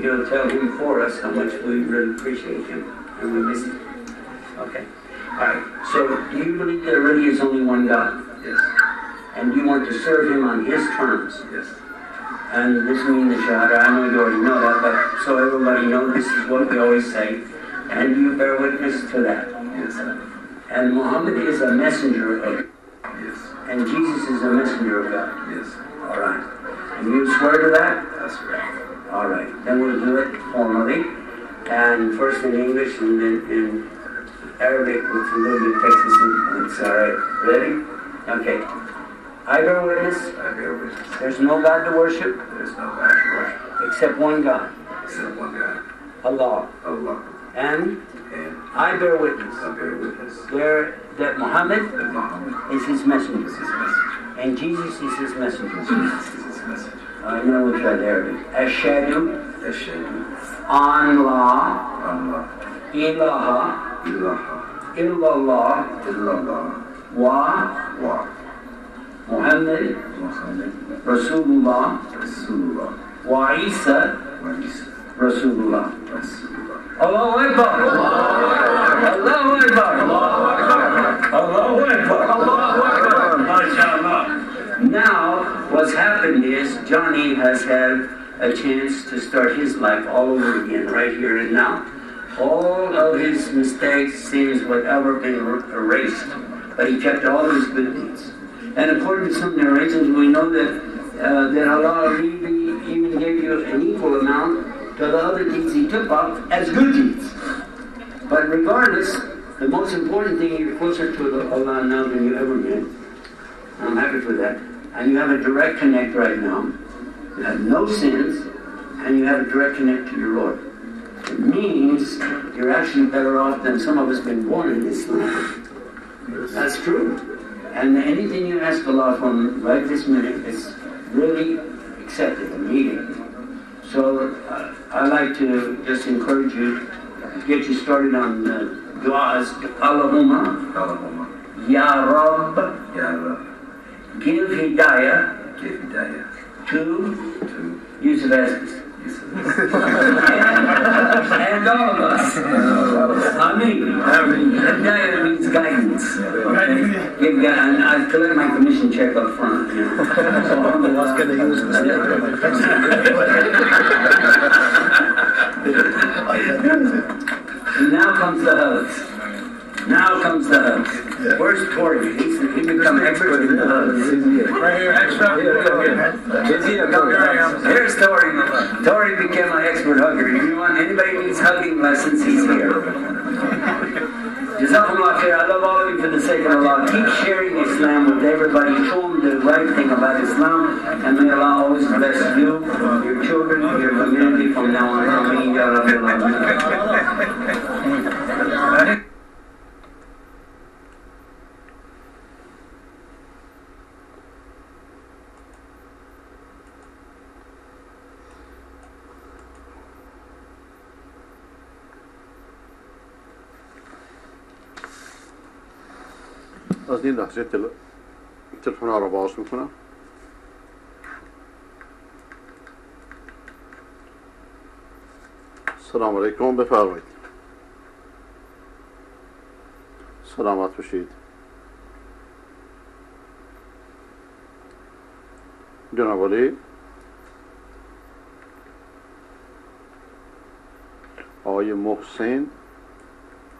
you'll tell him for us how much we really appreciate him and we miss him. Okay. All right. So do you believe there really is only one God? Yes. And you want to serve him on his terms? Yes. And this means the Shahada. Uh, I know you already know that, but so everybody knows this is what we always say. And you bear witness to that. Yes. And Muhammad is a messenger of Yes. And Jesus is a messenger of God. Yes. All right. And you swear to that? That's right. All right. Then we'll do it formally. And first in English and then in Arabic with a little bit of Texas influence. All right. Ready? Okay. I bear witness. I bear witness. There's no God to worship. There's no God to worship. Except one God. Except one God. Allah. Allah. And, and I bear witness. I bear witness. Where that Muhammad, that Muhammad is his messenger. Is his messenger. And Jesus is his messenger. Jesus is his messenger. I know try the Arabic. Ashadu. Ashadu. An la. An la. Ilaha. Ilaha. Illallah. Illallah. Wa. Wa. Muhammad, Rasulullah, Rasulullah, wa Isa, Rasulullah. Allahu Akbar. Allahu Akbar. Allahu Akbar. Allahu Akbar. MashaAllah. Now, what's happened is Johnny has had a chance to start his life all over again, right here and now. All of his mistakes, sins, whatever, been erased, but he kept all his good deeds. And according to some narrations, we know that uh, that Allah really even gave you an equal amount to the other deeds He took off as good deeds. But regardless, the most important thing you're closer to Allah now than you ever been. I'm happy for that. And you have a direct connect right now. You have no sins, and you have a direct connect to your Lord. Means you're actually better off than some of us been born in Islam. That's true. And anything you ask Allah from right this minute is really accepted immediately. So uh, I like to just encourage you, get you started on the du'as. Allahumma, Allahumma, Ya Rabb, Ya Rabb, give hidayah, give hidayah to, to Yusuf Aziz. And all of us. Amen. Hidayah means guidance. Give gu- and I collect my commission check up front. You know. So I'm not going to use And now comes the hugs. Now comes the hugs. Where's Tori? He's he become expert in the. Right here, extra. Here's Tori. Tori became an expert hugger. If you want anybody needs hugging lessons, he's here. I love all of you for the sake of Allah. Keep sharing Islam with everybody. Show them the right thing about Islam. And may Allah always bless you, your children, your community from now on. Ameen. از این لحظه تل... تلفن ها را باز می‌کنم. سلام علیکم بفرمایید. سلامت باشید. جناب علی. آقای محسن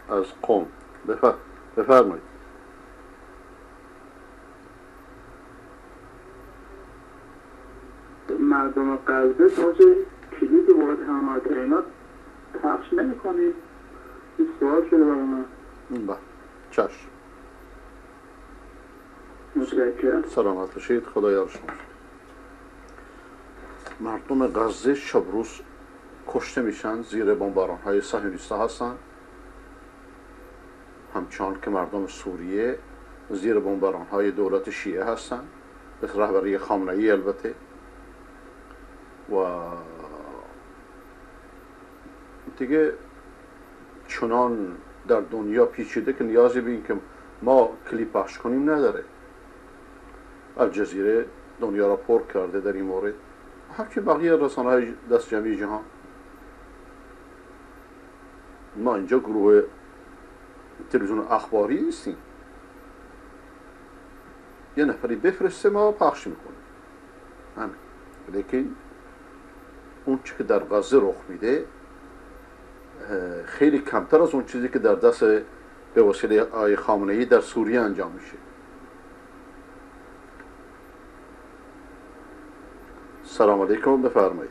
از قوم بفر... بفرمایید. مردم قلبه تاج کلید وارد همه پخش نمی کنید این سوال شده برای من. بله چشم متشکرم. سلامت باشید. خدا یار شما مردم غزه شب روز کشته میشن زیر بمباران های صهیونیستا هستن. همچنان که مردم سوریه زیر بمباران های دولت شیعه هستن. به رهبری خامنه ای البته. و دیگه چنان در دنیا پیچیده که نیازی به این که ما کلیپ پخش کنیم نداره. الجزیره دنیا را پر کرده در این مورد. همچنین بقیه رسانه های دست جمعی جهان. ما اینجا گروه تلویزیون اخباری نیستیم. یه نفری بفرسته ما پخش می‌کنیم همین. لیکن اون چی که در غزه رخ میده خیلی کمتر از اون چیزی که در دست به وسیله آی خامنه ای در سوریه انجام میشه. سلام علیکم بفرمایید.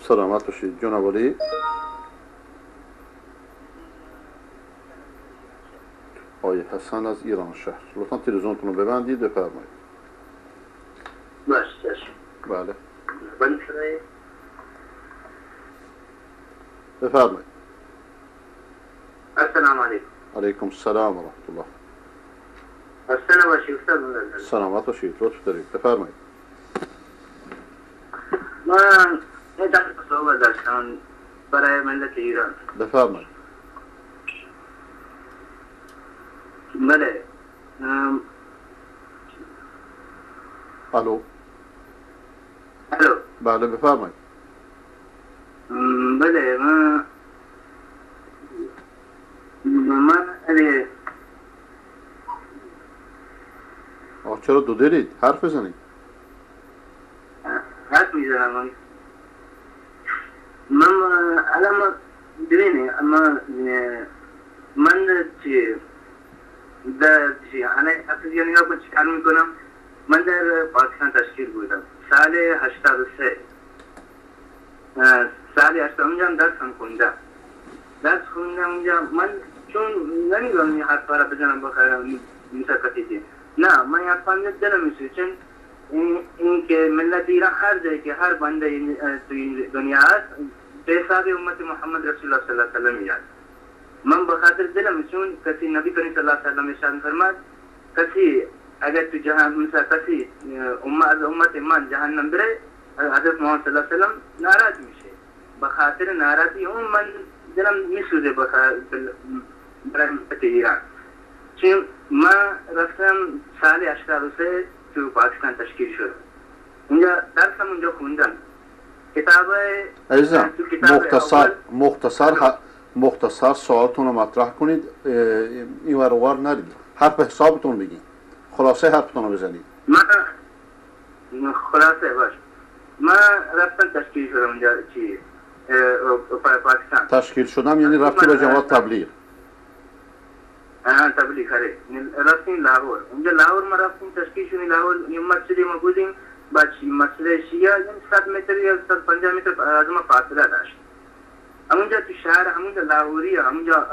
سلامت باشید. جناب علی. آقای حسن از ایران شهر. لطفا تلویزیونتون رو ببندید بفرمایید. ماشي session. Vale. Wednesday. تفضل السلام عليكم. عليكم السلام ورحمة الله. السلام عليكم السلامات السلام تروش تريد؟ تفرمي. ما يدعي صعوبة داشتان برای ملت ایران بفرمایید بله نعم. ألو. الو بله بفرمایید بله من من علی آه چرا دو دلید؟ حرف بزنید. حرف می‌زنم من الان ببینی اما من چی؟ در چی؟ انا اصلا یعنی نگاه کن چیکار می‌کنم؟ من در پاکستان تشکیل بودم. سال 83 سال 83 هم درس هم خوندم. درس خوندم اونجا. من چون نمیدونم این حرفا را بزنم بخیرم مسکتی نه من یه حرفا دلم چون این, این که ملت ایران هر جایی که هر بنده این- توی این دنیا هست به حساب امت محمد رسول الله صلی الله علیه و سلم میاد. من به خاطر دلم چون کسی نبی کریم صلی الله علیه و سلم ارشاد فرماد کسی اگر تو جهان مثلا کسی امت از امت من جهنم بره حضرت محمد صلی الله علیه و سلم ناراض میشه. به خاطر ناراضی اون من دلم میسوزه برای ملت ایران. چون ما رفتم سال 83 تو پاکستان تشکیل شد. اونجا درسم اونجا خوندم. کتاب مختصر مختصر مختصر سوالتون رو مطرح کنید این ور و ور نرید. حرف حسابتون بگید. خلاصه حرفتون رو بزنید من خلاصه باش. من رفتم تشکیل شدم اونجا چی؟ پاکستان. تشکیل شدم یعنی رفتی به جماعت تبلیغ. تبلیغ خره رفتیم لاهور. اونجا لاهور ما رفتیم تشکیل شدیم لاهور یه مسجد ما بودیم. بعد چی؟ مسجد شیعه یعنی 100 متر یا 150 متر از ما فاصله داشت. همونجا تو شهر همونجا لاهوری همونجا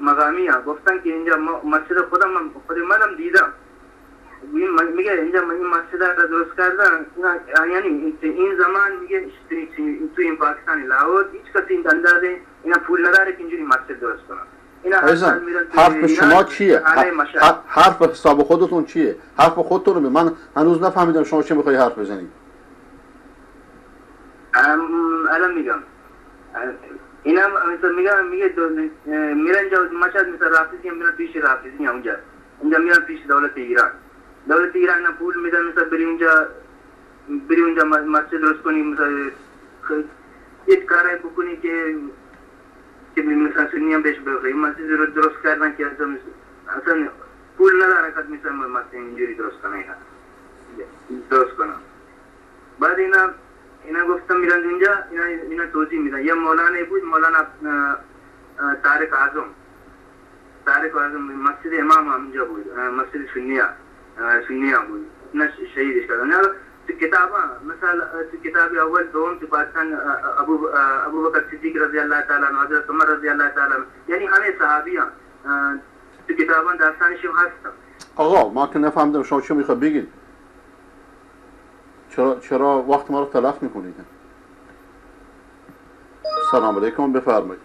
مقامی ها گفتن که اینجا مسجد خودم من خود منم دیدم. میگه اینجا من این مسجد را درست کردن. یعنی این- زمان میگه تو این پاکستانی لاهور هیچ کسی این اندازه اینا پول نداره که اینجوری مسجد درست کنن. عزیزم حرف شما چیه؟ حرف حساب خودتون چیه؟ حرف خودتون رو به من هنوز نفهمیدم شما چی می‌خوای حرف بزنید الان میگم. اینا مثلا میگه میگه دو- اه، میرن اینجا مشهد مثلا رافیزی هم میرن پیش رافیزی هم اونجا اونجا میرن پیش دولت ایران دولت ایران هم پول میدن مثلا بری اونجا بری اونجا م- مسجد درست کنی مثلا خ- یک کاری بکنی که که مثلا سنی هم بهش بخوری مسجد رو درست کردن که اصلا اصلا پول نداره که مثلا ina gustan milan dunja ina ina toji milan. Ya maulana أن maulana طارق اعظم طارق اعظم مسجد امام امجا بود مسجد سنيه سنيه بود نش شهيد كذا أنا كتابة مثلا كتابي اول دوم في باكستان ابو ابو بكر صديق رضي الله تعالى عنه حضرت عمر رضي الله تعالى عنه يعني أنا صحابيا كتابة داستان شو هستم آقا ما که نفهمیدم شما چی میخواد بگید چرا چرا وقت ما رو تلف می‌کنید؟ سلام علیکم بفرمایید.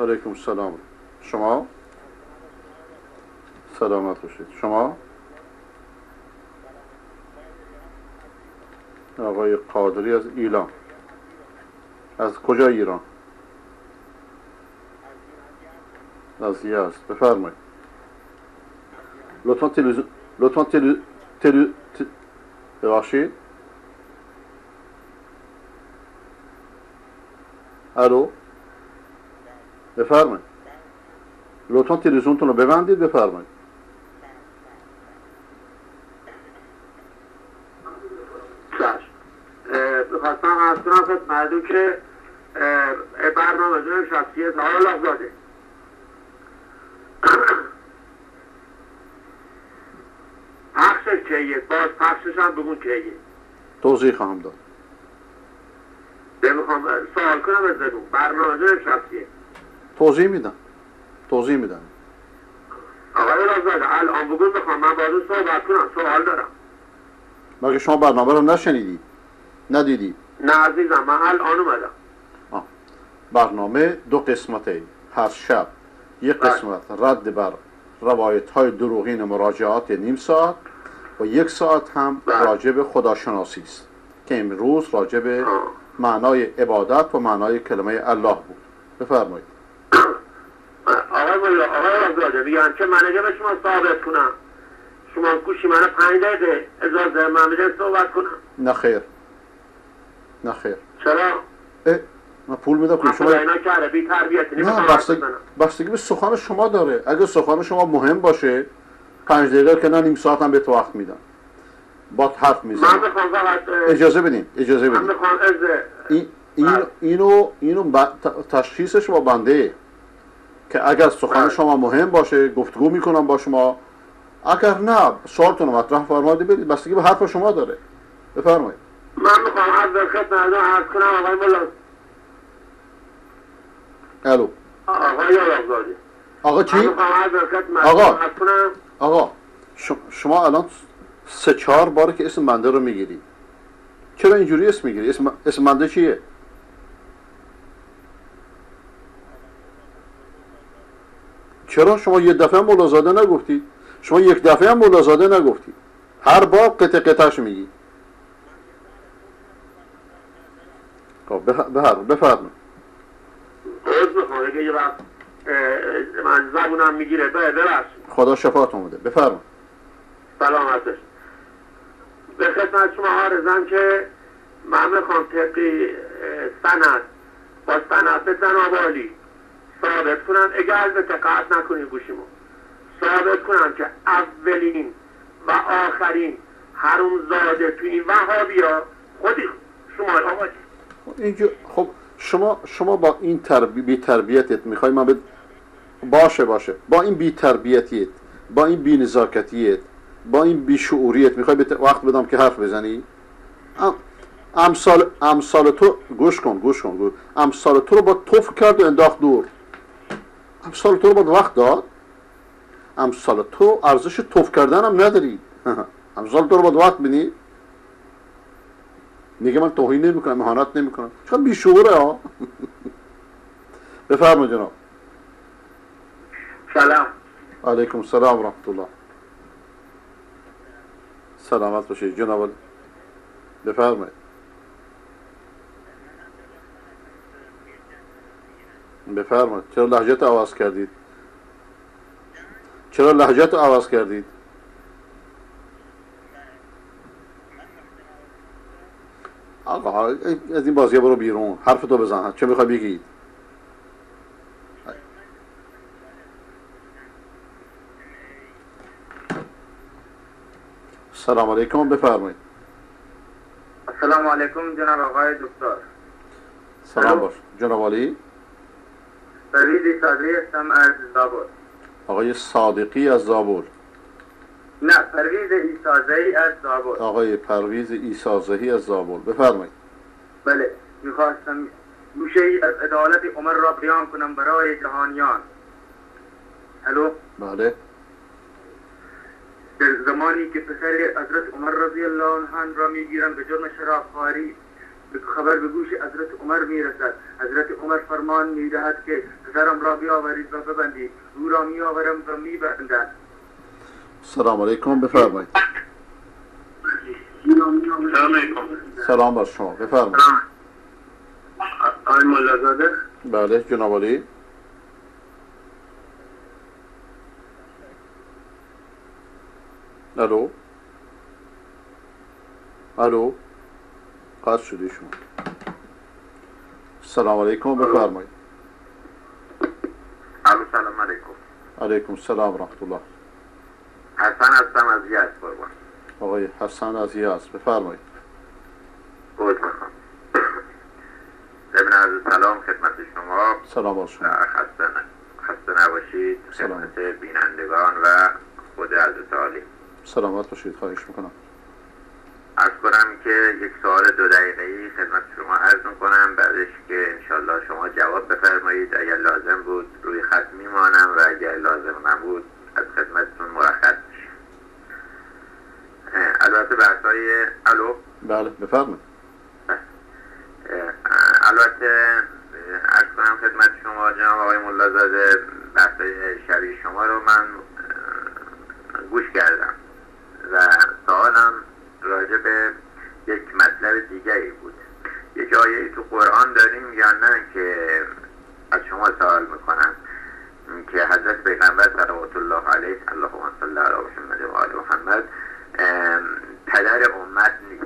علیکم السلام شما؟ سلامت باشید. شما؟ آقای قادری از ایران. از کجا ایران؟ از یزد. بفرمایید. لطفا تلویزیون لطفا تلو تلو ت- ببخشید الو بفرمایید لطفا تلویزیونتون رو ببندید بفرمایید می‌خواستم از کنم خدمتتون که برنامه شخصیت حالا زاده پخشش کیه پخشش هم بگون کیه توضیح خواهم داد. نمی‌خوام سوال کنم ازتون برنامه دون شخصیت توضیح میدم. توضیح میدم. آقای رازاده الان بگون بخوام من با اون صحبت کنم سوال دارم. مگه شما برنامه رو نشنیدید ندیدید نه عزیزم من الان اومدم. برنامه دو قسمته. هر شب یک قسمت رد بر روایت های دروغین مراجعات نیم ساعت. و یک ساعت هم راجع به خداشناسی است. که امروز راجع به معنای عبادت و معنای کلمه الله بود. بفرمایید. آقای مولا آقای من اگه به شما ثابت کنم شما گوشی من پنج دقیقه اجازه من بده صحبت کنم. نه خیر. نه خیر. چرا؟ اه، من پول میدم که شما نه بستگی به سخن شما داره. اگه سخن شما مهم باشه پنج دقیقه که نه نیم ساعت هم به تو وقت میدم. با حرف من می‌زنم اجازه بدین اجازه من بدین. این این اینو اینو ب- ت- تشخیصش با بنده. که اگر سخن شما مهم باشه گفتگو می‌کنم با شما. اگر نه سوالتون رو مطرح فرمایید برید بستگی به حرف شما داره. بفرمایید. من می‌خوام از خدمتتون عرض کنم آقای مولا الو. آقای آقا چی؟ آقا. آقا شما الان سه چهار باره که اسم بنده رو می‌گیری. چرا اینجوری اسم می‌گیری؟ اسم اسم بنده چیه؟ چرا شما یه دفعه هم مولازاده نگفتی؟ شما یک دفعه هم مولازاده نگفتی. هر بار قطع قطعش میگی. خب بف- بفرم بفرمایید. اگه من زبونم می‌گیره. ببخش. خدا شفاعت اومده بفرمایید. سلامتش به خدمت شما عارضم که من می‌خوام طبقی اه، سند با سند جناب عالی ثابت کنم. اگر به قطع نکنید گوشیمو. ثابت کنم که اولین و آخرین حروم زاده تو این وهابی ها خودی شما آقا اینجا خب شما شما با این تربی بی تربیتت می‌خوای من بد... باشه باشه. با این بی تربیتیت با این بی نزاکتیت با این بی شعوریت می‌خوای بت... وقت بدم که حرف بزنی؟ ام... امثال امثال تو گوش کن گوش کن گوش. تو رو با توف کرد و انداخت دور. امثال تو رو با وقت داد. امثال تو ارزش توف کردن هم نداری. امثال تو رو با وقت بینی میگه من توهین نمی‌کنم مهانت نمی‌کنم. چقدر بیشعوره ها. بفرمایید جناب. سلام. علیکم السلام و رحمت الله سلامت باشید. جناب بفرمایید. بفرمایید. چرا لحجت عوض کردید؟ چرا لحجت عوض کردید؟ آقا از این بازی برو بیرون. حرف تو بزن. چه می‌خوای بگید سلام علیکم. بفرمایید. السلام علیکم جناب آقای دکتر. سلام باش. جناب علی؟ پرویز صادری هستم از زابل. آقای صادقی از زابل. نه پرویز ایسازهی از زابل. آقای پرویز ایسازهی از زابل. بفرمایید. بله می‌خواستم گوشه ای از عدالت عمر را بیان کنم برای جهانیان. الو؟ بله. در زمانی که پسر حضرت عمر رضی الله عنه را می‌گیرن به جرم شرابخواری خبر به گوش حضرت عمر می‌رسد. حضرت عمر فرمان می‌دهد که پسرم را بیاورید و ببندید. او را میآورم و میبندند سلام علیکم بفرمایید سلام علیکم سلام بر شما بفرمایید آقای ملازاده بله جناب علی. ألو. ألو. قطع شدی شما. سلام علیکم بفرمایید ألو سلام علیکم. علیکم السلام رحمت الله. حسن هستم از یزد قربان. آقای حسن از یزد بفرمایید. بود می‌خوام. ابن عرض سلام خدمت شما. سلام بر شما. خسته نباشید. خدمت بینندگان و خود حضرت عالی. سلامت باشید خواهش می‌کنم. از کنم که یک سوال دو دقیقه ای خدمت شما عرض می‌کنم. بعدش که انشالله شما جواب بفرمایید. اگر لازم بود روی خط میمانم و اگر لازم نبود از خدمتتون مرخص میشم. البته بحثای الو؟ بله بفرمایید. البته از کنم خدمت شما جناب آقای ملازاده بحث شبیه شما رو من گوش کردم و سوالم راجع به یک مطلب دیگری بود. یک آیه تو قرآن داریم یا نه که از شما سوال می‌کنم؟ که حضرت پیغمبر صلوات الله علیه اللهم صل علی محمد و آل محمد پدر امت نیست.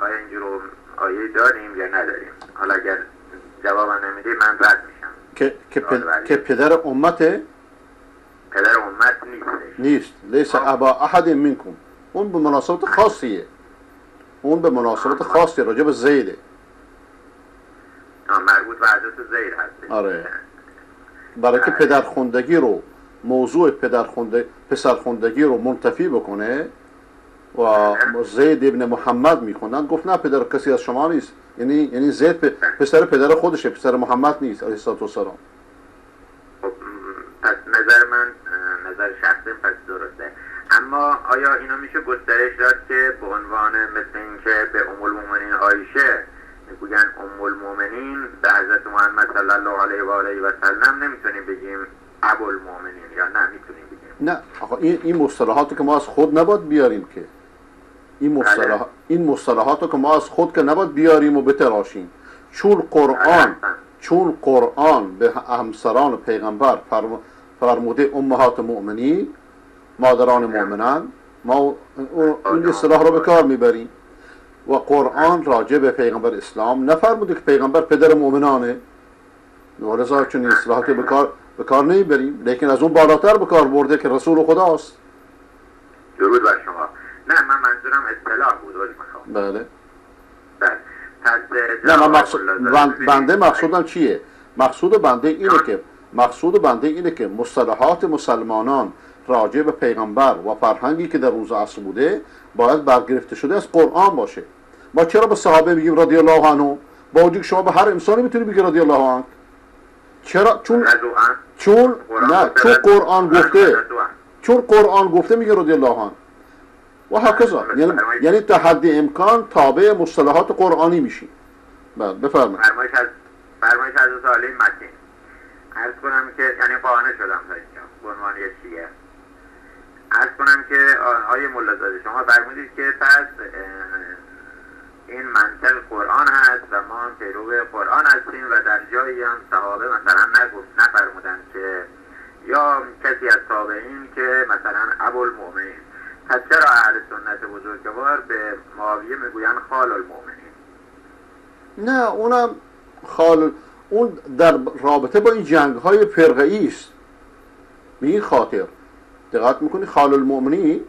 آیا اینجور آیه داریم یا نداریم؟ حالا اگر جواب نمیدی من رد میشم. که, که, پد... که پدر امته پدر امت نیست. نیست. لیس ابا احد منکم. اون به مناسبت خاصیه. اون به مناسبت خاصی راجع به زیده. مربوط به حضرت زید هست. آره. برای که پدر خوندگی رو موضوع پدر خونده پسر خوندگی رو منتفی بکنه و زید ابن محمد میخوندن گفت نه پدر کسی از شما نیست. یعنی یعنی زید پسر پدر خودشه پسر محمد نیست علیه السلام پس نظر من نظر شخصی پس درسته. اما آیا اینو میشه گسترش داد که به عنوان مثل اینکه به ام المؤمنین عایشه می‌گوین ام المؤمنین به حضرت محمد صلی الله علیه و آله و سلم نمی‌تونیم بگیم ابو المؤمنین یا نه می‌تونیم بگیم. نه آقا این این مصطلحاتی که ما از خود نباید بیاریم که. این مصطلح این مصطلحات که ما از خود که نباید بیاریم و بتراشیم. چون قرآن چون قرآن به همسران پیغمبر فرموده امهات مؤمنین مادران مؤمنان ما این اصطلاح رو به کار می‌بریم. و قرآن راجع به پیغمبر اسلام نفرموده که پیغمبر پدر مؤمنانه ولذا چون این اصطلاحات به کار به کار نمی‌بریم. لیکن از اون بالاتر به کار برده که رسول خداست. درود بر شما. نه من منظورم اصطلاح بود بله. بله. نه من مقصود بنده مقصودم چیه؟ مقصود بنده اینه که مقصود بنده اینه که مصطلحات مسلمانان راجع به پیغمبر و فرهنگی که در روز عصر بوده باید برگرفته شده از قرآن باشه. ما چرا به صحابه میگیم رضی الله عنه؟ با وجود شما به هر انسانی می‌تونی بگی رضی الله عنه. چرا؟ چون چون نه چون قرآن گفته. چون قرآن گفته میگه رضی الله عنه. و هکذا یعنی یعنی تا حد امکان تابع مصطلحات قرآنی میشی. بله بفرمایید. فرمایش از فرمایش از متین عرض کنم که یعنی قانع شدم اینجا به عنوان یه چیه عرض کنم که آقای ملازاده شما فرمودید که پس این منطق قرآن هست و ما هم پیرو قرآن هستیم و در جایی هم صحابه مثلا نگفت نفرمودن که یا کسی از تابعین که مثلا ابوالمؤمنین. پس چرا اهل سنت بزرگوار به معاویه می‌گویند خال المؤمنین نه اونم خال اون در رابطه با این جنگ های فرقه است. به این خاطر. دقت می‌کنی؟ خال المؤمنین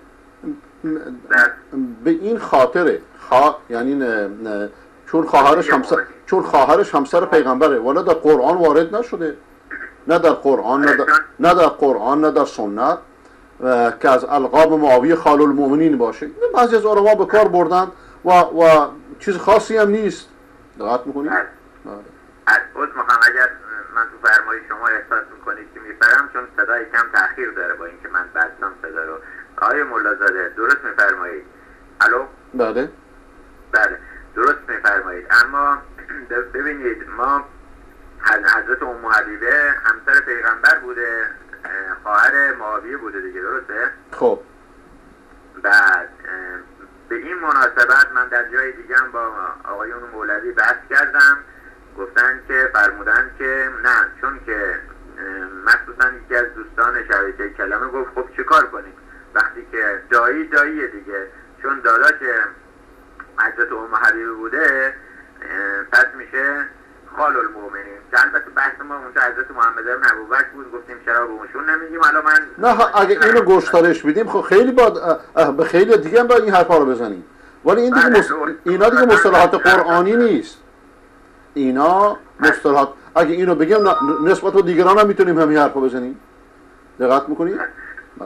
به این خاطره خوا... یعنی نه... نه... چون خواهرش همسر چون خواهرش همسر پیغمبره. ولی در قرآن وارد نشده. نه در قرآن نه در, نه در قرآن نه در سنت. و که از القاب معاویه خال المؤمنین باشه بعضی از علما به کار بردن و و چیز خاصی هم نیست. دقت می‌کنی؟ از می‌خوام. اگر من تو فرمای شما احساس می‌کنید که میفرم چون صدای کم تاخیر داره با اینکه من بستم صدا رو. آقای ملازاده درست میفرمایید؟ الو؟ بله. بله. درست میفرمایید. اما ببینید ما حضرت ام حبیبه همسر پیغمبر بوده خواهر معاویه بوده دیگه درسته؟ خب. بعد به این مناسبت من در جای دیگه هم با آقایون مولوی بحث کردم. گفتن که فرمودن که نه چون که مخصوصا یکی از دوستان شبکه کلمه گفت خب چه کار کنیم؟ وقتی که دایی داییه دیگه چون داداش حضرت ام حبیبه بوده پس میشه خال المؤمنین. که البته بحث ما اونجا حضرت محمد ابن ابوبکر بود گفتیم چرا به اونشون نمیگیم؟ حالا من نه اگه اینو گسترش بدیم خب خیلی با به خیلی دیگه هم باید این حرفا رو بزنیم. ولی این دیگه مص... اینا دیگه مصطلحات قرآنی نیست. اینا مصطلحات اگه اینو بگیم نسبت به دیگران هم می‌تونیم همین حرفا بزنیم. دقت می‌کنید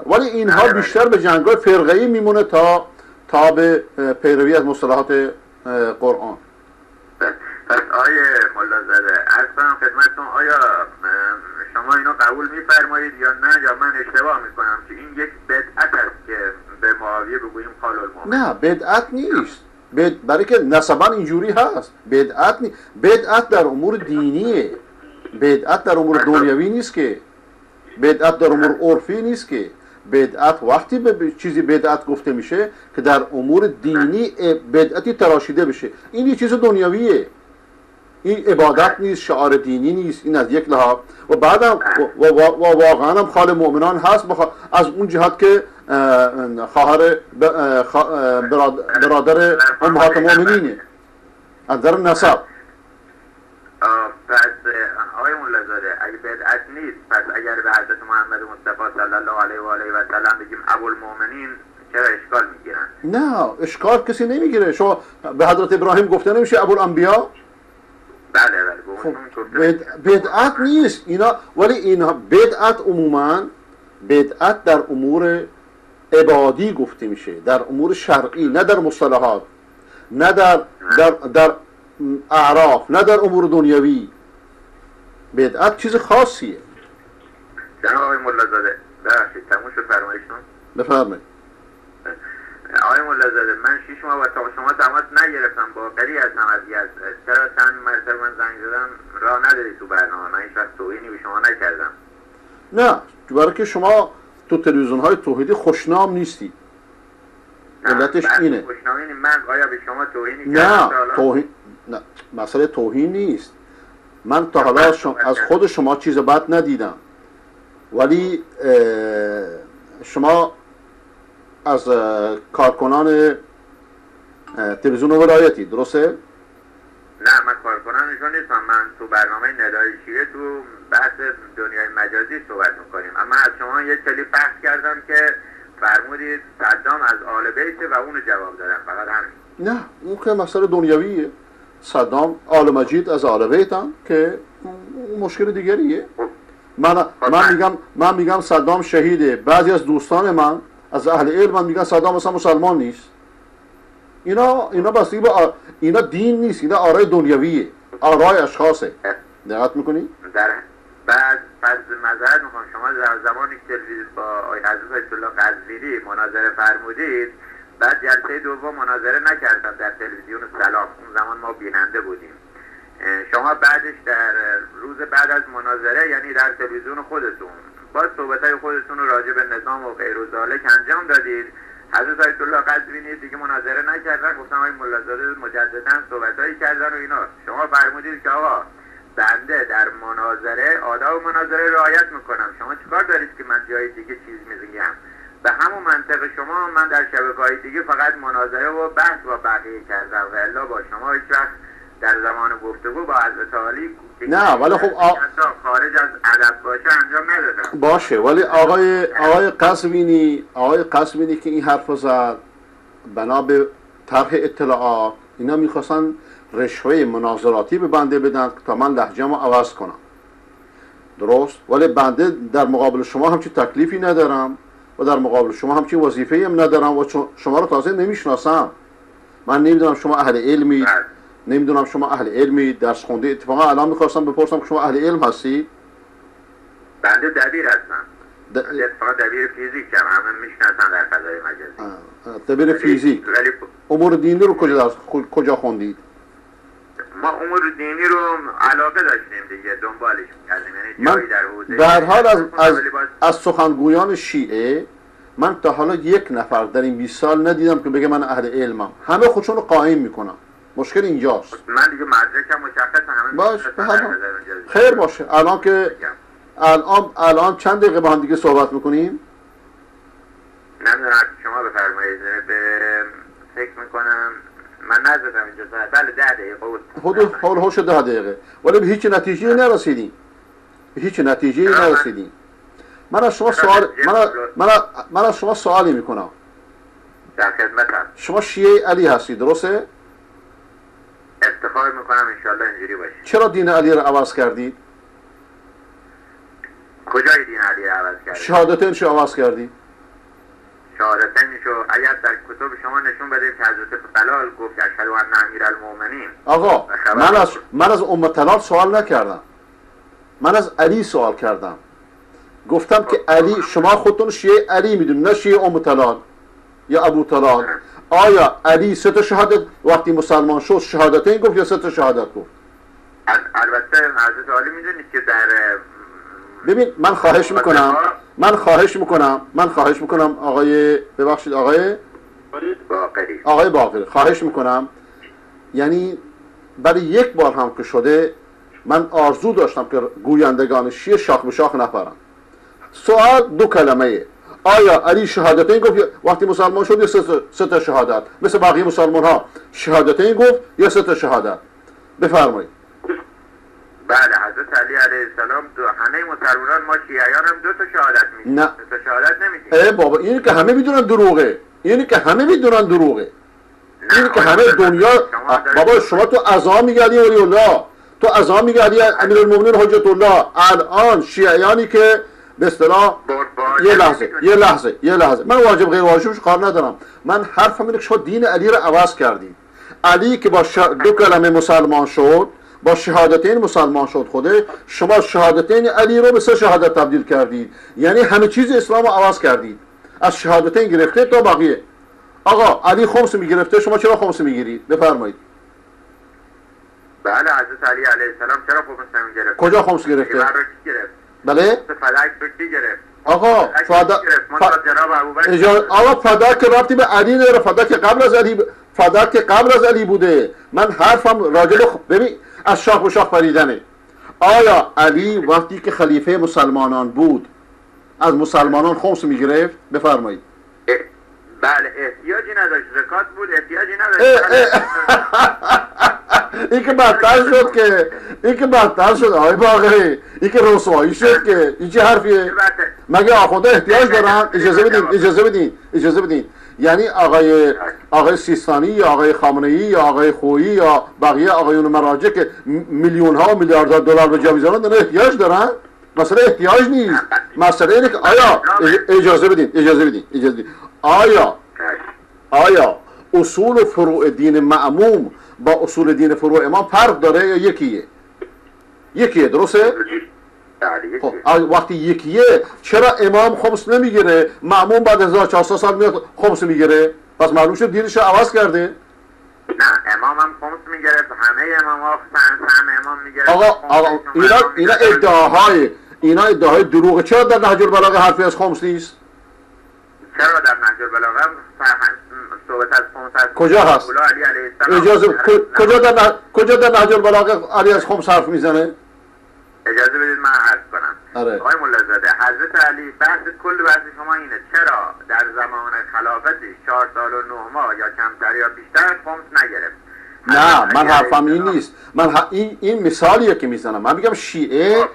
ولی اینها بیشتر به جنگای فرقه‌ای میمونه تا تا به پیروی از مصطلحات قرآن. پس آیه ملازده از کنم خدمتتون آیا شما اینو قبول میفرمایید یا نه؟ یا من اشتباه می‌کنم که این یک بدعت است که به معاویه بگوییم قال المؤمن نه بدعت نیست. برای که نسبا اینجوری هست. بدعت نی... بدعت در امور دینیه. بدعت در امور دنیوی نیست که. بدعت در امور عرفی نیست که. بدعت وقتی به چیزی بدعت گفته میشه که در امور دینی بدعتی تراشیده بشه. این یه چیز دنیویه این عبادت نیست شعار دینی نیست. این از یک لحاظ. و بعدم و, و, و واقعا هم خال مؤمنان هست. از اون جهت که خواهر برادر امهات مؤمنینه از در نسب پس آقای مولازاده اگه بدعت نیست پس اگر به حضرت محمد مصطفی صلی الله علیه و آله و سلم بگیم ابوالمؤمنین چرا اشکال می‌گیرن؟ نه اشکال کسی نمی‌گیره. شما به حضرت ابراهیم گفته نمیشه ابوالانبیا؟ بله بله خب بدعت نیست. اینا ولی اینها بدعت عموما بدعت در امور عبادی گفته میشه در امور شرعی نه در مصطلحات نه در در در اعراف نه در امور دنیوی بدعت چیز خاصیه. جناب آقای ملازاده ببخشید تموم شد فرمایشتون؟ بفرمایید. آقای ملازاده من شیش ماه با تا شما تماس نگرفتم با قری از نمازی از چرا چند مرتبه من زنگ زدم؟ راه نداری تو برنامه من هیچ وقت توهینی به شما نکردم. نه برای که شما تو تلویزیون های توحیدی خوشنام نیستی. علتش اینه. من آیا به شما توهینی نه توهین نه مسئله توهین نیست. من تا حالا شما از خود شما چیز بد ندیدم. ولی شما از کارکنان تلویزیون ولایتی درسته؟ نه من کارکنانشون نیستم. من تو برنامه ندای شیعه تو بحث دنیای مجازی صحبت می‌کنیم. اما از شما یه کلی بحث کردم که فرمودید صدام از آل بیته و اونو جواب دادم فقط همین. نه اون که مسئله دنیویه صدام آل مجید از آل بیتن که مشکل دیگریه. من من میگم من میگم صدام شهیده. بعضی از دوستان من از اهل علم من میگن صدام مثلا مسلمان نیست. اینا اینا بس با اینا دین نیست. اینا آرای دنیویه آرای اشخاصه. دقت می‌کنی؟ در بعد پس مذارت می‌خوام شما در زمانی که تلویزیون با آقای حضرت الله قزوینی مناظره فرمودید بعد جلسه دوم مناظره نکردم در تلویزیون سلام اون زمان ما بیننده بودیم. شما بعدش در روز بعد از مناظره یعنی در تلویزیون خودتون باز صحبت های خودتون راجع به نظام و غیر و انجام دادید. حضرت آیت الله قزوینی دیگه مناظره نکردن گفتم آقای ملازاده مجددا صحبتهایی کردن و اینا. شما فرمودید که آقا بنده در مناظره آداب مناظره رعایت می‌کنم. شما چیکار دارید که من جای دیگه چیز میگم به همون منطق شما من در شبکه های دیگه فقط مناظره و بحث با بقیه کردم. و الا با شما هیچ وقت در زمان گفتگو با حضرت عالی نه، ولی خب آ- خارج از ادب باشه انجام ندادم. باشه ولی آقای آقای قصبینی آقای قصبینی که این حرف زد بنا به طرح اطلاعات اینا می‌خواستن رشوه مناظراتی به بنده بدن تا من لحجه عوض کنم. درست؟ ولی بنده در مقابل شما همچین تکلیفی ندارم و در مقابل شما همچین وظیفه هم ندارم و شما رو تازه نمی‌شناسم. من نمی‌دونم شما اهل علمی نمی‌دونم شما اهل علمی درس خونده اتفاقا الان می‌خواستم بپرسم که شما اهل علم هستی؟ بنده دبیر هستم. د- دبیر فیزیک هم. همه می‌شناسن در فضای مجازی. دبیر فیزیک. ولی امور دینی رو کجا کجا خوندید؟ ما امور دینی رو علاقه داشتیم دیگه دنبالش می‌کردیم. یعنی در حوزه هر حال از, از, از سخنگویان شیعه من تا حالا یک نفر در این 20 سال ندیدم که بگه من اهل علمم. همه خودشون رو قائم می‌کنن. مشکل اینجاست. من دیگه مدرکم مشخص همه باش، در. خیر باشه. الان که الان الان چند دقیقه با هم دیگه صحبت می‌کنیم؟ نمی‌دونم شما بفرمایید. به فکر می‌کنم من نزدم اینجا ساعت. بله ده دقیقه بود. حدود حول هوش ده دقیقه. ولی به هیچ نتیجه نرسیدیم. به هیچ نتیجه نرسیدیم. من از شما سوال من من من از شما سوالی می‌کنم. در خدمتم. شما شیعه علی هستی درسته؟ افتخار می‌کنم انشالله اینجوری باشه. چرا دین علی رو عوض کردید؟ کجای دین علی رو عوض کردید؟ شهادتین شو عوض کردید؟ شهادتین شو اگر در کتب شما نشون بدید که حضرت بلال گفت اشهد ان امیر المؤمنین آقا من از من از ام طلال سوال نکردم. من از علی سوال کردم. گفتم که علی شما خودتون شیعه علی می‌دونید نه شیعه ام طلال. یا ابو طلال. آیا علی سه تا شهادت وقتی مسلمان شد شهادتین گفت یا سه تا شهادت گفت؟ ال- البته حضرت عالی می‌دونید که در ببین من خواهش می‌کنم. من خواهش می‌کنم. من خواهش می‌کنم آقای ببخشید آقای؟ باقری. آقای باقری خواهش می‌کنم. یعنی برای یک بار هم که شده من آرزو داشتم که گویندگان شیعه شاخ به شاخ نپرن. سوال دو کلمه. ایه. آیا علی شهادتین گفت وقتی مسلمان شد یا سه تا- سه تا شهادت؟ مثل بقیه مسلمان ها شهادتین گفت یا سه تا شهادت؟ بفرمایید. بله حضرت علی علیه السلام دو همه مسلمانان ما شیعیان هم دو تا شهادت میدیم. نه. دو تا شهادت نمیدیم. ای بابا اینی که همه می‌دونن دروغه. اینی که همه می‌دونن دروغه. اینی که همه دنیا بابا شما تو ازا میگردی ولی الله؟ تو ازا میگردی امیرالمومنین حجت الله؟ الان شیعیانی که به اصطلاح یه لحظه یه لحظه یه لحظه. من واجب غیر واجبش کار ندارم. من حرفم اینه که شما دین علی رو عوض کردید علی که با. دو کلمه مسلمان شد با شهادتین مسلمان شد خوده شما شهادتین علی رو به سه شهادت تبدیل کردید. یعنی همه چیز اسلام رو عوض کردید. از شهادتین گرفته تا بقیه. آقا علی خمس می‌گرفته شما چرا خمس می‌گیرید؟ بفرمایید. بله حضرت علی علیه السلام چرا خمس نمی‌گرفت کجا خمس گرفته؟ گرفت؟ بله؟ فلک رو کی گرفت؟ آقا فدا اجازه آقا فدا که ربطی به علی نداره فدا که قبل از علی ب... فدا که قبل از علی بوده. من حرفم راجع به خ- ببین از شاخ به شاخ پریدنه. آیا علی وقتی که خلیفه مسلمانان بود از مسلمانان خمس می‌گرفت؟ بفرمایید. بله احتیاجی نداشت. زکات بود احتیاجی نداشت. این که بدتر شد که این که بدتر شد آقای باقری. این که رسوایی شد که این چه حرفیه؟ مگه آخونده احتیاج دارن؟ اجازه بدین اجازه بدین اجازه بدین. یعنی آقای آقای سیستانی یا آقای خامنه ای یا آقای خویی یا بقیه آقایون مراجع که میلیون ها و دلار به جا می‌ذارن احتیاج دارن. مسئله احتیاج نیست. مسئله اینه که آیا اجازه بدین اجازه بدین اجازه بدین. آیا آیا اصول و فروع دین معموم با اصول دین فروع امام فرق داره یا یکیه؟ یکیه درسته؟ خب آ- وقتی یکیه چرا امام خمس نمی‌گیره؟ معموم بعد 1400 سال میاد خمس می‌گیره؟ پس معلوم شد دینش عوض کرده. نه امام هم خمس می‌گرفت همه امام ها هم امام می‌گرفت آقا آقا اینا اینا ادعاهای اینا ادعاهای دروغه. چرا در نهج البلاغه حرفی از خمس نیست؟ چرا در نهج البلاغه؟ صحبت از خمس از کجا هست؟ اجازه کجا در کجا در نهج البلاغه علی از خمس حرف می‌زنه؟ اجازه بدید من عرض کنم. آره. آقای ملازاده حضرت علی بحث کل بحث شما اینه. چرا در زمان خلافتش چهار سال و نه ماه یا کمتر یا بیشتر خمس نگرفت؟ نه من حرفم این نیست. من ح- این این مثالیه که می‌زنم. من میگم شیعه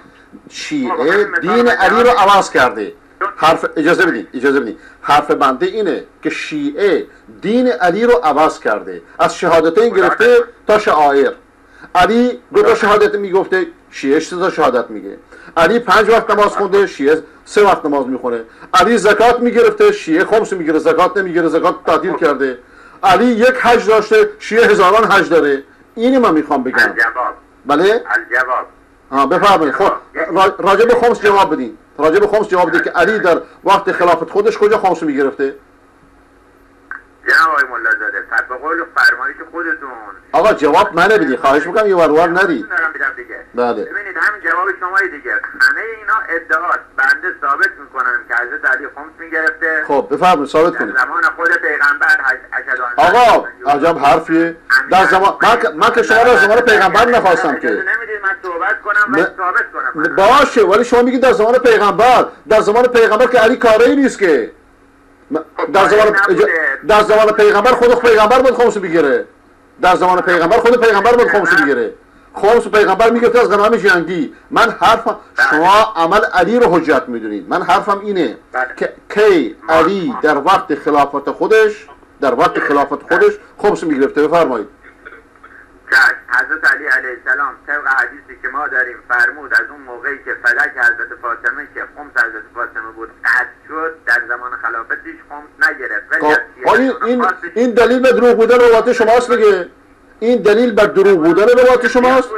شیعه دین علی رو عوض کرده. حرف اجازه بدین اجازه بدین. حرف بنده اینه که شیعه دین علی رو عوض کرده. از شهادتین گرفته تا شعائر. علی دو تا شهادت می‌گفته شیعه سه تا شهادت میگه. علی پنج وقت نماز خونده شیعه سه وقت نماز می‌خونه. علی زکات می‌گرفته شیعه خمس می‌گیره زکات نمی‌گیره زکات تعطیل کرده. علی یک حج داشته شیعه هزاران حج داره. اینی من می‌خوام بگم. الجواب بله؟ الجواب ها بفرمایید. خب را- راجع به خمس جواب بدین. راجع به خمس جواب بدین که علی در وقت خلافت خودش کجا خمس می‌گرفته؟ جناب آقای ملازاده فر به قول فرمایش خودتون. آقا جواب من بدین خواهش می‌کنم یه میدم دیگه. بله. ببینید همین جواب شمایی دیگه. همه اینا ادعاست. بنده ثابت می‌کنم که حضرت علی خمس می‌گرفته. خب بفرمایید ثابت کنید. زمان خود پیغمبر اشهد آقا عجب حرفیه. در زمان من, که- من که شما رو از زمان پیغمبر نخواستم که. نمی‌دید من صحبت کنم و. ثابت کنم. باشه ولی شما میگید در زمان پیغمبر در زمان پیغمبر که علی کاری نیست که. در زمان در زمان پیغمبر خود پیغمبر بود خمس بگیره. در زمان پیغمبر خود پیغمبر بود خمس بگیره. خمس پیغمبر می‌گفت از غنم جنگی. من حرفم شما عمل علی رو حجت می‌دونید. من حرفم اینه که کی علی در وقت خلافت خودش در وقت خلافت خودش خمس می‌گرفته. بفرمایید. چشم حضرت علی علیه السلام طبق حدیثی که ما داریم فرمود از اون موقعی که فلک حضرت فاطمه که خمس حضرت فاطمه بود قطع شد در زمان خلافتش خمس نگرفت. ولی خب این, این, دلیل به دروغ بودن روایت شماست دیگه این دلیل بر دروغ بودن روایت شماست.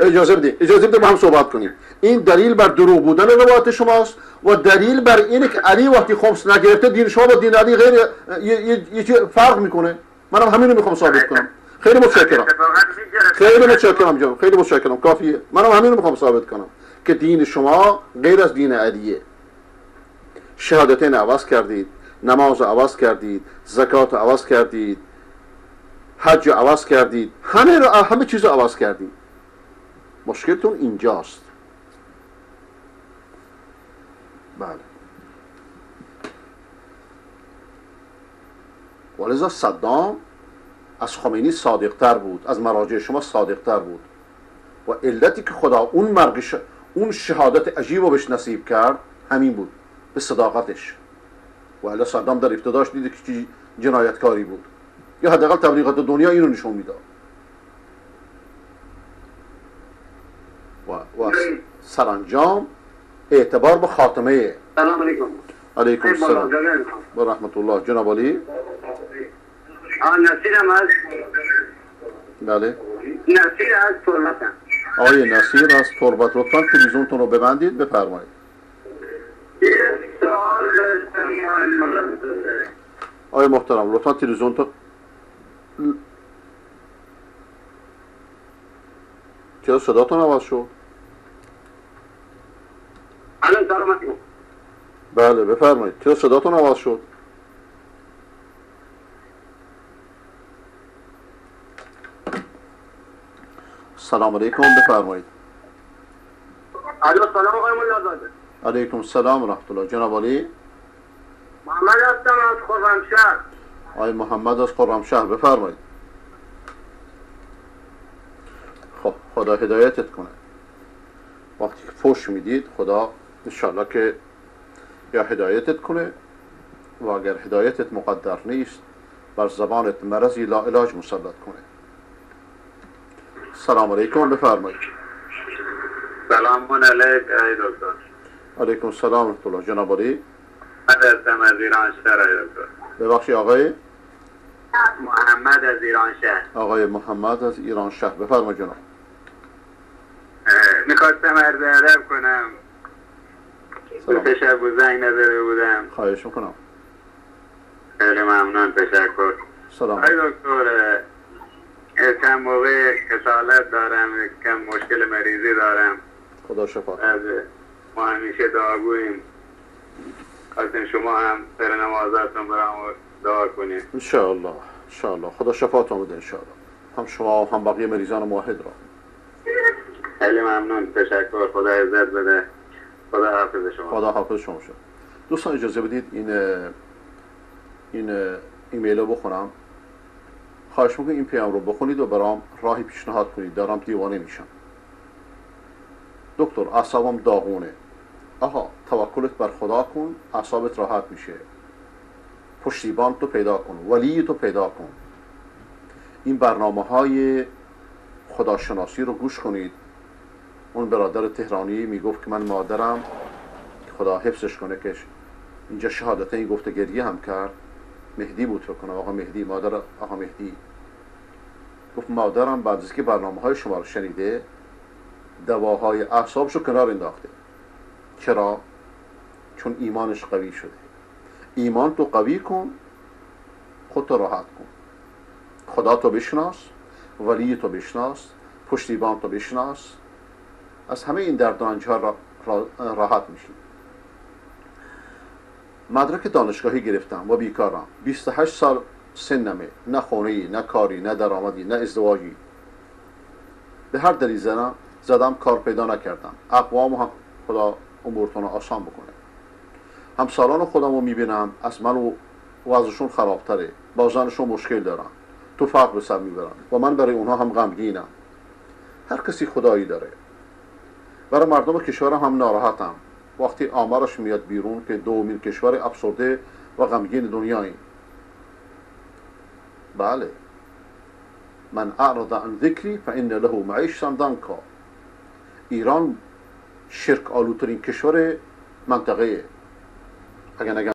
اجازه بدید اجازه بدید با هم صحبت کنیم. این دلیل بر دروغ بودن روایت شماست و دلیل بر اینه که علی وقتی خمس نگرفته دین شما با دین علی غیر یه, یه, یه چیز فرق می‌کنه. منم همین رو می‌خوام ثابت کنم. خیلی متشکرم. خیلی متشکرم جناب. خیلی متشکرم. کافیه. منم همین رو می‌خوام ثابت کنم که دین شما غیر از دین علیه. شهادتین عوض کردید نماز رو عوض کردید زکات رو عوض کردید حج رو عوض کردید همه رو همه چیز رو عوض کردید. مشکلتون اینجاست. بله. ولذا صدام از خمینی صادقتر بود از مراجع شما صادقتر بود. و علتی که خدا اون مرگ ش... اون شهادت عجیب رو بهش نصیب کرد همین بود به صداقتش. و الا صدام در ابتداش دیده که چی جنایتکاری بود. یا حداقل تبلیغات دنیا اینو نشون می‌داد. و, و سرانجام اعتبار به خاتمه. سلام علیکم. علیکم السلام. و رحمت الله. جناب علی. آه نصیرم از بله. نصیر از ترمتم آقای نصیر از تربت لطفا تلویزیونتون رو ببندید بفرمایید. آقای محترم. لطفا تلویزیونتون چرا صداتون عوض شد؟ الان بله بفرمایید. چرا صداتون عوض شد؟ سلام علیکم بفرمایید. الو سلام آقای ملازاده علیکم السلام و رحمت الله جناب علی؟ محمد هستم از خرمشهر. آقای محمد از خرمشهر بفرمایید. خب خدا هدایتت کنه. وقتی که فوش می‌دید خدا انشالله که یا هدایتت کنه و اگر هدایتت مقدر نیست بر زبانت مرضی لا علاج مسلط کنه. سلام علیکم بفرمایید. سلام علیک ای دکتر. علیکم السلام و رحمت الله. جناب علی؟ من هستم از ایران شهر دکتر. ببخشید آقای؟ محمد از ایران شهر. آقای محمد از ایران شهر. بفرمایید جناب. می‌خواستم عرض ادب کنم. تشبه زنگ نزده بودم. خواهش می‌کنم. خیلی ممنون تشکر. سلام. آقای دکتر چند موقع کسالت دارم کم مشکل مریضی دارم. خدا شفا. از ما همیشه دعاگوییم. خواستیم شما هم سر نمازتون برام دعا کنید. انشاءالله انشاءالله. خدا شفاعتون بده انشاءالله. هم شما و هم بقیه مریضان موحد را. خیلی ممنون. تشکر. خدا عزت بده. خدا حافظ شما. خدا حافظ شما شد دوستان اجازه بدید این این ایمیل رو بخونم. خواهش می‌کنم این پیام رو بخونید و برام راهی پیشنهاد کنید. دارم دیوانه میشم. دکتر اعصابم داغونه. آها توکلت بر خدا کن. اعصابت راحت میشه. پشتیبان تو پیدا کن. ولی تو پیدا کن. این برنامه های خداشناسی رو گوش کنید. اون برادر تهرانی می‌گفت که من مادرم خدا حفظش کنه که اینجا شهادت این گفته گریه هم کرد. مهدی بود فکر کنم آقا مهدی مادر آقا مهدی. گفت مادرم بعد از که برنامه های شما رو شنیده دواهای اعصابش رو کنار انداخته. چرا؟ چون ایمانش قوی شده. ایمان تو قوی کن خودتو راحت کن. خدا تو بشناس ولی تو بشناس پشتیبان تو بشناس. از همه این درد ها راحت میشی. مدرک دانشگاهی گرفتم و بیکارم. 28 سال سنمه. نه خونه نه کاری نه درآمدی نه ازدواجی. به هر دری زنم زدم کار پیدا نکردم. اقوام هم خدا امورتون آسان بکنه. همسالان خودم رو می‌بینم. از من و وضعشون خرابتره. بازانشون مشکل دارن تو فرق به سر می‌برن و من برای اونها هم غمگینم. هر کسی خدایی داره. برای مردم کشورم هم ناراحتم. وقتی آمارش میاد بیرون که دومین کشور افسرده و غمگین دنیایی. بله. من اعرض عن ذکری فان له معیشتا ضنکا ایران شرک آلودترین کشور منطقه اگر